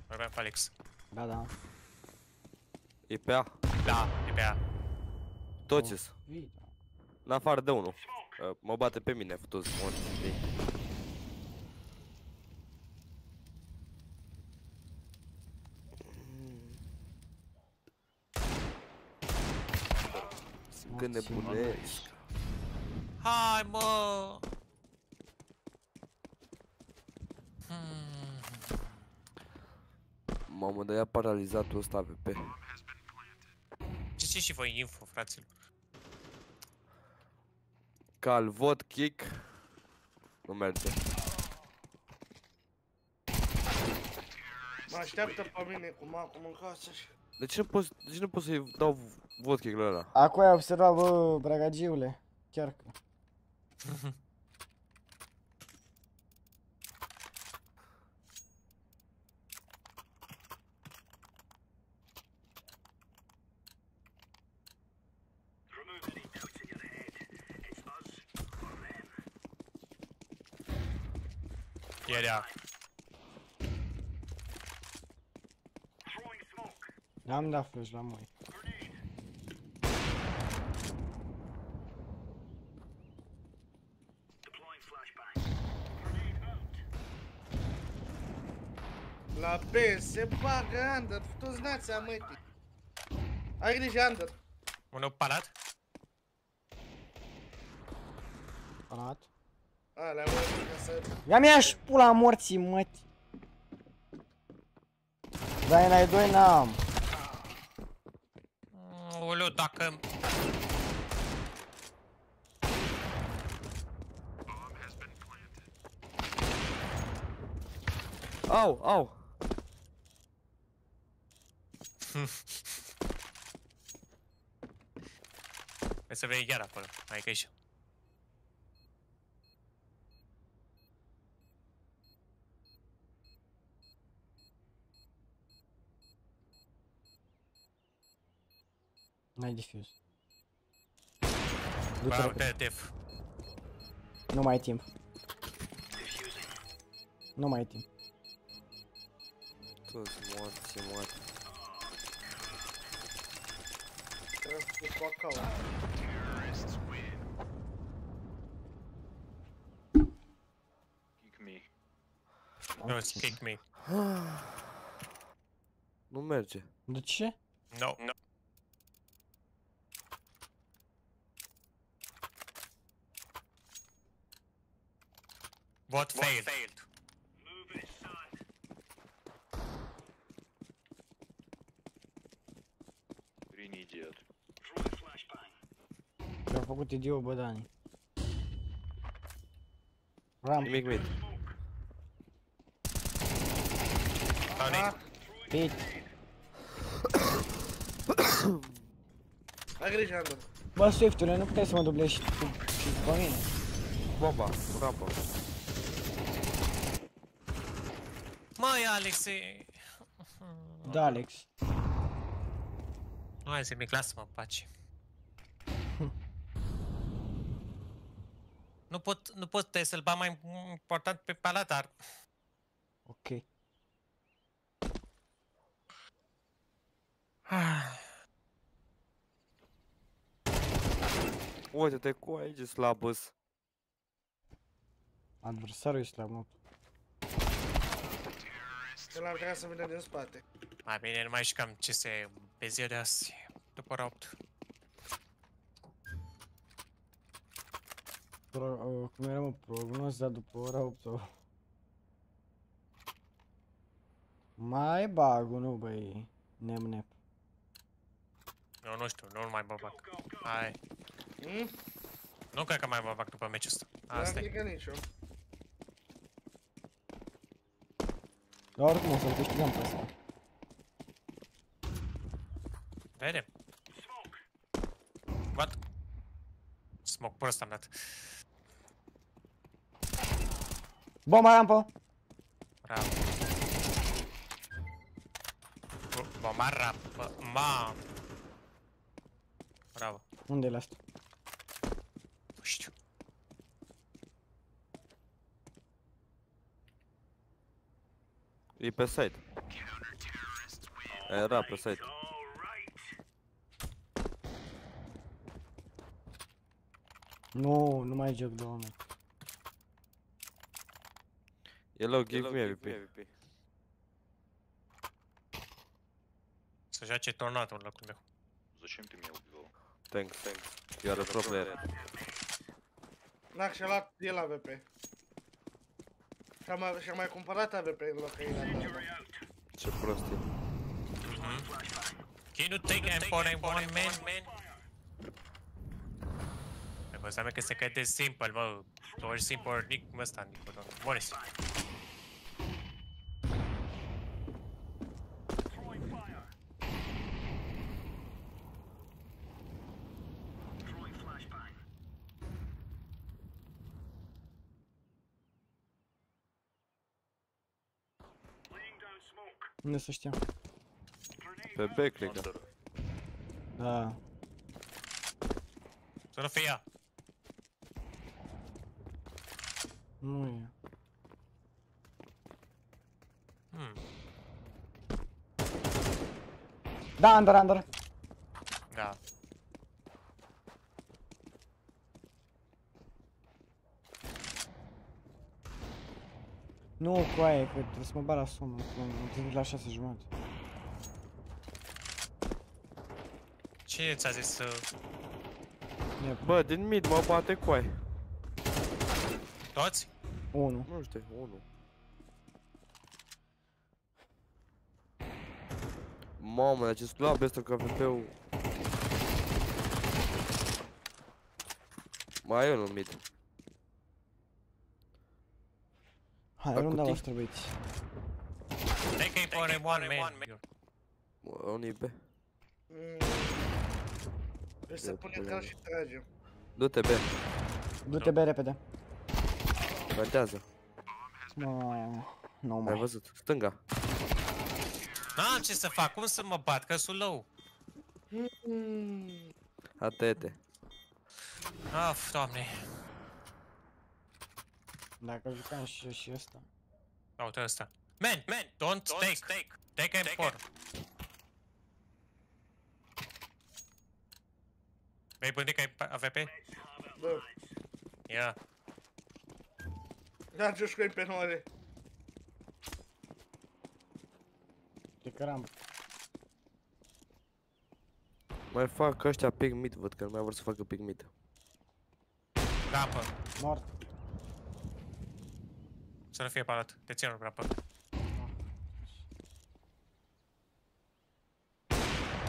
[SPEAKER 14] Vorbeam cu Alex.
[SPEAKER 2] Da, da.
[SPEAKER 8] E pe A.
[SPEAKER 14] Da, e pe A.
[SPEAKER 8] Toți -s.
[SPEAKER 2] Vii,
[SPEAKER 8] În afară de unul. Uh, Mă bate pe mine, futus morți. știi? Sunt Când nebunesc.
[SPEAKER 14] Hai, mă! Hmm.
[SPEAKER 8] Mamă, dar ia paralizatul ăsta pe pe.
[SPEAKER 14] Ce ce și voi info, fraților?
[SPEAKER 8] Cal, vot, kick. Nu merge.
[SPEAKER 15] Mă așteaptă pe mine cu macul în casă și...
[SPEAKER 8] De ce nu pot, de ce nu pot să-i dau vot kick la ăla?
[SPEAKER 2] Acum ai observat, bă, bragagiule. Chiar că.
[SPEAKER 14] E de A.
[SPEAKER 2] Am dat flash la moi.
[SPEAKER 15] La B se bagă under, toți nația mătii. Ai grijă under.
[SPEAKER 14] Unul palat?
[SPEAKER 2] Palat.
[SPEAKER 15] Alea, mă, ca să...
[SPEAKER 2] Ia mi și pula morții, măti. Dar n-ai doi n-am.
[SPEAKER 14] Oleu, dacă...
[SPEAKER 8] Au, au!
[SPEAKER 14] Trebuie să vei chiar acolo, hai că ești.
[SPEAKER 2] N-ai diffuse.
[SPEAKER 14] Bă,
[SPEAKER 2] Du-te
[SPEAKER 14] uite,
[SPEAKER 2] repede.
[SPEAKER 14] def.
[SPEAKER 2] Nu mai ai timp. Nu mai ai timp.
[SPEAKER 8] Toți moarți, ce moarți.
[SPEAKER 15] Trebuie să fie cu acau.
[SPEAKER 16] Kick me.
[SPEAKER 14] Nu, kick me.
[SPEAKER 8] Nu merge.
[SPEAKER 2] De ce?
[SPEAKER 14] No, no. What failed?
[SPEAKER 16] Green idiot.
[SPEAKER 2] Le-au făcut idiot bădanii. Ram.
[SPEAKER 8] Nimic mid.
[SPEAKER 2] Pit.
[SPEAKER 15] Ai grijă under.
[SPEAKER 2] Bă, Swiftule, nu puteai să mă dublezi și tu și pe mine.
[SPEAKER 8] Bomba, rapă.
[SPEAKER 14] Măi, Alexei!
[SPEAKER 2] Da, Alex.
[SPEAKER 14] Nu ai zimic, lasă-mă în pace. Nu pot, nu pot trebuie să-l bat mai important pe palat, dar...
[SPEAKER 2] Ok.
[SPEAKER 8] Uite-te cu aici slabăs.
[SPEAKER 2] Adversarul e slab, nu.
[SPEAKER 15] El ar vrea să vină din spate.
[SPEAKER 14] Mai bine, nu mai știu ce se pe ziua de azi, după ora 8.
[SPEAKER 2] Pro, uh, cum era mă, prognoza după ora 8 -o. Mai bag nu băi, nem nep.
[SPEAKER 14] Nu, nu știu, nu mai mă bag. Hai.
[SPEAKER 15] Hmm?
[SPEAKER 14] Nu cred că mai mă bag după meciul ăsta.
[SPEAKER 15] N-am
[SPEAKER 14] Asta e.
[SPEAKER 15] clicat nici eu.
[SPEAKER 2] Dar oricum o să-l câștigăm pe ăsta.
[SPEAKER 14] Vedem. What? Smoke prost am dat.
[SPEAKER 2] Bomba rampă!
[SPEAKER 14] Bravo. Bomba rapă. Ma. Bravo.
[SPEAKER 2] Unde e last?
[SPEAKER 8] E pe site. Era pe site.
[SPEAKER 2] Nu, nu mai joc, doamne.
[SPEAKER 8] Yellow, give me AVP.
[SPEAKER 14] Să joace tornatul în locul meu.
[SPEAKER 16] Зачем ты меня убивал?
[SPEAKER 8] Thanks, thanks. You are a pro player.
[SPEAKER 15] N-a și-a luat el AVP. Și-a mai, și-a mai cumpărat AVP în loc că el a
[SPEAKER 8] Ce prost e.
[SPEAKER 14] Can you take M4 and one man, man? Bă, înseamnă că se cade simple, mă. Ori simplu, ori nic, ăsta, nic, bă, Morris.
[SPEAKER 2] Unde să știam?
[SPEAKER 8] Pe B, cred că.
[SPEAKER 2] Da.
[SPEAKER 14] Să nu fie ea.
[SPEAKER 2] Nu e.
[SPEAKER 14] Hmm.
[SPEAKER 2] Da, under, under.
[SPEAKER 14] Da.
[SPEAKER 2] Nu, cu aia, că trebuie să mă bat la somn, că am întâlnit la 6 jumate.
[SPEAKER 14] Cine ți-a zis să...
[SPEAKER 8] Bă, din mid mă bate cu aia.
[SPEAKER 14] Toți?
[SPEAKER 2] 1.
[SPEAKER 8] Nu știu, 1. Mamă, dar ce slab este că AVP-ul. Mai e unul în mid.
[SPEAKER 2] Hai,
[SPEAKER 8] La
[SPEAKER 2] runda
[SPEAKER 8] cutii.
[SPEAKER 2] voastră, băieți.
[SPEAKER 14] Take aim for one man.
[SPEAKER 8] Mă, Unul e B.
[SPEAKER 15] Mm. Trebuie să punem cal și tragem.
[SPEAKER 8] Du-te B.
[SPEAKER 2] Du-te be repede.
[SPEAKER 8] Plantează.
[SPEAKER 2] Mă, nu
[SPEAKER 8] Ai
[SPEAKER 2] mai.
[SPEAKER 8] văzut? Stânga.
[SPEAKER 14] N-am ce să fac, cum să mă bat, că sunt low.
[SPEAKER 8] Atete.
[SPEAKER 14] Af, doamne.
[SPEAKER 2] Dacă jucam și și ăsta.
[SPEAKER 14] Uite ăsta. Man, man, don't, take, take, take M4. Vei gândi că ai AVP?
[SPEAKER 15] Bă,
[SPEAKER 14] Ia.
[SPEAKER 15] dar joci cu ei pe noare.
[SPEAKER 2] Te căram.
[SPEAKER 8] Mai fac ăștia pick mid, văd că nu mai vor să facă pick mid.
[SPEAKER 14] Rampă.
[SPEAKER 2] Mort.
[SPEAKER 14] Să nu fie palat. Te țin rampă.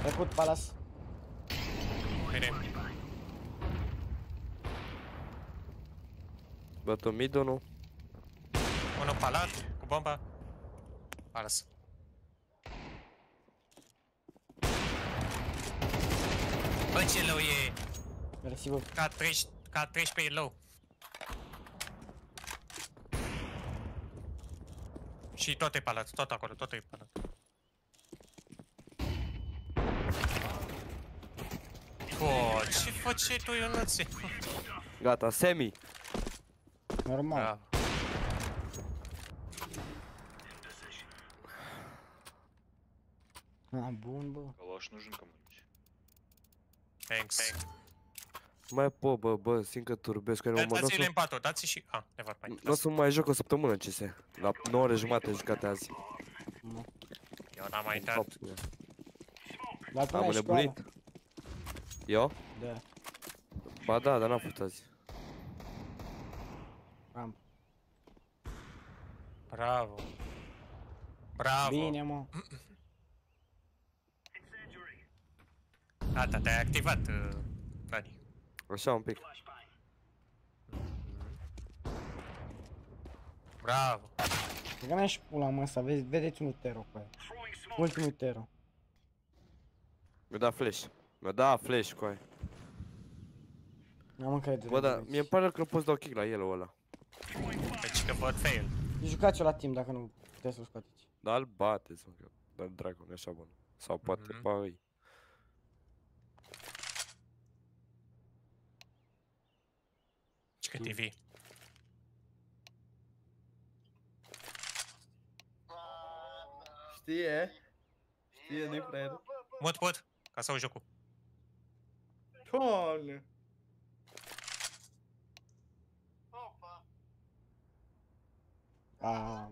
[SPEAKER 2] Trecut palas.
[SPEAKER 14] Bine.
[SPEAKER 8] Băt un mid, nu?
[SPEAKER 14] Unul palat, cu bomba. Palas. Bă, ce low e?
[SPEAKER 2] Mersi, bă.
[SPEAKER 14] Ca 13, ca 13 e low. Și tot e palat, tot acolo, tot e palat. Bă, ce face tu, Ionuțe?
[SPEAKER 8] Gata, semi.
[SPEAKER 2] Normal. Ah, bun, bă.
[SPEAKER 16] Калаш нужен кому-нибудь?
[SPEAKER 14] Thanks.
[SPEAKER 8] Nu mai pot, bă, bă, simt că turbesc, care mă mă,
[SPEAKER 14] Dați-le în patru, dați și... Ah, never mind.
[SPEAKER 8] nu o să mai joc o săptămână CS. La 9 ore jumate jucate azi.
[SPEAKER 14] Eu n-am mai intrat.
[SPEAKER 8] Fapt, bă.
[SPEAKER 2] La tine
[SPEAKER 8] Am
[SPEAKER 2] ai școală.
[SPEAKER 8] nebunit? Eu?
[SPEAKER 2] Da.
[SPEAKER 8] Ba da, dar n-am făcut azi.
[SPEAKER 2] Am.
[SPEAKER 14] Bravo. Bravo.
[SPEAKER 2] Bine, mă.
[SPEAKER 14] Gata, te-ai activat, uh, Dani.
[SPEAKER 8] Așa un pic.
[SPEAKER 14] Bravo.
[SPEAKER 2] Că mea și pula mă să vezi, vedeți un tero cu aia. Ultimul tero.
[SPEAKER 8] Mi-a dat flash. Mi-a dat flash cu aia.
[SPEAKER 2] Am încredere.
[SPEAKER 8] Bă, dar mie îmi pare rău că nu poți dau kick la el ăla.
[SPEAKER 14] Deci că văd fail.
[SPEAKER 2] Jucați-o la timp dacă nu puteți să-l scoateți.
[SPEAKER 8] Dar îl bateți, mă, că dar dracu, nu e așa bun. Sau poate
[SPEAKER 14] Mhm.
[SPEAKER 8] pa îi.
[SPEAKER 14] Cică TV.
[SPEAKER 15] Știe? Știe, nu-i fraier.
[SPEAKER 14] Mut, mut, ca să au jocul.
[SPEAKER 15] Doamne!
[SPEAKER 2] Ah,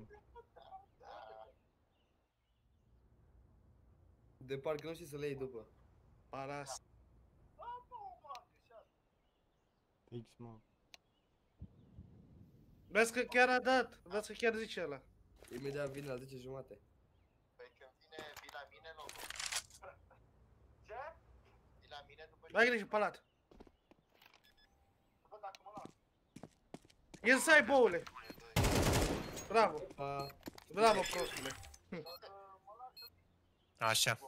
[SPEAKER 15] De parcă nu știi să le iei după. Paras.
[SPEAKER 2] X, mă.
[SPEAKER 15] Vezi că chiar a dat. Vezi că chiar zice ăla.
[SPEAKER 17] Imediat vine la 10 jumate.
[SPEAKER 15] Ai grijă, palat. Inside, boule. Bravo. Bravo, prostule. Hm.
[SPEAKER 14] Așa.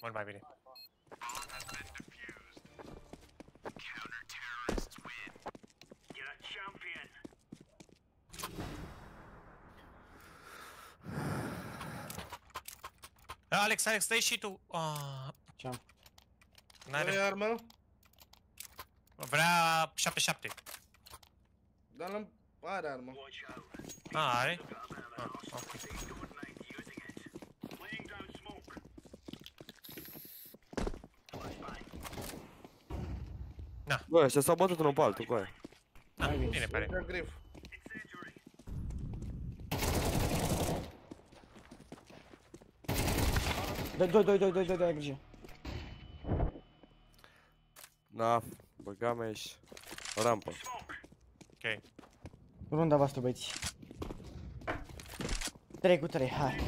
[SPEAKER 14] Mult mai bine. Alex, Alex, dai și tu. Ah,
[SPEAKER 2] Ce-am?
[SPEAKER 15] Vrei
[SPEAKER 14] N-are...
[SPEAKER 15] armă?
[SPEAKER 14] Vrea 7-7.
[SPEAKER 15] Dar nu are armă.
[SPEAKER 14] Ah, are? Ah, ok.
[SPEAKER 8] Bă, ăștia s-au bătut unul pe altul cu aia.
[SPEAKER 14] Ah, bine pare.
[SPEAKER 15] Ia grif.
[SPEAKER 2] Doi, doi, doi, doi, doi, doi, doi, ai grijă.
[SPEAKER 8] Na, băga mea și rampă.
[SPEAKER 14] Ok.
[SPEAKER 2] Runda voastră, băieți. 3 cu 3, hai.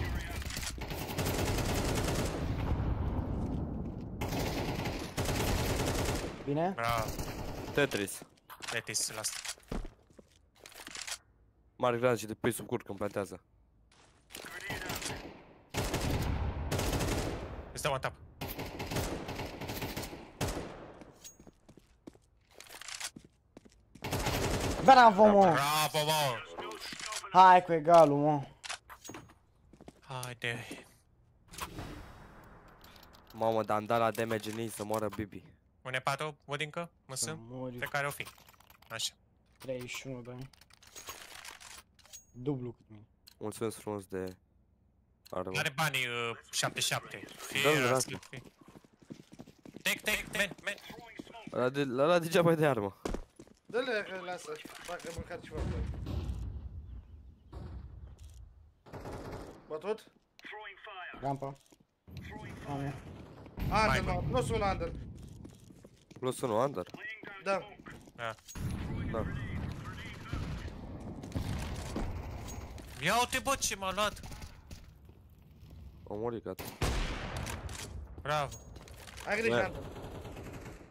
[SPEAKER 2] Bine?
[SPEAKER 14] Bravo.
[SPEAKER 8] Tetris.
[SPEAKER 14] Tetris la asta.
[SPEAKER 8] Mare granat și de pe sub cur când plantează.
[SPEAKER 14] Îți dau un tap.
[SPEAKER 2] Bravo, mă!
[SPEAKER 14] Bravo, mă!
[SPEAKER 2] Hai cu egalul, mă.
[SPEAKER 14] Haide.
[SPEAKER 8] Mamă, dar am dat la damage în ei să moară Bibi.
[SPEAKER 14] Un E4, văd încă, mă
[SPEAKER 2] Să
[SPEAKER 14] sunt.
[SPEAKER 2] mori.
[SPEAKER 14] Pe care o fi. Așa.
[SPEAKER 2] 31 de ani. Dublu cât mine.
[SPEAKER 8] Mulțumesc frumos de armă.
[SPEAKER 14] Are banii uh, 7-7. Fie
[SPEAKER 8] Da-mi
[SPEAKER 14] asta,
[SPEAKER 8] asta.
[SPEAKER 14] fie. Tec, tec, men, men.
[SPEAKER 8] Ăla de, la, la degeaba e de armă.
[SPEAKER 15] Dă-le că lasă. Facă măcar ceva pe el. Bătut?
[SPEAKER 2] Rampa. A mea.
[SPEAKER 15] Under, no, plus un under.
[SPEAKER 8] Plus 1 under.
[SPEAKER 15] Da.
[SPEAKER 14] Da.
[SPEAKER 8] Da.
[SPEAKER 14] Ia uite bă ce m-a luat.
[SPEAKER 8] O murit, gata.
[SPEAKER 14] Bravo.
[SPEAKER 15] Ai grijă,
[SPEAKER 8] Bă.
[SPEAKER 15] under.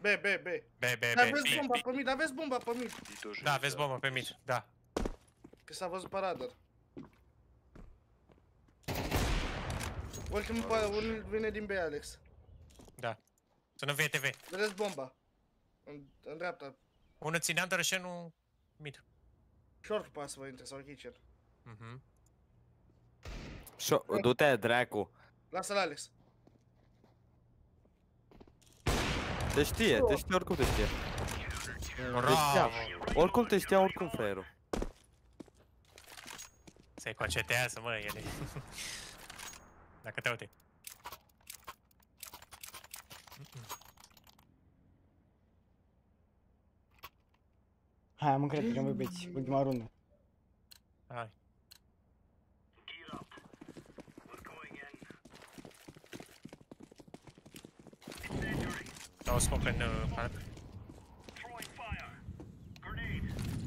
[SPEAKER 15] B, B, B.
[SPEAKER 14] B, B,
[SPEAKER 15] Dar
[SPEAKER 14] B,
[SPEAKER 15] aveți
[SPEAKER 14] B,
[SPEAKER 15] bomba pe mid, aveți bomba pe mid.
[SPEAKER 14] Da, aveți bombă pe mid, da.
[SPEAKER 15] Că s-a văzut pe radar. Ultimul pa, unul vine din B, Alex.
[SPEAKER 14] Da. Să nu fie TV.
[SPEAKER 15] Vedeți bomba. În, în dreapta.
[SPEAKER 14] Unul ține under și nu mid.
[SPEAKER 15] Short pass vă intre sau kitchen.
[SPEAKER 14] Mhm.
[SPEAKER 8] Și du-te, dracu.
[SPEAKER 15] Lasă-l Alex.
[SPEAKER 8] Te știe, te știe, oricum te știe. Te
[SPEAKER 14] Bravo.
[SPEAKER 8] știa. Oricum te știa, oricum, fraierul.
[SPEAKER 14] Se concentrează, mă, ele. Dacă te uite.
[SPEAKER 2] Hai, am încredere că mă beți. Ultima rundă.
[SPEAKER 14] Hai. Dau smoke în uh, parc.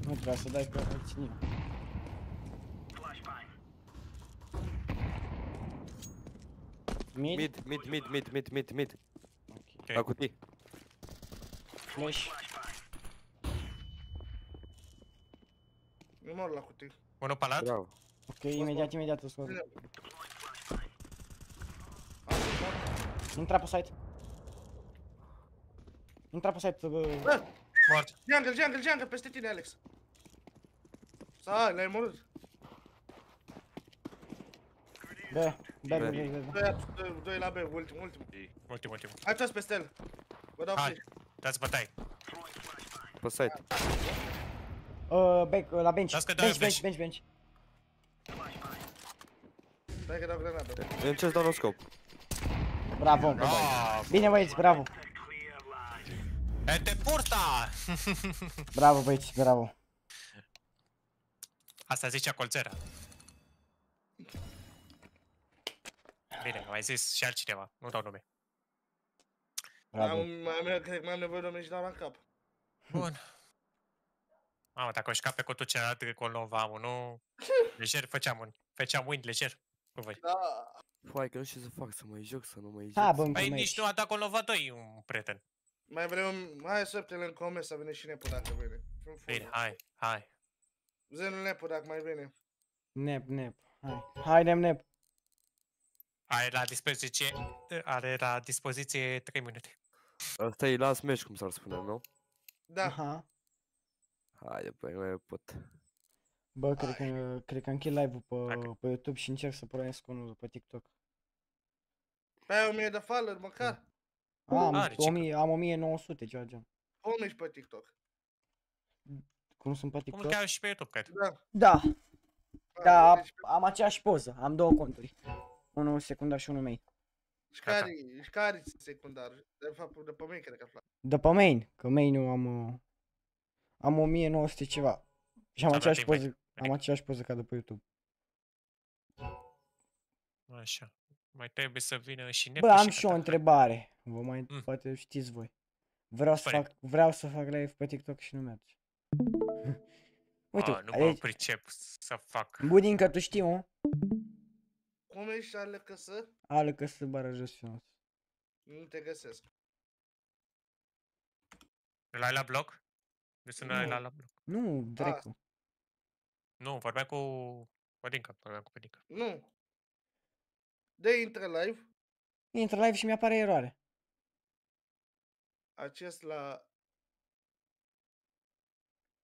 [SPEAKER 2] Nu trebuia să dai că îl țin eu. Mid?
[SPEAKER 8] Mid, mid, mid, mid, mid, mid, mid. La cutii.
[SPEAKER 2] Flash.
[SPEAKER 15] Nu mor la cutii.
[SPEAKER 14] Unul palat?
[SPEAKER 8] Bravo.
[SPEAKER 2] Ok, imediat, imediat îl scot. Intra pe site. Intra pe site, bă.
[SPEAKER 14] Mort.
[SPEAKER 15] Jungle, jungle, jungle, peste tine, Alex. Stai, l-ai omorât.
[SPEAKER 2] B, B, B, B, B.
[SPEAKER 15] Doi, doi, doi la B, ultim, ultim.
[SPEAKER 14] Ultim, ultim.
[SPEAKER 15] Hai toți peste el. Vă dau
[SPEAKER 14] Hai,
[SPEAKER 15] flash.
[SPEAKER 14] dați bătai.
[SPEAKER 8] Pe site.
[SPEAKER 2] Uh, back, uh, la bench.
[SPEAKER 14] Las că dau
[SPEAKER 2] Bench, bench,
[SPEAKER 14] flash.
[SPEAKER 2] bench, bench.
[SPEAKER 15] Stai că dau granadă.
[SPEAKER 8] Eu încerc să dau un scop.
[SPEAKER 2] Bravo, bă. Bine, băieți, bravo.
[SPEAKER 14] E te purta!
[SPEAKER 2] Bravo, băieți, bravo.
[SPEAKER 14] Asta zicea colțera. Bine, mai zis și altcineva, nu dau nume.
[SPEAKER 2] Bravo.
[SPEAKER 15] Am, mai, cred că mai am nevoie de o meci la cap.
[SPEAKER 14] Bun. Mamă, dacă o șca pe cotul celălalt de col nou vamul, nu... Lejer făceam un... Făceam win lejer cu voi.
[SPEAKER 15] Da.
[SPEAKER 8] Foai, că nu știu ce să fac, să mai joc, să nu mai joc.
[SPEAKER 2] Ha, bă,
[SPEAKER 14] Păi nici nu a dat col nova 2 un prieten.
[SPEAKER 15] Mai vrem, hai să optele în comer să vină și Nepu dacă vine. Fim
[SPEAKER 14] Bine,
[SPEAKER 15] full.
[SPEAKER 14] hai, hai.
[SPEAKER 15] Zenul Nepu dacă mai vine.
[SPEAKER 2] Nep, nep. Hai. Haidem, nep.
[SPEAKER 14] Are la dispoziție... Are la dispoziție 3 minute.
[SPEAKER 8] Asta e last match, cum s-ar spune, nu?
[SPEAKER 15] Da.
[SPEAKER 2] Aha.
[SPEAKER 8] Haide, băi, nu mai pot.
[SPEAKER 2] Bă, cred că, cred că închid live-ul pe, pe YouTube și încerc să pornesc unul pe TikTok.
[SPEAKER 15] Pe ai 1000 de follower măcar.
[SPEAKER 2] Am,
[SPEAKER 14] Are, ce
[SPEAKER 2] 1000, am 1900, ceva gen.
[SPEAKER 15] Cum ești pe TikTok?
[SPEAKER 2] Cum sunt pe
[SPEAKER 14] Cum
[SPEAKER 2] TikTok?
[SPEAKER 14] chiar și pe YouTube, cred.
[SPEAKER 15] Da.
[SPEAKER 2] Da. Da, am, am aceeași poză. Am două conturi. Unul secundar și unul main.
[SPEAKER 15] Și care, și care secundar? De fapt, de pe mine cred că aflat.
[SPEAKER 2] De pe main, că main am uh, am 1900 ceva. Și am
[SPEAKER 14] Ți-a dat
[SPEAKER 2] aceeași
[SPEAKER 14] invite.
[SPEAKER 2] poză, am aceeași poză ca de pe YouTube.
[SPEAKER 14] Așa. Mai trebuie să vină și
[SPEAKER 2] Bă,
[SPEAKER 14] Nepu
[SPEAKER 2] am
[SPEAKER 14] și
[SPEAKER 2] și o
[SPEAKER 14] gata.
[SPEAKER 2] întrebare. Vă mai
[SPEAKER 14] Mm.
[SPEAKER 2] poate știți voi. Vreau să
[SPEAKER 14] Spune.
[SPEAKER 2] fac vreau să fac live pe TikTok și nu merge. Uite,
[SPEAKER 14] A, nu mă
[SPEAKER 2] aici,
[SPEAKER 14] pricep să fac.
[SPEAKER 2] Budinca, tu știi, mă?
[SPEAKER 15] Cum ești ale că să?
[SPEAKER 2] Ale că se bară jos și nos.
[SPEAKER 15] Nu te găsesc.
[SPEAKER 14] Îl ai la bloc? Nu sună
[SPEAKER 2] Nu.
[SPEAKER 14] la la bloc.
[SPEAKER 2] Nu, dracu.
[SPEAKER 14] Nu, vorbeam cu Bodinca, vorbeam cu Bodinca.
[SPEAKER 15] Nu. De intră live,
[SPEAKER 2] Intră live și mi-apare eroare.
[SPEAKER 15] Acest la...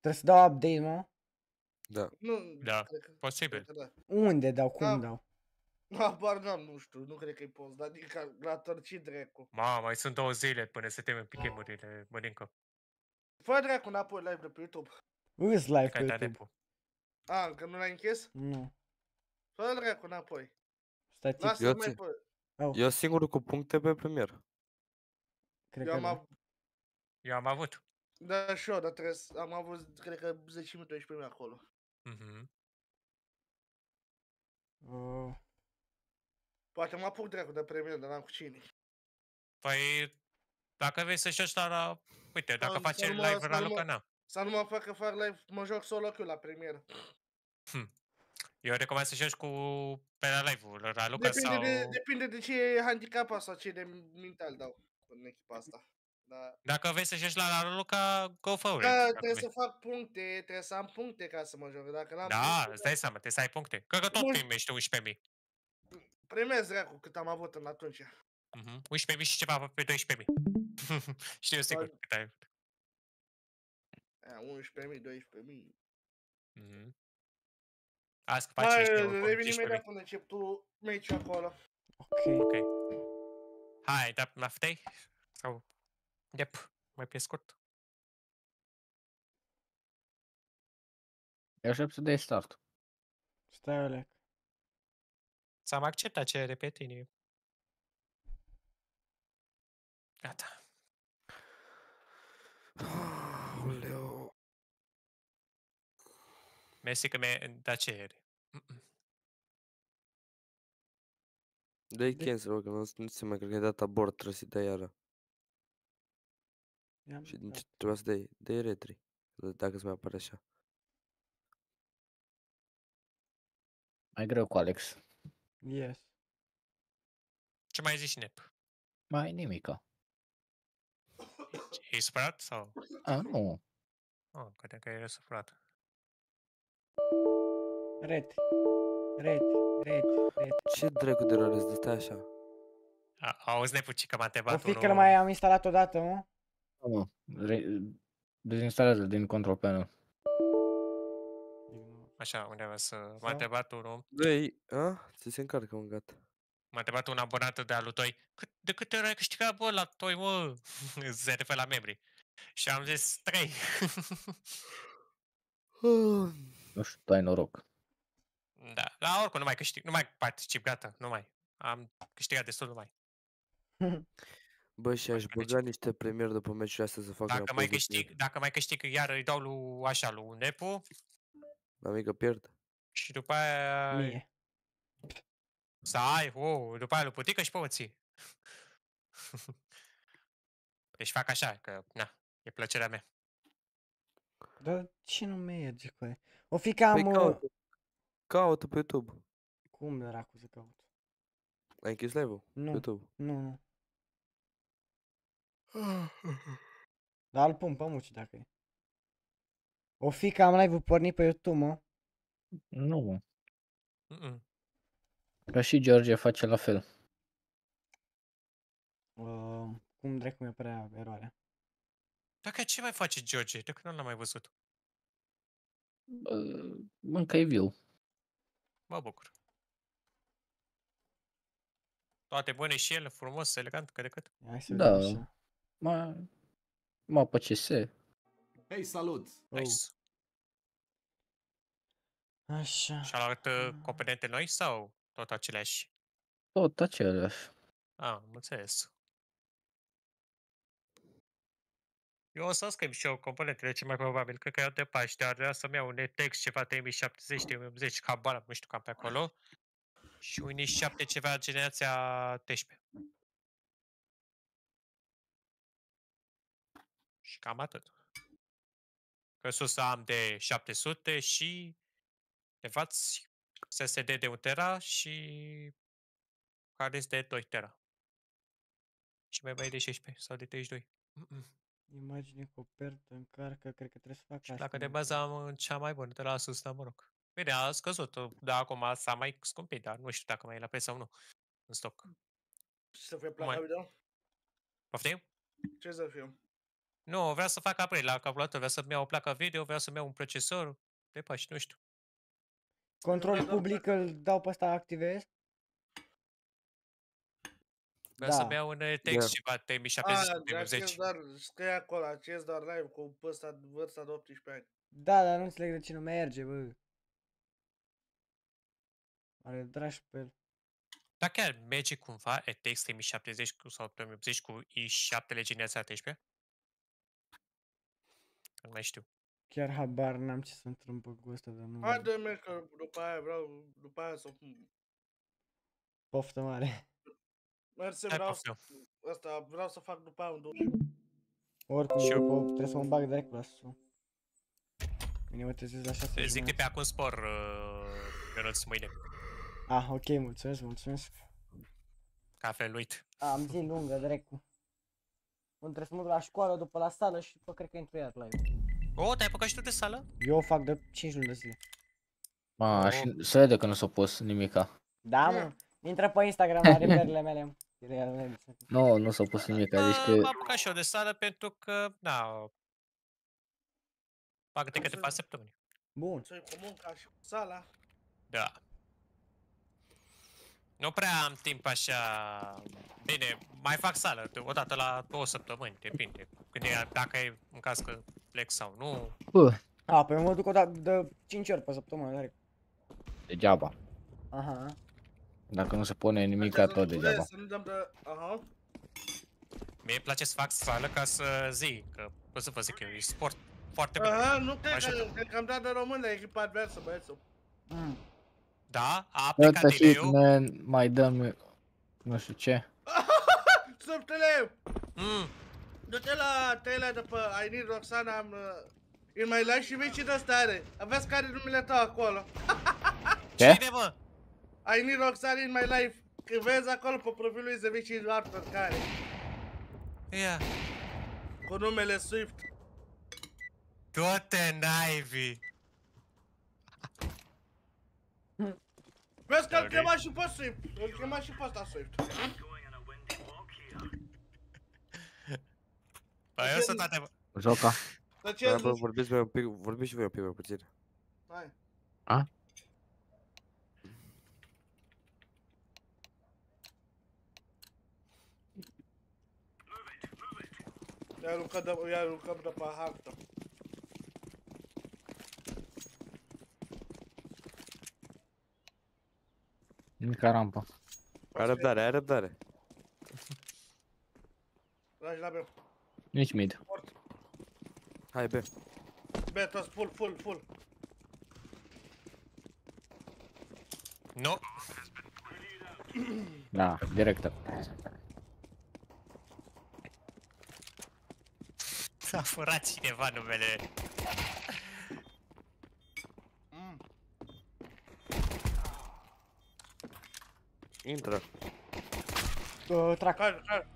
[SPEAKER 2] Trebuie să dau update, mă?
[SPEAKER 8] Da.
[SPEAKER 15] Nu,
[SPEAKER 14] Da,
[SPEAKER 15] cred că,
[SPEAKER 14] posibil.
[SPEAKER 15] cred că da.
[SPEAKER 2] Unde dau, cum
[SPEAKER 15] Da.
[SPEAKER 2] dau?
[SPEAKER 15] Habar n-am, nu știu, nu cred că-i post, dar din calculator ce dracu.
[SPEAKER 14] Ma, mai sunt două zile până să termin pichemurile, Bodinca.
[SPEAKER 15] Fă dracu înapoi live de pe YouTube.
[SPEAKER 2] Îs live pe
[SPEAKER 14] Care da
[SPEAKER 2] YouTube.
[SPEAKER 14] Nepu.
[SPEAKER 15] A, încă nu l-ai închis?
[SPEAKER 2] Nu.
[SPEAKER 15] Fă dracu înapoi.
[SPEAKER 2] Stai tip.
[SPEAKER 15] Lasă
[SPEAKER 8] Eu
[SPEAKER 15] mai
[SPEAKER 8] ți-
[SPEAKER 15] pe...
[SPEAKER 2] Oh,
[SPEAKER 8] Eu singurul cu puncte pe premier.
[SPEAKER 2] cred
[SPEAKER 15] Eu
[SPEAKER 2] că
[SPEAKER 15] am,
[SPEAKER 2] da.
[SPEAKER 15] av-
[SPEAKER 14] Eu am avut.
[SPEAKER 15] da, și eu, dar trebuie să... Am avut, cred că 10 minute 12 minute acolo.
[SPEAKER 14] Mhm.
[SPEAKER 2] Uh,
[SPEAKER 15] Poate mă apuc dracu de premier, dar n-am cu cine.
[SPEAKER 14] Păi, dacă vrei să joci la... la... Uite, dacă
[SPEAKER 15] Sau-
[SPEAKER 14] faci
[SPEAKER 15] sau nu mă-
[SPEAKER 14] live
[SPEAKER 15] sau
[SPEAKER 14] la
[SPEAKER 15] nu mă-
[SPEAKER 14] Luca, na.
[SPEAKER 15] Să nu mă facă fac live, mă joc solo eu la premier.
[SPEAKER 14] Eu recomand să joci cu pe la live-ul, la Luca
[SPEAKER 15] Depinde,
[SPEAKER 14] sau...
[SPEAKER 15] de, depinde de ce handicap sau ce de mental dau în echipa asta. Da.
[SPEAKER 14] Dacă vrei să joci la, la Luca, go for it.
[SPEAKER 15] Da,
[SPEAKER 14] dacă
[SPEAKER 15] trebuie
[SPEAKER 14] vrei.
[SPEAKER 15] să fac puncte, trebuie să am puncte ca să mă joc. Dacă n-am
[SPEAKER 14] Da,
[SPEAKER 15] puncte,
[SPEAKER 14] îți dai seama, trebuie să ai puncte. Cred că tot
[SPEAKER 15] Nu-
[SPEAKER 14] primești 11.000.
[SPEAKER 15] primez dracu cât am avut în atunci.
[SPEAKER 14] Mhm. 11.000 și ceva pe 12.000. Știu eu sigur cât ai avut.
[SPEAKER 15] Aia, 11.000, 12.000.
[SPEAKER 14] Mhm. Azi faci
[SPEAKER 15] Hai,
[SPEAKER 14] niște oricum
[SPEAKER 15] revin
[SPEAKER 14] 15.000.
[SPEAKER 15] imediat până încep tu meci acolo.
[SPEAKER 2] ok.
[SPEAKER 14] Ok. Hai, da, naftei? Sau... Yep, mai pe scurt.
[SPEAKER 5] Eu aștept să dai start.
[SPEAKER 2] Stai, Olec.
[SPEAKER 14] Ți-am acceptat cerere pe tine. Gata.
[SPEAKER 8] Aoleu.
[SPEAKER 14] Mersi că mi-ai dat cerere.
[SPEAKER 8] Dă-i cancel, că nu, nu se mai cred că ai dat abort, trebuie să-i dai iară.
[SPEAKER 2] I-am
[SPEAKER 8] Și din
[SPEAKER 2] dat.
[SPEAKER 8] ce trebuia să dai? Dă-i retri. Dacă îți mai apare așa.
[SPEAKER 18] Mai greu cu Alex.
[SPEAKER 2] Yes.
[SPEAKER 14] Ce mai zici, Nep?
[SPEAKER 18] Mai nimica.
[SPEAKER 14] Ești supărat sau?
[SPEAKER 18] A, nu.
[SPEAKER 14] Oh, credeam că erai supărat.
[SPEAKER 2] Ret. Ret. Ret. Ret.
[SPEAKER 8] Ce dracu de rău de stai așa?
[SPEAKER 14] A, auzi, Nepuci, că m-a
[SPEAKER 2] O
[SPEAKER 14] întrebat
[SPEAKER 2] fi că
[SPEAKER 14] unul...
[SPEAKER 2] mai am instalat odată, mă?
[SPEAKER 18] Nu. Re- Dezinstalează din control panel.
[SPEAKER 14] Așa, undeva să... M-a
[SPEAKER 2] Sau?
[SPEAKER 14] întrebat unul...
[SPEAKER 8] Dă-i, a? Ți se încarcă, mă, gata.
[SPEAKER 14] M-a întrebat un abonat de alu Toi, cât, de câte ori ai câștigat, bă, la Toi, mă? Se referă la membri. Și am zis 3.
[SPEAKER 18] Nu știu, tu ai noroc.
[SPEAKER 14] da, la oricum nu mai câștig, nu mai particip, gata, nu mai. Am câștigat destul, nu mai.
[SPEAKER 8] Bă, și aș băga niște premieri după meciul astea să fac
[SPEAKER 14] Dacă mai
[SPEAKER 8] raport de
[SPEAKER 14] câștig, dacă mai câștig, iar îi dau lui, așa, lui Nepu
[SPEAKER 8] La mică pierd.
[SPEAKER 14] și după aia...
[SPEAKER 2] Mie.
[SPEAKER 14] Să ai, wow, după aia lui Putică și pe ții. deci fac așa, că, na, e plăcerea mea.
[SPEAKER 2] Dar ce nu merge cu aia? O fi că am...
[SPEAKER 8] Păi
[SPEAKER 2] uh,
[SPEAKER 8] caută. Caută pe YouTube.
[SPEAKER 2] Cum dracu să caut?
[SPEAKER 8] Ai închis live-ul? Pe
[SPEAKER 2] Nu.
[SPEAKER 8] YouTube.
[SPEAKER 2] Nu, nu. Dar îl pun pe muci dacă e. O fi că am live-ul pornit pe YouTube, mă.
[SPEAKER 18] Nu.
[SPEAKER 14] Mm-mm.
[SPEAKER 18] Că și George face la fel.
[SPEAKER 2] Uh, cum dracu mi apărea eroarea?
[SPEAKER 14] Dacă ce mai face George? De când nu l-am mai văzut.
[SPEAKER 18] Uh, Încă e viu.
[SPEAKER 14] Mă bucur. Toate bune și el, frumos, elegant, cât de cât.
[SPEAKER 2] Hai să
[SPEAKER 18] Da.
[SPEAKER 2] vedem așa.
[SPEAKER 18] Ma, ma pe CS.
[SPEAKER 19] Hei, salut!
[SPEAKER 14] Nice.
[SPEAKER 2] Așa.
[SPEAKER 14] Și arată componente noi sau tot aceleași?
[SPEAKER 18] Tot același.
[SPEAKER 14] Ah, am înțeles. Eu o să schimb și eu componentele ce mai probabil. Cred că iau de pași, dar vreau să-mi iau un ETX ceva 3070, 3080, ca bala, nu știu, cam pe acolo. Și un i7 ceva generația 13. Și cam atât. Că sus am de 700 și levați SSD de 1 tera și hard disk de 2 tera. Și mai mai de 16 sau de 32. Mm-mm.
[SPEAKER 2] Imagine copertă, încarcă, cred că trebuie să fac
[SPEAKER 14] Și
[SPEAKER 2] asta.
[SPEAKER 14] dacă de
[SPEAKER 2] mă.
[SPEAKER 14] bază am uh, cea mai bună de la sus, dar mă rog. Bine, a scăzut, uh, dar acum s-a mai scumpit, dar nu știu dacă mai e la preț sau nu. În stoc.
[SPEAKER 15] Ce să fie
[SPEAKER 14] Nu
[SPEAKER 15] placa
[SPEAKER 14] mai-
[SPEAKER 15] video?
[SPEAKER 14] Poftim?
[SPEAKER 15] Ce să fie?
[SPEAKER 14] Nu, vreau să fac upgrade la calculator, vreau să-mi iau o placă video, vreau să-mi iau un procesor. De pași, nu știu.
[SPEAKER 2] Control public îl dau pe ăsta activez?
[SPEAKER 14] Vreau
[SPEAKER 2] Da.
[SPEAKER 14] să-mi iau un text
[SPEAKER 8] Da.
[SPEAKER 14] ceva
[SPEAKER 15] A,
[SPEAKER 14] 3070,
[SPEAKER 15] de aceea
[SPEAKER 14] 3080.
[SPEAKER 15] doar, scrie acolo, acest doar live cu vârsta, vârsta de 18 ani.
[SPEAKER 2] Da, dar nu înțeleg de ce nu merge, bă. Are dragi pe el.
[SPEAKER 14] Dar chiar merge cumva ETX 3070 cu- sau 3080 cu i7 generația 13? Nu mai știu.
[SPEAKER 2] Chiar habar n-am ce să întâmplă cu ăsta, dar nu...
[SPEAKER 15] Hai de că după aia vreau, după aia să...
[SPEAKER 2] Poftă mare.
[SPEAKER 15] Mersi,
[SPEAKER 14] Hai,
[SPEAKER 15] vreau,
[SPEAKER 14] poftim.
[SPEAKER 15] asta, vreau să fac după aia un duș.
[SPEAKER 2] Oricum,
[SPEAKER 14] Și eu-
[SPEAKER 2] după, trebuie să mă bag direct la sus. Bine, mă trezesc la 6
[SPEAKER 14] Te zic de pe acum spor, uh, Ionuț, mâine.
[SPEAKER 2] Ah, ok, mulțumesc, mulțumesc.
[SPEAKER 14] Cafel uit.
[SPEAKER 2] Am zi lungă, dracu. Mă trebuie să mă duc la școală, după la sală și după cred că intru iar live.
[SPEAKER 14] O, te-ai apucat și tu de sală?
[SPEAKER 2] Eu o fac de 5 luni de zile.
[SPEAKER 18] Ma, și se vede că nu s-a pus nimica.
[SPEAKER 2] Da, mă. Intră pe Instagram la reperele mele. Reperele.
[SPEAKER 18] Nu, nu s-a pus nimica, deci
[SPEAKER 14] Uh, M-am
[SPEAKER 18] că...
[SPEAKER 14] apucat și eu de sală pentru că, na, fac de câteva săptămâni.
[SPEAKER 2] Bun.
[SPEAKER 15] Să cu munca și cu sala.
[SPEAKER 14] Da. Nu prea am timp așa... Bine, mai fac sală, de- odată la două săptămâni, depinde. Când e, dacă e în caz că plec sau nu.
[SPEAKER 18] Bă,
[SPEAKER 2] A, păi mă duc o dată de 5 ori pe săptămână, direct.
[SPEAKER 18] Degeaba.
[SPEAKER 2] Aha.
[SPEAKER 18] Dacă nu se pune nimic,
[SPEAKER 15] Să nu
[SPEAKER 18] tot
[SPEAKER 15] putem
[SPEAKER 18] degeaba.
[SPEAKER 15] Să nu dăm de... Aha.
[SPEAKER 14] Mie îmi place să fac sală ca să zi, că pot să vă zic eu, e sport foarte bun.
[SPEAKER 15] Aha, nu cred
[SPEAKER 14] Așa.
[SPEAKER 15] că, cred că am dat de român la echipa adversă, băiețul.
[SPEAKER 2] Mm.
[SPEAKER 14] Da, a
[SPEAKER 18] Dă
[SPEAKER 14] aplicat
[SPEAKER 18] te
[SPEAKER 14] delay-ul.
[SPEAKER 18] mai dăm nu știu ce.
[SPEAKER 15] Subtile!
[SPEAKER 14] Mm.
[SPEAKER 15] Du-te la tele de pe I Need Roxana am, uh, in my life și vezi ce de ăsta are. Aveți care e numele tău acolo.
[SPEAKER 18] Ce?
[SPEAKER 14] Cine, mă?
[SPEAKER 15] I Need Roxana in my life. Când vezi acolo pe profilul lui să vezi ce artwork care.
[SPEAKER 14] Ia.
[SPEAKER 15] Cu numele Swift.
[SPEAKER 14] Toate naibii.
[SPEAKER 15] Vezi că îl
[SPEAKER 14] Ok.
[SPEAKER 15] chema și pe Swift. Îl chema și pe ăsta Swift.
[SPEAKER 14] Bă, eu sunt toate...
[SPEAKER 18] Joca.
[SPEAKER 15] Dar ce
[SPEAKER 8] Hai, bă,
[SPEAKER 15] zici?
[SPEAKER 8] vorbiți voi un pic, vorbiți și voi un pic mai puțin.
[SPEAKER 15] Hai.
[SPEAKER 18] A?
[SPEAKER 15] Ia aruncăm de, ia aruncăm de pe hartă.
[SPEAKER 18] Mica rampă.
[SPEAKER 8] Ai răbdare, ai răbdare.
[SPEAKER 15] Lași la B.
[SPEAKER 18] Nici mid.
[SPEAKER 8] Hai, B.
[SPEAKER 15] B, toți full, full, full.
[SPEAKER 14] Nu.
[SPEAKER 18] Da, direct.
[SPEAKER 14] S-a furat cineva numele.
[SPEAKER 8] Intră.
[SPEAKER 2] Uh, trac.
[SPEAKER 15] Care, care?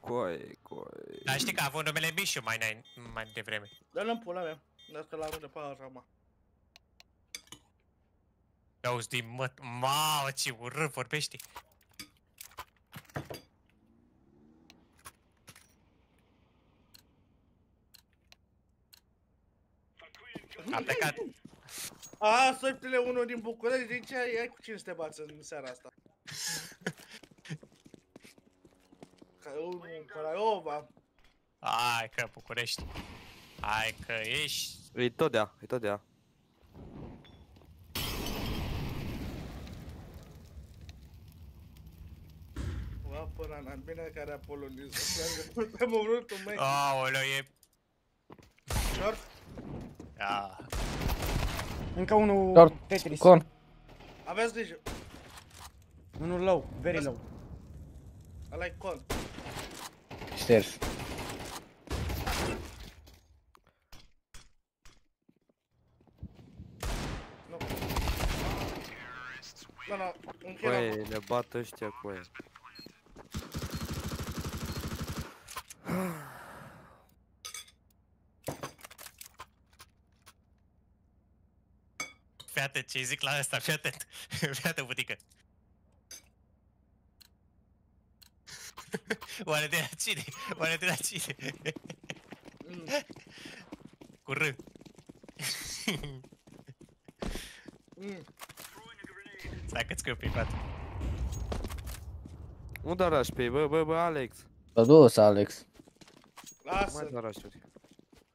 [SPEAKER 8] Coi, coi.
[SPEAKER 14] Dar știi că a avut numele Mișu mai, înain- mai devreme.
[SPEAKER 15] Dă-l în pula mea. Dacă l-am de pe așa, mă.
[SPEAKER 14] Auzi din mă... Mamă, ce urât vorbești. A plecat.
[SPEAKER 15] A, Swiftile unul din București, din ce ai, ai cu cine să te bați în seara asta? Ca unul în Craiova.
[SPEAKER 14] Hai că București. Hai că ești...
[SPEAKER 8] E tot de a, e tot de a.
[SPEAKER 15] Bă, până în bine care a polonizat. Am omorât un meci.
[SPEAKER 14] Aoleu, e...
[SPEAKER 15] Short.
[SPEAKER 14] Da.
[SPEAKER 2] Încă unul
[SPEAKER 18] Short.
[SPEAKER 2] Tetris.
[SPEAKER 18] Con.
[SPEAKER 15] Aveți grijă.
[SPEAKER 2] Unul low, very low.
[SPEAKER 15] I like con.
[SPEAKER 18] Stairs.
[SPEAKER 15] Nu. Nu, nu, încheie
[SPEAKER 8] Băi, ne bat ăștia cu aia.
[SPEAKER 14] Atent ce zic la asta, fii atent. Fii atent, butică. Oare de la cine? Oare de la cine? Cu R.
[SPEAKER 15] Mm.
[SPEAKER 14] Stai că-ți căpi, frate.
[SPEAKER 8] Unde arași pe ei, bă, bă, bă, Alex?
[SPEAKER 18] S-a dus, Alex.
[SPEAKER 15] Lasă.
[SPEAKER 8] Mai arași tu.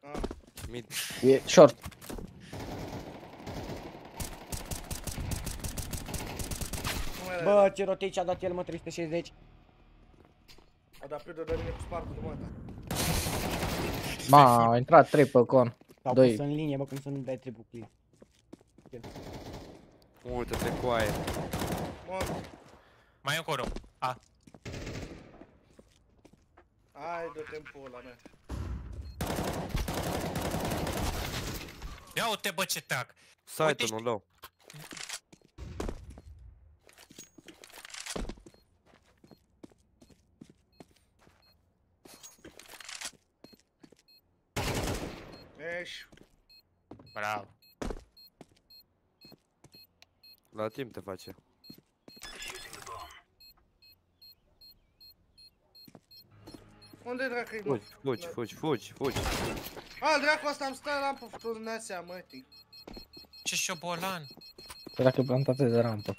[SPEAKER 15] Ah.
[SPEAKER 8] Mid.
[SPEAKER 18] E short.
[SPEAKER 2] Bă, ce rotate a dat el, mă, 360.
[SPEAKER 15] A dat pe de mine cu spartul de măta.
[SPEAKER 18] Ma, a intrat 3 pe con.
[SPEAKER 2] Sau
[SPEAKER 18] 2.
[SPEAKER 2] pus în linie, bă, cum să nu dai triple clear.
[SPEAKER 8] Uite-te cu aia.
[SPEAKER 14] Mai e încă unul. A.
[SPEAKER 15] Hai, dă timpul ăla mea.
[SPEAKER 14] Ia uite, bă, ce tac.
[SPEAKER 8] Site unul low.
[SPEAKER 15] Ești.
[SPEAKER 14] Bravo.
[SPEAKER 8] La timp te face.
[SPEAKER 15] Unde dracu e, mă?
[SPEAKER 8] Fugi, fugi, fugi, fugi, fugi.
[SPEAKER 15] A, dracu, asta am stat rampă făcut în asea, mătii.
[SPEAKER 14] Ce șobolan.
[SPEAKER 18] Pe dacă plantate de rampă.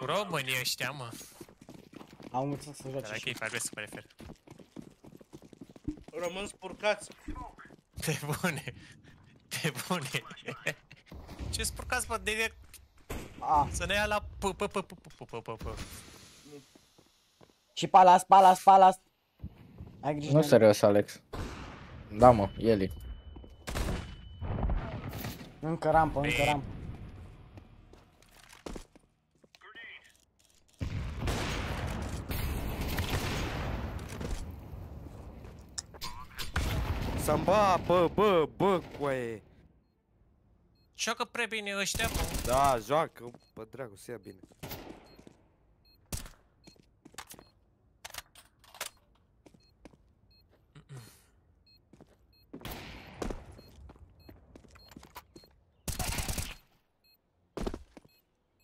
[SPEAKER 14] Românii ăștia, mă.
[SPEAKER 2] Am înțeles să
[SPEAKER 14] Dar
[SPEAKER 2] joace
[SPEAKER 14] la
[SPEAKER 2] și
[SPEAKER 14] ei trebuie să mă refer.
[SPEAKER 15] Rămân spurcați.
[SPEAKER 14] Te bune. Te bune. Ce spurcați, mă, direct?
[SPEAKER 2] Ah.
[SPEAKER 14] Să ne ia la p p p p p p p p
[SPEAKER 2] Și palas, palas, palas. Ai grijă
[SPEAKER 18] Nu
[SPEAKER 2] de-
[SPEAKER 18] serios, Alex. Da, mă, Eli.
[SPEAKER 2] Încă rampă, încă rampă.
[SPEAKER 8] Să-mi bă, bă, bă, bă, coaie.
[SPEAKER 14] Joacă prea bine ăștia, mă.
[SPEAKER 8] Da, joacă, bă, dracu, să ia bine.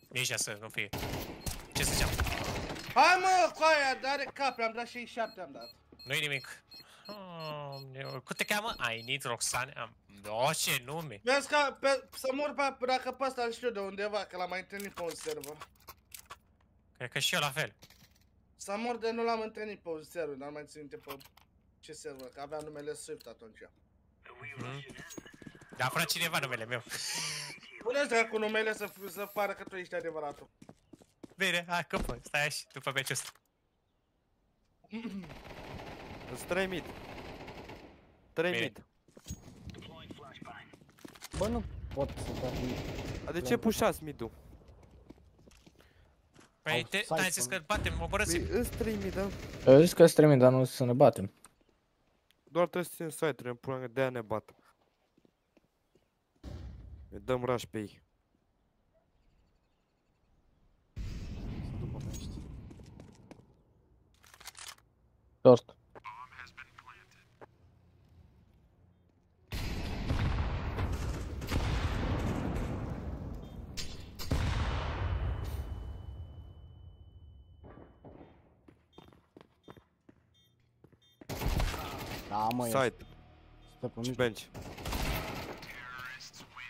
[SPEAKER 14] Nici să nu fie. Ce ziceam?
[SPEAKER 15] Hai mă, cu aia, are cap, am dat și 7 am dat.
[SPEAKER 14] Nu-i nimic. Oh, cum te cheamă? I need Roxane. Am... O, ce nume.
[SPEAKER 15] Vezi că pe, să mor pe, dacă pe ăsta îl știu de undeva, că l-am mai întâlnit pe un server.
[SPEAKER 14] Cred că și eu la fel.
[SPEAKER 15] Să mor de nu l-am întâlnit pe un server, n-am mai ținut pe ce server, că avea numele Swift atunci.
[SPEAKER 14] Mhm. Dar fără cineva numele meu.
[SPEAKER 15] Puneți dracu numele să, f- să pară că tu ești adevăratul.
[SPEAKER 14] Bine, hai, căpă, stai așa, după meciul ăsta.
[SPEAKER 8] Îți 3 mid. 3
[SPEAKER 14] Bine.
[SPEAKER 8] mid.
[SPEAKER 2] Bă, nu pot să fac
[SPEAKER 8] A de ce pușați midul?
[SPEAKER 14] Păi, te,
[SPEAKER 2] site-ul.
[SPEAKER 14] ai zis că batem, omorâsim.
[SPEAKER 8] Păi, îți 3 mid, da?
[SPEAKER 18] Eu zis că streaming, dar nu să ne batem.
[SPEAKER 8] Doar trebuie să țin site-uri, în pula mea, de-aia ne bat. Ne dăm rush pe ei.
[SPEAKER 18] Short.
[SPEAKER 2] Da, mă,
[SPEAKER 8] Side.
[SPEAKER 2] mic.
[SPEAKER 8] bench.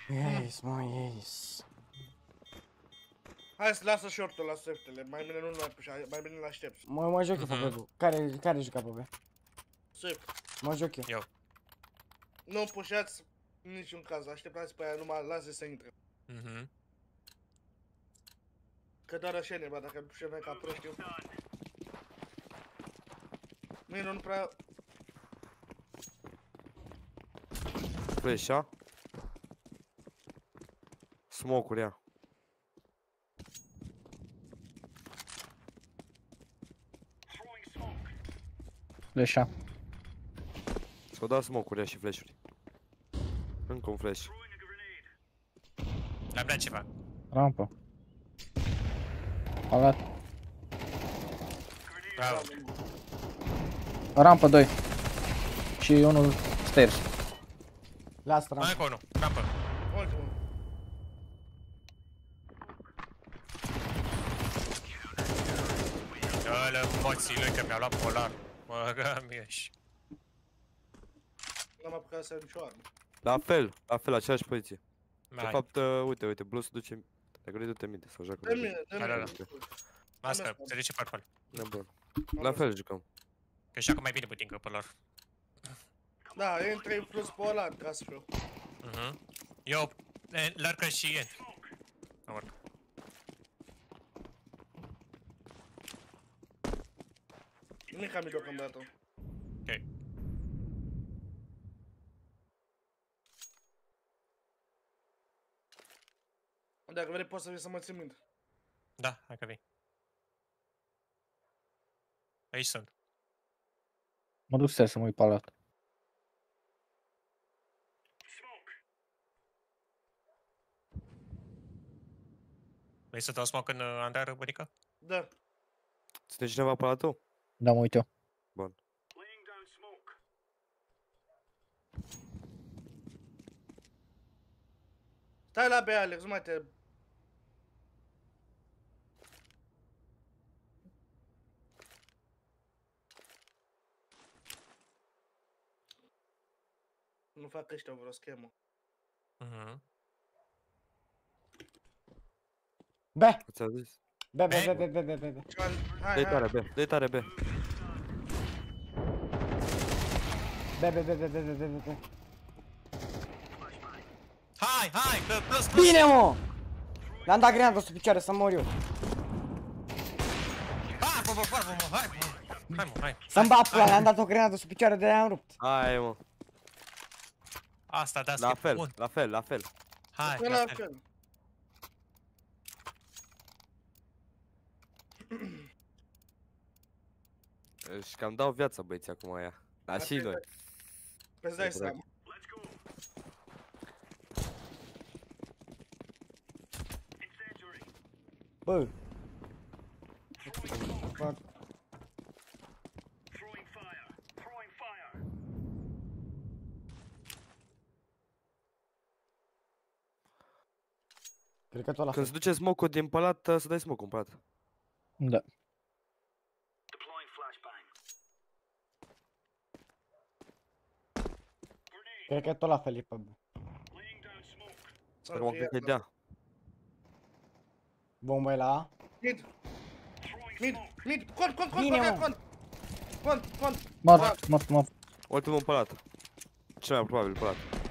[SPEAKER 2] Yes, mă, yes.
[SPEAKER 15] Hai să lasă shortul la Swiftele, mai bine nu mai pușa, mai bine l aștepți.
[SPEAKER 2] Mă, mă joc eu pe
[SPEAKER 14] Mhm.
[SPEAKER 2] B. Care, care juca pe B?
[SPEAKER 15] Swift.
[SPEAKER 2] Mă joc eu.
[SPEAKER 14] Eu.
[SPEAKER 15] Nu pușați în niciun caz, așteptați pe aia, numai lasă să intre.
[SPEAKER 14] Mhm.
[SPEAKER 15] Că doar așa neba, dacă pușăm noi ca proști eu. Mie nu prea...
[SPEAKER 8] Flash, a? Smoke-uri, ia.
[SPEAKER 18] Leșa.
[SPEAKER 8] S-au dat smoke-uri, ia și flash-uri. Încă un flash.
[SPEAKER 14] Am dat ceva.
[SPEAKER 18] Rampă. Palat.
[SPEAKER 14] Bravo.
[SPEAKER 18] Rampă 2. Și unul stairs.
[SPEAKER 2] Las
[SPEAKER 14] Mai
[SPEAKER 2] rampă.
[SPEAKER 14] încă unul, rampă.
[SPEAKER 15] Ultimul.
[SPEAKER 14] Dă-le moții lui că mi-au luat polar. Mă, gămieș.
[SPEAKER 15] N-am apucat să nicio armă.
[SPEAKER 8] La fel, la fel, aceeași poziție. De
[SPEAKER 14] Mai.
[SPEAKER 8] fapt, uh, uite, uite, Blue se duce... Dacă vrei, du-te minte sau joacă.
[SPEAKER 15] Dă
[SPEAKER 8] mid.
[SPEAKER 15] mine, dă
[SPEAKER 14] Da, da,
[SPEAKER 15] mine.
[SPEAKER 14] da. Mască, se duce purple.
[SPEAKER 8] Nebun. La fel jucăm.
[SPEAKER 14] Că joacă mai bine putin că pe lor.
[SPEAKER 15] Da, e 3 plus pe ăla, ca să fiu.
[SPEAKER 14] Mhm. Eu, e, lurker și e. Nu urc.
[SPEAKER 15] Nimic am deocamdată.
[SPEAKER 14] Ok.
[SPEAKER 15] Dacă vrei poți să vii să mă țin minte.
[SPEAKER 14] Da, hai că vii. Aici sunt.
[SPEAKER 18] Mă duc să mă uit palat.
[SPEAKER 14] Vrei să dau smoke în uh, hangar, bunică?
[SPEAKER 15] Da.
[SPEAKER 8] Ține cineva pe la tău?
[SPEAKER 18] Da, mă uit eu.
[SPEAKER 8] Bun.
[SPEAKER 15] Stai la B, Alex, nu mai te... Nu fac ăștia vreo schemă.
[SPEAKER 14] Mhm.
[SPEAKER 2] B.
[SPEAKER 8] Ți-am zis.
[SPEAKER 2] B, B, B, B, B, B, B, B.
[SPEAKER 8] Dă-i tare, B. Dă-i tare, B.
[SPEAKER 2] B, B, B, B, B, B, B, B.
[SPEAKER 14] Hai, hai, B, plus, plus.
[SPEAKER 2] Bine, mă! L-am dat grenadă sub picioare, să mor eu.
[SPEAKER 14] Hai, bă, bă, bă, hai, bă. Hai, mă, hai.
[SPEAKER 2] Să-mi bat pula, le-am dat o grenadă sub picioare, de-aia am rupt.
[SPEAKER 8] Hai, mă.
[SPEAKER 14] Asta, de asta
[SPEAKER 8] La fel, la fel, la fel.
[SPEAKER 14] Hai, la fel.
[SPEAKER 15] Fel.
[SPEAKER 8] Și cam dau viața băieți acum aia. Dar și noi.
[SPEAKER 15] Îți dai
[SPEAKER 8] E drag.
[SPEAKER 15] seama.
[SPEAKER 2] Bă. Fac. Cred că tot la
[SPEAKER 8] Când
[SPEAKER 2] fel.
[SPEAKER 8] se duce smoke-ul din palat, să dai smoke-ul în palat.
[SPEAKER 2] Да. Perché tu la
[SPEAKER 8] Filippo? Ça
[SPEAKER 15] remonte
[SPEAKER 8] vite
[SPEAKER 2] dedans. Bombe est là.
[SPEAKER 15] Mid. Mid. Mid.
[SPEAKER 2] Front,
[SPEAKER 15] front,
[SPEAKER 2] front,
[SPEAKER 15] front. Front, front.
[SPEAKER 18] Morto, morto, morto.
[SPEAKER 8] Oltre un palato. Ce l'ha probabil palato.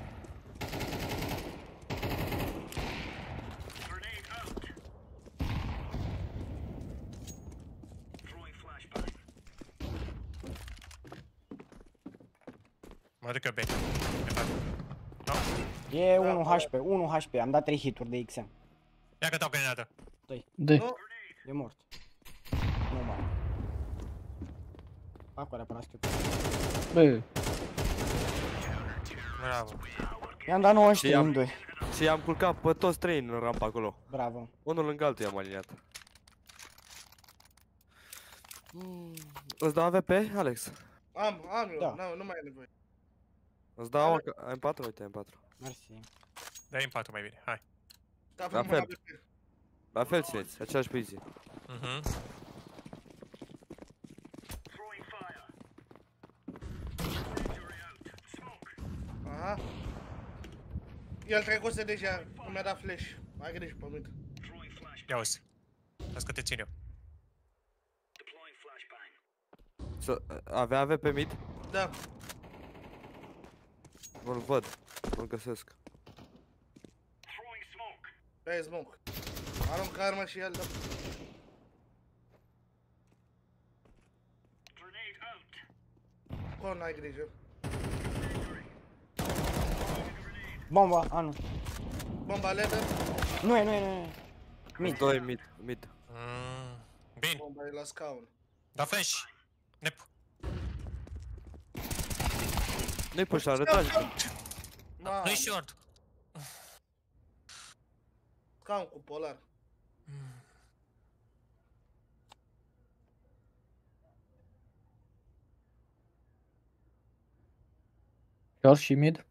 [SPEAKER 14] Mă duc eu B.
[SPEAKER 2] E 1 HP, 1 HP, am dat 3 hituri de XM.
[SPEAKER 14] Ia că dau grenadă.
[SPEAKER 2] 2.
[SPEAKER 18] Dă-i.
[SPEAKER 2] E mort. Nu mai. Acolo până știu.
[SPEAKER 18] Bă,
[SPEAKER 14] Bravo.
[SPEAKER 2] I-am dat 90
[SPEAKER 8] Și
[SPEAKER 2] în
[SPEAKER 8] am,
[SPEAKER 2] 2.
[SPEAKER 8] și ți-am culcat pe toți trei în rampa acolo.
[SPEAKER 2] Bravo.
[SPEAKER 8] Unul lângă altul i-am aliniat. Mm, Îți dau AVP, Alex?
[SPEAKER 15] Am, am eu,
[SPEAKER 2] Da.
[SPEAKER 15] nu, nu mai e nevoie.
[SPEAKER 8] Îți dau AK M4? Uite, M4.
[SPEAKER 2] Mersi.
[SPEAKER 14] Dai în patru mai bine, hai.
[SPEAKER 15] Da,
[SPEAKER 8] La
[SPEAKER 15] vom
[SPEAKER 8] fel.
[SPEAKER 15] avea pe-
[SPEAKER 8] La fel țineți, aceeași poziție.
[SPEAKER 14] Mhm.
[SPEAKER 15] Aha. El trecuse deja, nu mi-a dat flash. Ai grijă pe mid.
[SPEAKER 14] Ia uzi. Las că te țin eu.
[SPEAKER 8] Să, avea AVP mid?
[SPEAKER 15] Da.
[SPEAKER 8] Nu-l văd, nu-l găsesc.
[SPEAKER 15] Pe smoke. Aruncă armă și el, da. Con, ai grijă.
[SPEAKER 2] Bomba, a nu.
[SPEAKER 15] Bomba ledă.
[SPEAKER 2] Nu e, nu e, nu e.
[SPEAKER 8] Mid. Doi mid, mid.
[SPEAKER 14] Mm, bine.
[SPEAKER 15] Bomba e la scaun.
[SPEAKER 14] Da flash. Nep.
[SPEAKER 8] Nu-i push la
[SPEAKER 15] retrage.
[SPEAKER 14] Nu-i short.
[SPEAKER 15] Cam cu polar.
[SPEAKER 18] Chiar și mid?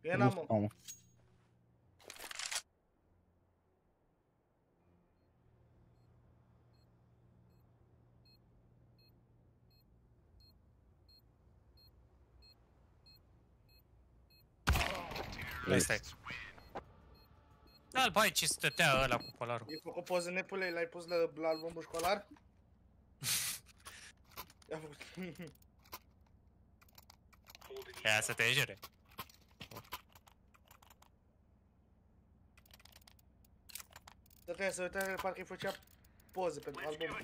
[SPEAKER 15] E
[SPEAKER 18] Nu
[SPEAKER 15] n-am,
[SPEAKER 18] stau,
[SPEAKER 15] mă.
[SPEAKER 18] mă.
[SPEAKER 14] Ăsta e. Da-l bai ce stătea ăla cu polarul.
[SPEAKER 15] Ai făcut poză nepule, l-ai pus la, la albumul școlar? I-a făcut.
[SPEAKER 14] Ia să te jure.
[SPEAKER 15] Stătea să uita, parcă îi făcea poze pentru album.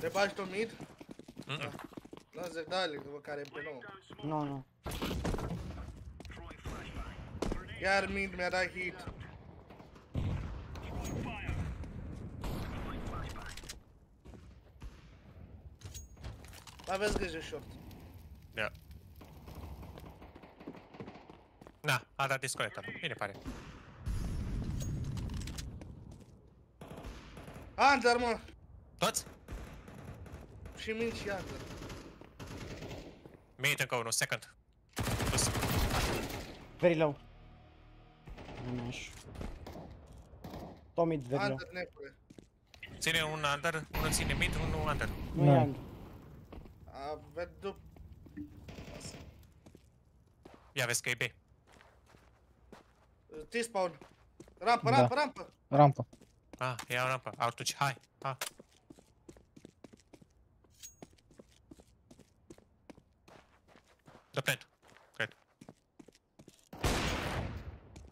[SPEAKER 15] Te bagi tu mid?
[SPEAKER 14] Mm-mm.
[SPEAKER 15] Nu zic, dale, că vă care e pe nou.
[SPEAKER 2] Nu, nu.
[SPEAKER 15] Iar mid mi-a dat hit. Aveți grijă short.
[SPEAKER 14] Ia. Na, a dat disconectat. Bine pare.
[SPEAKER 15] Under, mă!
[SPEAKER 14] Toți?
[SPEAKER 15] Și mid și under.
[SPEAKER 14] Mid încă unul, second.
[SPEAKER 2] Very low. Numeș. Tomid very low.
[SPEAKER 15] Under, nepule.
[SPEAKER 14] Ține un under, unul ține mid, unul under.
[SPEAKER 2] Nu e under.
[SPEAKER 15] A, ved dup...
[SPEAKER 14] Ia vezi că e B.
[SPEAKER 15] T-spawn. Rampă,
[SPEAKER 18] Da.
[SPEAKER 15] rampă, rampă.
[SPEAKER 18] Rampă.
[SPEAKER 14] Ah, ia o rampă. Atunci, hai. Ha. Dă plant. Cred.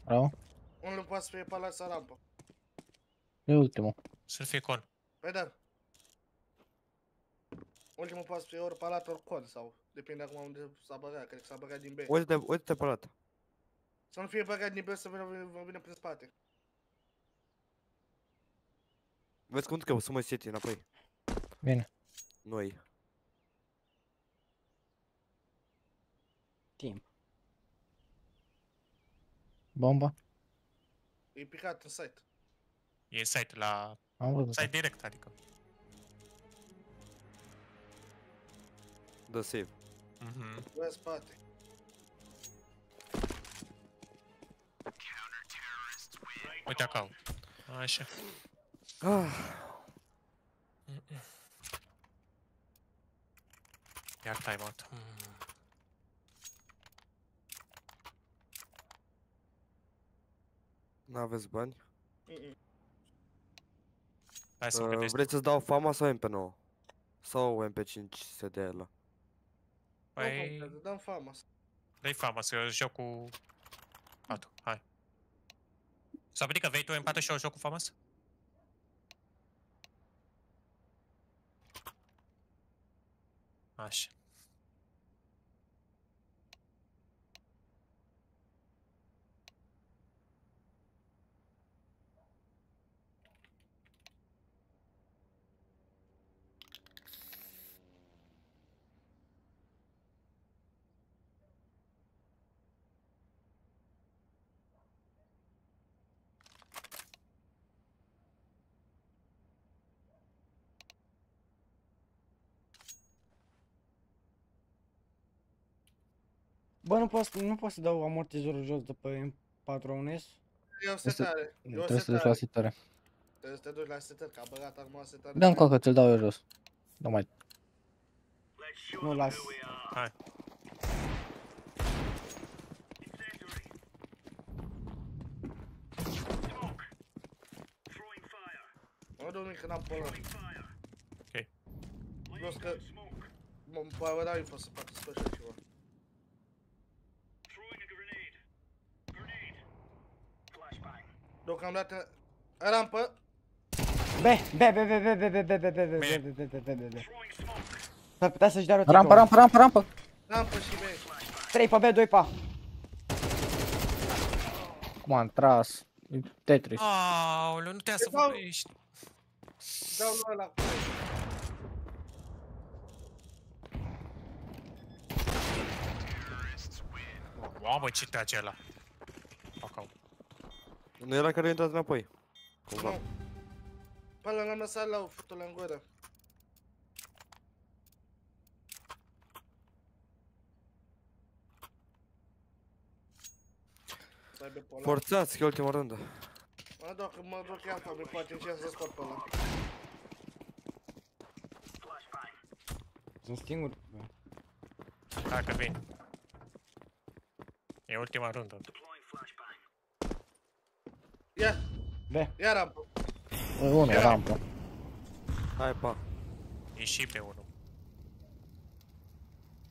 [SPEAKER 18] Bravo.
[SPEAKER 15] Unul poate să fie palat sau rampă.
[SPEAKER 18] E ultimul.
[SPEAKER 14] Să fie con.
[SPEAKER 15] Păi da. Ultimul poate să fie ori palat, ori con, sau depinde acum unde s-a băgat, cred că s-a băgat din B.
[SPEAKER 8] Uite-te, uite-te pe ăla.
[SPEAKER 15] Să nu fie băgat din B, să vină, vină, vină prin spate.
[SPEAKER 8] Vezi cum că să mă seti înapoi.
[SPEAKER 18] Bine.
[SPEAKER 8] Noi.
[SPEAKER 2] Timp.
[SPEAKER 18] Bomba.
[SPEAKER 15] E picat în site.
[SPEAKER 14] E site la...
[SPEAKER 18] Am văzut.
[SPEAKER 14] Site direct, adică.
[SPEAKER 8] Dă save.
[SPEAKER 14] Mhm.
[SPEAKER 15] Bă, în spate.
[SPEAKER 14] Uite acolo. Așa.
[SPEAKER 8] Ah.
[SPEAKER 14] Iar timeout. Mm.
[SPEAKER 8] N-aveți bani?
[SPEAKER 14] Hai să mă
[SPEAKER 8] Uh,
[SPEAKER 14] gândesc.
[SPEAKER 8] Vreți să-ți dau fama sau MP9? Sau MP5 SDL?
[SPEAKER 14] Păi...
[SPEAKER 15] Nu, dăm fama.
[SPEAKER 14] Dă-i fama să joc cu... Atu, hai. Să adică vei tu în pată și eu joc cu famas? Maşallah.
[SPEAKER 2] Bă, nu pot, să- nu pot să dau amortizorul jos de pe 4 S?
[SPEAKER 15] E o setare. E o
[SPEAKER 18] Trebuie să duci la
[SPEAKER 15] setare.
[SPEAKER 18] setare.
[SPEAKER 15] Trebuie să te duci la setări, că a băgat acum setare.
[SPEAKER 18] Dă-mi coacă, ți-l dau eu jos. Nu mai.
[SPEAKER 2] Nu las.
[SPEAKER 14] Hai.
[SPEAKER 15] Mă duc mic, că n-am polar.
[SPEAKER 14] Ok.
[SPEAKER 15] Plus că... Mă mă dau info să fac să fac ceva. Deocamdată... Rampă!
[SPEAKER 2] B, B, B, B, B, B, B, B, B, B, B, B, B, B, B, B, B, B. S-ar putea să-și dea rotate.
[SPEAKER 18] Rampă, rampă, rampă, rampă.
[SPEAKER 15] Rampă și B.
[SPEAKER 2] 3 pe B, 2 pe A.
[SPEAKER 18] Cum am tras. E Tetris.
[SPEAKER 14] Aoleu, nu te să
[SPEAKER 15] dau-
[SPEAKER 14] vorbești.
[SPEAKER 15] Dau lui ăla.
[SPEAKER 14] Mamă, ce trage ăla. Acau.
[SPEAKER 8] Nu era care a intrat înapoi. Cumva.
[SPEAKER 15] Nu. Până l-am lăsat la futul în gură. Să aibă polar.
[SPEAKER 8] Forțați, că e ultima rundă.
[SPEAKER 15] Mă, dacă mă blocheam pe poate încerc să scot pe ăla.
[SPEAKER 2] Sunt singur. Bă.
[SPEAKER 14] Hai că vin. E ultima rundă.
[SPEAKER 15] Ia!
[SPEAKER 2] B.
[SPEAKER 15] Ia rampă!
[SPEAKER 18] Unul, rampă.
[SPEAKER 8] Hai, pa.
[SPEAKER 14] E și pe unul.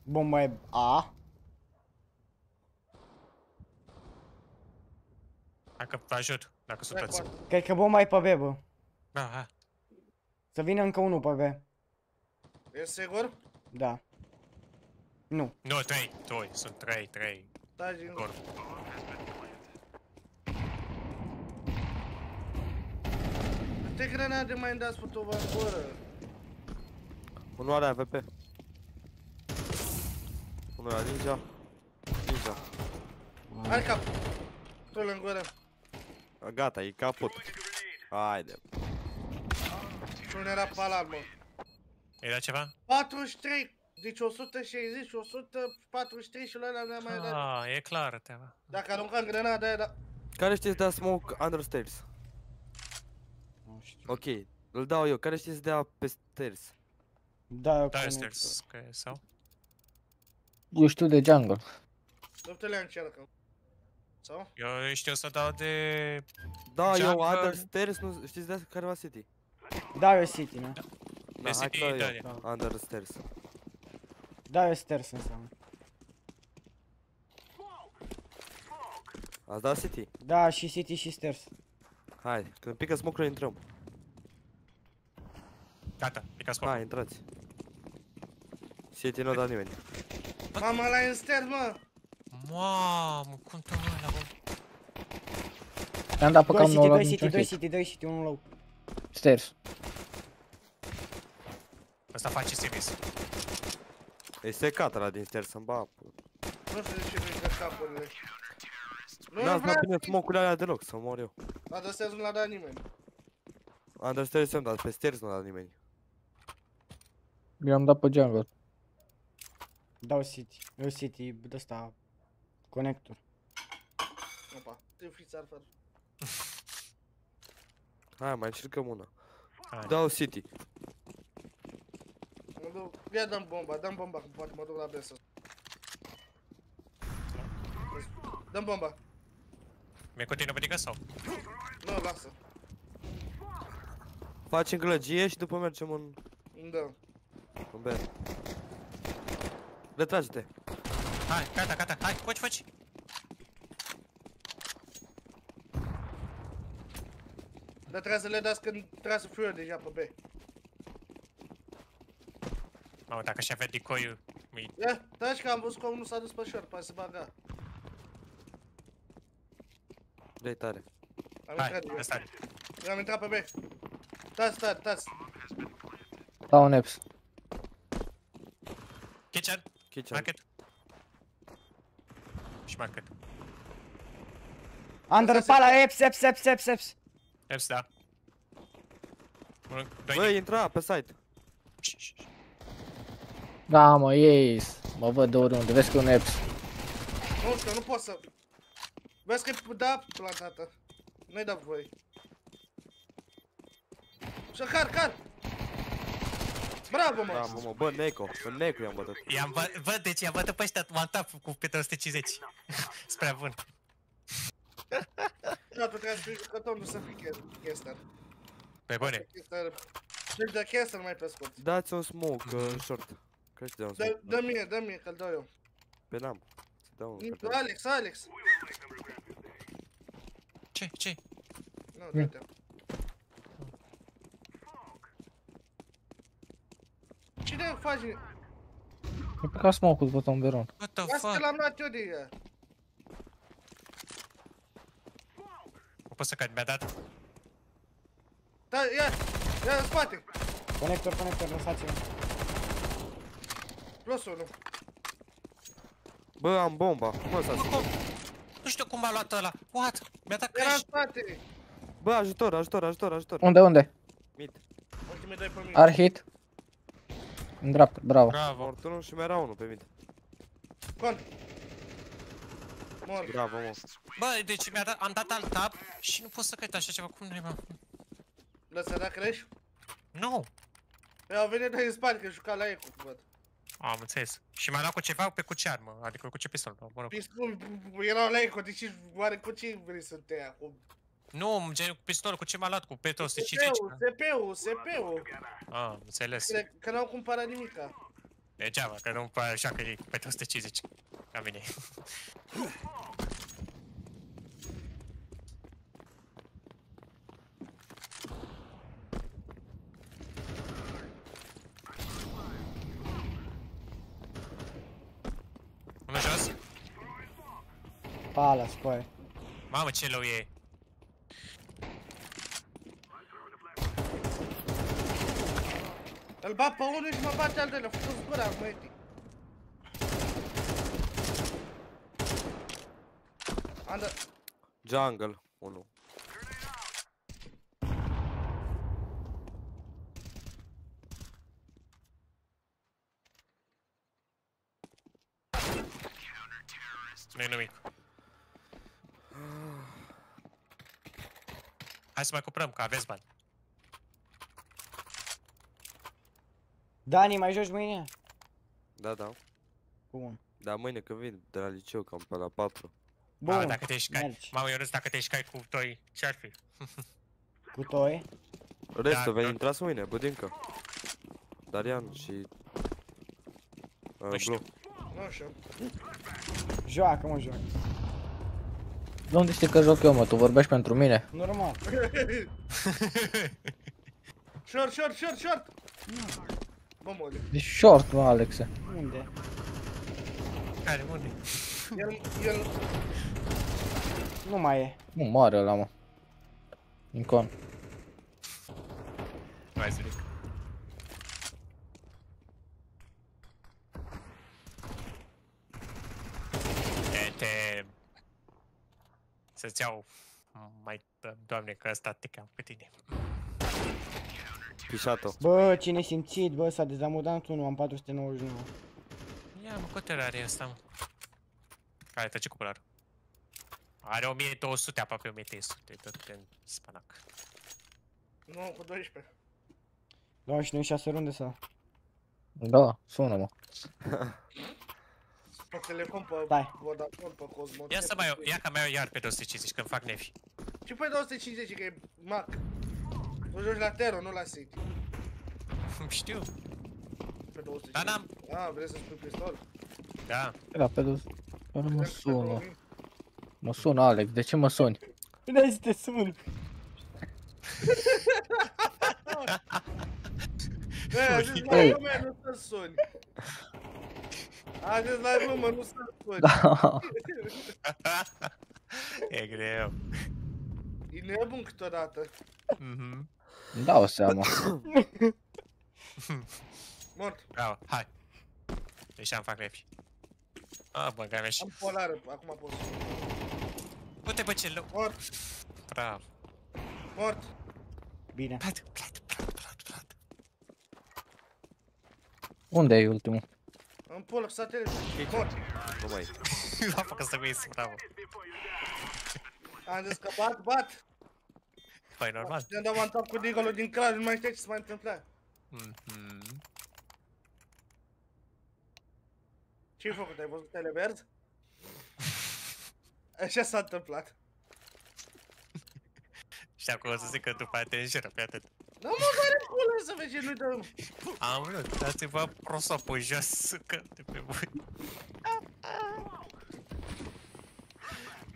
[SPEAKER 2] Bomba e A.
[SPEAKER 14] Hai că vă ajut, dacă sunteți.
[SPEAKER 2] Cred că bomba e pe B, bă.
[SPEAKER 14] Da, hai.
[SPEAKER 2] Să vină încă unul pe B.
[SPEAKER 15] E sigur?
[SPEAKER 2] Da. Nu.
[SPEAKER 14] Nu, trei, doi, sunt trei, trei.
[SPEAKER 15] Stai din
[SPEAKER 14] Gol.
[SPEAKER 15] Câte grenade mai îmi dați putu în gură?
[SPEAKER 8] Unul are AVP. Unul are ninja. Ninja.
[SPEAKER 15] Hai cap! Tu în gură.
[SPEAKER 8] Gata, e caput. Haide.
[SPEAKER 15] Și unul era pe alarmă.
[SPEAKER 14] Era ceva?
[SPEAKER 15] 43! Zici 160 și 143 și la ăla ne-a mai dat.
[SPEAKER 14] Ah, e clară treaba.
[SPEAKER 15] Dacă aruncam grenada aia, da.
[SPEAKER 8] Care știți de smoke under stairs?
[SPEAKER 2] Nu știu.
[SPEAKER 8] Ok, îl dau eu. Care știți de pe stairs?
[SPEAKER 2] Da, eu
[SPEAKER 14] Downstairs, că e sau?
[SPEAKER 18] Eu știu de jungle.
[SPEAKER 15] Nu te le încercăm. Sau?
[SPEAKER 14] Eu știu să dau de...
[SPEAKER 8] Da, eu
[SPEAKER 14] Jungle.
[SPEAKER 8] under stairs, nu știți de careva city?
[SPEAKER 2] Da, eu City, nu?
[SPEAKER 8] Da, hai
[SPEAKER 14] City,
[SPEAKER 8] că
[SPEAKER 14] da,
[SPEAKER 8] dau eu. Under stairs.
[SPEAKER 2] Da, eu Stairs înseamnă.
[SPEAKER 8] Ați dat city?
[SPEAKER 2] Da, și City și Stairs.
[SPEAKER 8] Hai, când pică smoke intrăm.
[SPEAKER 14] Gata, pică smoke.
[SPEAKER 8] Hai, intrați. City nu a dat nimeni.
[SPEAKER 15] Mama, la în ster, mă!
[SPEAKER 14] Mamă, cum te mă la bă?
[SPEAKER 18] I-am dat pe
[SPEAKER 2] 2
[SPEAKER 18] cam, nu
[SPEAKER 2] City,
[SPEAKER 18] au luat
[SPEAKER 2] 2 City,
[SPEAKER 18] niciun
[SPEAKER 2] 2
[SPEAKER 18] hit.
[SPEAKER 2] City, 2 City, 1 low.
[SPEAKER 18] Stairs.
[SPEAKER 14] Ăsta face series.
[SPEAKER 8] E secat ăla din stairs, să-mi ba.
[SPEAKER 15] Nu știu de ce nu-i dă capurile. Nu
[SPEAKER 8] N-ați
[SPEAKER 15] vrea
[SPEAKER 8] dat bine smoke-urile alea deloc, să mor eu.
[SPEAKER 15] La de nu l-a dat nimeni.
[SPEAKER 8] Under stairs am dat, pe stairs nu a dat nimeni.
[SPEAKER 18] Eu am dat pe jungle.
[SPEAKER 2] Dau City. Eu City, de ăsta, conector.
[SPEAKER 15] Opa, te fiți ar fără.
[SPEAKER 8] Hai, mai încercăm una.
[SPEAKER 14] Hai.
[SPEAKER 8] Dau city.
[SPEAKER 15] Mă duc, ia dăm bomba, dăm bomba, că poate mă duc la besă. Dăm bomba.
[SPEAKER 14] Mi-e continuă vedică sau?
[SPEAKER 15] Nu, lasă.
[SPEAKER 8] Facem gălăgie și după mergem în...
[SPEAKER 15] Da.
[SPEAKER 8] În B. Retrage-te.
[SPEAKER 14] Hai, gata, gata, hai, faci, faci.
[SPEAKER 15] Dar trebuie să le dați când trebuie să fiu eu deja pe B.
[SPEAKER 14] Mamă, dacă și avea decoy-ul, mi
[SPEAKER 15] Ia, taci că am văzut că unul s-a dus pe short, poate să baga.
[SPEAKER 8] Dă-i tare.
[SPEAKER 15] Am
[SPEAKER 14] Hai,
[SPEAKER 15] intrat eu.
[SPEAKER 14] ăsta
[SPEAKER 15] Eu am intrat pe B. Tați, tați, tați.
[SPEAKER 18] Dau un eps.
[SPEAKER 14] Kitchen,
[SPEAKER 8] Kitchen.
[SPEAKER 14] market. Și market.
[SPEAKER 2] Under pala, Eps, Eps, Eps, Eps, Eps.
[SPEAKER 14] Eps, da. Unul, doi,
[SPEAKER 8] Băi, intra pe site.
[SPEAKER 18] Da, mă, ies. Mă văd de oriunde. Vezi că e un eps.
[SPEAKER 15] Nu știu, nu pot să... Vezi că e da plantată. Nu-i dat voi. Și car, car! Bravo, mă!
[SPEAKER 8] Bravo, mă, bă, Neco. Pe Neco i-am bătut.
[SPEAKER 14] I-am văd, văd, deci i-am văzut pe ăștia one tap cu pe 350. Spre bun.
[SPEAKER 15] Da, tu trebuie să fii jucător, nu să fii caster.
[SPEAKER 14] Pe bune.
[SPEAKER 15] Caster... Deci de caster mai pe scurt.
[SPEAKER 8] Dați un smoke uh, short. Care știi de un
[SPEAKER 15] Dă-
[SPEAKER 8] smoke?
[SPEAKER 15] Dă mie, dă mie, că-l dau eu.
[SPEAKER 8] Pe n-am. Să dau un
[SPEAKER 15] Tu, Alex, Alex!
[SPEAKER 14] Ce, ce?
[SPEAKER 15] Nu, dă-te. Cine faci?
[SPEAKER 18] E pe ca smoke-ul pe tomberon.
[SPEAKER 14] What the
[SPEAKER 15] Lasă că
[SPEAKER 14] fuck?
[SPEAKER 15] l-am luat eu de ea.
[SPEAKER 14] O pot să cad, mi-a dat.
[SPEAKER 15] Da, ia, ia în spate.
[SPEAKER 2] Conector, conector, lăsați-mă.
[SPEAKER 15] Plus unul.
[SPEAKER 8] Bă, am bomba. Cum ăsta
[SPEAKER 14] Cum? Nu știu cum a luat ăla. What? Mi-a dat
[SPEAKER 15] Era în
[SPEAKER 14] crash.
[SPEAKER 15] spate.
[SPEAKER 8] Bă, ajutor, ajutor, ajutor, ajutor.
[SPEAKER 18] Unde, unde?
[SPEAKER 8] Mid.
[SPEAKER 15] Ultimii doi pe mine.
[SPEAKER 18] Are hit. În dreapta, bravo.
[SPEAKER 14] Bravo.
[SPEAKER 8] Mort unul și mai era unul pe mid.
[SPEAKER 15] Con. Mor.
[SPEAKER 8] Bravo, mă.
[SPEAKER 14] Bă, deci mi-a dat, am dat alt tab și nu pot să cred așa ceva. Cum nu mă?
[SPEAKER 15] Lăsa da crash?
[SPEAKER 14] Nu.
[SPEAKER 15] Eu au venit doi în spate, că juca la eco, văd.
[SPEAKER 14] Am înțeles. Și m-a luat cu ceva pe cu ce armă, adică cu ce pistol, mă rog.
[SPEAKER 15] Pistol, erau la eco, deci oare cu ce vrei să te ia acum?
[SPEAKER 14] Nu, gen cu pistol, cu ce m-a luat, cu pe 150.
[SPEAKER 15] SP-ul, SP-ul, SP-ul.
[SPEAKER 14] Ah, am înțeles.
[SPEAKER 15] Cred Că n-au cumpărat nimica.
[SPEAKER 14] Degeaba, că nu pare așa că e cu pe 150. Ca mine. Unul jos?
[SPEAKER 2] Pala, scoai.
[SPEAKER 14] Mamă, ce low e.
[SPEAKER 15] Îl bat pe unul și mă bate al doilea, făcut zgura acum, ești. Andă.
[SPEAKER 8] Jungle, unul. Nu-i nimic.
[SPEAKER 14] Hai să mai cumpărăm că aveți bani.
[SPEAKER 2] Dani, mai joci mâine?
[SPEAKER 8] Da, da.
[SPEAKER 2] Bun.
[SPEAKER 8] Da, mâine când vin de la liceu, cam pe la 4.
[SPEAKER 14] Mamă, dacă te ieșcai, mamă, Ionuț, dacă te ieșcai cu toi, ce-ar fi?
[SPEAKER 2] Cu toi?
[SPEAKER 8] Restul,
[SPEAKER 14] Da,
[SPEAKER 8] vei intrați mâine, Budincă. Darian și... Uh, Blue.
[SPEAKER 15] Nu știu.
[SPEAKER 2] Joacă, mă, joacă.
[SPEAKER 18] De unde știi că joc eu, mă? Tu vorbești pentru mine?
[SPEAKER 2] Normal.
[SPEAKER 15] short, short, short, short! Bă, mole.
[SPEAKER 18] E short, mă, Alexe.
[SPEAKER 2] Unde?
[SPEAKER 14] Care, unde?
[SPEAKER 15] El, el...
[SPEAKER 2] Nu mai e.
[SPEAKER 18] Nu, mare ăla, mă. Incon.
[SPEAKER 14] Hai să zic. Te, te... Să-ți iau mai... Doamne, că ăsta te cam pe tine.
[SPEAKER 8] Pișat-o.
[SPEAKER 2] Bă, cine simțit, bă, s-a dezamudat unul, am 499.
[SPEAKER 14] Ia, mă, câte are ăsta, mă? Care trece cu polarul? Are 1200, aproape 1300, tot în spanac.
[SPEAKER 15] Nu, cu 12.
[SPEAKER 2] Da, și noi 6 runde sau?
[SPEAKER 18] Da, sună-mă.
[SPEAKER 15] Pe Telecom, pe
[SPEAKER 2] Stai.
[SPEAKER 15] Vodafone, pe Cosmo.
[SPEAKER 14] Ia să mai, ia ca mai iar pe 250 când fac nefi.
[SPEAKER 15] Ce pe 250 că e Mac? Tu joci la Tero, nu la City.
[SPEAKER 14] Știu.
[SPEAKER 15] Pe 250.
[SPEAKER 14] Dar n-am.
[SPEAKER 15] Ah, vrei să spui pistol?
[SPEAKER 14] Da.
[SPEAKER 18] Era pe dus. Păi nu mă sună. Mă sună Alex, de ce mă suni?
[SPEAKER 2] Bine, să te sun.
[SPEAKER 15] Băi, a zis la
[SPEAKER 18] Ei.
[SPEAKER 15] lume, nu să suni. A zis la lume, nu să suni.
[SPEAKER 18] Da.
[SPEAKER 14] e greu.
[SPEAKER 15] E nebun câteodată.
[SPEAKER 14] Mhm.
[SPEAKER 18] Îmi dau seama.
[SPEAKER 15] Mort.
[SPEAKER 14] Bravo, hai. Deci am fac nefi. A, bă, gameș.
[SPEAKER 15] Am polară, acum pot.
[SPEAKER 14] Du-te pe cel
[SPEAKER 15] Mort.
[SPEAKER 14] Bravo.
[SPEAKER 15] Mort.
[SPEAKER 2] Bine.
[SPEAKER 18] Unde e ultimul?
[SPEAKER 15] În polă, satelit. Mort.
[SPEAKER 8] Nu mai.
[SPEAKER 14] L-a făcut să uiți, bravo.
[SPEAKER 15] Am zis că bat, bat.
[SPEAKER 14] Păi, normal.
[SPEAKER 15] Ne-am dat one tap cu Digolo din clar, nu mai știa ce se mai întâmpla.
[SPEAKER 14] Mhm.
[SPEAKER 15] Ce-ai făcut? Ai văzut televerz? Așa s-a întâmplat.
[SPEAKER 14] Și acum o să zic că după aia te înjură pe atât.
[SPEAKER 15] Nu mă care pula să vezi ce nu dăm.
[SPEAKER 14] Am vrut, dați-vă prosopul jos, că de pe voi.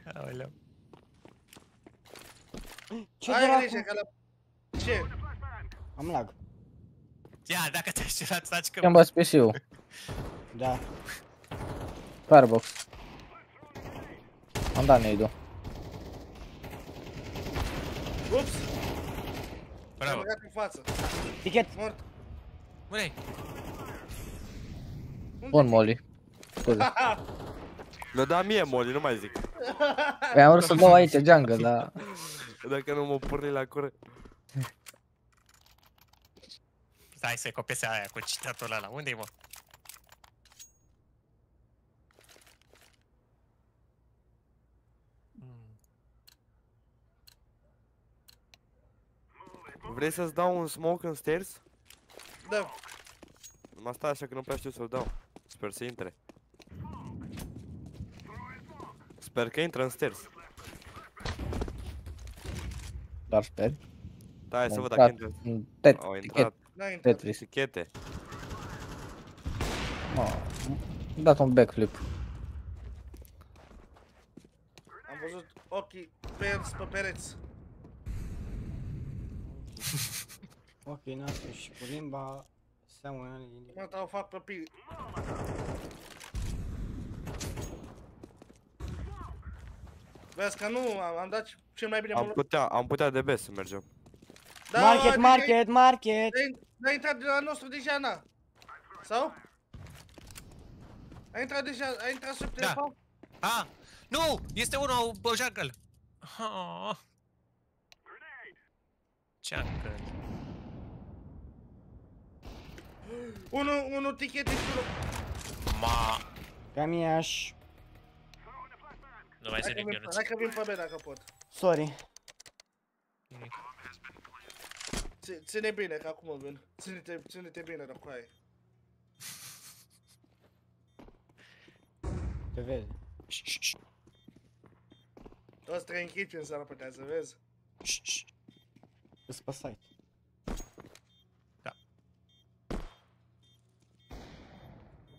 [SPEAKER 14] Aoleu.
[SPEAKER 2] Ce
[SPEAKER 15] Ai
[SPEAKER 2] dracu?
[SPEAKER 15] grijă că la... Ce?
[SPEAKER 2] Am lag.
[SPEAKER 14] Ia, dacă te-ai jurat, taci că...
[SPEAKER 18] Am bas PC-ul.
[SPEAKER 2] Da.
[SPEAKER 18] Firebox. Am dat nade
[SPEAKER 15] Ups!
[SPEAKER 14] Bravo.
[SPEAKER 15] Am băgat în față.
[SPEAKER 2] Tichet.
[SPEAKER 15] Mort.
[SPEAKER 14] Unde
[SPEAKER 18] Bun, Molly. Scuze.
[SPEAKER 8] Mi-o da mie, Molly, nu mai zic.
[SPEAKER 18] Păi am vrut să dau aici jungle, dar...
[SPEAKER 8] Dacă nu mă porni la cură.
[SPEAKER 14] Stai să-i copiese aia cu citatul ăla. Unde-i, mă?
[SPEAKER 8] Vrei să-ți dau un smoke în stairs?
[SPEAKER 15] Da.
[SPEAKER 8] Numai stai așa că nu prea știu să-l dau. Sper să intre. Sper că intră în stairs.
[SPEAKER 18] Doar sper.
[SPEAKER 8] Da, hai să
[SPEAKER 18] Am
[SPEAKER 8] văd dacă
[SPEAKER 18] intrat
[SPEAKER 8] intră.
[SPEAKER 18] în tet-
[SPEAKER 8] Au
[SPEAKER 18] tichet.
[SPEAKER 8] intrat.
[SPEAKER 15] N-a intrat.
[SPEAKER 18] Tetris.
[SPEAKER 8] Tichete.
[SPEAKER 18] Oh, am dat un backflip.
[SPEAKER 15] Am văzut ochii pe, pe pereți.
[SPEAKER 2] Ok, nasul și cu limba seamănă din...
[SPEAKER 15] Mă, o fac pe pi. Vezi că nu, am, am dat cel mai bine
[SPEAKER 8] Am
[SPEAKER 15] mult.
[SPEAKER 8] putea, am putea de best să mergem.
[SPEAKER 15] Da,
[SPEAKER 2] Market,
[SPEAKER 15] adică
[SPEAKER 2] market, market!
[SPEAKER 15] ai- N-a intrat de la nostru deja, na. Sau? A intrat deja, a intrat sub
[SPEAKER 14] Da.
[SPEAKER 15] telefon?
[SPEAKER 14] Ah! Nu! Este unul, bă, jungle! Ah. Jungle.
[SPEAKER 15] Unul, unul ticket și unul...
[SPEAKER 14] Ma...
[SPEAKER 2] Cam iași.
[SPEAKER 14] Nu mai
[SPEAKER 15] Hai
[SPEAKER 14] zic
[SPEAKER 15] că vin-
[SPEAKER 14] Ionuț.
[SPEAKER 15] Hai că vin pe B dacă pot.
[SPEAKER 2] Sorry.
[SPEAKER 15] Ți- Ține bine, că acum vin. Ține-te, ține-te bine, răcoaie.
[SPEAKER 2] Te vezi.
[SPEAKER 15] Toți trei în kitchen s-ar putea să vezi.
[SPEAKER 2] Îs pe site.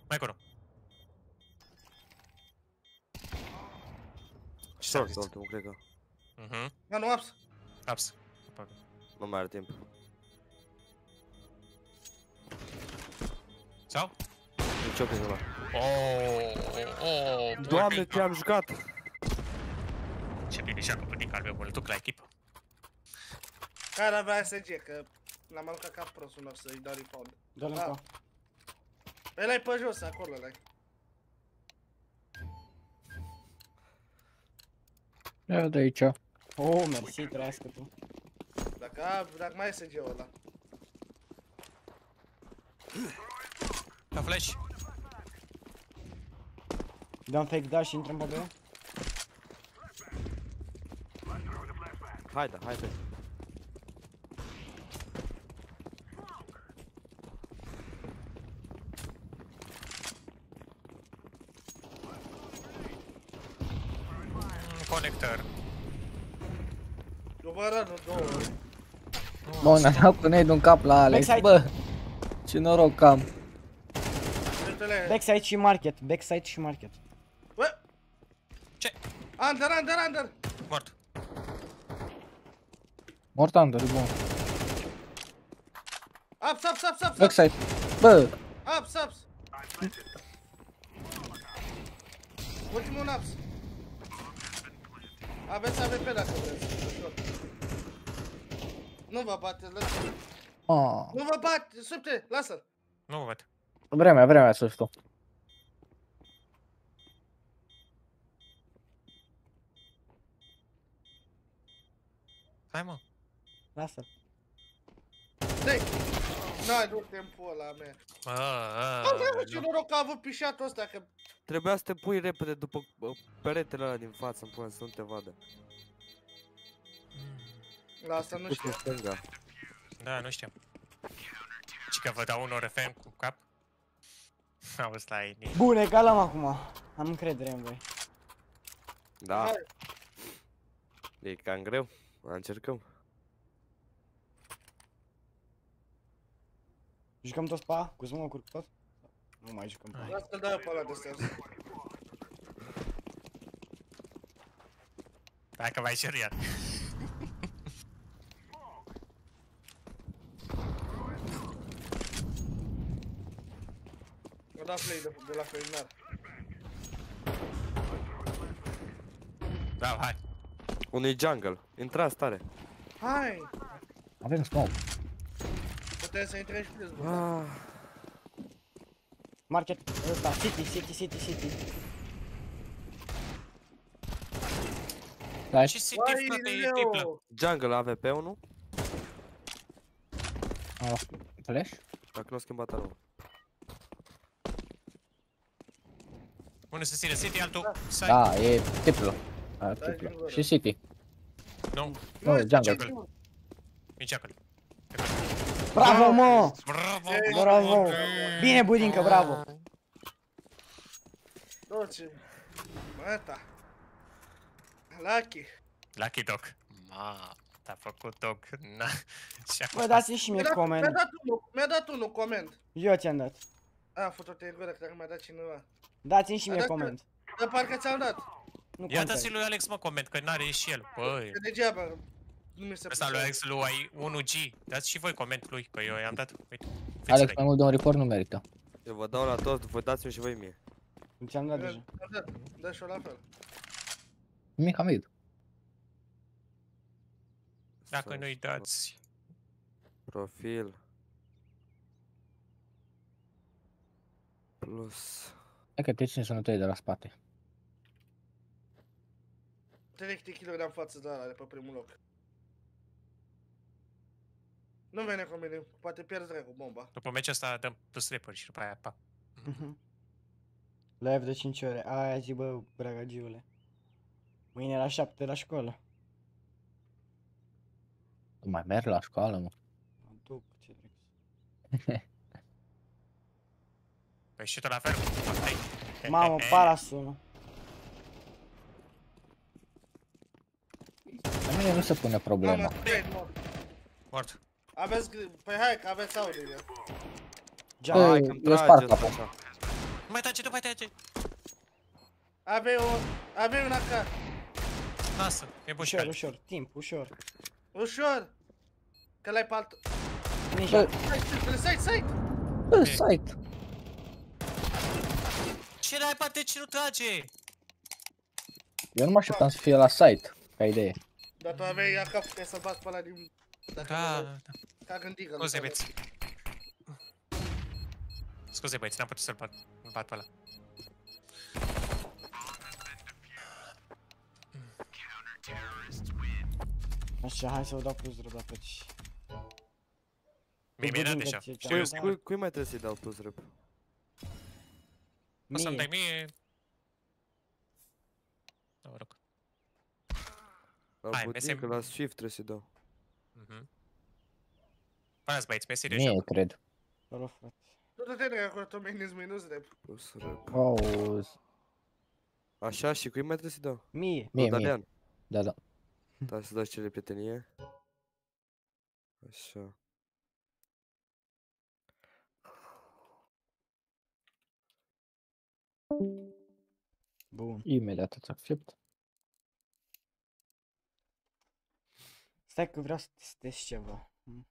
[SPEAKER 14] Mai acolo.
[SPEAKER 8] Short, ultimul, cred că.
[SPEAKER 14] Mhm.
[SPEAKER 15] Da, nu, ups.
[SPEAKER 14] Ups.
[SPEAKER 8] Nu mai are timp.
[SPEAKER 14] Sau?
[SPEAKER 8] Nici eu cred că ăla.
[SPEAKER 14] Oh, oh,
[SPEAKER 8] Doamne, ce am jucat!
[SPEAKER 14] Ce bine joacă bunica al meu, mă duc la echipă.
[SPEAKER 15] Care avea SG, că l-am aruncat ca prostul meu să-i dau refund.
[SPEAKER 2] Dă-l
[SPEAKER 15] Da.
[SPEAKER 2] încă.
[SPEAKER 15] Pe ăla pe jos, acolo ăla
[SPEAKER 18] Ia de aici.
[SPEAKER 2] Oh, mersi, trăiască tu.
[SPEAKER 15] Dacă, a, dacă mai e SG-ul ăla.
[SPEAKER 14] La flash.
[SPEAKER 2] Dăm fake dash și intrăm pe B.
[SPEAKER 8] Haide, haide.
[SPEAKER 14] Conector.
[SPEAKER 15] Eu vă arăt în două ori.
[SPEAKER 18] Bă, ne-a dat cu nade un cap la Alex,
[SPEAKER 2] Backside.
[SPEAKER 18] bă. Ce noroc am.
[SPEAKER 15] Uite-le.
[SPEAKER 2] Backside și market. Backside și market.
[SPEAKER 15] Bă!
[SPEAKER 14] Ce?
[SPEAKER 15] Under, under, under!
[SPEAKER 14] Mort.
[SPEAKER 18] Mort under, e bun.
[SPEAKER 15] Ups, ups, ups, ups!
[SPEAKER 18] Backside. Bă,
[SPEAKER 15] Ups, ups! Ultimul un ups. Aveți AVP dacă vreți. ușor. Nu vă bate, lăsați.
[SPEAKER 18] ah.
[SPEAKER 15] Nu vă bate, subte, lasă-l.
[SPEAKER 14] Nu mă văd.
[SPEAKER 18] Vremea, vremea să știu.
[SPEAKER 14] Hai mă.
[SPEAKER 2] Lasă-l.
[SPEAKER 15] Dei! N-ai nu timpul ăla mea.
[SPEAKER 14] Ah,
[SPEAKER 15] Avea ce noroc că a avut pișatul ăsta, că
[SPEAKER 8] Trebuia să te pui repede după bă, peretele ăla din față, îmi pune să nu te vadă.
[SPEAKER 15] La asta nu
[SPEAKER 8] Pus
[SPEAKER 15] știu.
[SPEAKER 8] în stânga.
[SPEAKER 14] Da, nu știu. Și că vă dau un RFM cu cap? Auzi la ei.
[SPEAKER 2] Bune, calăm acum. Am încredere în voi.
[SPEAKER 8] Da. E cam greu. Mai încercăm.
[SPEAKER 2] Jucăm toți pe A? Cu smoke-uri, cu tot? Nu mai jucăm pe A.
[SPEAKER 15] Lasă-l dau eu pe ăla de stairs.
[SPEAKER 14] Dacă mai cer iar.
[SPEAKER 15] Mă da play de, de la Felinar.
[SPEAKER 14] Da, hai.
[SPEAKER 8] Unui jungle. Intrați tare.
[SPEAKER 15] Hai!
[SPEAKER 18] Avem smoke.
[SPEAKER 15] Putem să intrăm și plus, bă.
[SPEAKER 8] Ah.
[SPEAKER 2] Market, ăsta, city, city, city, city.
[SPEAKER 18] Dai.
[SPEAKER 14] Ce city, frate, e triplă.
[SPEAKER 8] Jungle AVP-ul, nu?
[SPEAKER 18] Ah, flash?
[SPEAKER 8] Dacă nu a schimbat armă.
[SPEAKER 14] Unul se ține city, altul side.
[SPEAKER 18] Da, e triplă. A, triplă. Și City.
[SPEAKER 14] Nu.
[SPEAKER 18] Nu, jungle.
[SPEAKER 14] Nici acolo.
[SPEAKER 2] Bravo, mă!
[SPEAKER 14] Bravo,
[SPEAKER 2] Bravo! Bine, budincă, bravo!
[SPEAKER 15] Doce. Ăsta. Lucky.
[SPEAKER 14] Lucky Dog. Ma, t-a făcut dog. Na. Și acum.
[SPEAKER 2] Bă, dați-mi și mie
[SPEAKER 15] Mi-a dat- Mi-a
[SPEAKER 2] coment.
[SPEAKER 15] dat unul, mi-a dat unul coment.
[SPEAKER 2] Eu ți-am dat.
[SPEAKER 15] A, făcut-o în gură, cred că mi-a dat cineva.
[SPEAKER 2] Dați-mi și
[SPEAKER 15] A
[SPEAKER 2] mie
[SPEAKER 15] dat-
[SPEAKER 2] coment.
[SPEAKER 15] Dar parcă ți-am dat.
[SPEAKER 2] Nu
[SPEAKER 14] Ia
[SPEAKER 2] contează.
[SPEAKER 14] dați lui Alex, mă, coment, că n-are și el. Băi.
[SPEAKER 15] Că degeaba nu mi se
[SPEAKER 14] Ăsta lui Alex lui ai 1G. Dați și voi coment lui, că eu i-am dat. Uite.
[SPEAKER 18] Alex, mai mult de un report nu merită.
[SPEAKER 8] Eu vă dau la toți, vă dați-mi și voi mie.
[SPEAKER 2] Ți-am dat deja.
[SPEAKER 15] Da, da, da și eu la fel.
[SPEAKER 18] Nimic am mid.
[SPEAKER 14] Dacă nu-i dați...
[SPEAKER 8] Profil. Plus.
[SPEAKER 18] Hai că te țin sănătoare de la spate.
[SPEAKER 15] Direct kill de în față de ăla, de pe primul loc. Nu vine cu mine, poate pierzi dracu bomba.
[SPEAKER 14] După meciul ăsta dăm plus report și după aia, pa.
[SPEAKER 2] Mhm. Live de 5 ore. Aia zi, bă, bragagiule. Mâine la 7 la școală.
[SPEAKER 18] Tu mai mergi la școală, mă?
[SPEAKER 2] Mă duc, ce drept.
[SPEAKER 14] Păi și tu la fel? Asta-i?
[SPEAKER 2] Mamă, para sună.
[SPEAKER 18] La mine nu se pune problema.
[SPEAKER 15] Mamă, trei, mort.
[SPEAKER 14] Mort.
[SPEAKER 15] Aveți gri... Păi hai că aveți aurile.
[SPEAKER 2] Geam.
[SPEAKER 8] Hai
[SPEAKER 18] Ei,
[SPEAKER 8] că-mi
[SPEAKER 18] eu
[SPEAKER 8] trage
[SPEAKER 18] sparg
[SPEAKER 8] ăsta
[SPEAKER 18] capul.
[SPEAKER 8] așa.
[SPEAKER 14] Nu mai trage, nu mai trage.
[SPEAKER 15] Avei o... Avei un AK.
[SPEAKER 14] Lasă, e bun și
[SPEAKER 2] Ușor,
[SPEAKER 14] pe el.
[SPEAKER 2] ușor, timp, ușor.
[SPEAKER 15] Ușor. Că l-ai pe altă...
[SPEAKER 2] Ninja.
[SPEAKER 15] Side, side, side!
[SPEAKER 18] Bă, site.
[SPEAKER 14] Ce n-ai bate, ce nu trage?
[SPEAKER 18] Eu nu mă așteptam să fie la site, ca idee.
[SPEAKER 15] Dar tu aveai AK, puteai să bați pe ăla din... Dacă
[SPEAKER 14] Da,
[SPEAKER 15] nu-
[SPEAKER 14] da.
[SPEAKER 15] Ca gândică.
[SPEAKER 14] Scuze, băieți. Scuze, băieți, n-am putut să-l bat, îl bat pe ăla.
[SPEAKER 2] Așa, hai să o dau plus drăb atunci.
[SPEAKER 14] Mie mi-e dat deja.
[SPEAKER 2] Ce- ce-
[SPEAKER 8] Cui,
[SPEAKER 2] ce-
[SPEAKER 8] cui, cui mai trebuie să-i dau plus rep?
[SPEAKER 2] Mie.
[SPEAKER 14] dai mie... Mă rog.
[SPEAKER 8] La
[SPEAKER 14] Hai,
[SPEAKER 8] putin,
[SPEAKER 14] mesim-
[SPEAKER 8] că la shift trebuie să-i dau.
[SPEAKER 14] Mhm. Puneți băieți, pe serios
[SPEAKER 18] Mie, cred.
[SPEAKER 2] Rog, frate.
[SPEAKER 15] Tu te tine acolo, tu minus minus rep.
[SPEAKER 8] Plus rep.
[SPEAKER 18] Auzi.
[SPEAKER 8] Așa, și cui mai trebuie să-i dau?
[SPEAKER 2] Mie.
[SPEAKER 18] Mie, mie.
[SPEAKER 8] Dalian.
[SPEAKER 18] Da, da.
[SPEAKER 8] Da, să dați cele prietenie. Așa.
[SPEAKER 2] Bun.
[SPEAKER 18] Imediat îți accept.
[SPEAKER 2] Stai că vreau să testez ceva. Hmm.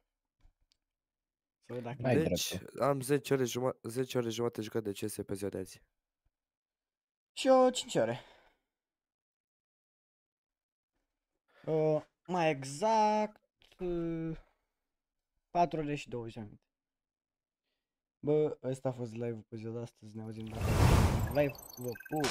[SPEAKER 2] Să văd dacă...
[SPEAKER 18] Ai
[SPEAKER 8] Deci, am 10 ore, jumătate, 10 ore jumate jucat de CS pe ziua de azi.
[SPEAKER 2] Și eu 5 ore. Uh, mai exact... Uh, 4 ore și 20 de minute. Bă, ăsta a fost live-ul pe ziua de astăzi, ne auzim la live. Vă pup!